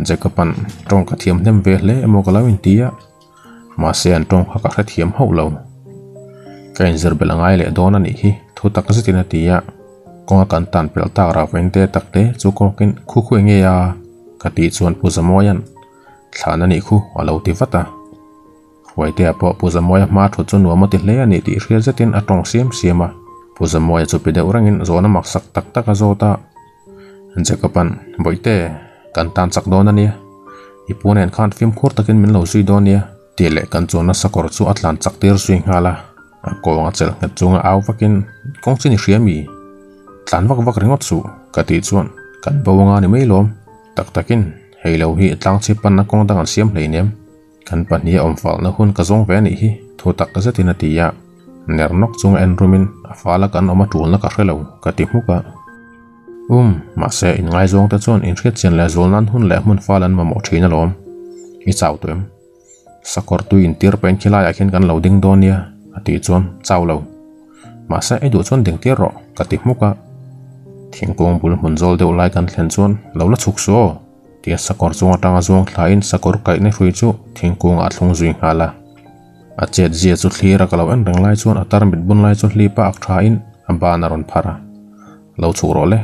jekapan tong ka thiam nem ve hle emo ka lawin tia ma se an tong kha ka thiam ho lo kain zer belangai le dona ni hi thu tak zitina tia konga kan tan pel ta ra vente takte chu ko kin khu khu nge ya ka ti chuan pu zamoyan thlana ni khu alo ti vata wai te apo puza moya ma dua chu nuama ti hleya ni ti hrial za tin atong sem sema ah. puza moya chu pide zona mak sak tak tak azo ta. Anje kapan boi te kan tan sak dona ni ah. ipun en khan film khur takin min lo sui donia ah. tele kan chona sakor chu atlan chak tir sui ngala. Ko nga chel nga chunga au pakin kong chini hriami tlan wak wak ringot su kati chuan kan bawanga ni mailom tak takin heilo hi tlang chi pan na kong dangal siam kan pan hi om fal na hun kazong ve ni hi. Thu tak ka zatina tiya ner nok chung en rumin. Afala kan oma tul na ka hrelo ka ti muka um ma se in ngai zong ta chon in khret chen la zol nan hun le mun falan ma mo thina lom i chau tuem sakor tu in tir pen khila ya khen kan loading donia ati chon chau lo ma se edu chon ding tir ro ka ti muka thingkung bul mun zol deuh lai kan thlen chon lo la chuk so tia sakor chunga tanga zuang thlain sakor kai ne hrui chu thingkung a thlung zui ngala a chet zia chu thlir ka lo en reng lai chuan atar mit bun lai chu hli pa ak tha in a ban a ron phara. Lo chu ro le.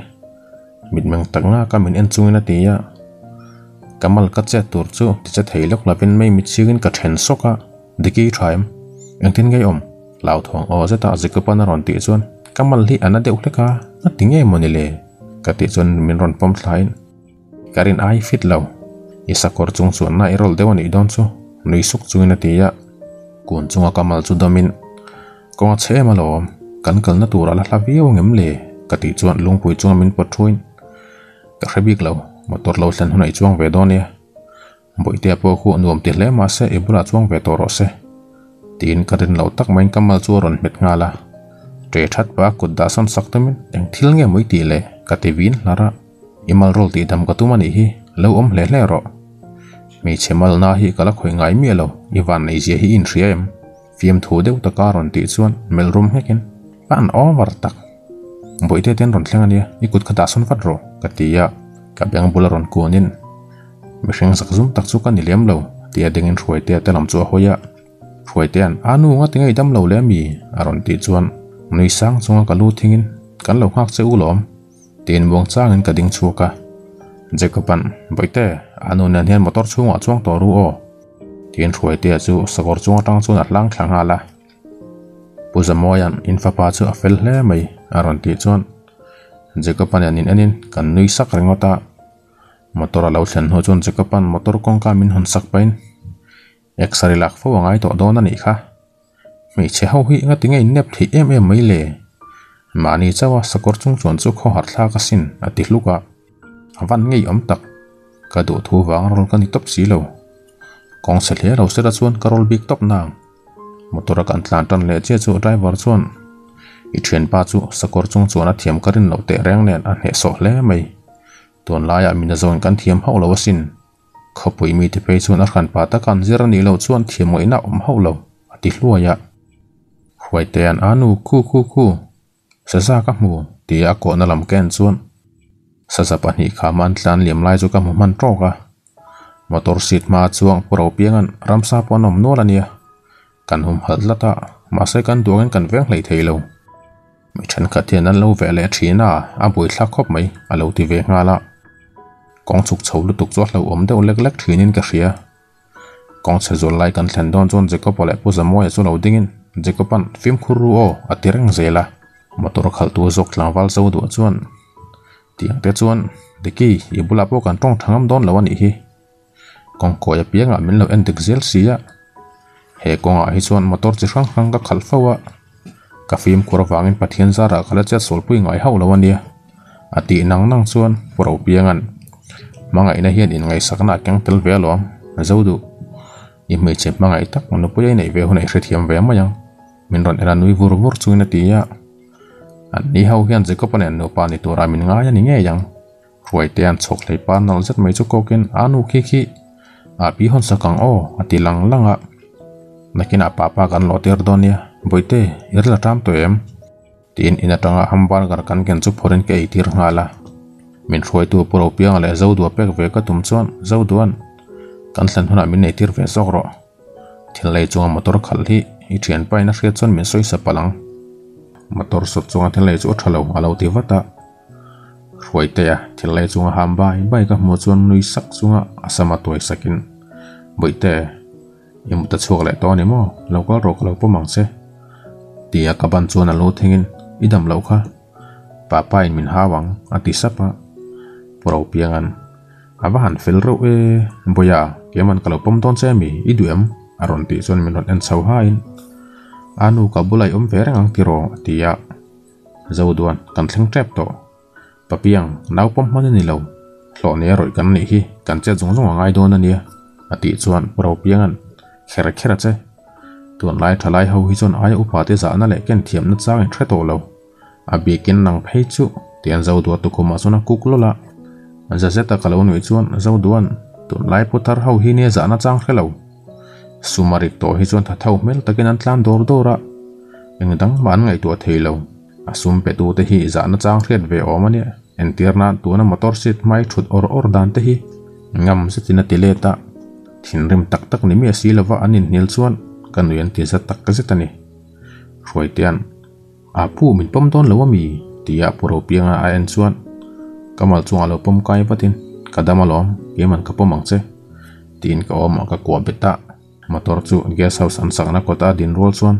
Mit meng tak nga ka min en chungina tia kamal ka che tur chu ti che theilok lapin mai mi chingin ka then soka diki thaim. Engtin ngai om. Lau thong o zeta zikapa na ron ti chuan. Kamal hi ana deuh leka na tinge monile ka ti chuan min ron pom thlain karin ai fit lo isa kor chung chu na irol i don chu nui suk chu na tia kun chunga kamal chu domin. Konga che ma lo. Kan kal na tur ala hlaviu ngem le. Kati chuan lungpui chuang min pathuin ka hrebik lo motor lo hlan hunai chuang ve don ya. Boi te po khu nuam ti hle ma se e ibula chuang ve to ro se. Tin karin lo tak main kamal chu ron met ngala. Tre that pa kut da son saktamin eng thil nge moi ti le. Ka te vin lara imal rol ti dam ka tu mani hi, lo om hle hle ro. Mi chemal na hi kala khoi ngai mi lo iwan nei je hi in riam fiam thu deu ta karon ti chuan, mel rum hekin pan over tak. Boite ten ron thleng ania ikut khata son fat ro. Ka tia ka beng bularon kunin mihring sak zum tak chu kan ni lem lo. Tia dingin ruai te telam chu hoya ruai te an anu nga tingai dam lo le mi aron ti chuan, nui sang chunga ka lu thingin kan lo khak che ulom tin buang changin ka ding chuka jekapan boite anu nan hian motor chunga chuang to ru o tin ruai te chu sakor chunga tang chu na lang thlang ala puzamoyan infapa chu afel hle mai aron à ti chuan jekapan anin anin kan nui sak ringota motor alo thlen ho chun jekapan motor kong ka min hon sak pain eksari lak fo ngai to don ani kha. Mi che ho hi nga tinga in nep thi em em mai le มานี่เจ้าสกอร์จงส่วนสุข้อหัดลากสินอติลูกะวันงี้อมตักกระโดดทูวางรลนกันตบสีเหลวกองเสลียเราเสด็จส่วนกระโดดบิ๊กตบนางมตุรกันตลานตันเลเจจูได้วาร์ชวนอีเทรนป้าจูสกอร์จงส่วนเทียมกรินเราเตะแรงเนียนอันเหตุโสเล่ไม่ตัวลายมินาโซนกันเทียมเฮาเราสินเขบุยมีที่ไปส่วนอักขันป่าตะกันเจรนีเราชวนเทียมไว้หน้าอมเฮาเราอติลัวยะหวยเตียนอานูคู่คู่คู่ sa sa ka mu ti a ko na lam ken chuan. Sa sa pa ni kha man tlan liam lai chu ka mu man tro ka. Motor seat ma chuang pro piangan ramsa ponom nolania kan hum hat lata ma se kan duangen kan veng hlei theilo mi than kha tian an lo ve le thina a bui thla khop mai, a lo ti ve ngala kong chuk chho lu tuk chu lo om deuh lek lek thinin ka hria. Kong se zol lai kan thlen don chon jeko pole pu zamo chu lo dingin jeko pan film khuru o atireng zela motor khal tu zok tlang wal zo chuan tiang te chuan diki i bula po kan tong thangam don ani hi kong ko ya pianga min lo en dik zel sia he konga hi chuan motor chi hrang hrang ka khal fawa ka phim khur wangin pathian zara khala cha sol pui ngai hau lo ania ati nang nang chuan pro piangan manga ina hian in ngai sakna keng tel ve lo zo du i me che manga i tak no pui nei ve hunai hrethiam ve ma yang. Min ron era nui vur vur chuina ti ya an ni hau hian je ko panen no pa ni tura min nga ya ni nge yang ruai te an chok lei pa nal zat mai chu kokin anu khi khi. A pi hon sakang o ati lang langa nakina papa kan lo ter donia boite irla tam to em. Tin ina tanga hamban gar kan ken chu phorin ke itir ngala min ruai tu pro piang le zo du pek ve ka tum chuan zo duan kan thlan huna min nei tir ve rồi, ro thil lei chunga motor khal hi i thian pai na hriat chuan min soi sa palang motor sot chunga thil lei chu thalo alo ti vata ruai te a thil lei chunga ham bai bai ka mo chuan nui sak chunga asama toy sakin em im ta chuk le to ni mo local rok lo po mang se tia ka ban chuan alo thengin idam lo kha papa in min hawang ati sapa pro piangan ava han fel ro e boya keman kalo pom ton se mi iduem aron ti chuan min en chau hain anu ka bulai om vereng ang tiro, tia. Zoduan kan thleng trap to. Papiang, nau pom man ni lo hlo ne roi kan ni hi, kan che zung zung ngai don ania ati chuan pro piangan khera khera che. Tuan lai thalai ho hi chuan ai upa te za na le ken thiam na chang thre to lo a bi kin nang phei chu, tian zo du tu khuma sona kuklo la. Za zeta kalo nui chuan zo duan tun lai putar ho hi ne za na chang khelo sumarik to hi chuan thathau mel takin an tlan dor dora engdang an ngai tu theilo asum pe tu te hi za na chang hriat ve omania entirna tuna motor seat mai thut or or dan te hi ngam se tina tileta thinrim tak tak ni mi asilawa anin nil chuan kanuyan ti za tak ka zetani ruai tian a pu min pom ton lo mi tia puro pianga a en chuan kamal chunga lo pom kai patin kadamalom keman ka pomang che tin ka om ka kwa beta motor chu guest house an sakna kota din rol chuan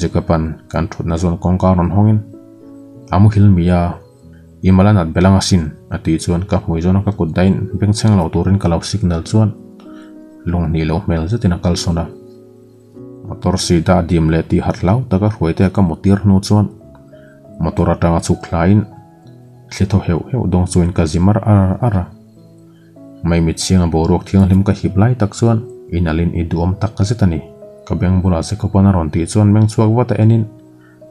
jekapan kan thutna zon kongka ron hongin. Amu hil mia imalanat belanga sin ati chuan ka hmui zona ka kutdain beng cheng lo turin kalau signal chuan lung ni lo mel zetina kal sona. Motor sida dim le ti hatlau taka hruaite ka motir nu chuan motor atanga chu khlain thlitho heu heu dong chuin ka zimar ara ara. Mai mit singa borok thiang hlim ka hiplai tak chuan inalin iduam tak ka zetani ka beng bula se ko pana ron ti chuan meng chuak wata enin.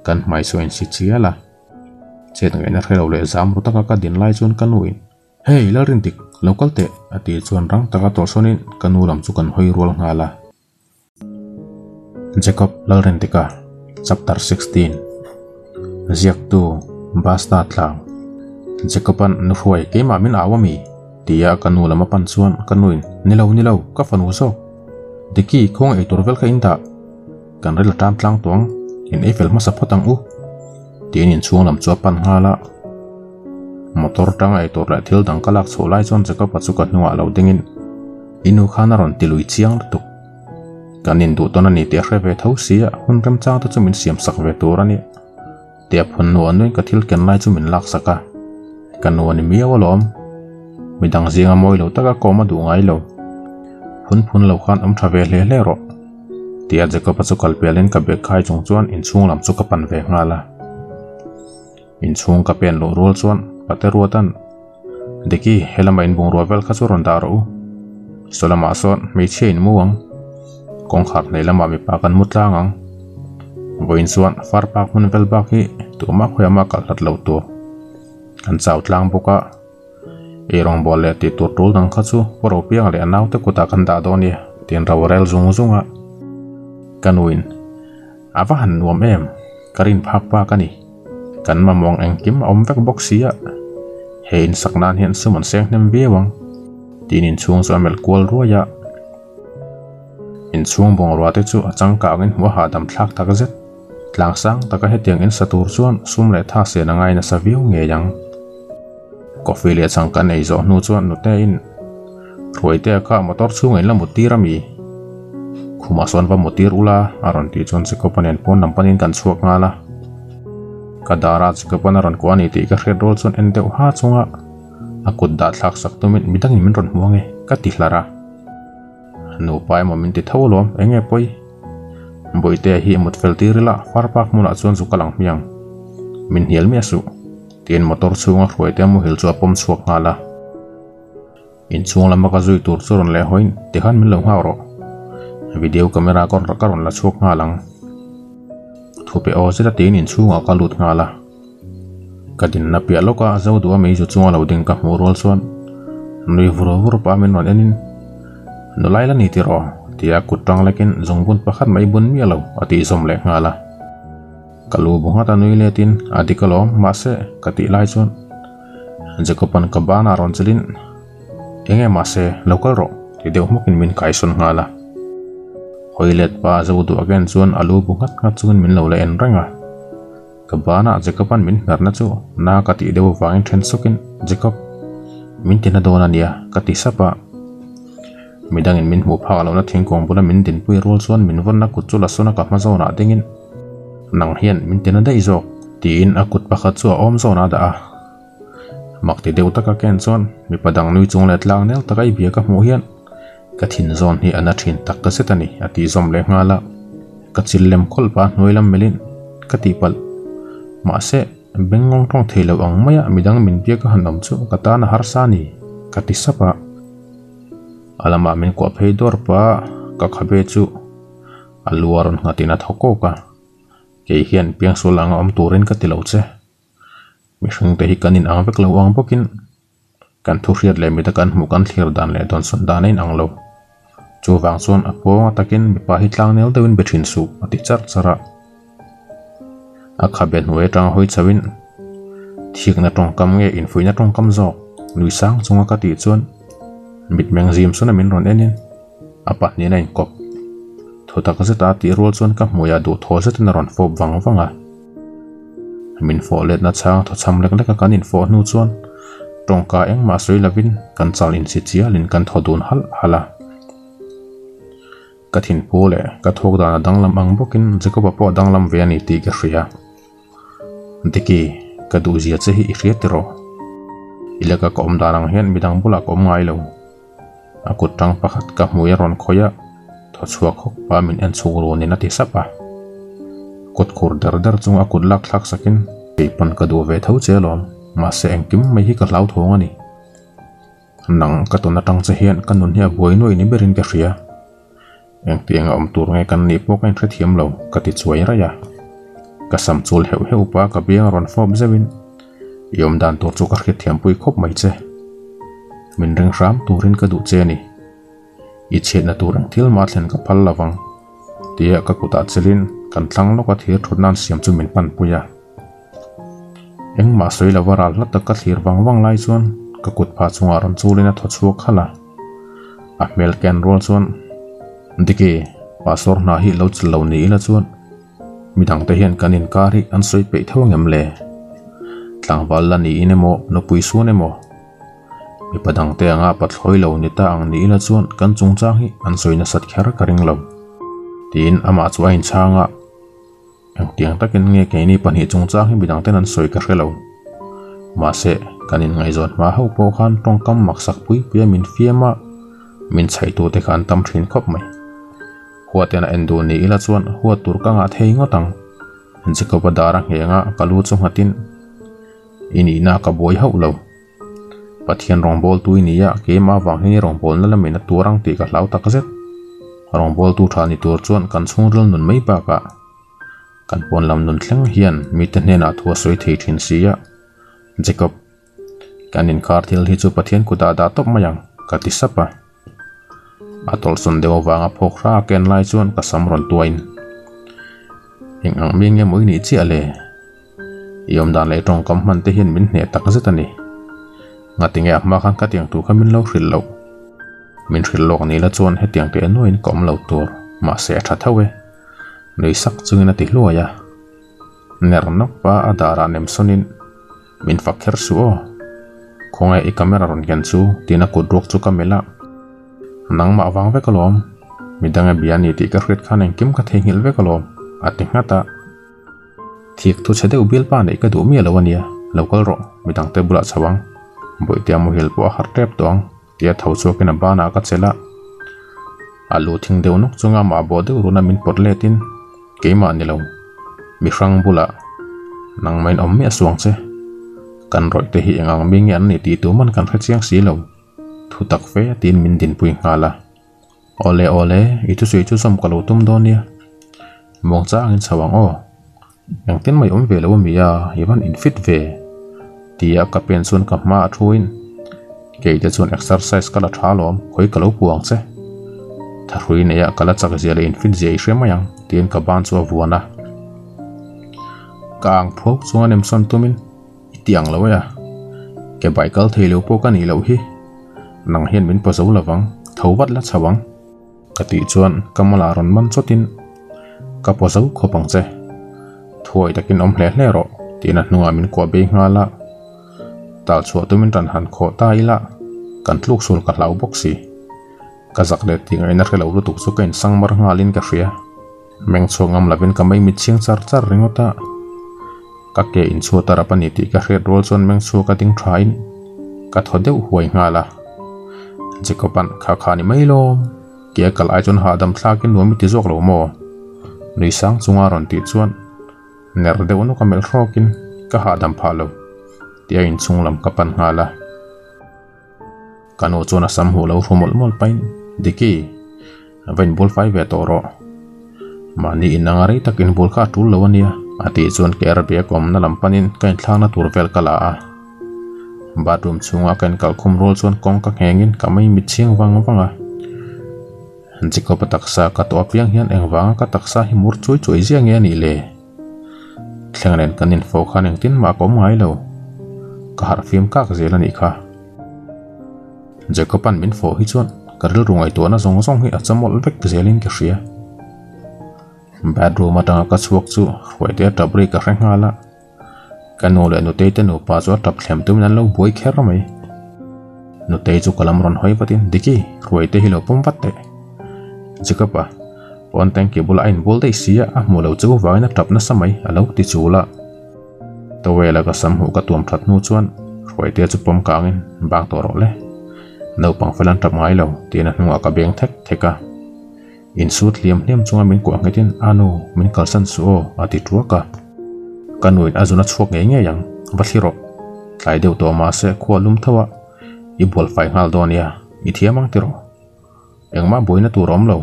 Kan so en si chiala chen ngai na relo le din lai chuan kan uin. Hei la rin tik local te ati chuan rang taka tol sonin kanu lam chu kan hoi ngala Jacob Lalrentika chapter 16 Ziak tu basta tlang Jacoban nuhuai ke ma min awami tia kanu lama pan chuan kanuin nilau nilau ka fanu so deki khong ei turvel kha đây kan rel tam tlang tuang in eiffel ma sa photang u. Tin in chung lam chu pan hala motor tang ei tur la thil dang kalak chọn lai chon chaka pachu ka nuwa lo dingin inu khana ron tilui chiang tu kanin du tona ni te hreve tho sia hun ram chang ta chumin siam sak ve tur ani te phun nu anui ka thil ken lai chumin lak saka kan nu ani miawa lom midang zinga moi lo taka koma du ngai lo phun phun lo khan am thave hle hle ro tia jeka pachu kalpelin ka bek khai chung chuan in chung lam chu ka pan ve ngala in chung ka pen lo rol chuan pate ruatan deki helama in bung ro vel kha chu ron da ro solama son mi chein muang kong khak nei lama mi pa kan mutlang ang boin chuan far pak mun vel bak hi tu ma khoyama kal hat lo tu kan chau tlang boka erong bol le ti tur tul dang kha chu poro piang le naw te kuta khan da do ni tin raw rel zung zunga kanuin ava han nuam em. Karin phak pa kani kan ma mong ang kim om vek bok sia hein saknan hian su mon seng nem ve wang vâng. tin in chung zo mel kol ro ya in dạ. chung bong ro te chu achang ka ngin wa ha dam thlak tak zet tlang sang taka hetiang in satur chuan sum le tha se na ngai na sa viu nge yang coffee le chang kan ei zo nu chuan nu te in. Ruai te ka motor chung in la mutira mi khuma son va mutir ula aron ti chon se ko panen pon nam panin kan chuak nga la. Kadara chikapana ron kwani ti ka hret rol chon en deuh ha chunga. Akut da thlak sak tumin midang min ron muange ka ti hlara no pai mo min ti thawlom enge poi. Boite hi mut fel tirila farpak muna chuan zu kalang miang. Min hial mi asu tin motor chunga hruai mu hil chu pom chuak ngala in chung lama ka zui tur chu ron le hoin thì hắn min lo ngau ro video camera kon ra karon la chuak ngalang thupe o zira tin in chunga ka lut ngala kadin na pia loka zo du mai chu chunga lo ding ka mu rol chuan nui vuro vuro pa min ron enin no laila ni ti ro tia kutang lekin zongbun pakhat mai bun mi lo ati som le ngala kalu bunga ta nui letin adi kalom mase kati lai chuan jacopan kabana ron chelin enge mase local ro ti deuh mukin min kai sun ngala. Hoilet pa zo du again chuan alu bungat ngat chuan min lo le en ranga kabana jacopan min narna chu na kati deuh wangin then sukin jacob min tina dona nia kati sapa. Midangin min hmu phak lo na thingkung bula min din pui rol chuan min von na kut chu la suna ka ma zona dingin nang hian min tina dai zok tin akut kut pakhat chu a om zona da a. Makti deuh taka ken chuan, mi padang nui chung le tlang nel takai bia ka hmu hian. Ka thin zon hi ana thin tak ka setani ati zom le ngala ka chil lem khol pa lam melin, ka ti pal. Ma se bengong tong thelo ang maya midang min bia ka hanom chu, ka ta na har sa ni, ka ti sapa alama ah min ko phei dor pa, ka khabe chu. Aluaron ngatina thoko ka ke hian piang lang om turin ka tilo che mi hring te hi kanin ang vek lo ang bokin kan thu riat le mi ta kan mu kan thlir dan le don son dan in ang lo chu wang chuan a po takin mi pa hi tlang nel dewin bethin su ati char chara a khaben huai tang hoi chawin thik na tong kam nge in fui na tong kam zo nui sang chunga ka ti chuan mit meng zim suna min ron enin apa ni na in kop tho ta ka zeta ti rol chuan ka hmuya du tho zet na ron fo vang wanga min fo let na chang tho cham lek lek ka kan in fo nu chuan. Tong ka eng ma soi lavin kan chal in si chia lin kan tho dun hal, hala. Ka thin pu le, ka thok da na danglam ang bokin jacob po danglam ve ani ti ka hria. Diki, ka du zia che hi hria tiro ilaka kom darang hian midang bula kom ngai lo. Akut tang pakhat ka hmuya ron khoya chuak khok pa min en chu ro ni na ti sapa kut khur dar dar chung akut lak thak sakin. Pe pan ka du ve tho che lom ma se eng kim mai hi ka lau thong ani. Nang ka to na tang che hian kan nun hi boi noi ni berin ka hria. Eng tiang om tur ngai kan ni po kan thiam lo. Ka ti chuai ra ya. Ka sam chul heu heu pa ka biang ron form zewin. Yom dan tur chu ka khit thiam pui khop mai che. Min reng ram turin ka du che ni i che na turang thil ma thlen ka phal lawang tia ka kuta chelin, kan tlang lo ka thir thunan siam chu min pan puya. Eng ma soi la waral la tak ka thir wang wang lai chuan, ka kut pha chunga ron chulina tho chuak khala. A mel ken rol chuan. Diki pasor na hi lo chlo ni ila chuan. Midang te hian kanin kari an soi pe thawngem le. Tlang wal la ni inemo no pui su nemo mi padang te anga pathloi lo ni ta ang ni ila chuan kan chung chang hi an soina sat khar karing lo tin ama chu ain changa ang tiang takin nge ke ni pan hi chung chang hi bidang ten an soi ka hrelo ma se kanin ngai zon ma ho po khan tong kam mak sak pui pia min fiama min chai tu te khan tam thin khop mai. Huwa tena endu ni ila chuan huwa tur ka nga thei ngotang jiko pa dara ngenga kalu chu hatin ini na ka boi ho lo pathian rong bol tui ni ya ke ma wang hi rong bol na la mina turang ti ka lau tak zet rong bol tu thani tur chuan kan chung rel nun mai pa ka kan pon lam nun thleng hian mi te hne na thua soi thei thin sia jacob kanin kar thil hi chu pathian ku da da top mayang ka ti sapa atol sun dewa wanga phok ra ken lai chuan ka sam ron tuain eng ang mi nge moi ni chi ale yom dan le tong kam man te hin min hne tak zetani nga ti tinge ma khan ka tiang tu kha min lo hril lo min hril lok ni la chuan he tiang te no in kom lo tur ma se tha thawe nei sak chungin ati hluaya ner nok pa adara nem sonin min fakher su o khonga i camera ron gen chu tina ku drok chu kamela nang ma wang ve kalom midanga biani ti ka hret khan en kim ka thengil ve kalom ati ngata thiệt thu sẽ đều biết ba này cái đủ mía lâu anh ya. Lâu cái rồi bula chawang bội tiêm một help ở hạt rep toang tia thầu số cái nằm ba na cái chela alu thing deuh nok chunga ma bo deuh runa min pot le tin. Keima ni lo mi hrang bula nang main om me suang che kan roi te hi engang mi ngian ni ti tu man kan kha chiang si lo thu tak fe tin min din pui ngala ole ole itu sui chu som kalo tum do nia mong cha angin chawang o yang tin mai om ve lo mi ya iban in fit ve tia ka pen sun ka ma thuin ke te chun exercise kala thalom khoi kalo puang che tharui ne ya kala chak zia le in fit zia hrema yang tin ka ban chu xuân kang phok chunga nem son tumin tiang lo ya ke baikal thei lo po ka ni lo hi nang hian min po zo lawang thowat la chawang ka ti chuan kamala ron man chotin ka po zo khopang che thuai takin om hle hle ro tina hnunga min bên be là tal chu tumin ran han kho ta ila kan tluk sul ka bốc boxi ka zak le ting ai na khelo lu tuk chu kain sang mar ngalin ka hria meng chungam lavin ka mai mi ching char char ringota ka ke in chu tara pani ti ka hret rol chon meng chu ka ding thain ka thodeu huai ngala jikopan kha kha ni mai lo kia kal ai chon ha dam thla kin nomi ti zok lo mo nui sang chunga ron ti chuan ner deuh nu ka mel hrokin ka ha dam pha lo tia in chunglam ka pan ngala kanu chona sam hu lo rumol mol pain. Diki vain bol fai ve toro. Mani inangari takin bol kha tul lo ania ati chuan ke arbia kom na lampanin kain thlang na tur vel kala a bathroom chunga kan kal khum rol chuan kong ka hengin kamai mi chiang wang wanga jiko pataksa ka to piang hian eng wanga ka taksa hi mur chui chui ziang ya ni le. Thlengren kanin fo khan eng tin ma kom ngai lo ka har phim ka ka zela ni kha. Jiko pan min fo hi chuan karil rungai to na zong zong hi achamol vek zelin ke hria bedroom atanga ka chuak chu hruai te tabri ka hreng ngala kanu le nu te nu pa chu tap thlem tum nan lo boi kher mai nu te chu kalam ron hoi patin diki hruai te hi lo pum pat te jikapa on thank you bula in bol dei sia a mo lo chu wa na tap na samai alo ti chula to là cái sam hu ka tuam that nu chuan hruai te chu pom kangin bang to ro le. No pang falan tap ngai lo ti na cái ka beng thek theka in suit liam liam chunga min ko ngetin anu, min kalsan su o ati tuaka kanuin azuna chuak nge nge yang vathiro tlai deuh to ma se khua lum thawa i bol fai ngal donia i thiamang tiro engma boina turom lo.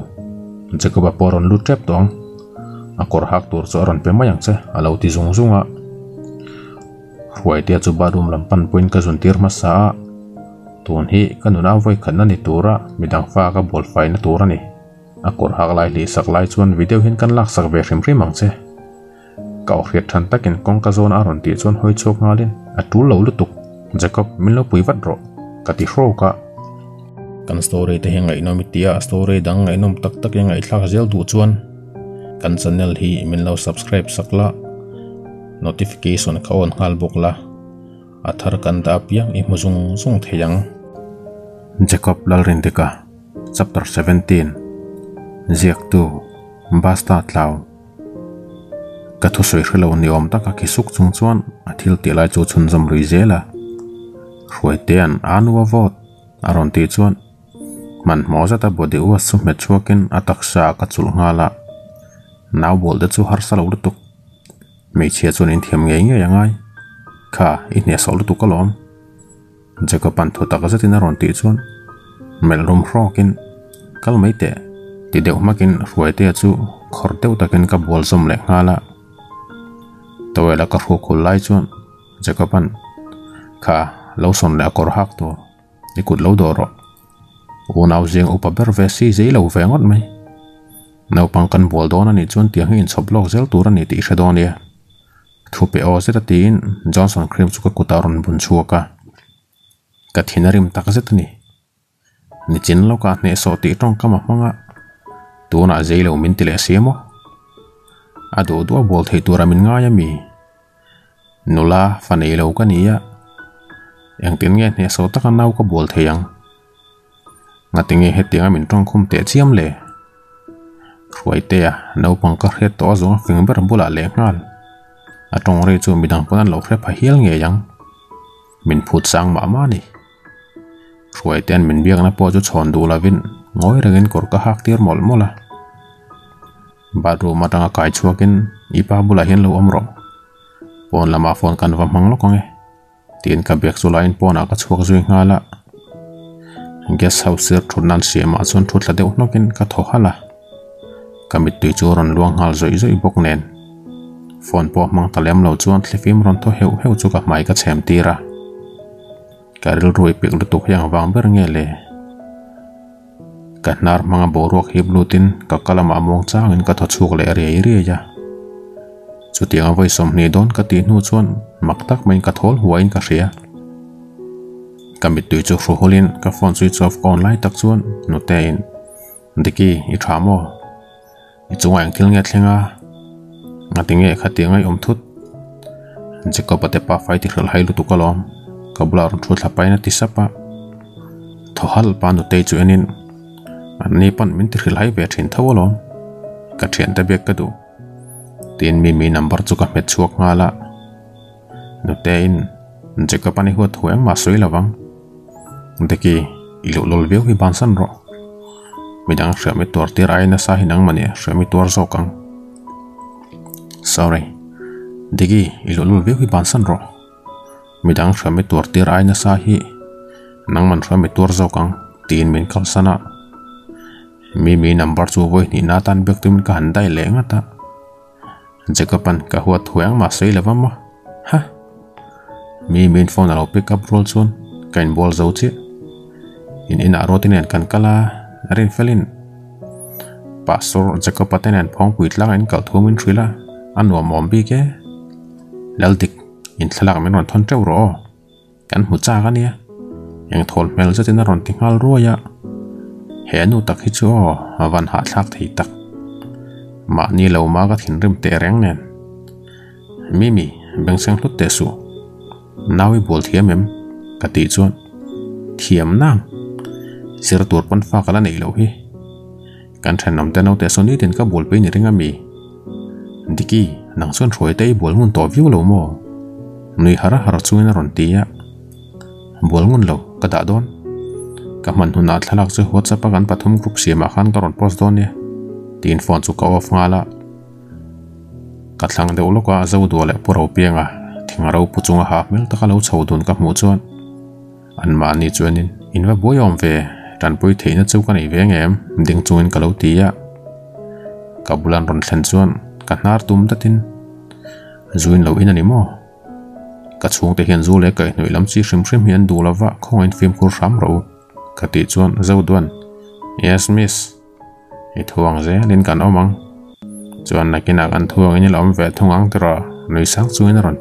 Jacoba poron lu trep tong a kor hak tur chu aron pe mayang che alo ti zung zunga huai te chu badum lam pan point ka zun tir ma sa tun hi kanuna voi khanna ni tura midang fa ka bol fai na tura ni a kor hak lai li sak lai chuan video hin kan lak sak ve hrim hrim ang che kau riat than takin kong ka zon aron ti chuan hoi chok ngalin a tul lo lutuk jacob min lo pui vat ro ka ti hro ka kan story te henga inom tia story dang ngai nom tak tak yang ai thlak zel du chuan kan channel hi min lo subscribe sakla notification on hal buk la athar kan da piang i muzung zung theyang. Jacob lalrin deka chapter 17 ziak tu basta tlau. Ka thu hrelo ni om taka ki suk chung chuan a thil ti lai chu chun zam rui zela hruai te an anuwa vot aron ti chuan. Man mo zata bodi me chuakin a taksa ka chul ngala naw bol chu har salo lutuk mei chia chun in thiam nge nge yangai kha i ne sol lutuk kalom jaka pan thu taka zatin aron ti chuan mel rum hrokin kal mai te ti deuh makin hruai te chu khor deuh takin ka bol som le ngala tawela ka hu khul lai chuan jakapan kha lo son le kor hak to ikut lo doro u naw jeng upa ber ve si zai lo ve ngot mai naw pang kan bol don ani chuan tiang in chop lok zel tur ani ti hredon ya thu pe o zeta tin johnson cream chu ka kutaron bun chuaka ka thinarim tak zet ni. Ni chin lo ka ne so ti tong kama manga tu na zai lo min tile siamo ado do bol thei tu ramin nga ya mi. Nula fanei lo ka ni ya. Yang tin nge ne so ta ka nau ka bol theyang nga tinge he tinga min tong khum te chiam le. Khuai te ya, nau pang ka he to zo fing ber bula le ngal atong re chu midang ponan lo khre pha hial nge yang. Min phut sang ma ma ni. Ruai ten min là vin ngồi rồi chhon du lavin ngoi tiệt mồm mồm là, tir mol mà bathroom atanga kai chuakin ipa bula hian lo omro pon lama phone kan va mang lo konge tin ka bek chu lain pona ka chuak zui ngala guest house er sir thunan siama chon thutla deuh nokin ka tho hala kamit tui chu ron luang hal zoi zoi bok nen. Phone po mang talem lo chuan thlefim ron tho heu heu chu mai ka chem tira karil rui pik lutuk yang wang ber nge le ka nar mga boruak hi blutin ka kalama mong changin ka tho chuk le re re ya chu tianga voi som ni don ka ti nu chuan maktak main ka thol huain ka hria kamit tui chu hru holin ka phone switch off online tak chuan nu te in. Diki i thamo i chunga ang thil nge thlenga nga tinge khati ngai om thut. Jeko pate pa fai ti khal hai lu tu kalom kabula ru thu thla paina ti sapa thohal pa. Nu te chu enin. An ni pan min ti khil hai be thin thawolom ka thian ta bek ka du. Tin mi mi number chu ka met chuak ngala nu te in. Jeko pani huat huang ma soi lawang deki ilo lol veu hi ban san ro. Midang hriam mi tur tir aina sa hinang mani. Hriam mi tur zo kang sorry. Digi ilo lol veu hi ban san ro. Midang hriam mi tur tir aina sa hi. Nang man hriam mi tur zo kang, tin min kal sana. Mi mi number chu voi ni na tan bek tumin ka handai le nga ta. Jekapan ka huat huang ma sei lawama ha? Mi min phone alo pick up roll chun, kain bol zo chi. In in arotin en kan kala, rin felin. Pastor jacob paten phong puitlang en kal thumin thrila anwa mom bi ke laldik in thlak men ron thon treu ro kan hu cha ga nia yang thol mel cha tin ron tingal ro ya he nu tak hi chu awan ha thlak thei tak ma ni lo ma ga thin rim te reng nen mimi beng sang hlut te su nawi bol thiam em ka ti chuan thiam nang sir tur pan fa kala nei lo hi kan than nam te no te soni tin ka bol pe ni ringa mi diki, nang chuan throi te bol mun to view lo mo. Nui hara hara chuin ron ti ya. Cả ngun lo ka da don. Ka man hu na thalak chu whatsapp kan pathum group siama khan ka ron post don ne tin phone chu ka off ngala ka thlang de ulo ka zo do le puro pianga thingaro puchunga ha mel taka lo chhodun ka mu chuan. An ma ni chuanin inwa boyom ve ran pui theina chu ka nei veng em ding chuin ka lo tia ka bulan ron thlen chuan ka nar tum datin zuin lo in anh mo ka chung te hian zu le kai noi lam chi hrim hrim hian du lawa không anh film kur ram ro ka ti chuan zo duan yes, miss. I thuang ze lin kan omang chuan nakina kan thuang in lom ve thungang tera noi sang chuin ron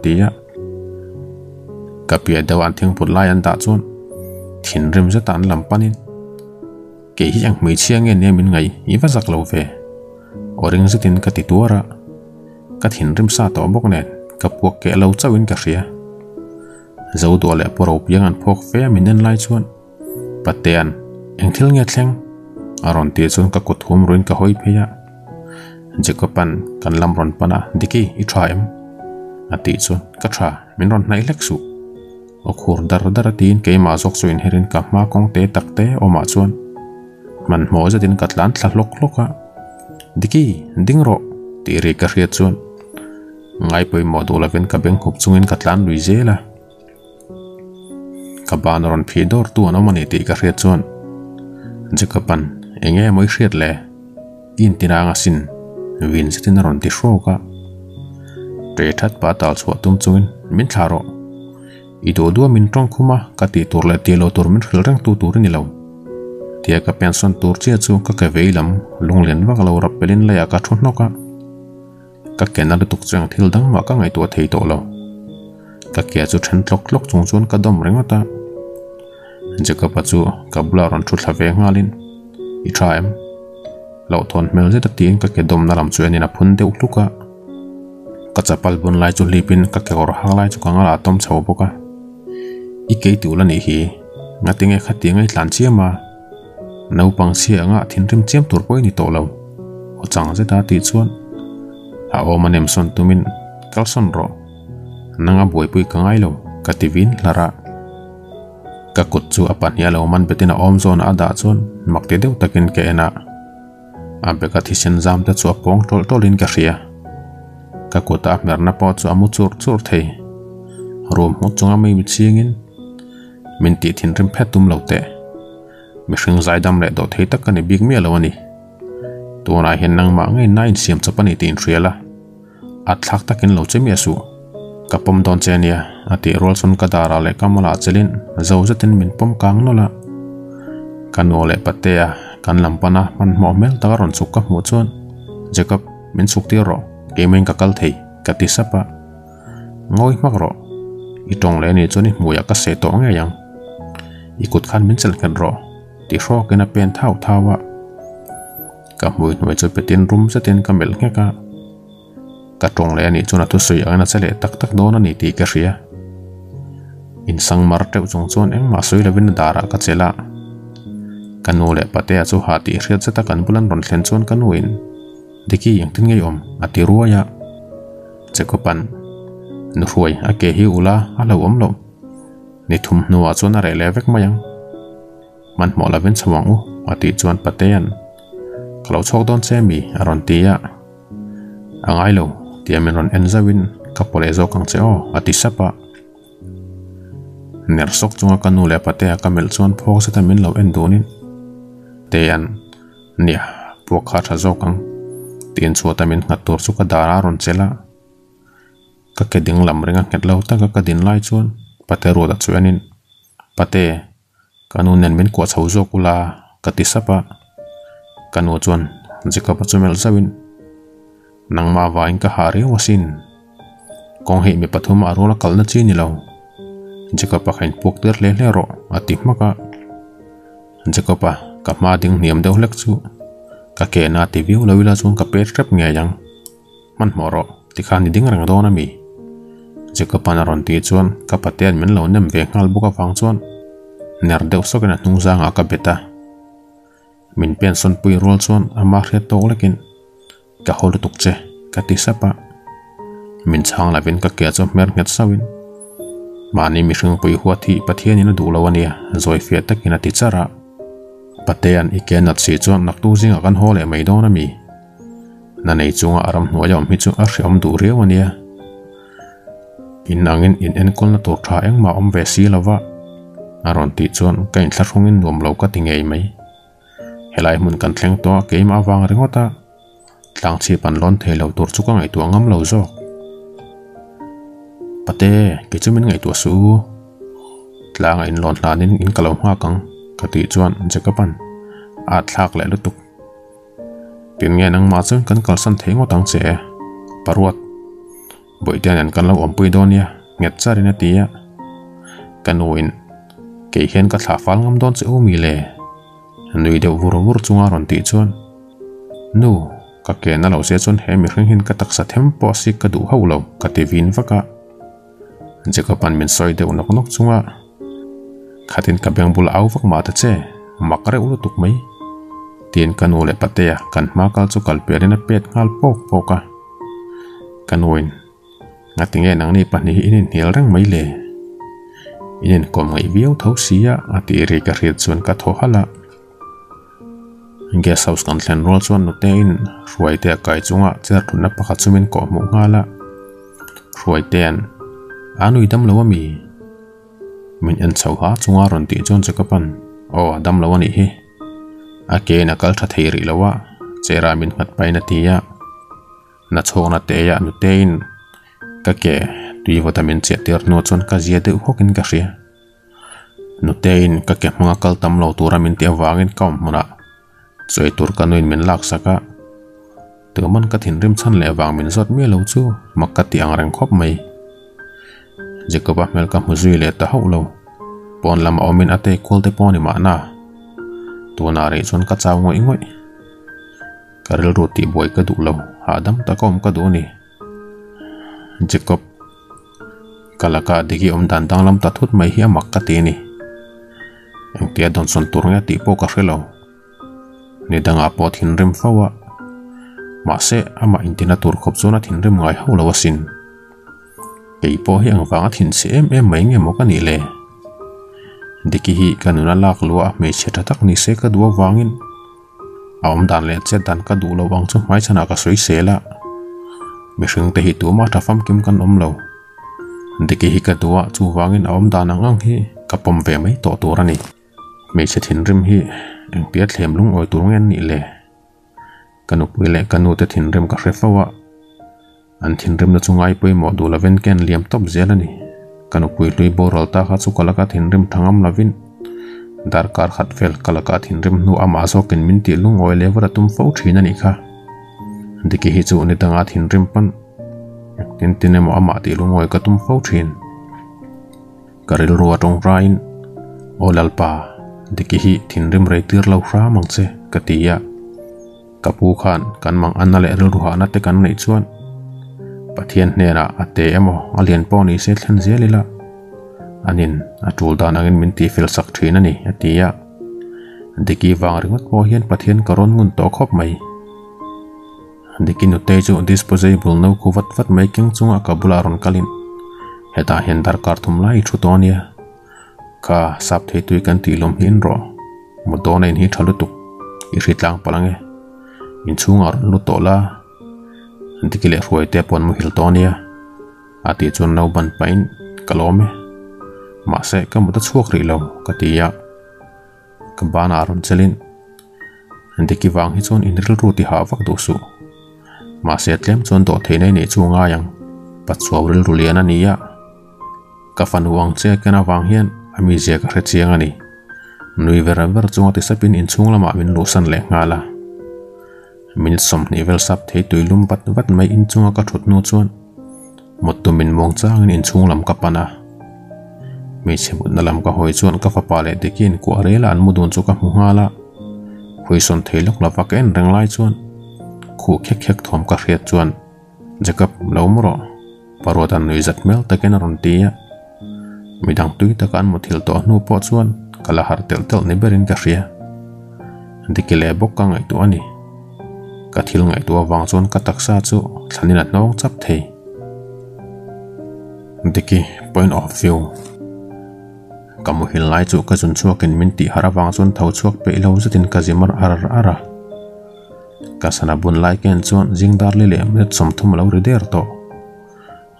Cả ka pia anh thing put lai an ta chuan thin rim za tan lam panin ke hi ang mai chiang nge ne min ngai i va zak lo ve oring cả ka ti tuara ka thin rim sa to bok nen ka puak ke lo chawin ka hria zo do le poro piang an phok fe minen lai chuan patean eng thil nge thleng aron ti chuan ka kut hum ruin ka hoi pheya jekopan kan lam ron pana diki i thaim ati chuan ka tha min ron nai lek su o dar dar tin ke ma zok chuin herin ka ma kong te tak te chuan man mo za tin katlan thla loka diki ding ti ri ka hriat chuan ngai poi mo do la ven ka beng hup chungin katlan lui zela ka ban ron phi dor tu no mani ti ka hriat chuan jekapan enge moi hriat le in tina sin win sitin ron ti shroka tre that pa tal chwa tum chungin min tharo i do du min tong khuma ka ti tur le ti lo tur min khil rang tu tur ni lo tia ka pension tur che chu ka ka veilam lunglen wa lo rap pelin la ya ka thun ka ka ken na tuk chang thil dang ma ka ngai to các to lo ka kia chu then tlok các chung chun ka dom renga ta jaka pa chu các bula ron thu thla ve ngalin i thaim lo thon mel je ta tin các ke dom na lam chu ani na phun de các ka chapal bun lai chu lipin ka các ngã là lai chu bốc ngala tom chho tiểu i ke hì ngã tiếng nghe khát tiếng khati ngai tlan chiama nau bằng sia ngã thiên rim chiếm tuổi quay ni tổ lâu o chẳng sẽ ta ti chuan a o manem son tumin kalson ro. Nanga buai pui kangai lo kativin lara ka chu apan ya lo man betina om zon ada chon makte deu takin ke ena abe ka thisen zam ta chu tol tolin ka ria ka kuta merna po chu amu chur chur thei. Rom mu chunga mai mi chiangin min ti thin rim phet lo te. Mi hring le do thei takani big mi lo ani. ตัวนาเห็นนางมาไงนายเสียมจะปนิตินเรียละอัดลักตะกินเหลาเจมีสูกับปมตอนเจเนียอติรอลสนกรดาราเล็กามลาเจลินเจ้าจะตินมินปมกลางนั่นละกันโอเลปเตียกันลำปนะมันหมอเมลตะการอนสุกับหมดส่วนจะกับมินสุกที่รอเกมเองกักลเทยกติสปะงอยมากรออีตรงเลนี่จนนี่มวยากเสตองไงยังอีกุดขันมินเซลกันรอที่รอกันเป็นเท่าเท่าวะ ka mui noi chu petin rum sa ten ka mel nge ka ka tong le ni chuna tu sui ana chale tak tak don ani ti ka ria in sang mar teu chung chon eng ma sui lawin dara ka chela kanu le pate chu ha ti hriat chata kan bulan ron thlen chon kanu in. Diki yang tin ngei om. Ati ruaya chekopan nu ruai a ke hi ula ala om lo ni thum nuwa chon a mayang. Man mo lavin chawang u ati chuan patean kalo chok don che mi aron tia angai lo tia men ron enzawin kapole zo kang che o ati sapa ner sok chunga kanu le patea kamel chuan phok sa ta min lo en donin tean nia pokha tha zo kang tin chu ta min ngat tur chu ka dara ron chela ka ke ding lam ringa nget lo ta ka din lai chuan pate ro da chuanin pate kanu nen min ko chho zo kula ka sapa kanu chuan jika pa chumel zawin nang ma vain wasin. Kong hi mi pathum arola kalna chi ni lo jika pa khain puk ter le le ro ati maka. Jika pa ka ma ding niam deuh lek chu ka ke na ti lo wila chung ka pe trap nge man moro ti khan ni ding rang do na mi. Jika pa na ron ti chuan ka paten nem ve ngal buka phang chuan. Ner deuh sokena hnung zanga ka min pen son pui rol chuan ama hre to lekin ka hol tuk che ka ti sapa min chang la vin ka ke cho mer nget sawin mani mi hring pui huwa thi pathian in du lo ania zoi fe takin ti chara patean ike nat si chuan nak tu zinga kan hole mai do na mi na nei chunga aram hnuai yom hi chu a hriam du riau ania in angin in en kol na tur tha eng ma om ve si lova aron ti chuan kain thla rungin nuam lo ka ti ngei mai helai mun kan thleng to ke ma wang ringota tlang chi pan lon the lo tur chu ka ngai tu ngam lo zo. Pate, ke chu min ngai tu su. Tlang in lon lanin in kalo ma kang. Ka ti chuan jekapan a thlak le lutuk tin nge nang ma chuan kan kal san thengo tang che. Paruat. Boitian an kan lo om pui donia nget charina tia kanuin ke hian ka thla fal ngam don che u mi le. Nui de vur vur chunga ron ti chuan nu ka ke na lo se chuan he mi hring hin ka tak sa them si ka du ho ka ti vin vaka. Jeka pan min soi de unok nok chunga khatin ka beng bul au vak ma ta che makre ulu tuk mai tin kanu le patea kan ma kal chu kal perina pet ngal pok poka. Kanuin ngatinge nang ni pani inin hil rang mai le. Inin kom ngai viau thau sia ati ri ka ri chuan ka tho hala guest house kan thlen rol chuan nu te in ruai te kai chunga cher thunna pakhat chumin ko mu ngala ruai ten anui dam lo mi min en chau ha chunga ron ti chon chakapan o dam lo ani hi a ke na kal tha thei ri lawa chera min khat pai na tia na chhong na te ya nu te in ka ke tui vitamin che ter no chon ka zia de hokin ka ria nu te in ka ke manga kal tam lo tura min te wangin kam muna choi tur kanuin min lak saka te man ka thin rim chan le wang min zot mi lo chu makka ti ang rang khop mai jacob mel ka muzui le ta ho lo pon lam omin ate kol te poni ma na tu na re chon ka chaw ngoi ngoi karel roti boy ka du lo adam ta kom ka du ni jacob kalaka digi om dan dang lam ta thut mai hi mak ka ti ni eng tia don son tur nga ti po ka hrelo ni danga po thin rim fawa ma se ama intina tur khop chona thin rim ngai ho lo wasin kei po hi ang wanga thin se em em mai nge mo ka ni le diki hi kanuna lak lua me cheta tak ni se ka duwa wangin awam dan le che dan ka du lo wang chu mai chana ka soi se la mi hring te hi tu ma tha fam kim kan om lo diki hi ka duwa chu wangin awam dan ang ang hi ka pom ve mai to tu rani me che thin rim hi eng piat thlem lung oi tur ngen ni le. Kanu pui kanu te thin rim ka hrefawa an thin rim na chungai pui mo du la ken liam top zelani kanu pui lui borol ta kha chu kalaka thin rim thangam lavin darkar khat fel kalaka thin rim nu ama so ken min ti lung oi le wara tum fo thina ni kha. Diki hi chu ni tanga thin rim pan. Tin tin mo ama ti lung oi ka tum fo thin. Karil ruwa tong rain olalpa diki hi thin rim rei tir lo ra mang che katia kapu khan kan mang anna le ril ruha na te kan nei chuan pathian ate emo alian po ni se thlan zelila anin atul dan angin min ti fil sak thina ni atia. Diki wang ringot po hian pathian karon ngun to khop mai. Diki nu te chu disposable no ku mai keng chunga kabula kalin. Heta hian dar kar thum lai thu ka sap the tui kan ti lom hin ro mo do nei hi thalu tuk. I ritlang palange in chung ron lu to la. Dikile ruai te pon mu hil tonia ati chun no ban pain kalome ma se ka mu ta chuak ri lo, ka ti ya ka ban anh chelin. Diki wang hi chun in ril ru ti ha vak do su. Ma se tlem chun do này nei ni chunga yang. Pa chuaw ril ru lian ani ya ka fan wang che kana wang hian ami je ka hre chiang ani. Nui vera ver chunga ti sapin in chung lama min lu san le nga la. Min som ni vel sap thei tuilum pat vat mai in chunga ka thut nu chuan. Mot tu min mong chang in chung lam ka pana. Mi chemut na lam ka hoi chuan ka fa pa le dekin ku are la an mudun chu ka mu nga la. Khui son thei lok la vak en reng lai chuan. Khu khek khek thom ka hriat chuan. Jacob lo moro parodan nui zat mel taken ron tia midang tui takan mo thil to nu po chuan kala har tel tel ni berin ka hria. Dikile bok ka ngai tu ani. Ka thil ngai tu wang chuan ka taksa chu, thlanin at hnawng chap thei. Diki point of view. Kamu hil lai chu ka chun chuakin min ti hara wang chuan tho chuak pe lo zatin ka zimar ar ara. Ka sana bun lai ken chuan jingdar le le met som thum lo ri der to.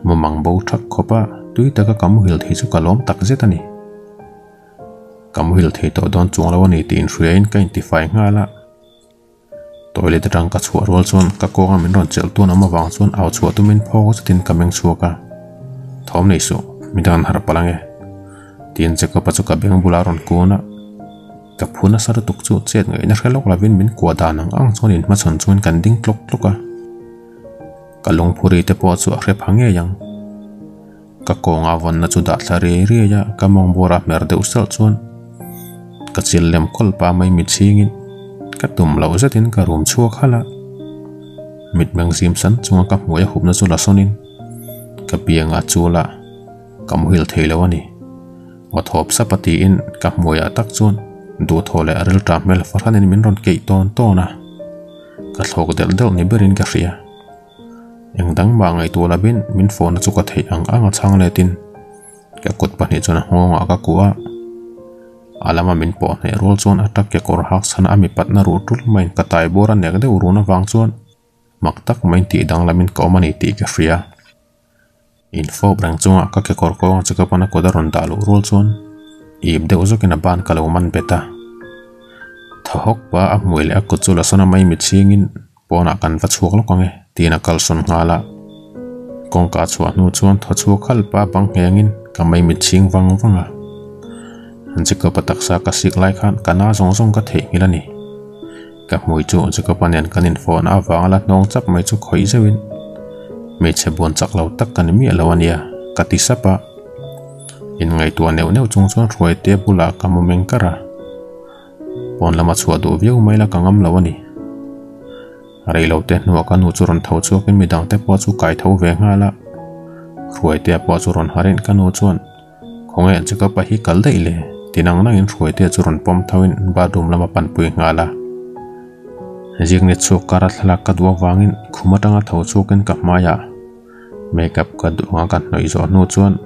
Mumang bo thak khopa. Tui taka kamu hil thi chu kalom tak zetani kamu hil thi to don chung lo ni tin hruain ka intify ngala toilet rang ka chhuar rol chuan ka konga min ron chel tuan ama wang chuan aw chhuat tu min pho chatin kameng chuaka thom nei su midan har palange tin che ka pachu ka beng bula ron kona ka phuna sar tuk chu chet ngai na khelok lavin min kwa danang ang chonin ma chon chuan kan ding tlok tloka kalong phuri te po chu hre phange yang ka konga von na chu da thlare ri ya, ka mong bora mer de usal chuan. Ka chil lem kol pa mai mi chingin ka tum lo zatin ka rum chuak hala mit meng sim san, chunga ka hmuya hupna chu la sonin ka pianga chula kam hil theilo ani. Wa thop sapati in, ka hmuya tak chuan. Du thole aril ta mel farhanin min ron ke ton tona. Ka thlok del del ni berin ka hria. Eng dang ma ngai tu labin min phone chu ka thei ang anga chang le tin. Ka kut pa ni chuna ngonga ka kuwa alama min po ne rol chuan atak ke kor hak san ami patna ru tul main ka tai bora nek de uruna wang chuan mak tak main ti dang lamin ko mani ti ka hria info brang chunga ka ke kor ko chaka pana ko da ron dalu rol chuan ib de uzo kina ban kalo man beta. Thahok pa a muile a kuchula sona mai mi chingin pona kan va chuak lo kange tina kalson ngala kong ka chua nu chuan tho chu khal pa bang hengin kamai mi ching wang wanga jika patak sa ka sik lai khan kana zong zong ka the ngilani ka mui chu jika panen kanin phone a wang la nong chap mai chu khoi zewin me che bon chak lo tak kan mi alawania ka ti sapa in ngai tua neu neu chung chuan ruai te bula ka momeng kara pon lama chua do viu mai la kangam lawani ka ngam lawani rei lo te nu ka nu churon tho chu kin midang te po chu kai tho ve nga la. Ruai te po chu ron harin ka nu chuan khonge chika pa hi kal dei le tinang nang in ruai te churon pom thawin ba dum lama pan pui nga la. Jing ne chu kara thla ka duwa wangin khumatanga tho chu kin ka maya makeup ka du nga kan noi zo nu chuan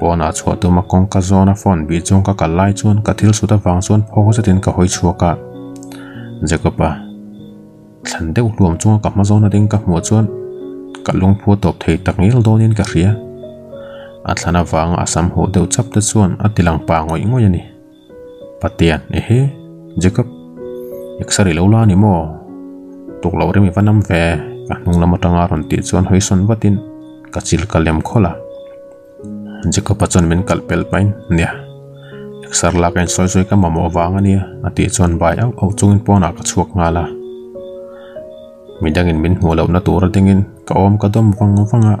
pona chhuat tu ma kong ka zona phone bi chung ka kal lai chuan ka thil suta wang chuan phok chatin ka hoi chuaka jacoba thlan deuh hluam chung ka ma zona ding ka hmu chuan ka lung phu top thei tak ngil à ka hria a thlana wang asam ho deuh chap te chuan a tilang pa ngồi ngoi ani patian e he jacob yaksari lâu la ni mo tuk lo remi vanam ve ka hnung lama tanga ron ti chuan hoi son vatin ka chil cả lem khola jika pachon min kalpel pain nia sar la cái soi soi ka anh wanga à ati chon bài áo au chung in ka chuak cả chuộc ngà la na tur dingin ka om ka dom wang wanga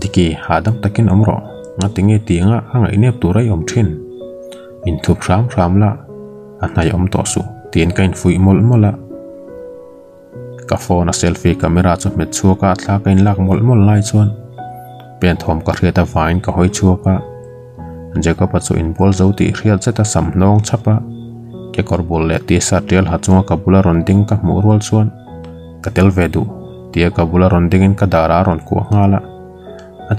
diki hadam takin omro nga tinge tinga anga inep turai om thin min thup ram ram la anai om to su tien kain fui mol mola ka phone a selfie camera chu met chuaka thla kain lak mol mol lai chuan pen thom ka hriat a vain ka hoi chuaka jeka pa chu in bol zo ti hrial cheta sam nong chapa ke kor bol le ti sa tel ha chunga ka bula ron ding ka mu rol chuan ka tel ve du tia ka bula ron ding in ka dara ron ku ngala. A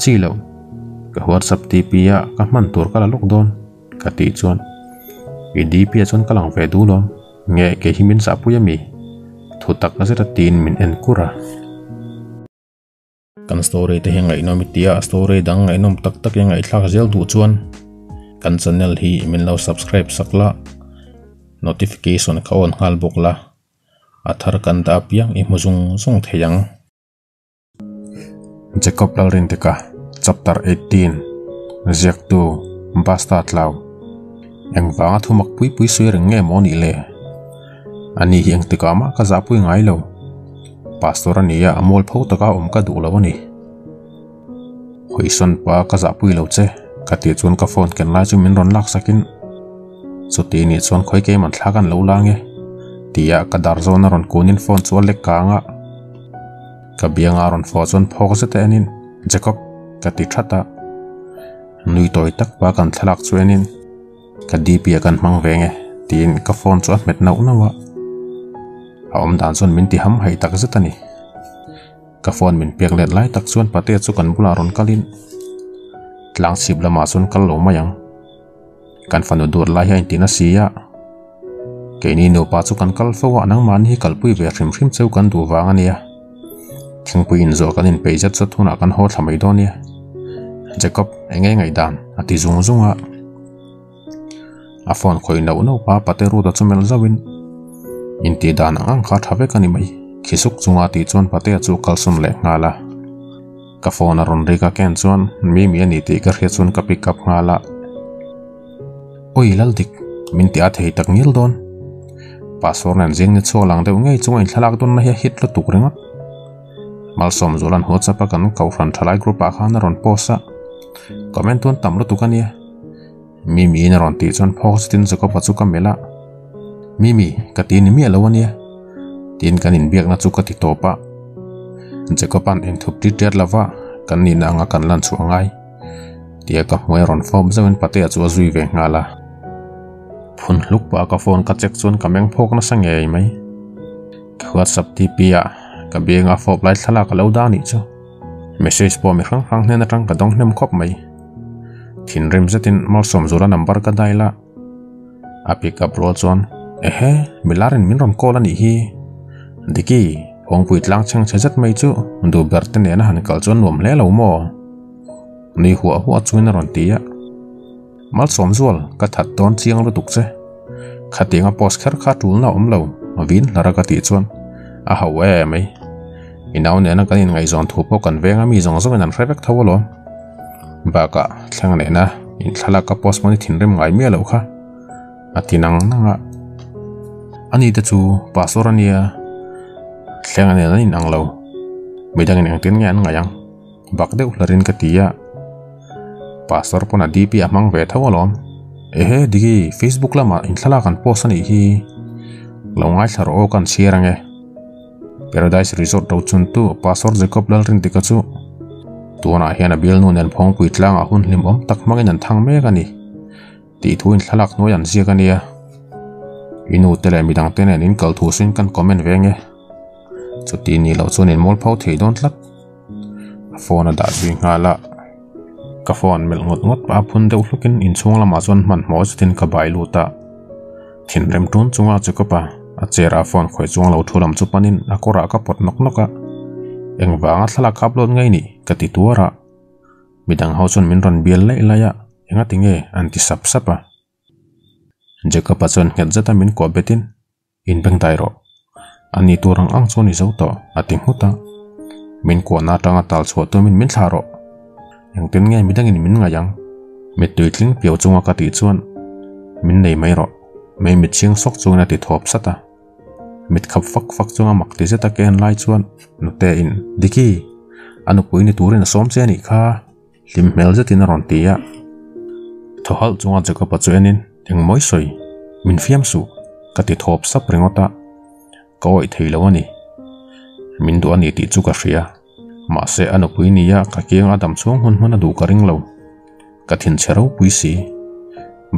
ka whatsapp ti pia ka man tur kala lok don ka ti i pia ve du lo nge ke himin sa puya mi thu tak na tin min en kura. Kan story te hengai no mitia story dang ngai nom tak tak yang ai thlak zel du kan channel hi min lo subscribe sakla. Notification ka on hal la athar kan ta piang i muzung zung theyang Jacob Lalrin tika chapter 18 ziak tu basta tlaw eng wanga thumak pui pui sui ring nge mo ni le. Ani hiang tika ma ka za pui ngai lo. Pastor ania amol pho taka om ka du lo ni hoi son pa ka za pui lo che, ka ti chun ka phone ken la chu min ron lak sakin chu ni chon khoi ke man thla kan lo la nge. Tia ka dar zo na ron kunin phone chu lek ka nga. Ka bianga ron pho chon pho ka te anin jacob ka ti thata nui toy tak pa kan thalak chuanin ka kan mang venge tin ka phone chu met nau nawa a om dan chuan min ti ham hei tak zetani ka phone min pek let lai tak chuan pate chu kan bula ron kalin. Tlang chip lama chuan kal lo kan fanu dur lai sia ke ni no pa chu kan kal fowa nang man hi kalpui ve hrim hrim cheu kan du wang ania thingpui in zo kan in peijat cha thuna kan ho thamai do nia. Jacob enge ngai dan ati zung zunga a. Phone khoi no no pa pate ru da chumel zawin in. Ti dan ang kha thave kani mai. Khisuk chunga ti chuan pate chu kalsum le ngala ka phone a ron ri ka ken chuan, mi mi ani ti ka hria chuan ka pick up ngala oi lal dik, min ti a thei tak ngil don pasor nan jing ni cholang deuh ngei chunga in thalak don na hi hit lo tuk renga mal som zolan ho chapa kan kau fran thalai group a khana ron posa comment ton tam lo tukania mi mi na ron ti chuan phos tin zako pachu ka mela mimi ka tin mi alo ania tin kan in biak na chu ka ti topa jacoban in thup ti ter lava kan ni na nga kan lan chu angai tia ka hmoi ron form zawen pate chu zui ve ngala พุนลุกปากกับฟอนกัดเจ็กชวนกับแมงพกนั่งสังเกตไหมขวดสับที่เปียกับเบียงอาฟบไลท์ทลากกับเลวดานิจ้ะเมสเซจพอมีครั้งครั้งเนี่นครั้งกระดองเนมครบไหมทินริมเซตินมาสมจุระนัมบาร์ก็ได้ละอาพิกับรัวจวนเอ๊ะเบลารินมินรอมโกลันอีฮีดิกี้พงปุยล้างช่างชัดไม่จูดูเบิร์ตเนียนะฮันกัลจวนหนุ่มเล่เหล่ามอนี่หัวหัวจวนนรอนตีอะ mal som zual ka that ton chiang ru tuk che khatinga post khar kha tul na om lo vin lara ka ti chuan a hawe mai inaw ne na kanin ngai zon thu po kan venga mi zong zong nan hrevek thawlo ba ka thlang ne na in thala ka post mới thin rem ngai mi lo kha. Atinang nanga ani này chu pastor ania lâu, ania in ang lo midang in ang tin ngan ngayang bak deuh larin ka tia pastor pona dp amang ve thawalom ehe digi facebook lama in thala kan post ani hi lo ngai thlar o kan share ange paradise resort ro chun tu pastor jacob lalrin tikachu tuana hian a bil nu nen phong pui tlang a hun hlim om tak mangin an thang mek ani ti thuin thlalak noi an ziak ania inu tele midang tenen in kal thusin kan comment venge chuti ni lo chunin mol phau thei don tlat phone a dah zui nga la ka mel ngot ngot pa phun deuh hlukin in chung lama chuan man maw tin ka bai luta thin rem tun chunga chu ka pa. A chera phone khoi chung lo thulam chu panin a kora ka pot nok noka. Eng wanga thala kaplon ngai ni ka ti tuara midang ho min ron bial lai laya enga tinge anti sap sapa jeka pa chon het zata min ko betin. In ro. Ani turang ang choni zo to. Ati huta min ko na tanga tal chho to min min tharo yang tin ngay mi dangin min nga yang mi tuitling piao chunga ka ti chuan min nei mai ro mai mi ching sok chunga ti thop sata mit khap fak fak chunga mak ti zeta ken lai chuan nu te in diki anu pui ni turin som che ni kha. Lim mel zetin ron ti tia thohal chunga chaka pa chuanin eng moi soi min fiam su ka ti thop sap ringota ko oi theilo ani min du ani ti chu ka hria ma se anu puini ya ka kiang adam chung hun hun du ka ring lo ka thin chero pui si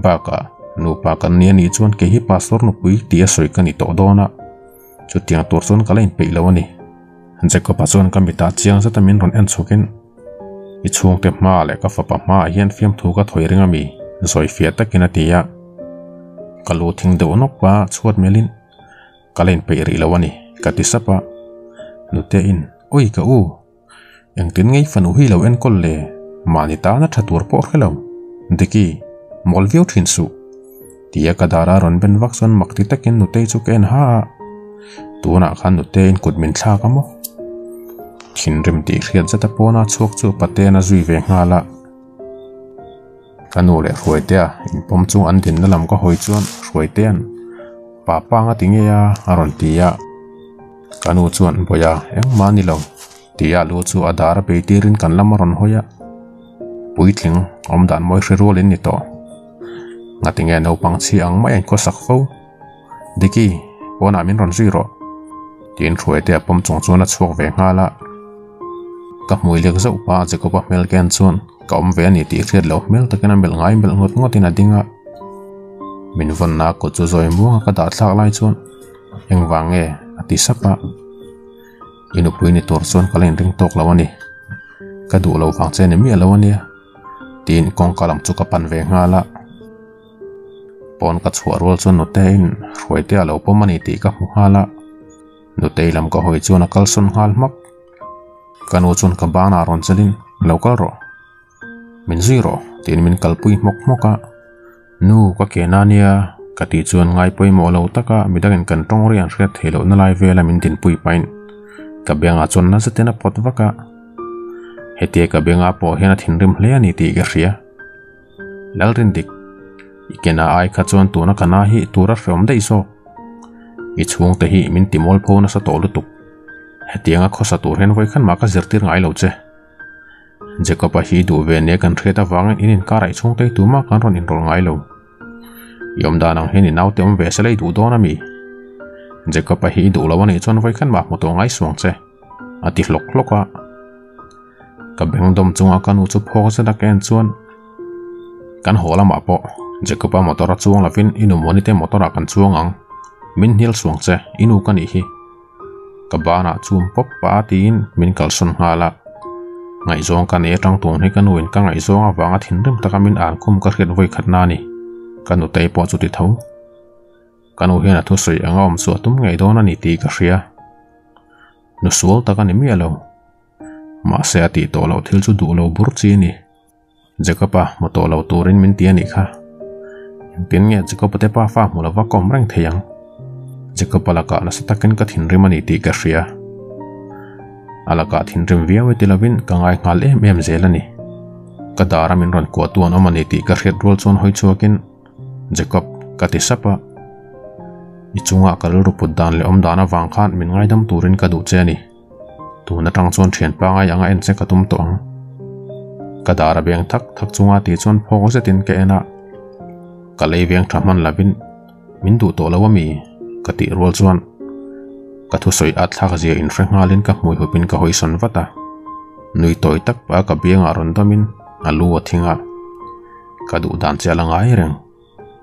ba ka nu pa kan ni ani chuan ke hi pastor nu pui tia soi ka ni to dona chu tiang tur chuan ka lein pe lo ani jeko pa chuan ka mi ta chiang zata min ron en chukin i chung te ma le ka fa pa ma hian fiam thu ka thoi ringa mi zoi fia takin atia kalu thing de onok pa chuat melin kalen pe ri lawani kati sapa nute in oi ka u yang tin ngai fanu hi lo en kol le. Mani ta na thatur po khelo diki mol viu thin su. Tia ka dara ron ben vak makti takin nute chu ken ha. Tuna khan nute in kut min thla ka rim ti khiat zata pona chok chu patena zui ve ngala kanu le ruai te a. In pom chung an din na lam ka hoi chuan ruai te an. Pa pa nga tinge ya aron ti ya kanu chuan boya eng ma ni lo tia ya lu chu adar pe tirin kan lamaron hoya puitling om dan moi hre rolin ni to ngating e no pang chi ang mai ko sak fo diki pona min ron zero tin ruai te pom chung chu na chuak ve nga la ka mui lek zo pa je ko pa mel ken chun ka om ve ni ti khret lo mel takena mel ngai mel ngot ngot ina dinga min von na ko chu zoi mu ka da thlak lai chun eng wange ati sapa inu puini tor chuan ka len ring tok lawani. Ka du lo wang chen mi lawani. Tin kong kalam chu ka pan ve nga la. Pon ka chhuar rol chuan no te in. Ruai te alo pomani ti ka mu hala no te lam ka hoi chuan a kal son hal mak. Kanu chuan ka bana ron chelin local ro. Min zero tin min kalpui mok moka nu ka ke na nia ka ti chuan ngai poi mo lo taka midangin kan tong rian hret thelo na lai vela min tin pui pain ka benga chon na zatena pot vaka. Hetie ka benga po hena thin rim hle ani ti ga hria lalrin dik. Ikena ai kha chuan tu na kana hi tura hrem dei so. I chung te hi min timol pho na sa to lutuk hetianga khosa tur hen voi khan ma ka zirtir ngai lo che. Jacob hi du ve ne kan theta wangan inin karai chung te tuma kan ron in rol ngai lo. Yom da nang hen nau tem ve selei du dona mi Jacob hi du lo wani chon voi khan ma mo to ngai suang che ati lok loka ka beng dom chunga kan u chu phok se da ken chuan kan hola ma po Jacob motor chuang la fin inu monite motor kan chuang ang min hil suang che inu kan i hi ka bana chum pop pa tin min kal son hala ngai zong kan e tang tong he kan win ka ngai zong awanga thin rim taka min an kum ka hret voi khat na ni kanu tei po chu ti kanu hian a thu soi anga om chu tum ngai dona ni ti ka hria nu sual taka ni mi alo ma se ati to lo thil chu du lo bur chi ni jakapa mo to lo turin min ti ani kha nge jakapa te pa fa mula va kom rang theyang jakapa la ka na sa takin ka thin rim ani ti ka hria alaka thin rim viawe tilavin kangai ngal em em kadara min ron ko tuan omani ti ka hret rol chon hoi chuakin jacob kati sapa ichunga kal ruput dan le om dana wang khan min ngai dam turin ka du cheni tu na tang chon thian pa ngai anga en se katum to ang kadara beng thak thak chunga ti chon phok se tin ke ena kalei beng thaman labin min du to lawami kati rol chuan ka thu soi at thak zia in freng halin ka mui hupin ka hoi son vata à. nui toi tak pa ka bianga ron damin alu athinga thinga ka du dan che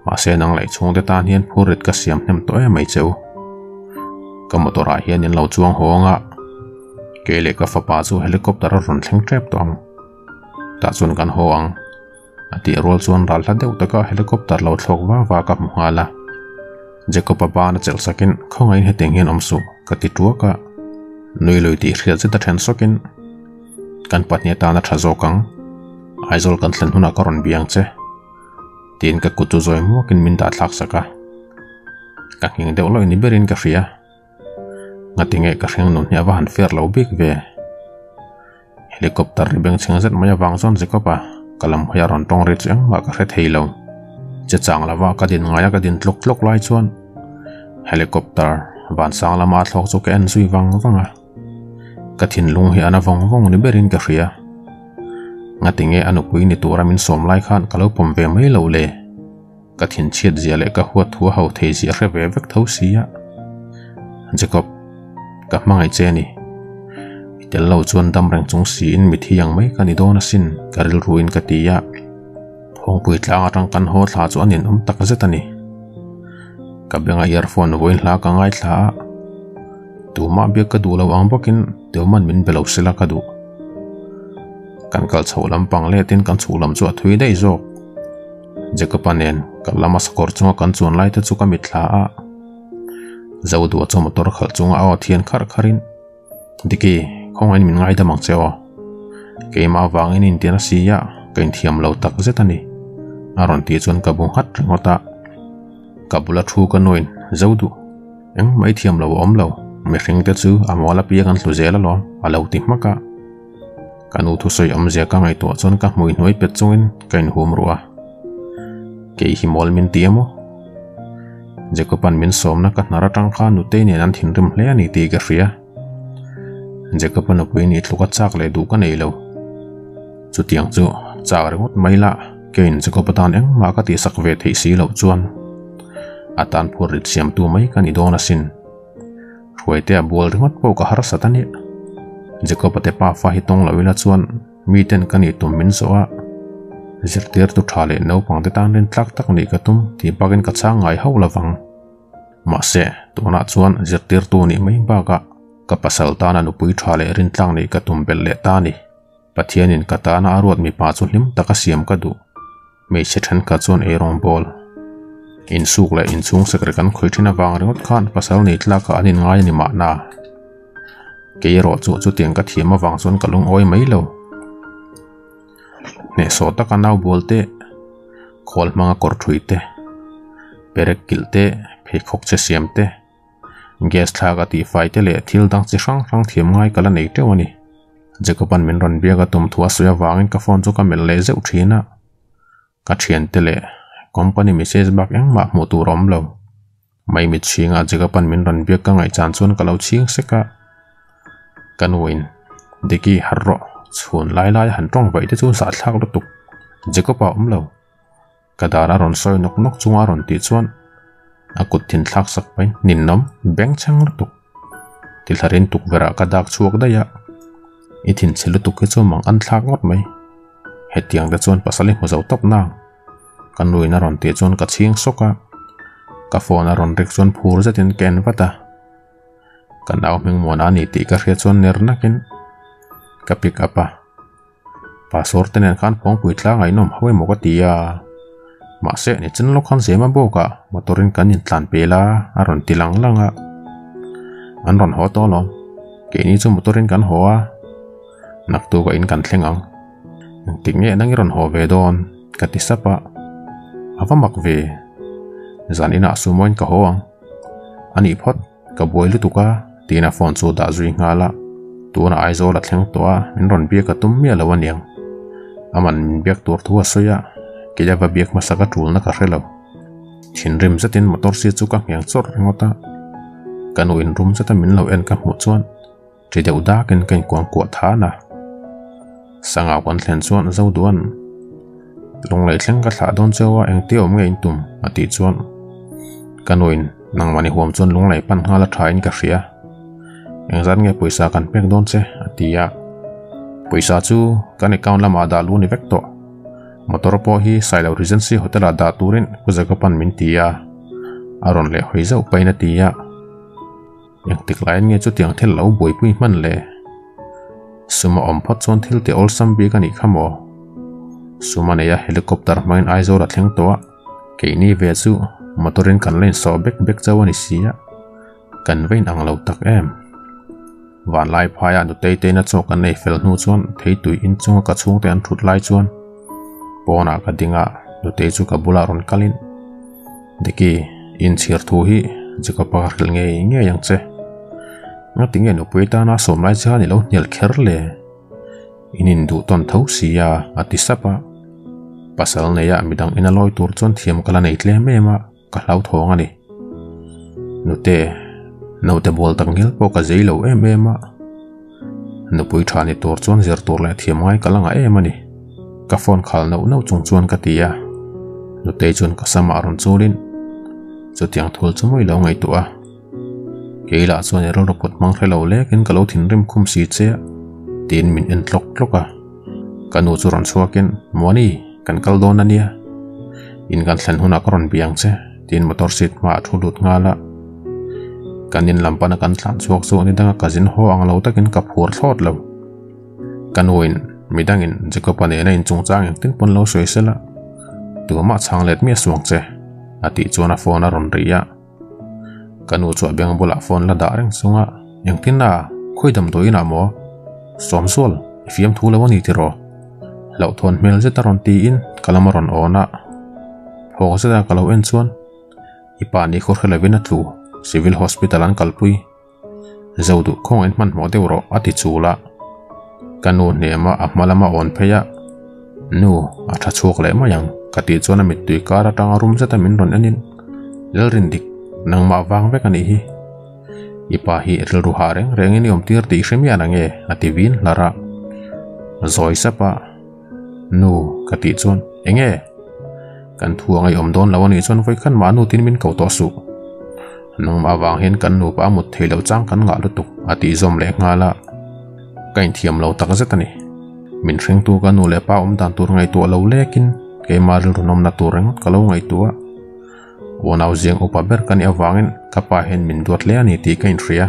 la ngai reng ma se nang lai chung de tan hian phurit ka siam nem toy mai cheu ka motora hian in lo chuang ho nga ke le ka fa pa helicopter ron thleng trap tong ta chun kan ho ang ati rol chuan ral hla deuh taka helicopter lo thlok wa wa ka hmuala jacob pa không chel hết tiếng he teng hian omsu ka ti cả. nui loi ti hrial chita then sokin kan nhẹ ta na thazo kang aizol kan thlen huna có ron biếng che tin ka kutu zoi mu kin min da thlak saka ka king deuh loi ni berin ka hria ngatinge ka hreng nun nya van fer lo bik ve helicopter beng cheng zet maya wang zon jacob a kalam hoya ron tong ri chang ma ka hre thei lo che chang lawa ka din ngaya ka din tlok tlok lai chuan helicopter van sang lama thlok chu ke en zui wang wanga ka thin lung hi ana vong vong ni berin ka hria nga tinge anu pui ni tura min som lai khan kalo pom ve mai lo le ka thin chiat zia le ka huat hu hau thei zia hre ve vek tho sia jacob ka mangai che ni tel lo chuan dam rang chung si in mi thiang mai ka ni dona sin karil ruin ka tia phong pui tlang atang kan ho thla chu anin um tak zetani ka benga earphone voin hla ka ngai thla tu ma bia ka du lo ang bokin te man min belo sila ka du kan kal chho lampang le tin kan chu lam chu a thui dei zok jekapanen kal lama skor chunga kan chuan lai te chu ka mi thla a zau du chu motor khal chunga aw thian khar kharin diki khong an min ngai da mang chewa ke ma wangin in tiana siya kain thiam lo tak zetani aron ti chuan ka bung hat ngota kabula thu ka noin zodu eng mai thiam lo om lo mi hring te chu amola pia kan hlu zela lo alo ti maka kanu thu soi am zia ka ngai to chon ka mui noi pe chungin kain hum ruwa ke hi mol min ti tiamo jekopan min somna ka nara tang kha nu te ne nan thin rim hle ani ti ga ria jekopan ko ni thluka chak le du ka nei lo chu tiang chu chak ringot mai la kein jekopatan eng ma ka ti sak ve thei si lo chuan. Atan phur rit siam tu mai kan i dona sin ruaite a bol ringot po ka har satani Jacob te pa fa hi tong lo chuan mi ten kan i tum min so a zirtir tu thale no pang te tan rin tlak tak ni ka tum ti bagin ka chang ngai ho lawang ma se tuna chuan zirtir tu ni mai ba ka ka pasal ta na nupui thale rin tlang ni ka tum bel le ta ni pathianin ka ta na arwat mi pa chu hlim taka siam ka du. Me e se than ka chuan e rong bol in suk la in chung sekre kan khoi thina wang ringot khan pasal ni tlaka anin ngai ni ma na. Cái rõ chỗ ro tiền cái tiang mà vàng xuân cả lông oi mấy lâu. Nè số ta ka nau bolte khol manga kor thuite perek kilte phe khok che siamte gas thla ka ti fai te le thil dang chi sang sang thiam ngai kala nei te wani jacoban min ron bia ka tum thua suya wangin ka phone chu ka mel le zeu thina ka thian te le company message bak eng ma mu tu rom lo mai mi chinga jacoban min ron bia ka ngai chan chun ka lo ching se ka kan win deki harro chhun lai lai han tong vai te chu sa thak lu tuk lo kadara ron soi nok nok chunga ron ti chuan akut thin thak sak pai nin nom beng chang lu tuk til harin tuk vera ka dak chuak da ya i chelu ke chu mang an thlak ngot mai he tiang da chuan pasali mo zau top na kan nui na ron ti chuan ka ching soka ka phone ron rek chuan phur zatin ken vata kan au meng mo na ni ti ka hria chuan ner nakin ka pick up a pasor tenen khan pong pui tla ngai nom hawe mo ka tia ma se ni chen lo khan sema bo ka. Motorin kan in tlan pela aron tilang langa an ron ho to lo ke ni chu motorin kan ho a. Nak tu ka in kan thleng ang. Tik nge nang ron ho ve don. Ka ti sapa awa mak ve. Zan ina sumoin ka ho ang. Ani phot, ka boilu tuka tina phone chu da zui nga ngala tuna aizo la thleng to a min ron bia ka tum mia lawan yang. Aman min biak tur thua soya ke ja va biak ma saka tul na ka relo thin rim zatin motor si chu ka ngiang chor ngota kanu in room zata min lo en ka mu chuan. Tri deuh da ken ken kwang kwa tha na. Sanga kwan thlen chuan zo duan. Lung lai thleng ka thla don chewa eng te om nge in tum ati chuan. Kanuin nang mani huam chuan lung lai pan hala thain ka hria eng zan nge puisa kan pek don che atia puisa chu, kan account lama da lu ni vek to. Motor po hi sailo regency hotel da turin kuzakapan min tia aron le hoiza upaina tia yang tik lain nge chu tiang thel lo boi pui man le. Suma om phot chon thil te olsam bi ka ni khamo suma neya helicopter main aizo ra thleng to ke ni ve chu motorin kan len so bek bek chawani sia kan vein ang lo tak em van lai phaya nu te te na chok an nei fel nu chuan thei tui in chunga ka chung te an thut lai chuan pona ka dinga nu te chu ka bula ron kalin deki in chir thu hi jika pa nghe nge nge yang che nga tinge nu puita na som lai cha ni lo nyel kher le inin du ton thau sia ati sao này ne ya midang ina loi tur chon thiam kala nei tle me ma ka hlau anh đi, nu te no te bol tak ngil po ka zai lo em em a nu pui thani tur chon zer tur le thiam ngai kalanga em ani ka phone khal no no chung chuan ka tia nu te chun ka sama ron chulin chu tiang thul chu mai lo ngai tu a keila chuan ero ro pot mang hrelo le kin ka lo thin rim khum si che tin min en tlok tlok a kanu chu ron chuakin moni kan kal don ania in kan thlan huna ka ron biang che tin motor seat ma กันยินลำปนกันสานสวกสวนี่ดังกันสินหัวอังเราตะกินกับหัวทอดเลากันวินมีดังอินจะกับปันเอนจงจ้างอย่างติ้นปนเราสวยเสละตัวมาช่างเล็ดเมียสวงเจอาทิตย์จวนฟอนารอนรียะกันวัวจวบยังบุลักฟอนละด่าเร่งสงะอย่างติ้นน่าคุยดำตัวอินามัวสวมสวลฟิมทูเลวันนี้ที่รอเราทนเมลเจตารอนตีอินกะละมารอนอนะพอเสดกะเราเอ็นส่วนอีป่านนี้โคตรเคลวินัทู civil hospital an kalpui zodu khong en man mo deuro ati chula kanu nema ahmalama on pheya nu atha chuk le ma yang kati chona mit tui kara tanga rum zata min ron anin lel rin dik nang ma wang vek ani hi ipa hi ril ru hareng rengin yom tir ti shremi anange ati vin lara zoi sapa nu kati chon enge kan thuangai om don lawani chon voi khan manu tin min ko to su nang ma wang hen kan nu pa mut thei lo chang kan nga lutuk ati zom le nga la kain thiam lo tak zatani min hreng tu kan nu le pa um dan tur ngai tu lo lekin ke maril runom na tureng kalo ngai tua wonaw jeng upa ber kan awangin kapa hen min dot le ani ti kain thria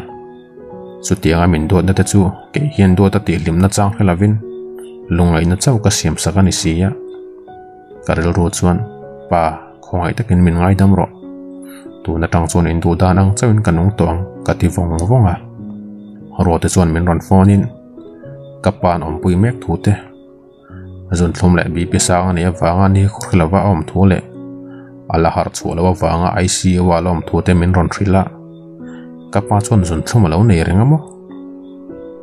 chu tianga min dot na te chu ke hian duat ti lim na chang helavin lungai na chau ka siam saka ni sia karil ro chuan pa khongai takin min ngai dam ro tu na tang chuan in du dan ang chawin kanung tawng kati vong vonga ro te chuan min ron phone in kapan om pui mek thu te zun thlum le bi pisa ani awanga ni khurlawa om thu le ala har chu lo awanga ICU wa lom thu te min ron thrila kapa chuan zun thlum lo nei renga mo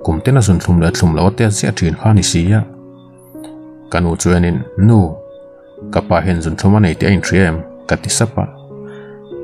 kumte na zun thlum le thlum lo te sia thin kha ni sia kanu chuanin nu kapa hen zun thluma nei te in thriem kati sapa ka hrebik lo upo khan zun thluma neya min bereng te su kaning lutuk ativin lara hmm kanu hian thin chia min ti fawa ke ai thin chede isok ke ta chuna ma ka chun wanga ni reng sia ka pa pon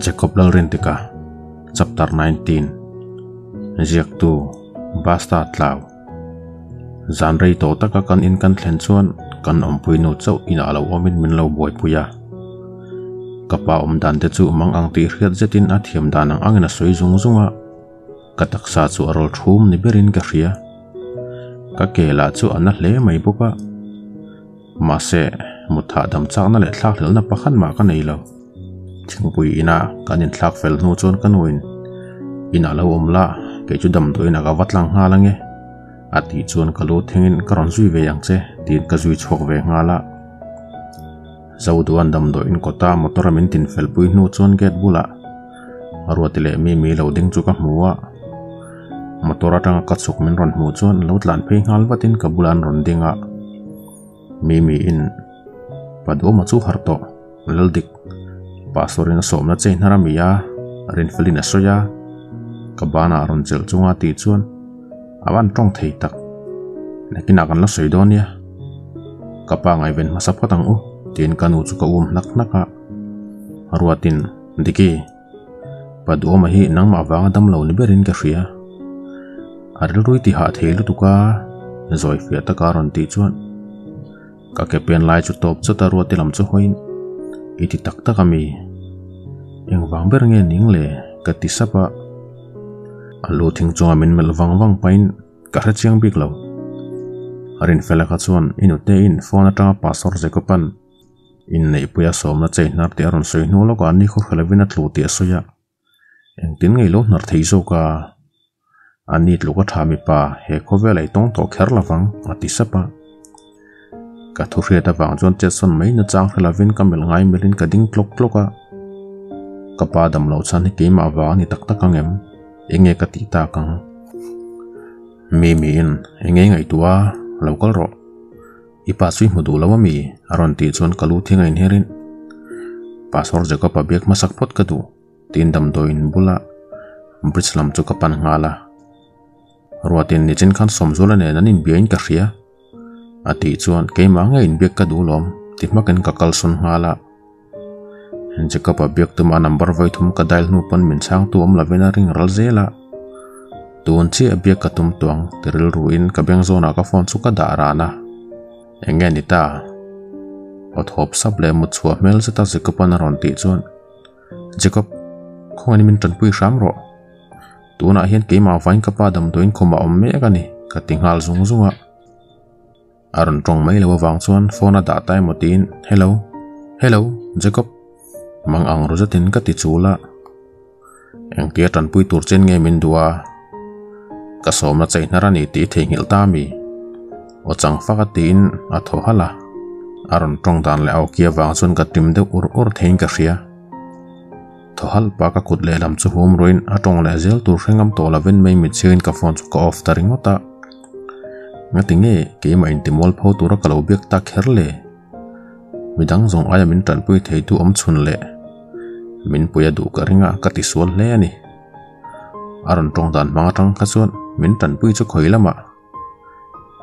Jacob Lalrintika chapter 19 Ziak tu basta tlaw zan rei to taka kan in kan thlen chuan kan om pui no chau ina lo omin min lo boi puya kapa om dan te chu mang ang ti hriat zetin a thiam dan ang angena soi zung zunga katak sa chu arol thum ni berin ka hria ka kela chu ana hle mai boka ma se mutha dam chang na le thlak hlel na pakhan ma ka nei lo thingpui ina kanin thlak fel nu chon kanuin ina lo omla ke chu dam doina ka watlang nga lange ati chuan kalu thengin karon zui ve yang che, tin ka zui chhok ve nga la. Zawduan dam do in kota motor min tin fel pui nu chon get bula arwatile mi mi lo ding chu ka hmuwa motor atanga ka chuk min ron hmu chuan lo tlan phei ngal watin ka bulan ron dinga mi mi in. Padu ma chu harto. Laldik pastorin som na chen hara rin rin felin soya, kabana ron chel chunga ti chuan awan tong thei tak lekin akan la soidonia kapa ngai ven masap ang u tin kanu chu ka um nak naka arwatin diki padu ma hi nang ma wanga dam lo ni berin ka hria aril rui ti ha thei lu tuka rồi phía ron ti chuan ka ke pen lai chu top chu ta ro lam chu hoin i ti tak tak ami eng wang ber nge ning le ka ti sapa alu thing chunga min mel wang wang pain ka hra chiang bik lo arin fela kha chuan inu te in phone atanga password je ko pan in nei puya som na chei nar te aron soi nu lo ka ni khu khalavina tlu ti asoya eng tin ngei lo nar thei zo ka. Ani tlu ka thami pa. He ko ve lai tong to kher lawang ati sapa ka thu hre ta wang chon che son mai na chang khalavin ka mel ngai melin ka ding tlok tloka ka pa dam lo chan wa ni tak tak angem enge ka ti ta kang mi mi in enge ngai tua local ro ipa chui mudu lawa mi aron ti chon kalu in herin pasor jaga pa bek masak phot ka du tin dam do in bula bridge lam chu ka pan ngala ruatin ni chen khan somzula ne nanin biain ka ati chuan keima nga in bek ka du lom ti makan ka kal sun ngala jaka pa bek tu ma number vai thum ka dial nu pon min chang tu lavena ring ral zela. Tuan chi abia ka tum tuang ruin ka beng zona ka phone chu ka da rana enge ni ta ot hop sab le mu chua mel se ta pan ron ti chuan jacob khong ani min tan pui ram ro. Tuna hian ke ma vain ka pa dam toin khoma om me ka ni ka tinghal zung zunga aron trong mấy lâu vang xuân phone đã tay một tin hello hello, jacob. Mang ang ro cắt tít ti chula anh kia trần pui tour trên nghe mình đùa. Cả som na chạy nara ni tí thì ngil ta mi ở chang phát ka tin a à tho hala aron trong đàn le ao kia vang xuân cắt tim đều ur ur thèn ka hria thô hal pa ka cột le làm chu hôm rồi a trong le zel tur ngắm tổ là bên mai mình chin ka phone chu ka off ta ring ta nghe tinge ke ma in timol pho tur ka lo bek ta kher le. Midang zong aya min tan pui thei tu om chun le. Min puya du ka ringa ka ti sual le ani. Aron tong dan manga tang ka chuan min tan pui chu khoi lama.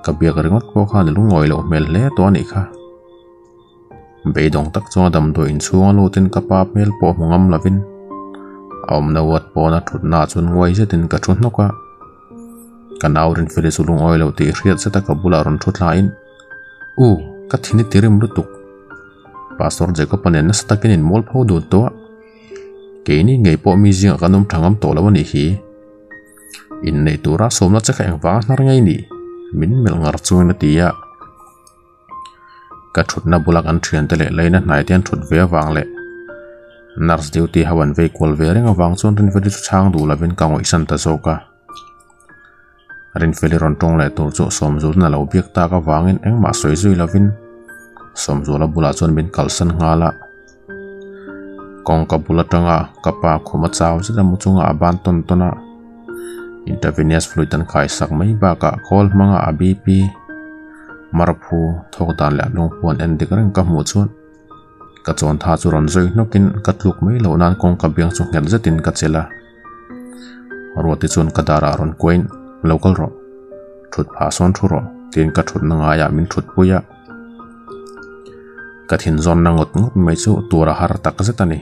Ka bia ka ringot po kha lu ngoi lo mel le to ani kha. Be dong tak chuang dam do in chuang lo tin ka pa mel po mongam lavin om na wat po na thut na chun ngoi se tin ka nó noka kan naurin fele su lung oi lo ti riat seta ka bula ron thut lain. u, ka thini tirim lutuk pastor je ko panen na stakin in mol pho du to ke ni ngei po mi jing ka thangam to lo ni hi. In nei tura somna cha khang wa nar ngai ni. Min mel ngar chuan na tia ka thut na bulak an thian tele leina nai tian thut ve wang le. Nars duty hawan ve kol ve renga wang chon rin veri chu chang du lavin ka ngoi san ta zoka rin feli ron tong le tur chu som zu na lo biak ta ka wangin eng ma soi zui lavin som zu la bula chon bin kalsan ngala kong ka bula tanga ka pa khuma chaw se da mu chunga aban ton tona intravenous fluid an khai sak mai ba ka kol manga a bp marphu thok dan la long puan en dik reng ka mu chuan ka chon tha chu ron zoi nokin ka tluk mai lo nan kong ka biang chu ngel zetin ka chela ro ti chun ka dara ron koin local ro thut pha son thu ro tin ka thut na nga ya min thut puya ka thin zon na ngot ngot mai chu tura har tak zetani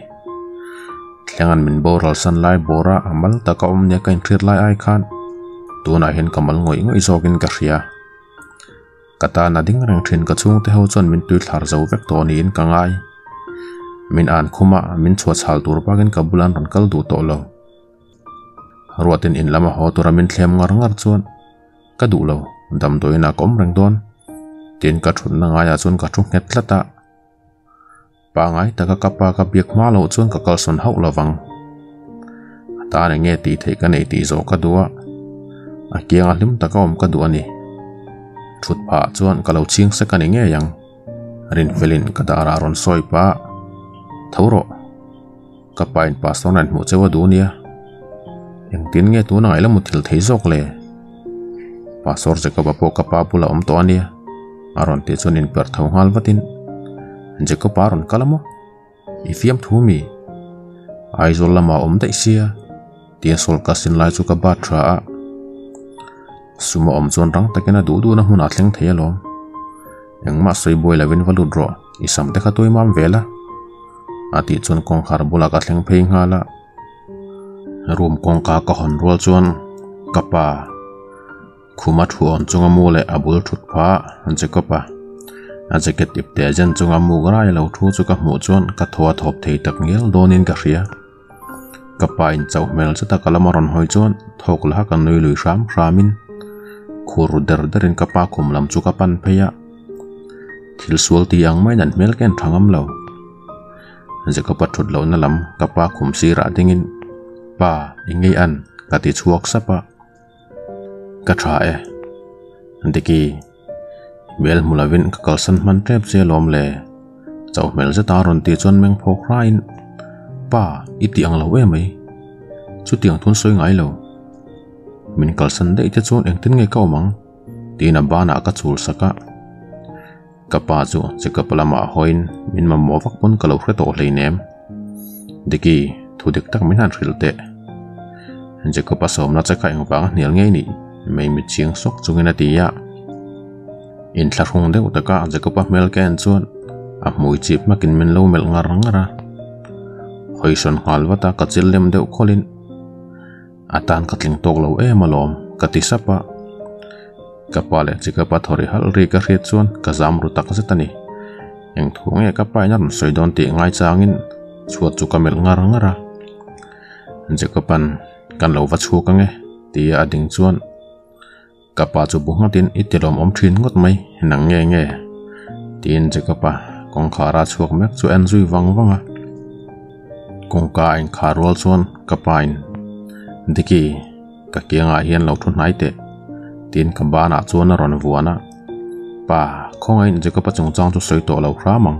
thlengan min boral san lai bora amal taka om nya kain thir lai ai khan. Tuna hin kamal ngoi ngoi zokin ka hria kata na ding rang thin ka chung te ho chon min tui thlar zo vek to ni in kangai min an khuma min chho chhal tur pakin kabulan ron kal du to lo ruatin in lama ho tura min thlem ngar ngar chuan. Ka du lo, dam doina kom reng don tin ka thun na nga ya chun ka thu Ba tlata pa ngai ba kapa ka biak ma lo chuan ka kal son hau lawang ta ne nge ti thei ka nei ti zo ka duwa a kianga hlim có om ka du ani thut pha chuan ka lo ching se ka ni nge yang. Rin velin ka dara ron soi pa. Thoro ka pain pastor nan mu chewa du nia yang tin nghe tu na ngai la mu thil thei zok le pastor je ka ba po ka pa pula om to ania aron te chuan in per thau hal vatin jeko paron kalamo ifiam thumi aizol lama om dai sia tia sol kasin lai chu ka ba thra a sumo om chon rang takena du du na hmun a thleng thei alom engma soi boi lavin valu dro isam te kha toi mam vela ati chon kong khar bula ka thleng phei ngala room kong ka ka hon rol chon kapa khuma thuan chunga mu le abul thut pha, an che ko pa. A jacket tip te jan chunga mu rai lo thu chu ka mu chuan, ka thwa thop thei tak ngel donin ka hria. Ka in chau mel cha ta kalama ron hoi chuan, thok la kan noi lui ram ramin khur der derin ka pa khum lam chu ka pan pheya thil sual ti ang mai nan mel ken thangam lo. Je ka pa thut lo na lam, ka khum si ra dingin pa ingei an ka ti chuak sapa ka tha e ndiki bel mulavin ka kalsan man trep che lom le chau mel za taron ti chon meng phok rain pa iti ang lo we mai chu tiang thun soi ngai lo min kalsan de te chon eng tin ngai ka mang ti na ba na ka chul saka ka pa chu che ka palama hoin min ma mo vak pon ka lo khre to hlei nem deki thu dik tak min han rilte je ko pa som na cha ka eng wang nial ngei ni mei mi sok chungin atia in thla rung deuh taka je ko pa mel ken chuan a mui chip makin min lo mel ngar ngara hoison halwata ka chil lem deuh kholin atan katling tok lo e malom kati sapa kapale chika pa thori hal ri ka hriat chuan ka zam ru tak zetani eng thung e ka ti ngai changin chuat chu kamel ngar ngara je ka pan kan lo va chu ka nge ti a ding chuan ka pa chu bu ngatin itilom om thin ngot mai nang nge nge tin je ka pa kong khara chuak mek chu en zui wang wanga kong ka à. in kharwal chuan ka pa in diki ka kianga hian lo thu nai te tin ka bana chuan à, ron vuana pa khongai je ka pa chung chang chu soi to lo hra mang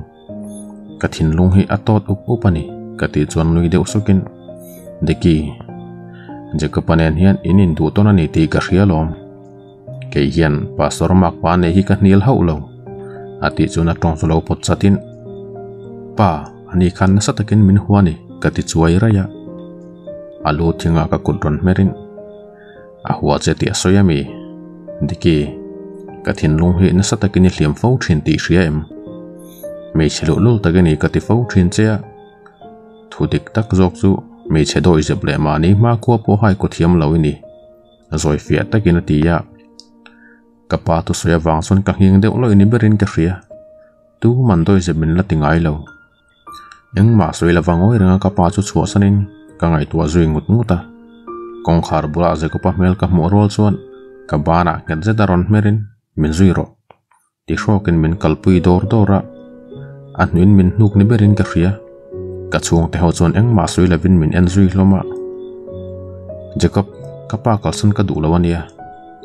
ka thin lung hi atot up upani à ka ti chuan nui deuh sukin diki je ka panen hian inin du to na ni ti ka hrialom ke hian pastor mak pa ne hi ka hnil ho lo ati chuna tong lo pot chatin pa ani khan na satakin min huani ka ti chuai ra ya alu thinga ka kudron merin a huwa che ti asoyami diki ka thin lung hi na satakini hliam fo thin ti hria em. Mei chelo lul tagani ka ti fo thin che thudik tak zok chu มีเชโดอิจับเลมานี้มาควบผู้ให้กดเทียมเราอินี่รอยเฟียตะกินตียะกับปาตุสยาวางส่วนกักยิงเดียวเลยนี่เบรินกัเฟียตู้มันตัวจะเป็นละติงไอเรายังมาสวยละวังโอ้ยเรื่องกับปาจุดชัวสนินกังไอตัวจุยงุดงูตากองขาร์บุระจะกับเมลกับหมูรอลส่วนกับบ้านะกันจะดารอนเมรินมินจุยรอดิชอกันมินกัลปุยดอร์ดอระอันนี้มินนุกนี่เบรินกัเฟีย mei che doi je ble ma ni ma ko po hai ko thiam lo ni zoi fia takin ti ya ka pa tu soya wang son ka hing de lo ni berin ka hria tu man doi je min la tingai lo eng ma soi la wangoi ranga ka pa chu chhuwa sanin ka ngai tua zui ngut nguta kong khar bula ze ko pa mel ka mu rol chuan ka bana ngat ze daron merin min zui ro ti shokin min kalpui dor dora an nuin min nuk ni berin ka hria ka chung te ho chuan eng ma sui lavin min en zui hloma jacob ka pa kalsan ka du lawania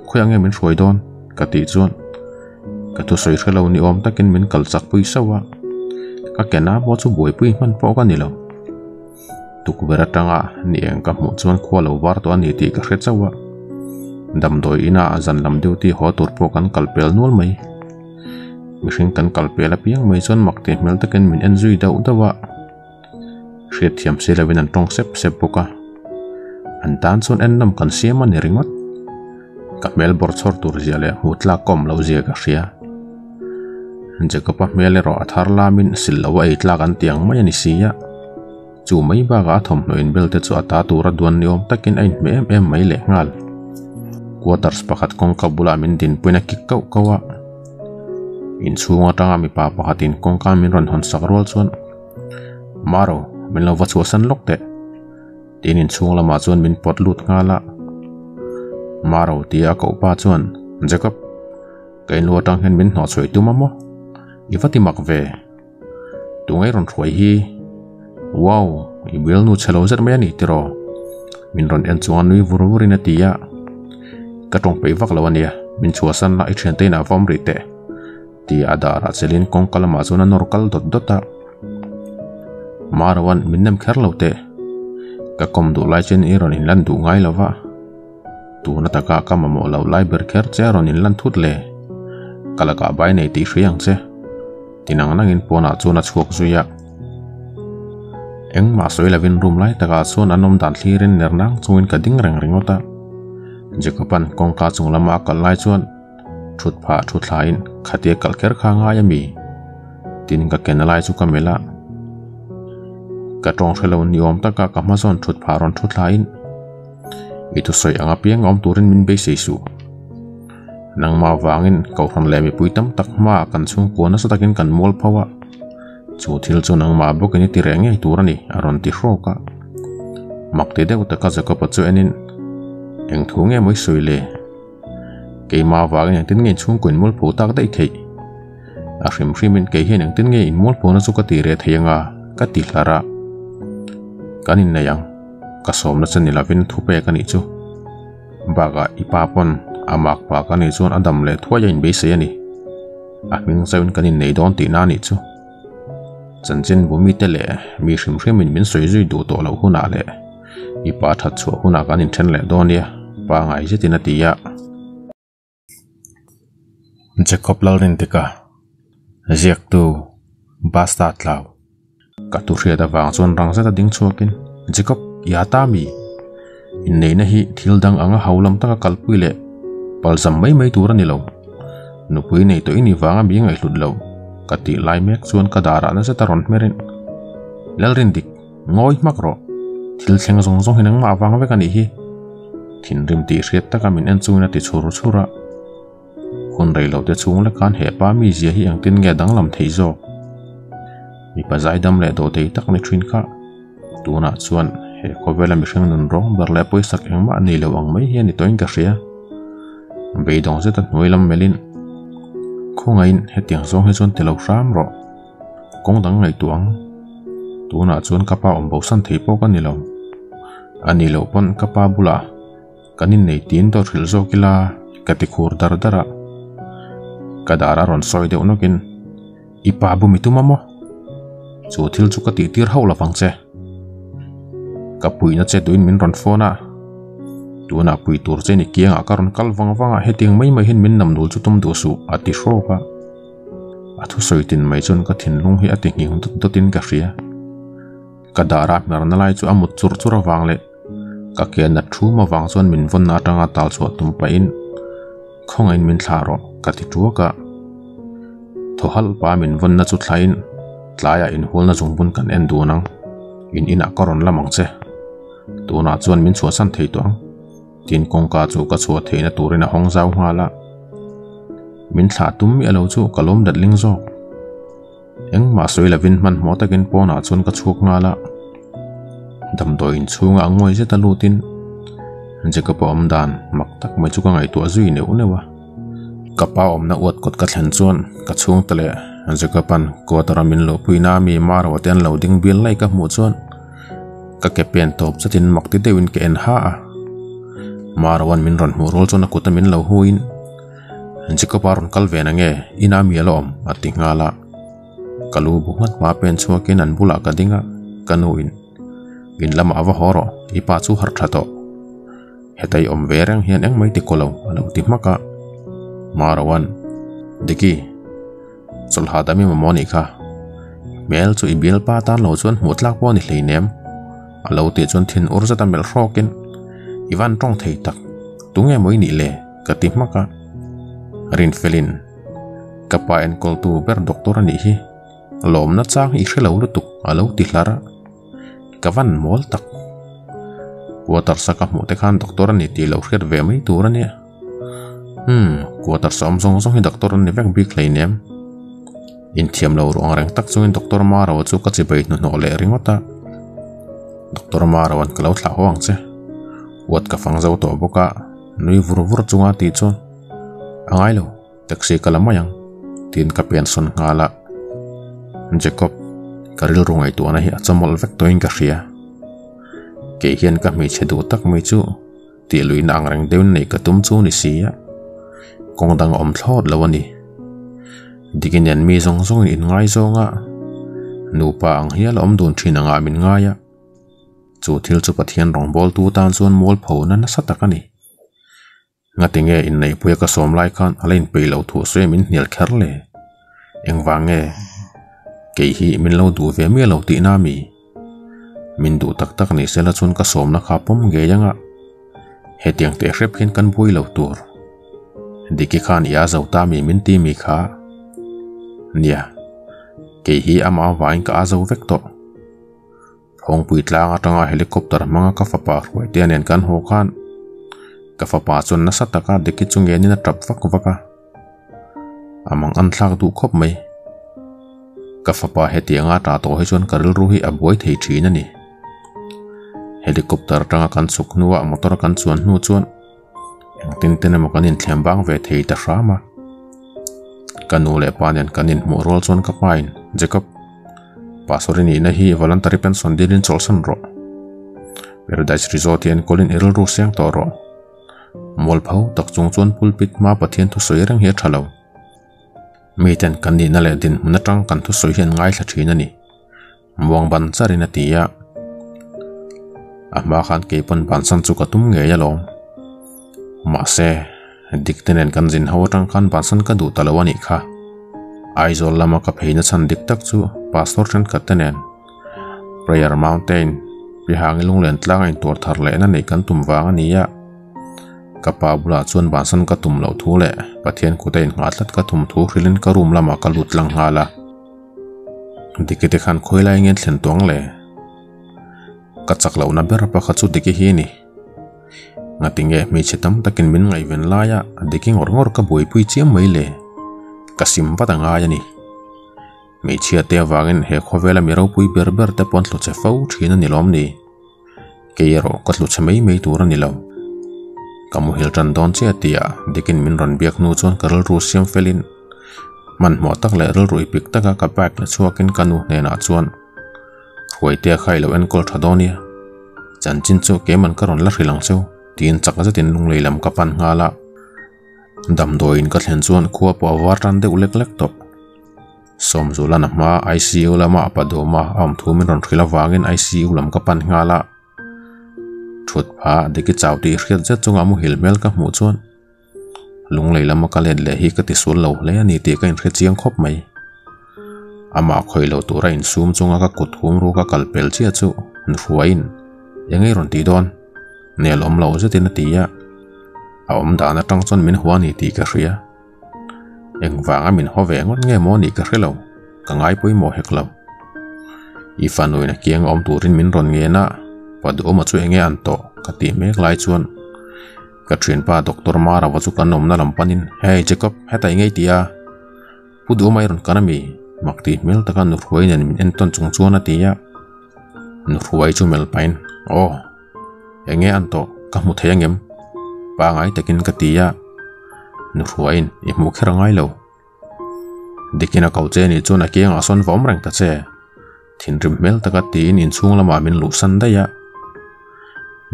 khoyang min roi don ka ti chuan ka tu soi khelo ni om takin min kal chak pui sawa ka kena bo chu boi pui man po ka ni lo tukvera tanga ni eng ka mu chuan khwa lo war to ani ti ka hre chawa dam doi ina azan lam deu ti ho tur po kan kalpel nol mai mihring kan kalpel apiang mai chuan mak te mel taken min en zui dau dawa hriat thiam se lovin an tong sep sep poka an tan chuan en nam kan siam ani ringot. Ka mel bor chhor tur ziale mutla kom lo zia ka hria Jacob mele ro athar lamin sil lo ai tlak an tiang mai ani sia chu mai ba ga thom no in bel te chu ata tura duan ni om takin ain me em em mai le ngal quarters pakhat kong ka bula min din puina ki kau kawa in chunga tanga mi pa pakhatin kong ka min ron hon sak rol chuan maro min lo wachu san lok te tin in chung lama chuan min pot lut ngala maro tia ko pa chuan jacob kain lo tang hen min no choi tu mamo mặc về. Ve tungai ron thoi hi. Wow i bel nu chalo zat mai ani tiro min ron en chuan nui vur vur in atia ka tong pe vak lawan ya min chua san la i thian te na vom ri te ti ada ra chelin kong kalama chuna norkal dot dota marwan min nam kher lo te. Ka kom du lai chen iron in lan du ngai lawa tu na taka ka mamo lo lai ber kher che ron in lan thut le. Kala ka bai nei ti hriang che. Tinang nang in pona chuna chuak zuya eng ma soi lavin room lai taka chuan anom dan thlirin nernang chuin ka ding reng ringota jacoban kongka chung lama kal lai chuan. Thut pha thut lain khatia kal kher kha nga yami tin ka kenalai chu ka mela ka tong thelo ni om taka ka ma zon thut pha ron thu thlain i tu soi anga piang om turin min be sei su nang ma wangin kau han le mi pui tam tak ma kan chung pona sa takin kan mol phawa chu thil chu nang ma bo kini ti reng ei turani aron ti hro ka mak te de uta ka za ka pa chu enin eng thu nge moi sui le ke ma wangin tin nge chung kun mol phu tak dai thei a hrim hrimin ke hian eng tin nge in mol pona chu ka ti re theianga ka ti hlara kanin na yang ka som na chen ni lavin thu pe ka ni chu baga ipapon amak pa ka ni chuan adam le thua yain be se ani a ming zaun kanin nei don ti na ni chu chân chân bố mi tê lệ, mi hrim mình min suy soi zui du lâu lo huna lệ. Ipa thật chua that chu huna kanin chân lệ đón đi pa ngai je tin ati ya Jacob Lauren tika ziak tu basta tlau ka tu hria da wang chuan rang zeta ding chuakin Jacob ya ta mi in nei na hi thil dang anga haulam taka kalpui le palzam mai mai tura ni lo nupui nei to ini wanga mi ngai hlut lo kati lai mek chuan ka dara na zeta taron merin lalrin dik ngoi makro thil thleng zong zong hinang ma wang ve kani hi thin rim ti hriat taka min en chungna ti chur chura hun rei lo te chung le kan he pa mi zia hi ang tin nge dang lam thei zo mi pa zai dam le do te tak ni thin kha tuna chuan he ko vela mi hreng nun rong ber le poi sak eng ma ni lo ang mai hian ni toin ka hria. Ve dong se ta noi lam melin. Khungain he tiang zong he chuan te lo ram ro. Kong dang ngai tuang tuna chuan kapa om bo san thei po ka ni lo. Ani lo pon kapa bula kanin nei tin to thil zo kila katikhur dar dara kadara ron soi de unokin ipa bu mituma mo chu thil chu ka ti tir ho la fang che ka pui na che tuin min ron phona tu na pui tur che ni kianga ka ron kal wang wanga heting mai mai hin min nam dul chu tum du su ati ro ka thu soi tin mai chun ka thin lung hi ati ngi hun tu tin ka ria ka dara mer na lai chu amut chur chura wang le ka ke na thu ma wang chuan min von na tanga tal chu tum pa in. Khong in min tharo ka ti tu ka ba pa min von na chu thlain tlaya in hol na zungbun kan en du nang in a koron lamang che tuna chuan min chua san thei tuang. Tin kong ka chu ka chua theina a hong zau nga la min thla tum mi alo chu kalom dat ling zo. Eng ma soi la vin man mo takin pona chuan ka chuk nga la dam do in chunga ngoi je ta lutin je ka pa om dan, mak tak mai chu ka ngai tu azui ne u ne wa ka pa om na uat kot ka thlen chuan ka chung tale je ka pan ko taramin lo puina mi mar wa ten lo ding bil lai ka mu ka pen top chatin mak ti ke en ha a. Marwan min ron mu rol min lo huin. Ve na nge ina mi lo om ati ngala. Kalu bu ngat ma pen chuakin an bula ka dinga kanuin in lama awa horo ipa chu har thato hetai om vereng hian eng mai ti kolo alo ti maka. Marawan diki chol hadami mamoni kha mel chu ibil pa tan lo chuan mutlak po ni hleinem alo ti chuan thin urza ta mel hrokin ivan tong thei tak tunge moi ni le ka ti maka rin felin kapa en kol tu ber doktor ani hi lom na chang i hrelo lutuk alo ti hlara kavan mol tak quarter saka mu te khan doctor ani ti lo hret ve mai tur ani hmm quarter som song song hi doctor ani vek big lei nem in thiam lo ruang reng tak chungin doctor maraw chu ka chi bai nu no le ringota doctor ma ro an kalo thla hoang che. Wat ka fang zo to boka nui vur vur chunga ti chon angai lo, taxi kalamayang tin ka pension ngala jacob karil rungai tu ana hi achamol vek toin ka hria. Ke hian ka mi chedu tak mi chu. Ti lui nang reng deun nei ka tum chu ni sia kong dang om thlot lawani ani digin yan mi zong zong in ngai zonga nu pa ang hial om dun thin anga min ngaya chu thil chu pathian rong bol tu tan chuan mol pho na na satak ani ngatinge in nei puya ka som lai khan alain pe lo thu se min nial kher le eng wange ke hi min lo du ve mi lo ti na mi min du tak tak ni sela chun ka som na kha pom ge yanga he tiang te hrep hin kan bui lo tur diki khan ya zo ta mi min ti mi kha nia. Ke hi ama wain ka zo vek to phong pui tlang atanga helicopter manga ka fa pa hruai te nen kan ho khan ka fa pa chon na sataka deki ni na trap vak vaka amang an thlak du khop mai ka fa pa he tianga ta to he chon karil ru hi aboi thei thina ni helicopter tanga kan suk nuwa motor kan chuan nu chuan tin tin mo kanin thlem bang ve thei ta rama kanu le panen kanin mu rol chon ka pain jacob pasori ni na hi voluntary pension dilin cholson ro paradise resort yan kolin erol ru siang to ro mol phau tak chung chon pulpit ma pathian thu soi rang he thalo mi ten kan ni na le din na tang kan thu soi hian ngai thla thina ni muang ban charina tia ama khan ke pon ban san chu ka tum nge ya lom ma se dik tenen kan jin hawa tang khan ban san ka du talawani kha ai zol lama ka pastor than ka tenen. Prayer mountain pi hangi lung len tlang in tur thar le na nei kan tum wang ania kapa bula chuan ban san ka tum lo thu le pathian ku tein nga ka thum thu hrilin ka lama ka lut lang hala dikite khan khoilai ngen thlen le. Ka chak lo na nga tinge mi chitam takin min ngai ven la ya diki ngor ngor ka boi pui chiam mai le. Ka sim pa ta nga ya ni. Mi chia te wangin he khovela mi ro pui ber ber te pon tlu che fau thina ni lom ni. Ke yero ka tlu che mai tur ni kamu hil tran don che tia dikin min ron biak nu chon karl ru siam felin. Man mo tak le rul rui pik taka ka pak le chuakin kanu ne na chuan. Huai te khai en kol thadonia chan chin chu ke man karon la hrilang chu ตีนจักจะตินลุงเลยลำกับปันงาละดำโดยนก็เห็นส่วนควบว่าววารันเดอเล็กเล็กตบสมสุลนักมาไอซีอุลามาปัะโดมาอมทูมิรอนคิลวางินไอซีอุลามกับปันงาละชุดผ้าเด็กเจ้าตีเรียดเจ็ดจงอามุฮิลเมลกับหมูชวนลุงเลยลำกะเล่นเลยฮีกติส่วนเหล่าเลยนี่ตีกันเรียดเจียงครบไหมอามาคอยเหล่าตัวไรนซูมจงอากกุดหุมรู้กับกับเปลเชียจูนฟัวอินยังไงรอนตีดอน nel om lo zetin ông đã om da na tang hoa min huani ti ria, hria vàng wanga min ho ve ngot nge mo ni ka hrelo cả ngai pui mo hek lo i fanoi na kiang om turin min ron nghe na pad o mà chu nghe an to ka ti mek lai chuan ka thin pa doktor mara wa chu căn nôm na làm panin hey jacob hết hetai ngei tia pu du mai ron kanami makti mel taka nu ruai nen min enton chung chuan atia nu ruai chu mel pain oh enge an to ka mu thei angem pa ngai takin ka tia nu ruain i mu khera ngai lo dikina kau che ni chuna ki nga son vom rang ta che thin rim mel taka tin in chung lama min lu san da ya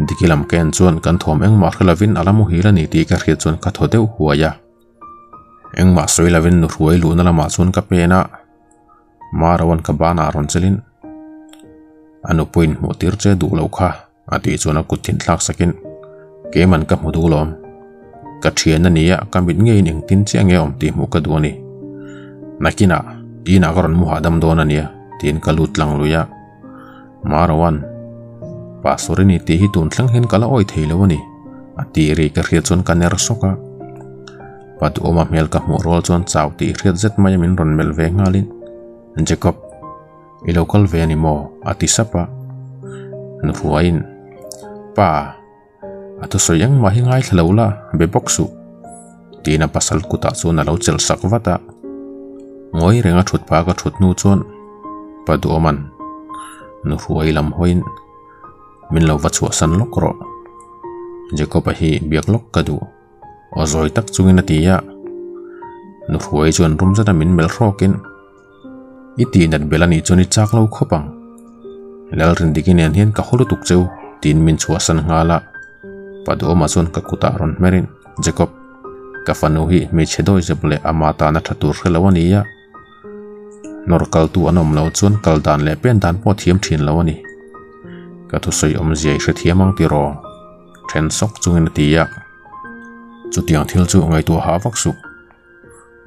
dikilam ken chuan kan thom eng ma khlavin alamu hi hila ni ti ka khri chuan ka thodeu huaya eng ma soi lavin nu ruai lu na lama chuan ka pena ma rawan ka bana ron chelin anu puin mo tir che du lo kha. Ati chuan a kuthin thlak sakin ke man ka mu du lom ka thian na nia ka mit ngei ning tin che nge om ti ka du ni nakina tina karon mu hadam do na nia tin ka lut lang luya ma rawan pastor ni ti hi tun thlang hen kala oi theilo ni ati ri ka khia chon ka ner soka pat oma mel ka mu rol chon chaw ti khriat zet ron mel ve ngalin jacob i ve ni mo ati sapa nu fuain pa. Atu soyang ma hi ngai thlola be boxu tina pasal kuta chu na lo chel sak wata ngoi renga thut pa ka thut nu chon. Padu oman. Nu fuai lam hoin. Min lo va chua san lok ro. Jacob hi biak lok kadu o zoi tak chungin atia nu ruai chuan rum zata min mel rokin iti nat belani chuni chak lo khopang. Lal rin dikin en hian ka tin min chua san ngala padu ma chun ka kuta ron merin jacob ka fanu hi mi chedoi jeble amata na thatur khelawania norkal tu anom lo chun kaldan le pen dan po thiam thin lawani ka thu soi om zia hre thiamang ti ro then sok chungin tia chu tiang thil chu ngai tu ha vak su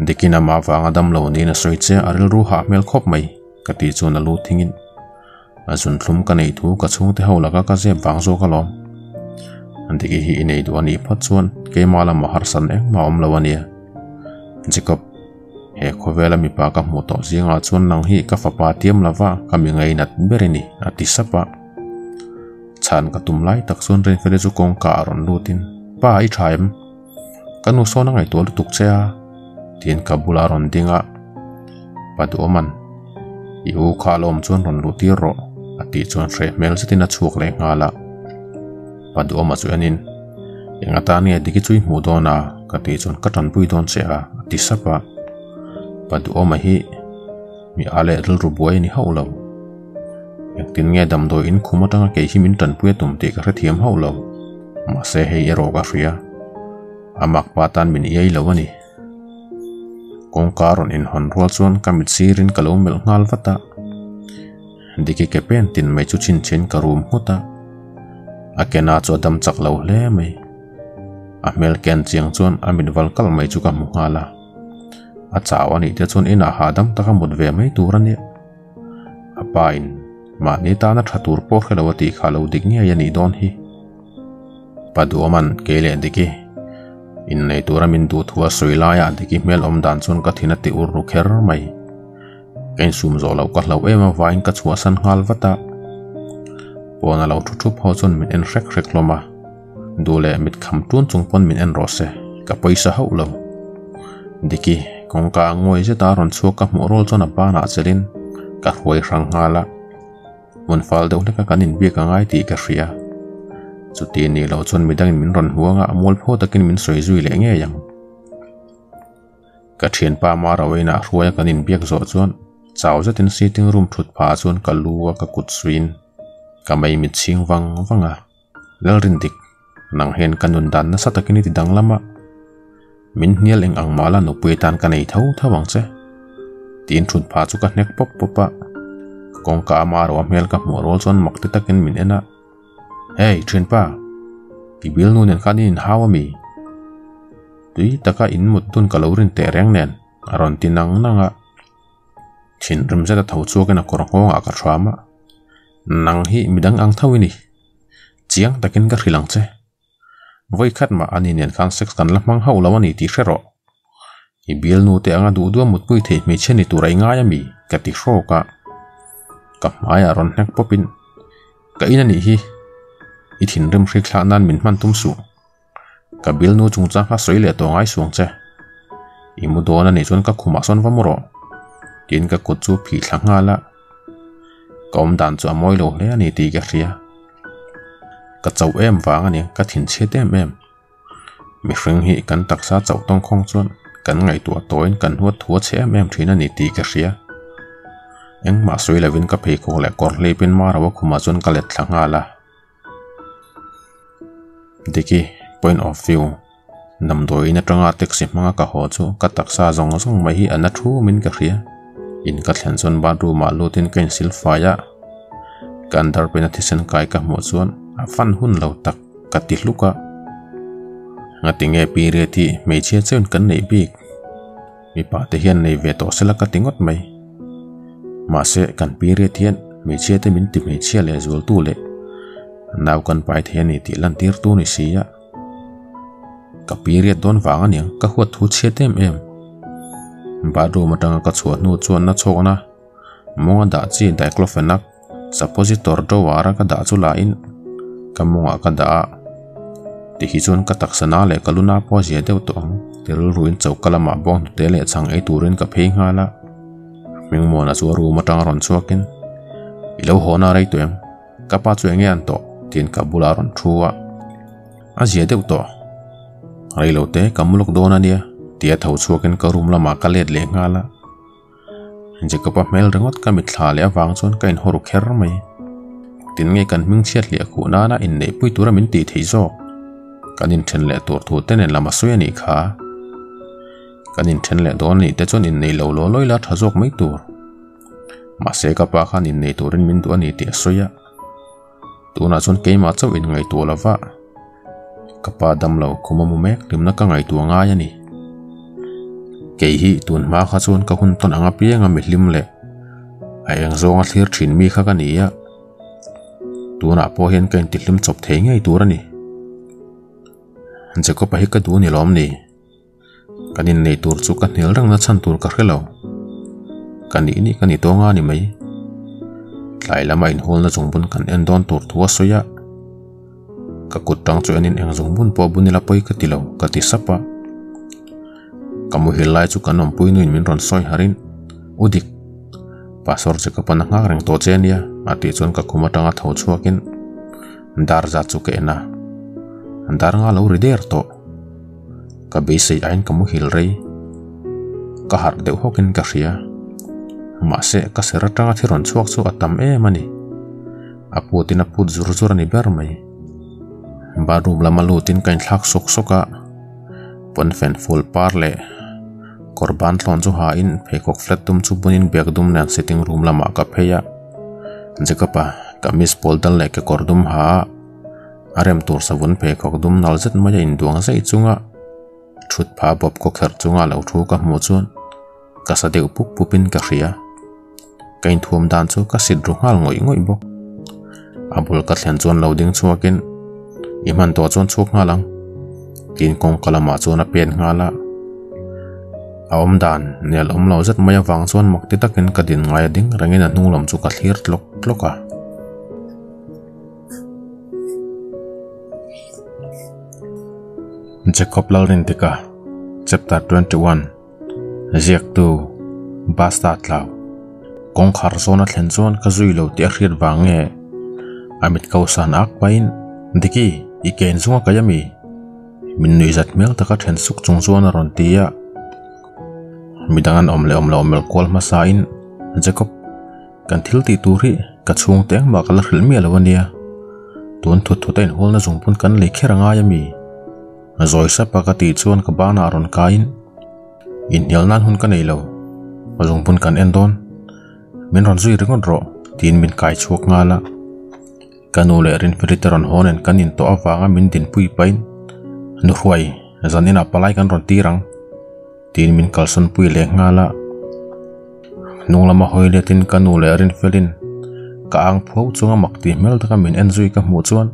dikina ma wanga dam lo ni na soi che aril ru ha mel khop mai ka ti chu na lu thingin azun thlum ka nei thu ka chung te hola ka ka je wang zo ka lom an ti ki hi nei du ani phat chuan ke ma la ma har san eng ma om lo ania jacob he khovela mi pa ka mu to zinga chuan nang hi ka fa pa tiam lawa ka mi ngai nat berini ati sapa chan ka tum lai tak chuan ren fele chu kong ka ron lutin pa i thaim kanu so na ngai tol tuk chea tin ka bula ron dinga padu oman iu kha lom chuan ron lu tir ro ati chuan hre mel sitina chuk le ngala. Padu oma chu anin enga ta ni diki chui mu do na ka ti chuan ka tan pui a ati sapa. Padu oma hi mi ale ril ru buai ni haulo yak tin nge dam do in khuma tanga ke hi min tan pui tum te ka ra thiam haulo ma se amak patan min yei lo kong karon in hon rual chuan kamit sirin kalomel ngal vata diki ke pen tin mai chu chin chen karum huta akena chu adam chak lo hle mai a mel ken chiang chuan amin wal kal mai chu ka mu hala. A chaw ani te chuan ina hadam taka mut ve mai turani a pain ma ni ta na thatur po khelawati khalo dik ni ya ni don hi. Padu oman kele diki in nei tura min du thua soila ya diki mel om dan chun ka thina ti ur ru kher mai kain sum zo lo ka hlo ema vain ka chua san ngal vata pona lo thu thup ho chun min en rek rek loma dule mit kham tun chung pon min en rose ka paisa ho lo diki kong ka ngoi je ta ron chu ka mu rol chona pa na chelin ka huai rang ngala mun fal deuh le ka kanin bi ka ngai ti ka ria chu ti ni lo chon mi dangin min ron huanga amol pho takin min soi zui le nge yang ka thian pa ma rawaina hruaya cả biak zo chuan chaw zatin sitting room thut pha chuan ka luwa ka kut swin ka mai mi ching wang wanga lal rin dik. Nang hen kanun dan na satakini ti dang lama. Min hnial eng ang mala no pui tan ka nei thau thawang che. Tin thut pha chu ka nek pop popa kong ka ma ro mel ka mo rol chon mak te takin min ena hey thrin pa. Ki bil nu nen khanin hawa mi. Tui taka in mut tun kalorin te reng nen. Aron tinang nanga thin rim zeta thau chu kana kor ngo a ka thama nang hi midang ang thawini chiang takin ka hrilang che voi khat ma ani nen khan sex kan lamang hau lawani ti hrero i bil nu te anga du du mut pui the mi cheni turai nga ya mi ka ti hro ka ka à ron nek popin ka ina ni hi i thin rim hri khá nan min man tum su ka bil nu chung chang kha soi le to ngai suang che i mu do na ni chon ka khuma son va ยินกับกุดจูผีสังหาละกอมดันจวมอยโลเลยอันนี้ตีกันเรียกะเจ้าเอ็มฟังอันนี้กะถิ่นเชิดเอ็มเอ็มมีฝังหีกันตักซาเจ้าต้องคงส่วนกันไงตัวโตนกันหัวทัวเช็มเอ็มที่นั่นนี่ตีกันเรียยังมาสวยเลยวินกับเพโคและกอร์เลเป็นมาเราว่าคุมาจนกันเล็ดหลังหาละดิกี้ point of view นำโดยนักงานเต็กสิบมังกะหอจูกะตักซาจงจงไม่หีอันนัทรูมินกะเรีย in ka thlen chon ba ru ma ah lu tin ken sil fa ya ah. kan dar pe na thisen kai ka mo chuan, a fan hun lo tak ka ti luka ah. nga tinge pi re thi me che chen kan nei bik. Mi pa te hian nei ve to sela ka tingot mai ma se kan pi re thian me che te min ti me che le zul tu le. Nau kan pai the ni ti lan tir tu ni sia ka pi re don wanga ni ka huat thu che tem em ba mà đang tanga ka chuat nu chuan na chona monga da chi diclofenac suppositor do wara ka da chu la in. Ka monga ka da ti hi chuan ka taksana le kaluna po je deuh to ang tirul ruin chau kalama bong te le chang ei turin ka phei nga la ming mo na chu ru ma tang ron chuakin ilo hona rei tueng ka pa chueng an to tin ka bula ron thuwa a zia deuh to rei lo te kamulok nà nia tia thau chuakin ka room lama ka let le chỉ je ka pa mel rengot ka mit thla le awang chon ka in horu kher mai tin nge kan ming chiat le khu na na in nei pui tura min ti thei zo kanin then le tur thu ten lama suya ni kha kanin then le don ni te chon in nei lo lo loi la thazok mai tur ma se ka pa khan in nei turin min du ani ti soya tuna chon keima chau in ngai tu lawa kapa dam lo khuma mu mek limna ka ngai tu nga ya ni ke hi tun ma kha chon ka hun ton anga pi nga mi lim le. Ai ang zonga thlir thin mi kha ka ni ya. Tuna po hian kan ti lim chop thei ngai tur ani je ko pa hi ka du ni lom ni. Kanin nei tur chu ka hnel rang na chan tur ka hrelo kani ni kani to nga ni mai. Tlai lama in hol na chung bun kan en don tur thua soya. Ka kut tang chu anin eng zung bun po bunila poi ka tilo ka ti sapa kamu hilai chu kanom pui nuin min ron soi harin. Udik. Pasor che ka pana ngak reng to chen ya. Ati chon ka kuma tanga thau chuakin dar za chu ke na dar nga lo ri der to. Ka be sei ain kamu hil rei. Ka har deuh hokin ka ria ma se ka sera tanga thiron chuak chu atam e mani. Aputin aput zur zur ni ber mai barum lama lutin kain thak sok soka. Pon fen full par le korban tlon chu ha in phekok flat tum chu bunin bek dum nan sitting room lama ka pheya jekapa kamis poldan le ke kordum ha arem tur savun phekok dum nalzet maya in duang sei chunga thut pha bop ko kher chunga lo thu ka mu chuan ka sa deu puk pupin ka ria kain thuam dan chu ka sit ru ngal ngoi ngoi bok abul ka thlen chuan loading chuakin iman to chuan chuk ngalang tin kong kalama chuan a pen ngala a om dan nel om lo zat maya wang chuan mak ti takin ka din ngai ding rangin a hnunglam chu ka. Tlok Jacob tika chapter 21 ziak tu. Basta tlaw kong khar zona thlen chuan ka lo ti a hrir wange amit kausan ak pain. Diki iken zunga kayami min nui zat mel taka then suk chung chuan a ron midangan omle omle omel kol masain jacob, kan thil ti turi ka chung teng ma kal hril mi alawania tun thut thutain holna zungpun kan le kheranga yami zoi sa pa chuan ka bana ron kain in. Hial nan hun ka nei lo. Zungpun kan endon min ron zui ringon ro, tin min kai chuak ngala kanu le rin filteron honen kanin to awanga min din pui pain nu huai zanin apalai kan ron tirang tin min kalson pui le ngala nung lama hoile tin kanu le rin felin ka ang phau chunga makti mel taka min enjoy ka mu chuan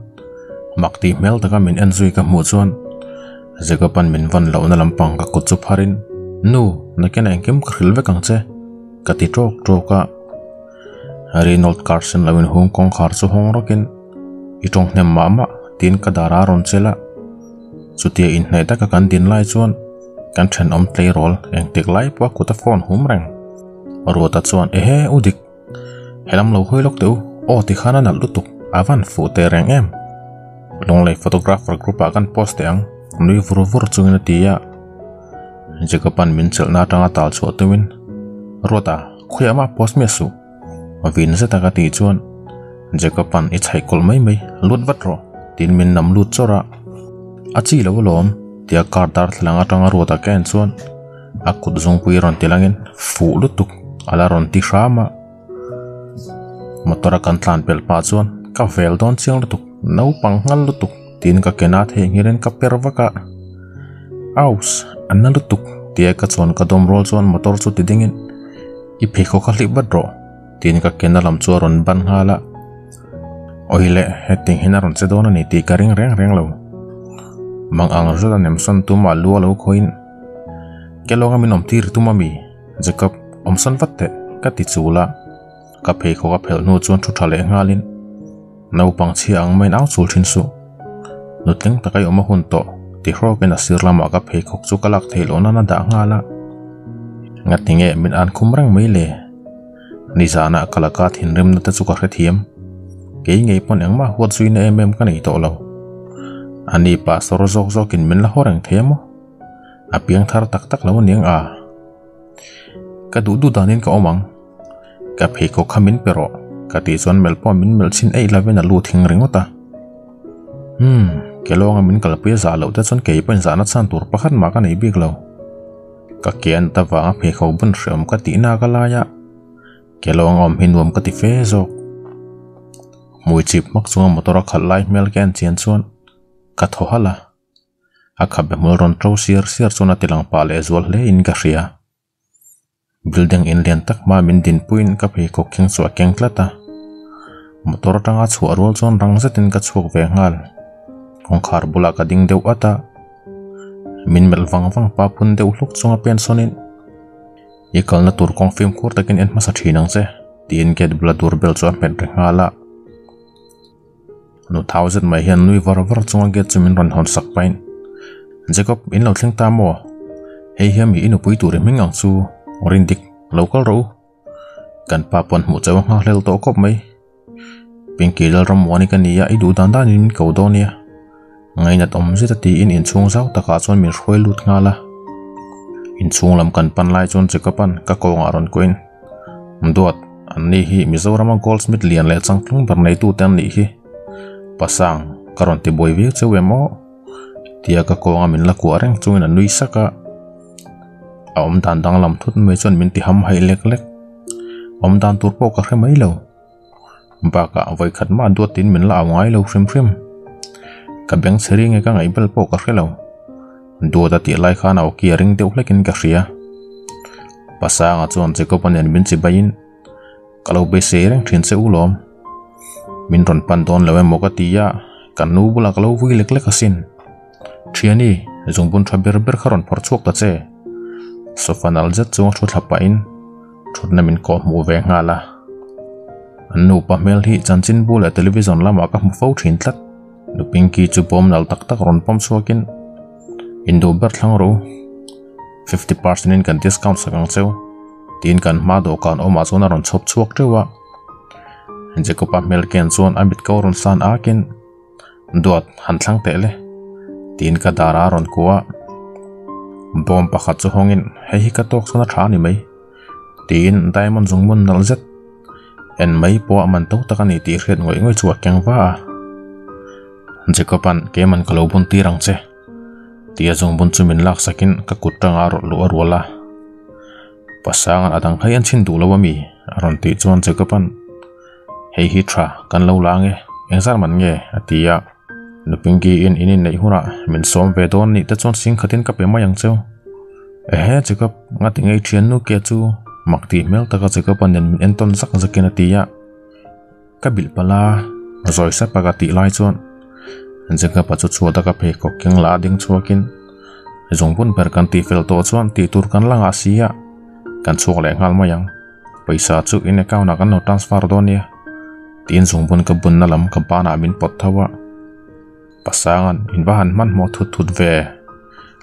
makti mel taka min enjoy ka mu chuan zegapan min van lo na lampang ka kutsu pharin nu na kena engkem khril ve kang che ka ti trok troka Reynold Carson lawin Hong Kong khar chu hong rokin itong hnem mama tin ka dara ron chela chutia in hnai taka kan din lai chuan kan then om play rol, eng tek lai pa kuta phone hum reng. Ro ta chuan e he udik. Helam lo hoi lok teu. O, ti khana na lutuk avan fu te reng em. Long lai photographer group akan post ang nui vur vur chungin tia jekapan min chel na tanga tal chu tuwin rota khuyama post me su. Vin se taka ti chuan. Jekapan i chai kol mai mai, lut vat ro. Tin min nam lut chora. Achi lo lom tia kar dar thlanga tanga rota ken chuan a kut zung pui ron tilangin fu lutuk ala ron ti rama motora kan tlan pel pa chuan ka vel don chiang lutuk no pang ngal lutuk tin ka kena the ngiren ka perwaka aus anna lutuk tia ka chuan ka dom rol chuan motor chu ti dingin. I phekho ka hlibat ro tin ka kena lam chu ron ban hala oile heting hinaron che dona ni ti karing reng reng lo mang ang zula nem son tu ma lu lo khoin ke lo ngam om tir tu mami jacob om son vatte ka ti chula ka phe kho ka phel nu chon thu thale ngalin nau pang chi ang main au chul thin su nutleng takai oma hun to ti hro ke na sir lama ka phe khok chu kalak thelo na na da ngala ngatinge min an khumrang mai le ni zana kalaka thin rem na ta chu ka hre thiam ke ngei pon engma huat suina em em ka nei to lo ani pastor zok zok in min la horeng themo. Apiang thar tak tak lo niang a. Ka du du danin ka omang. Ka phe ko khamin pero, ka ti chon mel po min mel sin ei la vena lu thing ringota hmm ke longa min kal pe za lo ta chon ke pen za na chan tur pakhat ma ka nei bik lo ka kian ta wa phe kho bun shrem ka ti na ka la ya. Ke long om hinwam ka ti fe zok. Mui chip mak chunga motora khal lai mel ken chian chuan. Ka tho hala a khabe mul tro sir sir chuna tilang pa le zual le in ka ria building in lian tak ma min din puin ko king chu keng tlata motor tanga chu arol chon rang zetin ka chuk ve ngal. Kong khar bula ka ding deuh ata. Min mel wang wang pa pun deuh hluk chunga sonin i kalna tur kong film kur takin en masa thinang che tin get bula dur bel chu a ngala nu thousand mai hian nui var var chunga ge chumin ron hon sak pain jacob in lo thleng ta mo hei hiam mi inu pui tur ming ang chu orin dik local ro kan pa pon mu chaw nga hlel to kop mai pinki dal ram wani kan nia i du dan dan in ko do nia ngai na tom zeta ti in in chung zau taka chon min hroi lut nga la. In chung lam kan pan lai chon chekapan ka ko nga ron koin mduat an ni hi mizoram goldsmith lian le changtlung bar nei tu ten ni hi pasang. Karon ti boy vi chewe mo tia ka ko ngamin la ku areng chungin an nui saka a om dan dang lam thut me chon min ti ham hai lek lek. Om dan tur po ka khe mai lo. Ba ka vai khat ma do tin min la awangai lo hrim hrim. Ka beng seri nge ka ngai bal po ka khe lo. Do da ti lai khana o ki ring deuh lekin ka ria pasa nga chon che ko panen min chi bain. Kalau be se reng thin se ulom min ron pan don lewe mo ka kan nu bula kalau vui lek lek asin. Thiani zung bun thaber ber kharon phor chuk ta che so fanal zat chung thu thapa in thut na min ko mu ve nga la an nu pa mel hi chanchin bu la television lama ka mu fau thin tlat. Nu pinki chu pom nal tak tak ron pom chuakin indo ber thlang ro. 50% in kan discount sakang cheu. Tin kan ma do kan o ma zona ron chop chuak tewa Jacoba Melken zon amit kaurun san akin duat hantlang pele. Tin ka dara ron kuwa. Bom pakat su hongin hei hikatok sana chani may. Tin diamond zungmun nalzet. En may po aman tau takan iti rin ngoy ngoy suwak yang paa. Jacoban keman kalubun tirang se. Tia zungbun sumin laksakin kakutang arot luar wala. Pasangan atang kayan sindulawa mi aron ti zuan Jacoban. Hei hi kan lo lange engzar man nge. Atia nupingi in inin nei hura. Min som ve don ni ta chon sing khatin ka pe mayang cheu. Chekap ngati ngei thian nu ke chu. Makti mel taka chekapan nen min enton zak zakin atia kabil pala zoi sa pagati lai chuan jaka pa chu chu taka phe ko kyang la ding chuakin zongbun ber kan ti fel to chuan ti tur kan langa sia kan chuk le ngal mayang paisa chu in account kan no transfer do nia tin zongbun ka bun na lam ka pa na min pot thawa. Pasangan, in bahan man mo thut thut ve.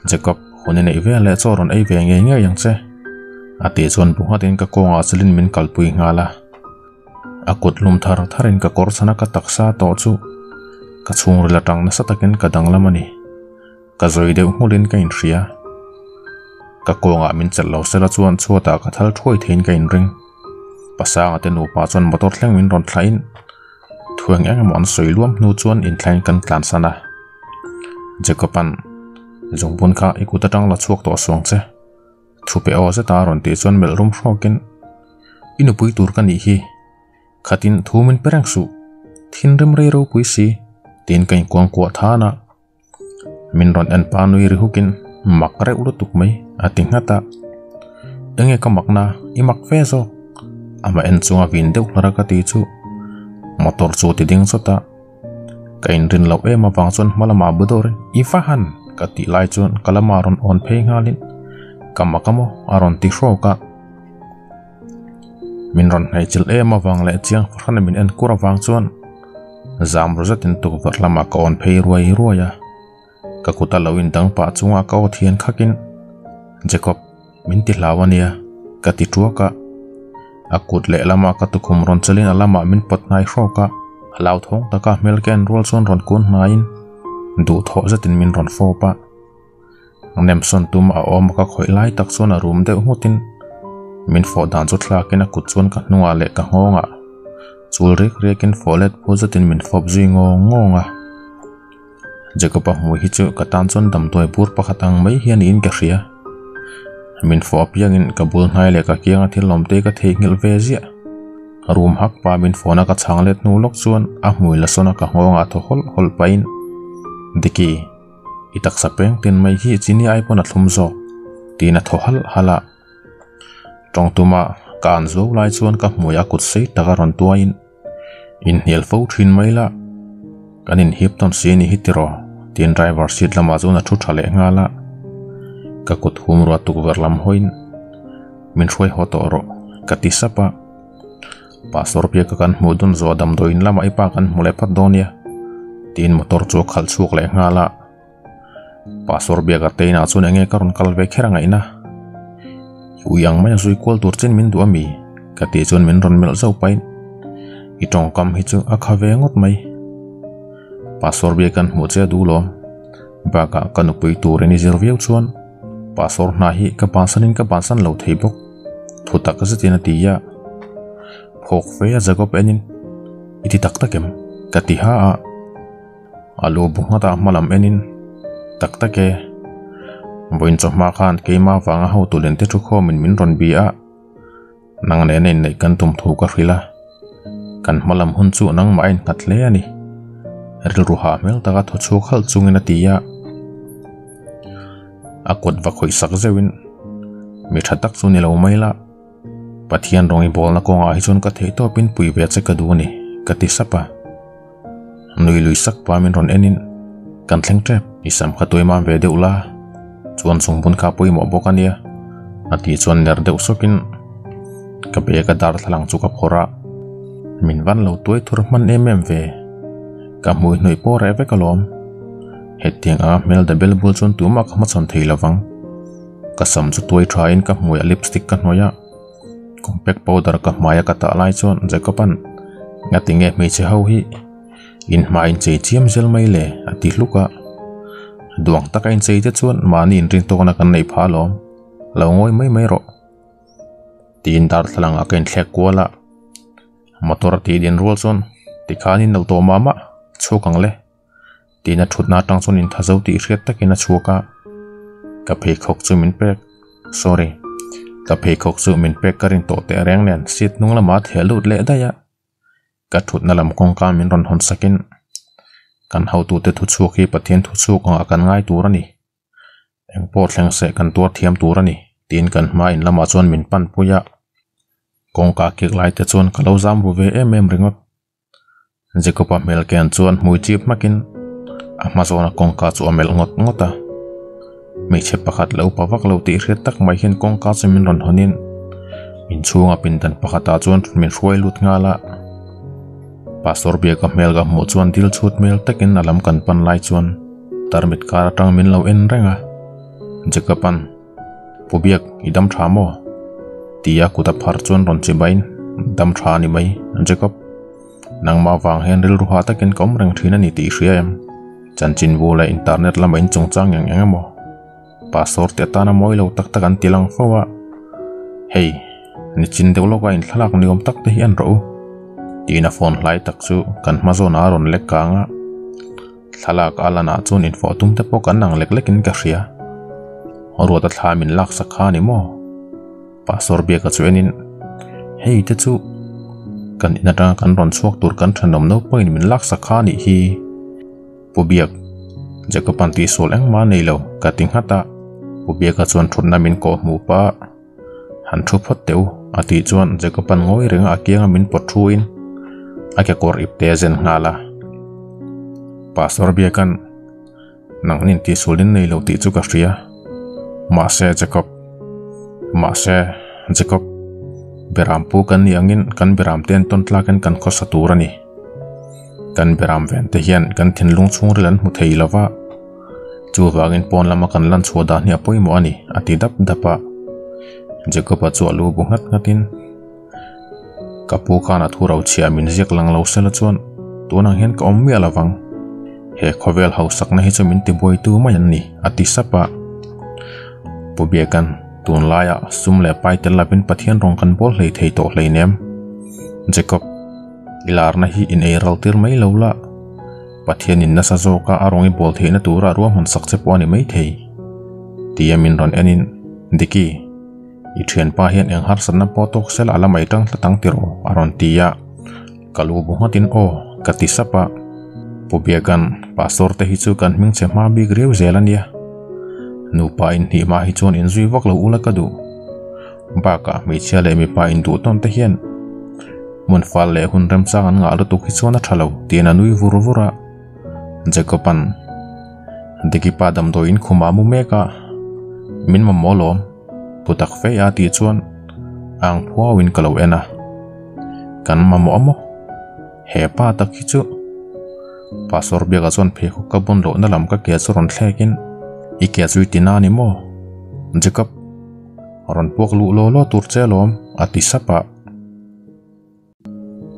Jacob, hone nei ve le choron ei ve nge nge yang che. Ati chuan bu hatin ka konga chalin min kalpui ngala akut lum thar tharin ka kor sana ka taksa to chu. Ka chung rila tang na satakin ka danglamani ka zoi deuh ngulin ka in ria. Ka konga min chal lo sela chuan chuata ka thal thoi thein ka in ring pasang te nu chuan motor thleng min ron thlain. Thuang eng mon soi luam nu chuan in thlain kan tlan sana jacoban zongbun kha ikuta tang la chuak to song che. Thupe o se ta ron ti chuan mel rum hrokin inu pui tur kan ni hi. Khatin thumin perang su. Thin rem re ro pui si. Tin kai kwang kwa thana min ron an pa nui ri hukin makre ulu tuk mai ating hata enge ka makna i mak fe zo. Ama en vin deuh lara ka ti chu motor chu ti ding chota kain rin lo e ma wang chon malama budore i fahan ka ti lai chon kalama ron on phei ngalin kama kamo aron ti ka min ron hai chil e wang le chiang phran min en kura wang chuan zam rozat in tu var lama ka on phei ruai ruaya ka kuta lawin dang pa chunga ka o thian khakin jacob min ti hlawania ka ti tuaka akut le lama ka tu khum ron chalin alama min pot nai hro ka. Lau thong taka melken rol chon ron kun nain du tho zatin min ron fo pa. Nem son tum a om ka khoi lai tak son a room de hutin min fo dan chu thla ken a kut chon ka nuwa le ka honga chul rek rekin folet pho zatin min fop zui ngo ngonga. Jacob a mu hi chu ka tan chon dam toy pur pakhatang mai hian in ka hria min fo yangin ka bul hnai le ka kianga thil lomte ka thei ngil ve zia room hak pa min phone ka changlet nu lok chuan a mui la sona ka ngonga tho hol hol pain diki itak sapeng tin mai hi chini ai pon a thlum zo tina tho hal hala tong tuma kan zo lai chuan ka hmuya kut sei taka ron tuain in. Hial fo thin mai la kanin hip ton se ni hitiro tin driver seat lama zona thu thale ngala min hruai hoto ro ka ti sapa pastor pia ka kan hmudun zo dam doin lama ipa kan hmule pat donia tin motor chu khal chuk le ngala. Pasor bia ka teina chu nge karon kal ve uyang mai zui kwal tur chen min du ami ka ti chun min ron mel zau pain. I tong kam hi chu a kha ve ngot mai. Pasor bia kan mu che du lo ba ka pui tur ni zir viau chuan pasor na hi ka pansanin ka pansan lo thei bok thu tak ka zatina ti ya phok fe a zagop enin. Iti tak takem ka ti ha a alu bunga ta malam enin. Tak take boin cho ma khan ke ma wanga ho tu len te chu kho min min ron bi a. Nang ne ne nei kan tum thu ka hrila kan malam hun chu nang ma in khat le ani. Ril ru ha mel ta ga tho chu khal chungin a ti ya a kot va khoi sak zewin mi thatak chu ni lo mai la pathian rongi bol na konga hi chon ka thei to pin pui ve che ka du ni ka ti sapa nui lui sak pa min ron enin kan thleng trep isam kha toy ma ve de la. Chuan sung bun kha pui mo bokania ati chuan ner deuh sokin ka be ka dar thlang chu ka phora min van lo toy thur man em em ve ka mui noi po re ve ka lom he tiang a mel da bel bul chun tu kha ka ma chon thei lawang ka sam chu toy tha in ka mui lipstick ka hnoya compact powder ka maya ka ta lai chon jacoban nga tinge mi che ho hi in ma in che chiam zel mai le ati luka duang taka in chei te chuan mani in rin to na kan nei pha lom lo ngoi mai mai ro tin dar thlang a ken thlek kwala motor ti din rol chon ti khanin no to mama chukang le ตีนัชุดนาตังส่วนอินทาเจ้าตีเรียดตะกินัชัวกะกับเพคขกจูมินเปกสอรีกับเพคขกจูมินเปรกการินโตเตแรงเนียนสิทนุ่งละมาเถลุดเละได้ยะกัทุดนลำกองกามินรอนหอนสกินกันเฮาตูเตทุดชัวกีปะเทียนทุดชัวกองอาการง่ายตัวรนี่เองปวดแรงเสกันตัวเทียมตัวรนี่ตีนกันมาอินละมาชวนมินปั้นปุยะกองกาเกียกไลเตชวนกะเลาซ้ำบุเวเอเมมริงอดจิกบะเมลแกนส่วนมวยจีบมากิน amazon kong ka chu amel ngot ngota. Mi che pakhat lo pawak lo ti hriat tak mai hian kong ka chu min ron honin. Min chunga pin dan pakhata chuan min hruai lut ngala pastor bia ka mel ga mo chuan dil mel takin alam kan pan lai chuan tarmit kar tang min lo en renga. Jekapan pubiak idam thamo tia kuta phar chuan ron chi bain dam tha ni mai. Jekop nang ma wang hen ril ruha takin kom reng thina ni ti chan chin vu la internet làm main chung chang yang yang mo pastor te ta na moi lo tak tak an tilang fowa hey ni chin deuh lo ga in thalak ni om tak te hi an ro tina phone lai tak chu kan ma zona ron lek ka nga thalak alana chun in pho tum te po kan nang lek lekin ka hria ro ta thla min lak sakha ni mo pastor bia ka chuenin hei te chu kan ina ta kan ron chuak tur kan thanom no point min lak sakha ni hi pubiak jakapan ti sol eng ma nei lo ka ting hata pubiak ka chuan thutna min ko mu pa. Han thu phot teu ati chuan jakapan ngoi renga akianga min pot thuin ake kor ipte zen ngala pastor bia kan nang nin ti sulin nei lo ti chu ka hria ma se jacob ma se jacob beram pu kan ni angin kan beram ten ton tla kan kan kho saturani kan beram ven te hian kan thin lung chung rilan hmu thei lova chu wangin pon lama kan lan choda ni apoi mo ani ati dap dapa jacob a chu lu bu ngat ngatin kapu kana thurau chia min ziak lang lo sela chuan tunang hian ka om mi alawang he khovel hau sakna hi chamin ti boi tu mai an ni ati sapa pubiakan tun laya sum le pai tel lapin pathian rong kan bol hlei thei to hlei nem jacob ilar na hi in ei ral tir mai lo la. Pathian in na sa arongi bol thei na tura ruam hon sak che pawni mai thei. Ron enin. Diki i thian pa hian eng har sanna potok sel ala mai tang tang tiro. Aron tia. Kalu bu hatin o. Kati sapa pubiagan pastor te hi chu kan ming che ma bi greu zelania nu pa in hi ma hi chon in zui vak lo ula ka du. Ba ka mi chia le mi pa in du ton te hian mun fal le hun rem chang an nga lu tu hi chona thalo tina nui vur vura. Deki pa dam do in khuma mu meka. Min ma molom putak fe a ti chuan ang phua win kalo ena. Kan ma mo mo he pa tak hi chu. Pastor bia ga chon phe ka bon lo na lam ka ke churon thlekin i ke tina ni mo. Ron pok lu lo lo tur che lom ati sapa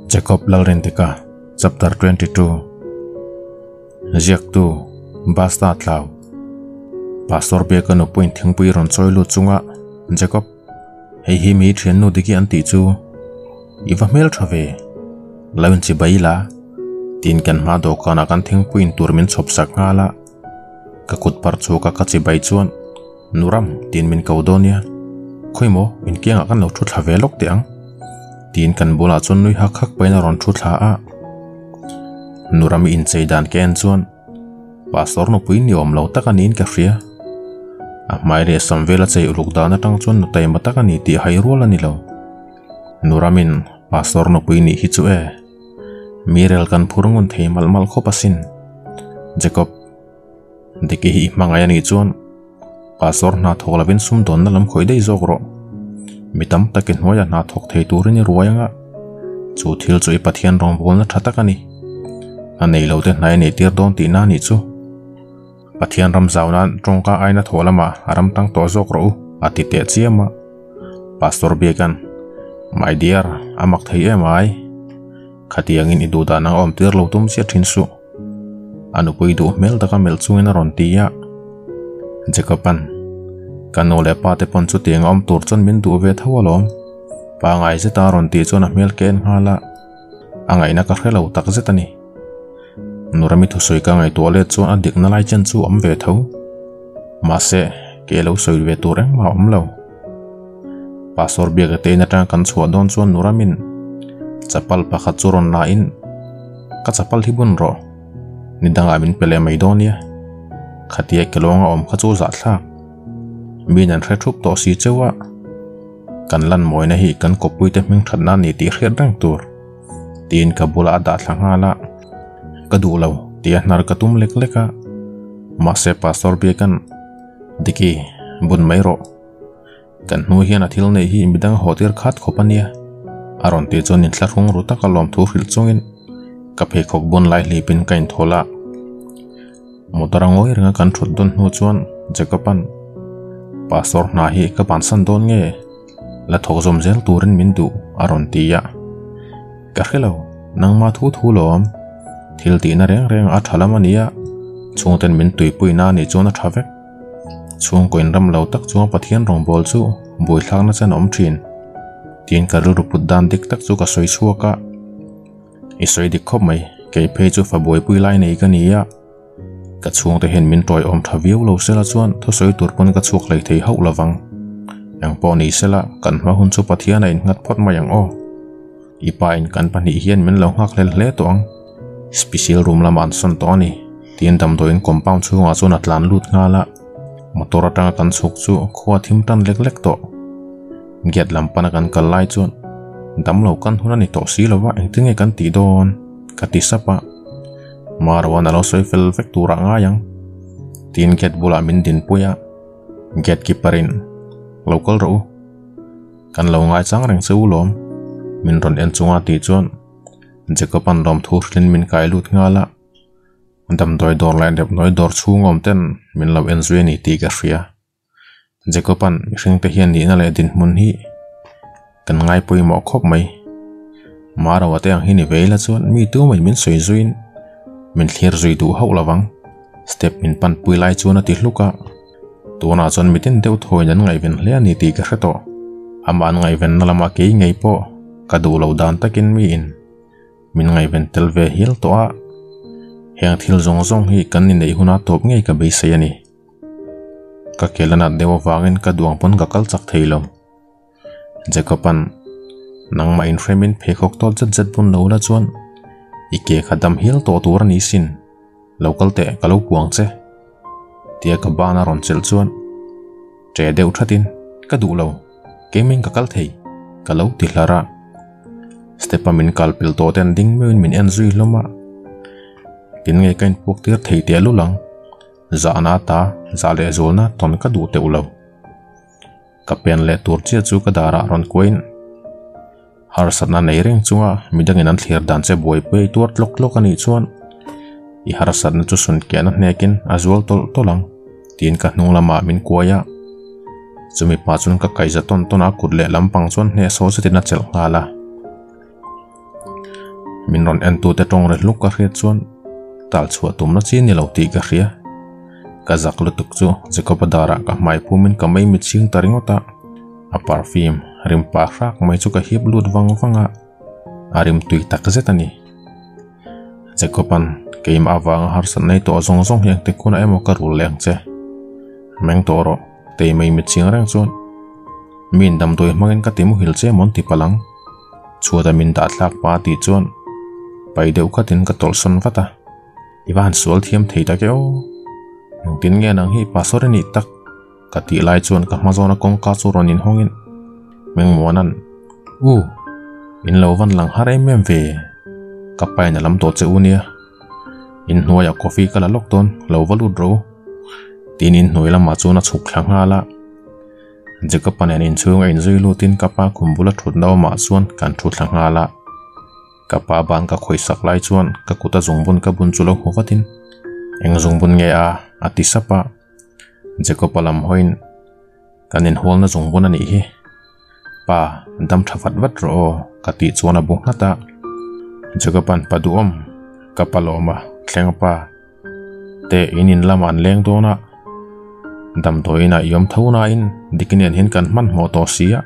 jacob lalren tika chapter 22 ziak tu basta tlau pastor bia ka no point thing pui ron lu chunga jacob. Hei hi mi thian nu diki an ti chu iwa mel thave lawin chi baila tin kan ma do kana kan thing puin turmin chop sak ngala par chu ka ka bai chuan nuram tin min kaudonia khoimo in kianga kan lo thave lok te ang tin kan bola chun nui hak hak paina ron thu thla a. Nuram in chei dan chuan. Pastor no puin ni om lo takanin ka hria. A mai re samvela chei uluk dana tang chuan no tai mata ni ti hai rol ani lo. Nuramin pastor no puini hi chu e. Mirel kan phurungun thei mal mal kho pasin jacob deki hi mangai pastor na thoklawin sum don na lam khoi dei mitam takin hoya na thok thei turini ruayanga chu thil chu i pathian rong bol na a nei lo te hnai nei tir don ti na ni chu. Pathian ram zaunan tongka aina tholama aram tang to zok ro ati te chiama pastor bekan my dear, amak thei em ai. Khatiang in idu da na om tir lo tum sia thin su. Anu pui du mel da ka mel chungena ron ti ya jekapan kanole pa te pon chu tiang om tur chon min du ve thawalom pa ngai se ta ron ti chon a mel ken hala angai na ka khelo tak zetani nurami thu soi ka ngai tole chon a dik na lai chen chu am ve tho ma se ke lo soi ve tu reng ma om lo pasor bia ga te na ta kan chua don chon nuramin chapal pakha churon na in ka chapal hibun ro nidang amin pele mai donia khatia kelonga om khachu za thlak mi nan thre thup to si chewa kan lan moi na hi kan ko pui te ming that na ni ti khret rang tur tin ka bula da thanga la ka du lo ti lek leka ma se pastor bi kan diki bun mai ro kan nu hi na thil nei hi midang hotir khat khopania aron te chon in thlarhung ru ta thu hril chungin ka phe bun lai li pin kain thola motarangoi ringa kan thut don hnu chuan jekapan pastor na hi ka pansan don nge la thok zom zel turin min du aron tia ka khelo nang ma thu thu lom thil ti na reng reng a thalam ania chung ten min tui pui na ni chuna thave chung koin ram lo tak chung pathian rong bol chu bui thlang na chan om thin tin ka ru put dan dik tak chu ka soi chua ka i soi dik khop mai ke phe chu fa boi pui lai nei ka nia ka chung te hen min toy om thaviu lo sela chuan tho soi tur pon ka chuk lei thei hau lawang yang po ni sela kan ma hun chu pathian in ngat phot ma yang o. Ipa in kan pani hian min lo hak lel hle tong special room làm man son to ni tin dam do in compound chu nga chun atlan lut nga la. Motor atanga kan chuk chu khwa thim tan lek lek to. Get lam pana kan kal lai chun dam lo kan huna anh to si lo wa eng tinge kan ti don ka ti sapa marwa na lo soi fel vek tura nga yang tin ket bula min din puya get kiparin local ro kan lo ngai chang reng chu lom min ron en chunga ti chun Jacoban dom thu min kai lut nga la dam doi dor lai dep noi dor chu ngom ten min lo en zue ni ti ka hria Jacoban hring te hian ni na le din mun hi kan ngay pui mo khop mai mara te ang hini veila chuan mi tu mai min soi zuin min thlir zui du ho lawang step min pan pui lai chuan ati hluka tuna chuan mitin deuh thoi nan ngai ven hle ani ti ka hreto aman ngai ven na lama ke ngai po ka du lo dan takin mi in. Min ngai ven tel ve hil to a heng thil zong zong hi kan ni nei huna top ngei ka be se ani ka kelana dewa wangin ka duang pon ka kal chak theilom jacoban nang ma in fremin phe khok tol chat chat pun lo la chuan ike khadam hil to tur ni sin. Local te kalau puang che. Tia ka bana ron chel chuan. Tre deu thatin, ka du lo. Gaming ka kal thei kalau ti hlara stepa min kalpil to ten ding min min en zui loma. Tin nge kain puk tir thei te lu lang. Za na ta, za le zol na ton ka du te ulo ka pen le tur chia chu ka dara ron coin. Har sat na nei reng chunga midang in an thlir dan che boi pe tur tlok tlok ani chuan i na chu sun kia na hnekin azual tol tolang. Tin ka hnung lama min kuaya. Chumi pa chun ka kaiza ton tona kudle lampang chuan hne so se tina chel ngala min ron en tu te tong re luk ka hriat chuan tal chhuwa tum na chi ni lo ti ka hria ka zak lu tuk chu zeko padara ka mai pumin ka mai mit sing taringota a parfum rim pa rak mai chu ka hip lut wang wanga arim tui tak zetani zeko pan keim awang har san nei to zong zong yang te kuna emo ka rul leng che meng toro te mai mi ching rang chon min dam doi mangin ka timu hil che mon ti palang chuada min da thlak pa ti chon pai deuh khatin ka tol son vata iwan sual thiam thei ta ke o tin nge nang hi pasore ni tak ka ti lai chon ka ma zona kong ka chu ronin hongin meng monan u in lo van lang har em em ve ka pai na lam to che unia in hnuaya coffee kala lok ton lo valut ro tin in hnoi lama chuna chuk thlang hala jeka panen in chung in zui lu tin kapa kumbula thut naw ma chuan kan thu thlang hala kapa ban ka khoi sak lai chuan ka kuta zungbun ka bun chulo hovatin eng zungbun nge a ati sapa jeko palam hoin kanin hol na zungbun ani hi pa dam thavat vat ro ka ti chuan a bung hata jeko pan padu om kapaloma thleng pa. Te inin laman leng dona dam toina yom thona in dikinian hin kan man mo to sia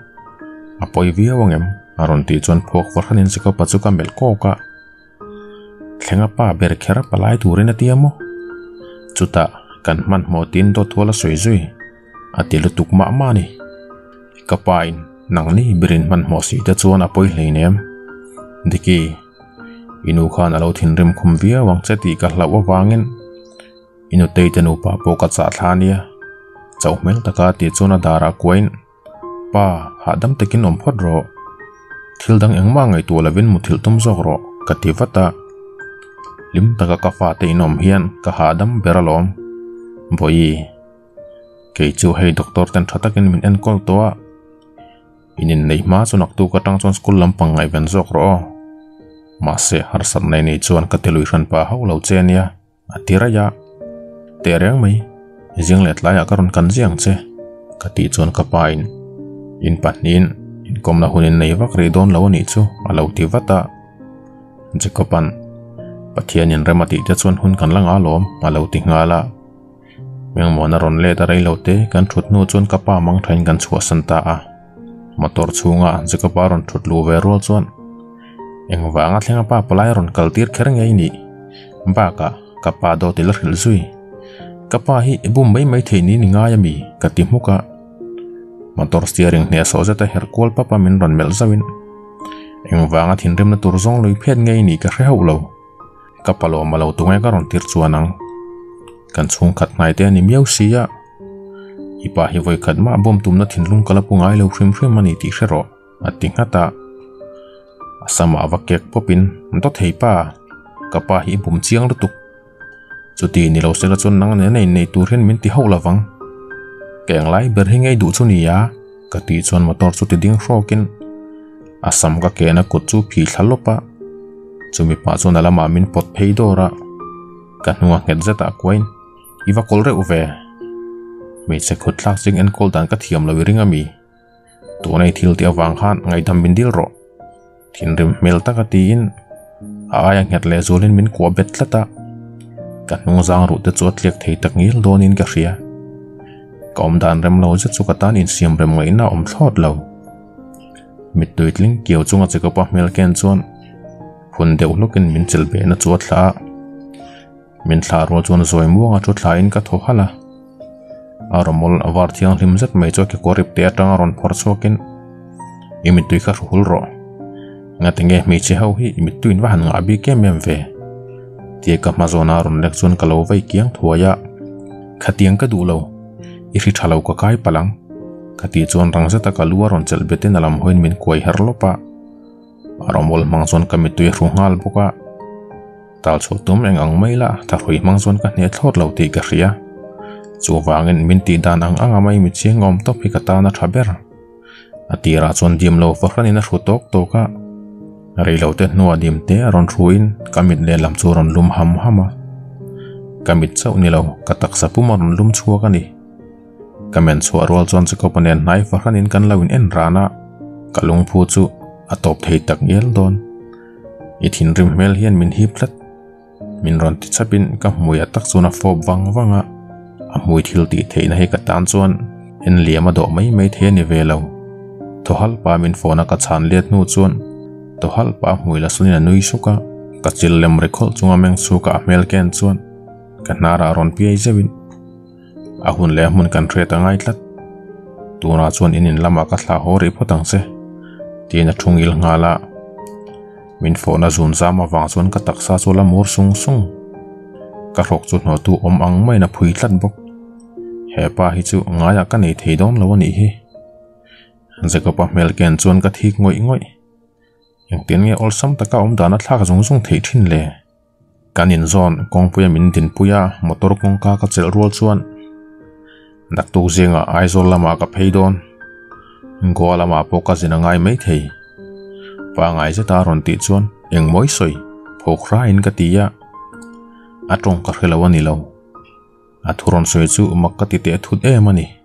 apoi via wangem aron ti chuan phok varkhanin siko pachu ka mel ko ka thlenga pa ber khera palai turin atiamo chuta kan man mo tin do thola นังนี่บรินมันหอสีจะชวนอภัยเลยเนี่ยดิกีอินูขานเราถิ่นริมคุมเวียวังเจตีกัลลาววางินอินุเตยจะนูปะโปกัดสาธานีเจ้าเมลตะกาติชวนดารากวนป้าหาดำตะกินอมพอดรอทิลดังเอ็งมาไงตัวละวินมุทิลตุ้มซอกรอกติวัตตาลิมตะกะกฟาเตยนอมเฮียนกะหาดำเบราลอมบอยเกจูให้ด็อกเตอร์ตันทัตกินมินเอ็นกอลตัว inin nei ma chunak tu ka tang chon school lampang ngai ven zok ro ma se har sat nei ni chuan ka telui ran pa ho lo chenia atira ya te reng mai jing let lai akaron kan jiang che ka ti chuan ka pain in panin in komna hunin nei vak ri don lo ni chu alo ti vata jekopan pathianin remati te chuan hun kan langa lom alo ti ngala meng mona ron le ta rei lo te kan thut nu chuan ka pa mang thain kan chhuwa santa a motor chunga jekopa ron thut lu ve rol chuan eng wanga thlenga pa palai ron kaltir kher ngei ni ba ka ka pa do til ril zui kapa hi bum mai mai theini ni nga yami ka ti muka motor steering ne so zata her kol papa min ron mel zawin eng wanga thin rem na tur zong loi phet ngei ni ka hre kapalo malo tungai ka ron tir chuanang kan chung khat ngai te ni miau sia อีป่าเหวี่ยขัดมาบ่มตุมนัดถิ่นลุงกะละปุงไอเลวเฟรมเฟรมมันอีติเชรออัติงฮัตาสมาวกเก็กปปินมันตัดเฮป้ากะบป่าหิบุ่มเชียงรตุกจุดที่นี่เราเสลจนนังเนี่ยในในตัวเรียนมินที่เฮาละวังแกงไล่เบอร์ให้ไงดูชนียากะตีชนมาตอร์สุดดิ้งรอกินอาสมก็แกนักกดจูผีทะลปะจูมีป้าจนน่ะละมามินปดเพย์ดอระกันหัวเงินจตักวนอีว่าคนเร็วเว me sẽ khut lak jing en kol dan ka thiam lo ringa à mi tổ này thiêu tiêu vàng khan ngay thăm bình dil rộ thiên rim mel ta ka à ti in. Aya nget le mình min ko bet lata ka hnung zang ru te chuat lek thei tak ngil don in ka hria kom dan rem lo che chu ka tan in siam rem ngai na om tuyệt lo mit tuitling kiau chunga che ka pa mel ken chuan phun lúc lukin min chel be na chuat thla min thla ro chuan mua muanga thu thla in ka tho hala aromol avar thiang hlim zet mai chu ke korip te atanga ron phor chokin imit tui ka hul ro nga tenge mi che ho hi imit tuin wa han ke mem ka ka vai kiang thuaya khatiang ka du lo i ka kai palang. Khati chon rang zeta ka luwa ron chel hoin min koi har lopa aromol ka mitui ru ngal buka. Tal chu tum eng ang mai la ta hui mangson ka ne ti ka ria chu wangin min ti dan ang anga mai mi chi ngom to phi ka ta na thaber atira chon dim lo fakhan in a tok to ka rei lo te nuwa dim te ron thuin kamit le lam chu ron lum ham hama kamit chau ni lo katak sa pumaron lum chua ka ni kamen chua rol chuan chu kopanen nai fa khanin kan lawin en rana kalung phu chu atop thei tak ngel don i thin rim mel hian min hi plat min ron ti chapin ka hmuya tak chuna fob wang wanga a hmui thil ti theina he ka tan chuan en liama do mai mai the ni ve lo to hal pa min phone ka chan let nu chuan to hal pa hmui la sunina nui suka ka chil lem rekhol chunga meng suka mel ken chuan ka nara ron pi ai zawin a hun le mun kan thre ta ngai tlat tuna chuan inin lama ka thla ho ri photang se tina thungil ngala min phone a zun zama wang chuan ka taksa chola mur sung sung. Ka rok chu hno tu om ang mai na phui tlat bok he pa hi chu ngaya ka nei thei don lo ni hi zeka pa mel ken chuan ka thik ngoi ngoi yang tin nge ol sam taka om dana thla ka zung zung thei thin le kanin zon kong puya min tin puya motor kong ka ka chel rual chuan dak tu zinga aizol lama ka pheidon ngwa lama po ka zina ngai mai thei pa ngai se ta ron ti chuan eng moi soi phok ra in ka tia atong ka lâu wani lo a thuron soi chu mak ka ti te thut e mani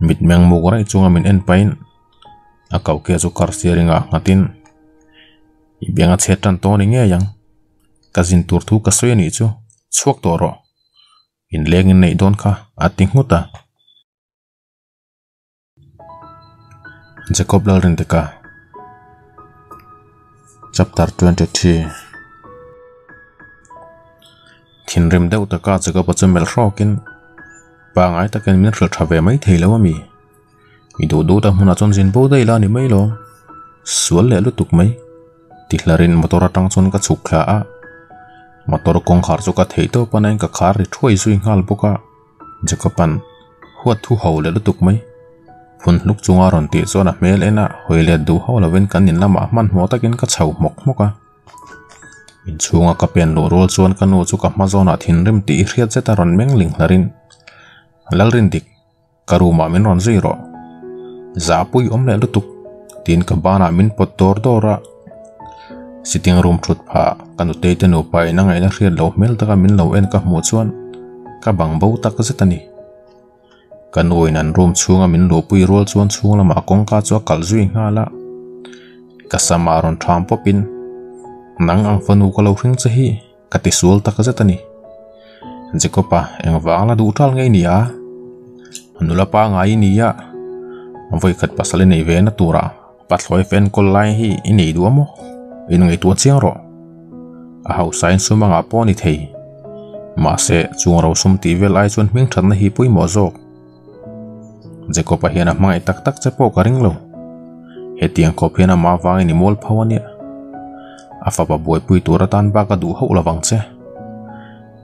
mit meng mu rai chunga min en pain. A kau ke chu kar siringa ngatin. I benga chetan to ni nge, yang. Ka zin tur thu ka soi ni chu chuak to ro. In leng in nei don kha ating huta Jacob Lalrin Deka Chapter 23 Thin rim deuh taka Jacob chu mel hrokin pa ngai taken min ril thave mai theilo mi i du du ta hmuna chon jin bo dei la ni mai lo sual le lu tuk mai ti hlarin motor atang chon ka chuk khla a motor kong khar chu ka thei to panain ka khar ri thuai zui ngal boka Jacoban huat thu ho le lu tuk mai phun luk chunga ron ti chona mel ena hoile du ho lawen kan in lama man mo takin ka chau mok moka in chunga ka pen lo rol chuan ka nu chu ka ma zona thin rim ti hriat zeta ron meng ling hlarin lalrin dik karuma min ron zero ro za pui om le lutuk tin ka bana min pot tor dora sitting room thut pha kanu te te no pai na ngai la hriat lo mel taka min lo en ka hmu chuan ka bang bo tak zetani kan oin an room chunga min lo pui rol chuan chung lama kongka chu kal zui ngala ka samaron tham popin nang ang fanu ka lo hring chahi ka ti sul tak zetani Jacoba eng wangla du tal ngay nia anula pa ngai nia voi khat pasale nei ve na tura patloi fen kol lai hi inei du mo in ngai tu chiang ro a hau sain su manga po ni thei ma se chung ro sum ti vel ai chun ming that na hi pui mo zo Jacoba hian a mai tak tak che po ka ring lo he tiang ko phena ma wang ni mol phawani a fa ba boi pui tura tan ba ka du ho lawang che.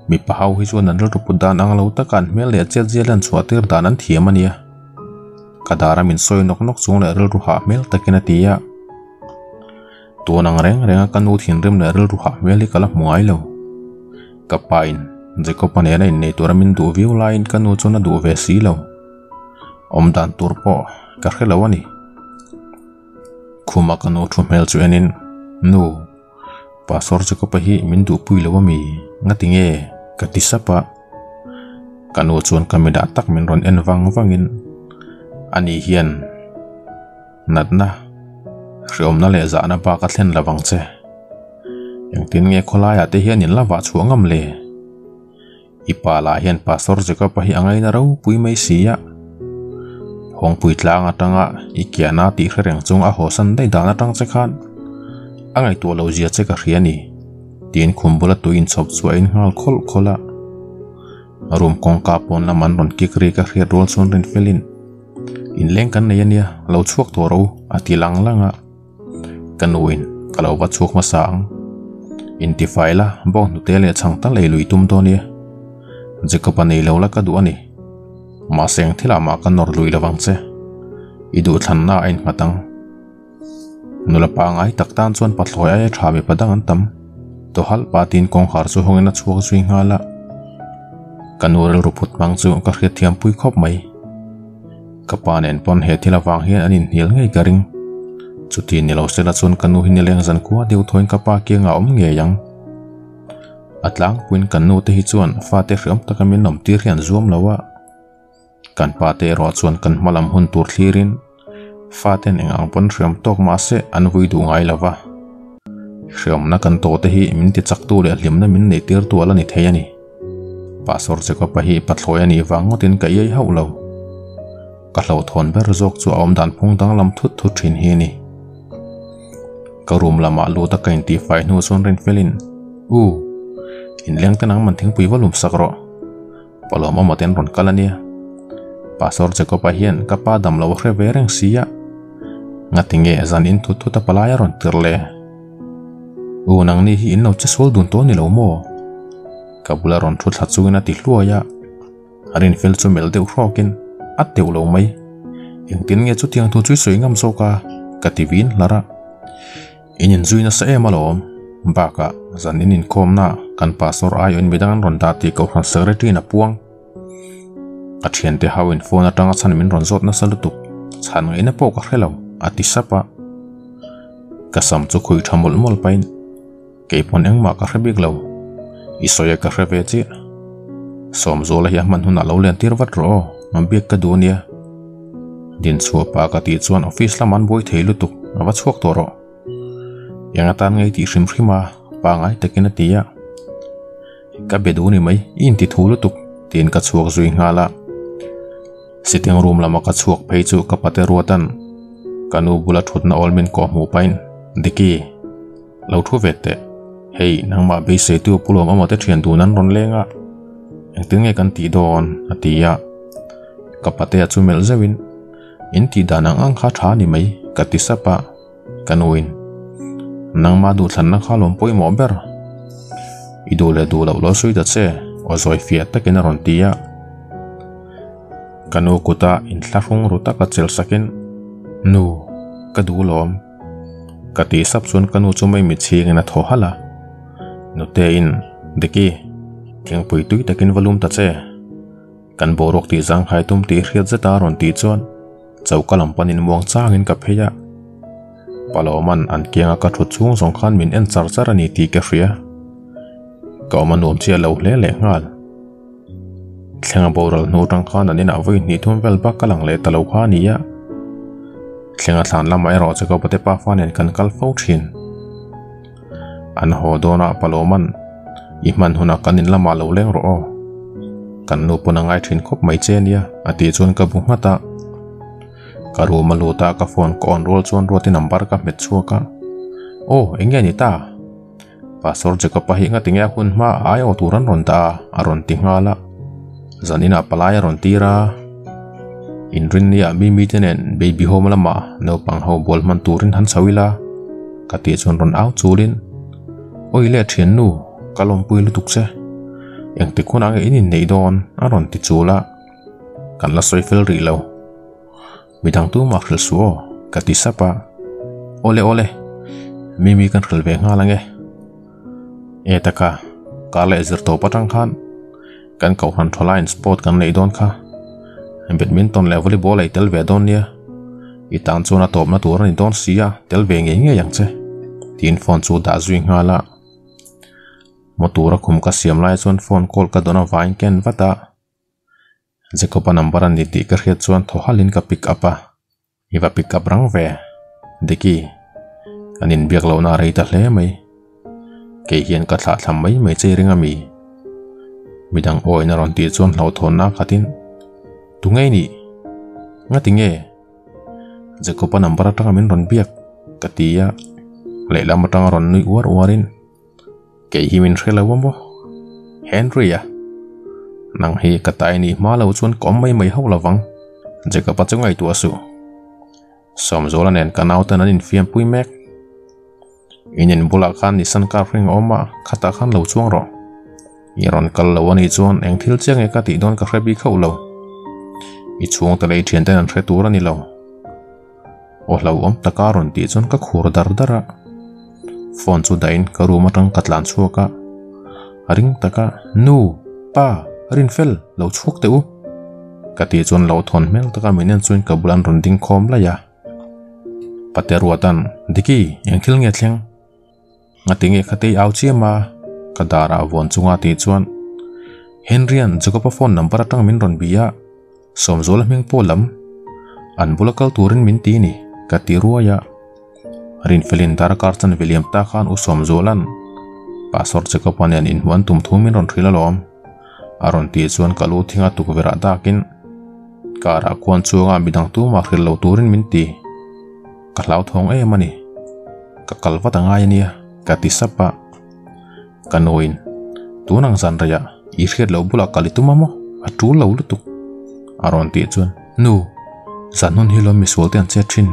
Mi pahau hi chuan an ril rupu dan ang lo takan mel le chet zelan chuatir dan an thiam ania kadara min soi nok nok chung le ril ru ha mel takina tia tuanang reng renga kanu thin rim le ril ru ha mel kala muai lo. Kapain jeko panena in nei tura min du view line kanu chuna du ve si lo. Om dan tur po ka khelo ani. Khuma kanu thu mel chu enin pasor jeko pahi min du pui lo mi ngatinge katisapa kanu chuan kamida tak min ron en wang wangin ani hian natna riom na le za na ba ka thlen lawang che yang tin nge khola ya te hian in lawa chuangam le ipa la hian pastor jeka pa hi angai na ro pui mai sia hong pui tlang atanga ikiana ti khreng chung a ho san dai dana tang che khan angai tu lo zia che ka hriani tin khumbula tuin chop chuain ngal khol khola rum kong ka pon la man ron kikri ka hriat rol son rin felin. In leng kan nei ania lo chuak to ro ati lang langa kan uin kalo wa chuak ma sang. In ti faila bo nu te le chang ta le lui tum to ni jekopa nei lo la ka du ani ma seng thila ma kan nor lui lawang che idu than na ain matang nula pa ngai tak tan chuan pathloi ai tha mi padang an tam to hal patin kong khar chu hongena chuak zui ngala kanurel ruput mang chu ka khriat thiam pui khop mai kapanen pon he thila wang hian anin hil ngei garing chuti ni lo sela chun kanu hin leng zan kwa deu thoin kapa ke nga om nge yang atlang puin kan nu te hi chuan fa te hriam takamin nom tir hian zuam lawa kan pa te ro chuan kan malam hun tur thlirin fa ten eng ang pon hriam tok ma se an vui du ngai lawa hriam na kan to te hi min ti chak tu le hlim na min nei tir tu ala ni thei ani pasor che ko pa hi pathloi ani wangotin ka yei hau lo ka hlo thon ber zok chu awm dan phung dang lam thut thut thin hi ni ka room lama lu ta kain ti fai nu son ren felin u in leng tanang man thing pui volum sakro palom ma ten ron kalania pasor che ko pa hian ka pa dam lo hre vereng sia ngatinge zan in thu thu ta palaya ron tirle u nang ni hi in no che sol dun to ni lo mo. Kabula ron thu thla chuina ti hluaya arin fel chu mel deuh hrokin at deuh lo mai. In tin nge chu tiang thu chui soi ngam so ka. Ka ti vin lara inin zuina sa e malom baka zanin in kom na. Kan pastor ayo in midang ron dati ko han secretary na puang. A thian te hawin phone atanga chan min ron zot na salutuk chan ngai na po ka khelo ati sapa kasam chu khui thamol mol pain ke pon eng ma ka hrebik lo isoya ka hreve chi som zola hi man hun alo len tir wat ro mam biak ka dunia din chua pa ka ti chuan office laman boi theilu tu awa chuak to ro yang atan ngai ti hrim hrima pa ngai takin atia ka bedu ni mai in ti thulu tu tin ka chuak zui ngala sitting room lama ka chuak phei chu ka pate ruatan kanu bula thut na olmin ko mu pain diki lo thu vete hei nang ma be se tu pulo ma te thian du nan ron lenga eng tinge kan ti don atia ka pate chu mel zawin in ti danang ang kha tha ni mai ka ti sapa kanuin nang ma du thlan na khalom poi mo ber idu le du lo lo sui da che o zoi fiat ta ken ron tia kanu kuta in thlafung ruta ka chel sakin nu, ka du lom. Ka ti sap chun kanu chu mai mi ching na tho hala. Nu te in deki thing pui tui takin volume ta che. Kan borok ti jang khai tum ti hriat zeta ron ti chuan. Chau kalam panin muang changin ka pheya paloman an kianga ka thu chung song khan min en char char ani ti ka hria. Ka ma nom chia lo hle le ngal. Thlenga boral no tang khan ani na voi ni thum vel ba kalang le talo kha ni ya. Thlenga thlan lam ai ro che ko pate pa kan kal fo thin an paloman i man huna kanin lama lo leng kan nu puna ngai thin khop mai chen ya ati chun ka bu mata. Ka ru ma lu ta ka phone ko on roll chuan roti number ka met chuaka o enge ni ta. Pasor je ka pa hi nga tinga hun ma ai o turan ron ta aron ti ngala zanina palaya ron tira in rin ya mi mi tenen baby home lama no pang ho bol man turin han sawila ka ti chon ron au chulin oi le thian nu kalom pui lu tuk se yang ti khuna nge in nei don aron ti chula kan la soi fel ri lo midang tu ma khel suo ka ti sapa ole ole mi mi kan khel ve nga lange e taka ka le zir to patang khan kan kau han tholain sport kan nei don kha badminton le volleyball ai tel ve don nia i tan chuna top na tur ni don sia tel ve nge nge yang che tin phone chu da zui nga la motura khum ka siam lai chuan phone call ka dona vain ken vata jekopa number an ni ti ka hriat chuan tho halin ka pick up a iwa pick up rang ve deki anin biak lo na rei ta hle mai ke hian ka thla thlam mai mai chei ringa mi midang oi na ron ti chuan hlo thon na khatin tu ngei ni nga tinge jekopa number atanga min ron biak katia leila matanga ron nui war warin ke hi min hrela wambo henry ya nang hi katai ni ma lo chuan kom mai mai ho lawang jekopa chungai tu asu. Som zola nen kanau tan in fiam pui mek. Inin bula khan ni san kar ring oma khata khan lo chuang ro. Iron kal lo ani chuan eng thil chiang e ka ti don ka hrebi khau lo i chuang ta lei thian ten an hre tur ani lo o om taka ti chuan ka khur dar dara phone chu dain ka room atang katlan chuaka aring taka nu pa rin fel lo chuak te u ka ti chuan lo thon mel taka minen chuan ka bulan ron ding khom la ya pateruatan diki yang thil nge thleng nga tinge khate au chi ma kadara von chunga ti chuan henrian jacob phone number atang min ron bia somzol hming polam, an bulakal turin min ti ni ka ti ruaya. Rin felin dar karchan william ta khan u somzolan pasor jacob anian in huan tum thumin ron thrila lom aron ti chuan kalu thinga tukvera dakin kara kwan chuanga midang tu ma khril lo turin min ti. Ka hlau thong e mani. Ka kalwata ngai ania ka ti sapa. Ka noin tunang zan raya i hriat lo bula kalituma mo a tu lo lutuk aron ti chuan nu zan hun hi lo mi sual ten che thin.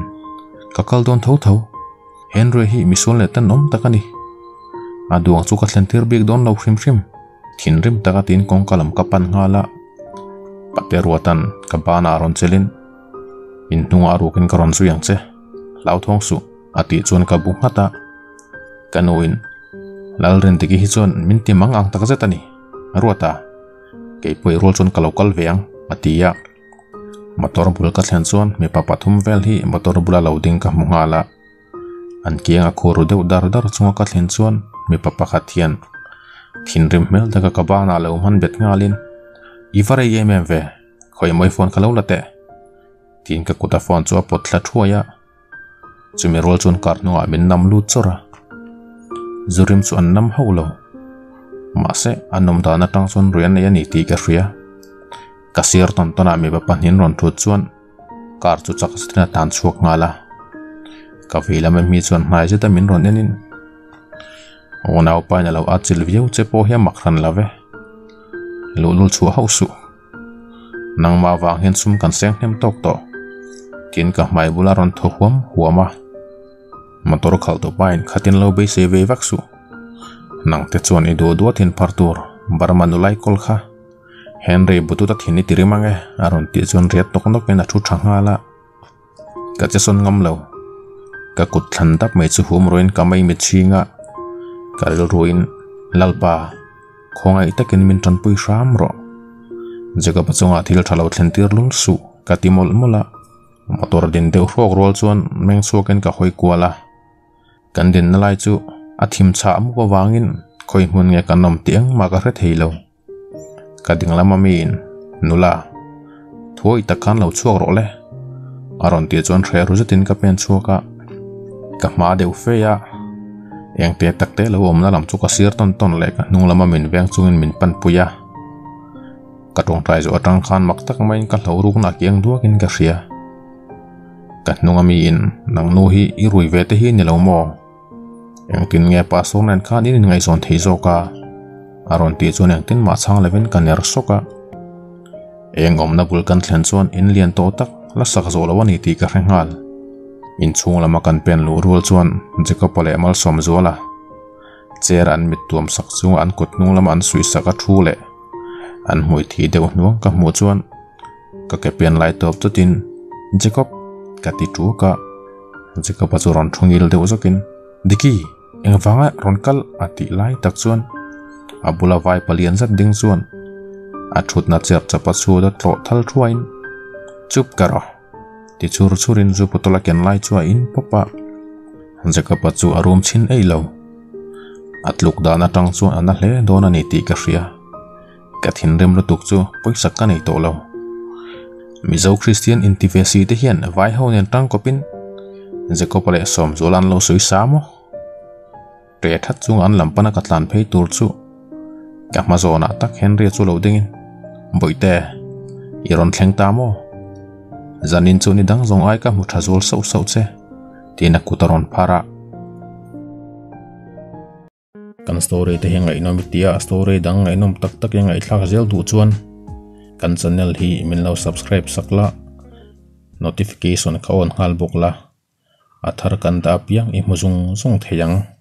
Ka kal don tho. Tho henry hi mi le tan nom takani a duang chu ka thlen tir bik don lo hrim hrim. Thin rim taka tin kong kalam kapan ngala pateruatan ka bana ron chelin. In hnunga rukin ka ron su yang che. Lau thong su ati chuan ka bu ngata. Kanuin lal ren tiki hi chuan min ti mang ang tak zetani ruata. Ke poi rol chuan ka lokal veang atia motor bul ka thlen chuan mi pa pathum vel hi motor bula loading ka mungala an kianga khoru deuh dar dar chunga ka mi pa pakhat hian thin rim mel daga ka bana lo man bet ngalin. Ivare ye me ve khoi moi phone khalo late tin ka kuta phone chu pot thla thuaya chumi rol kar nuwa min nam lu zurim chu an nam ho lo. Ma se anom da na tang chun rian ne ani ti ka kasir ton tona mi ba panin ron thu chuan kar chu chak stina tan chuak ngala ka vila me mi chuan mai je tamin ron enin ona upa na lo achil viu che po he makran lave lulul chu hausu nang ma wang hen sum kan seng hem tok to. Tin ka mai bula ron tho huam huama motor khal to pain khatin lo be se ve vaksu nang te chuan i do do thin partur barmanulai kol kha henry bututa thini tirimange aron ti chuan riat tok nok na thu thanga la ka che son ngam lo ka kut thlan dap mai chu hum roin ka mai mi chinga ka ruin lalpa khonga itakin min tan pui ram ro jaga pachunga thil thalo thlen tir lul su ka timol mola motor din deuh rok rol chuan meng chuakin ka hoi kuala kan din na lai chu a thim cha vang ko wangin khoi nghe nge kanom tiang ma ka hre theilo ka ding lama min nula thoi ta kan lo chuak ro le aron ti chuan hre ru zatin ka pen chuaka ka ma deuh fe ya eng te tak te lo om na lam chu ka sir ton ton le ka nung lama min veng chungin min pan puya ka tong trai zo atang khan mak tak main ka hlo ruk na kiang duakin ka hria ka hnunga mi in nang nu hi i rui ve te hi ni lo mo eng tin nge pa so nan khan in ngai zon thei zo ka aron ti chuan eng tin ma chang leven ka ner soka. Eng om na bul kan thlen chuan in lian to tak la sak zo lo ani ti ka hrengal in chung lama kan pen lu rul chuan pole mal som zola cher an mit tuam sak chung an kut nung lama an sui saka thu le. An hui thi deuh nu ka mu chuan ka ke pen lai top chutin jacob ka ti tu ka. Jacob chu ron thungil deuh zokin diki eng wanga ron kal ati lai tak chuan abula vai palian zat ding chuan a thut na cher chapa chu da tlo thal thuain. Chup karo ti chur churin zu putola ken lai chua in papa jacob chu arum chin ei lo. Atluk dana tang chu ana hle dona ni ti ka hria. Ka thin rem lu tuk chu poisak ka nei to lo. Mizo christian intimacy te hian vai ho nen tang kopin. Jacob le som zolan lo sui samo re that chung an lampana katlan phei tur chu các ma zona tak henry chu lo dingin boite iron thleng ta mo zanin dạ chu ni dang zong ai ka mu thazul so so che tina kutaron para kan story te henga inom tia story dang inom tak tak yang ai thak zel du chuan kan channel hi min lo subscribe sakla notification ka on hal bokla athar kan da piang i muzung thế theyang.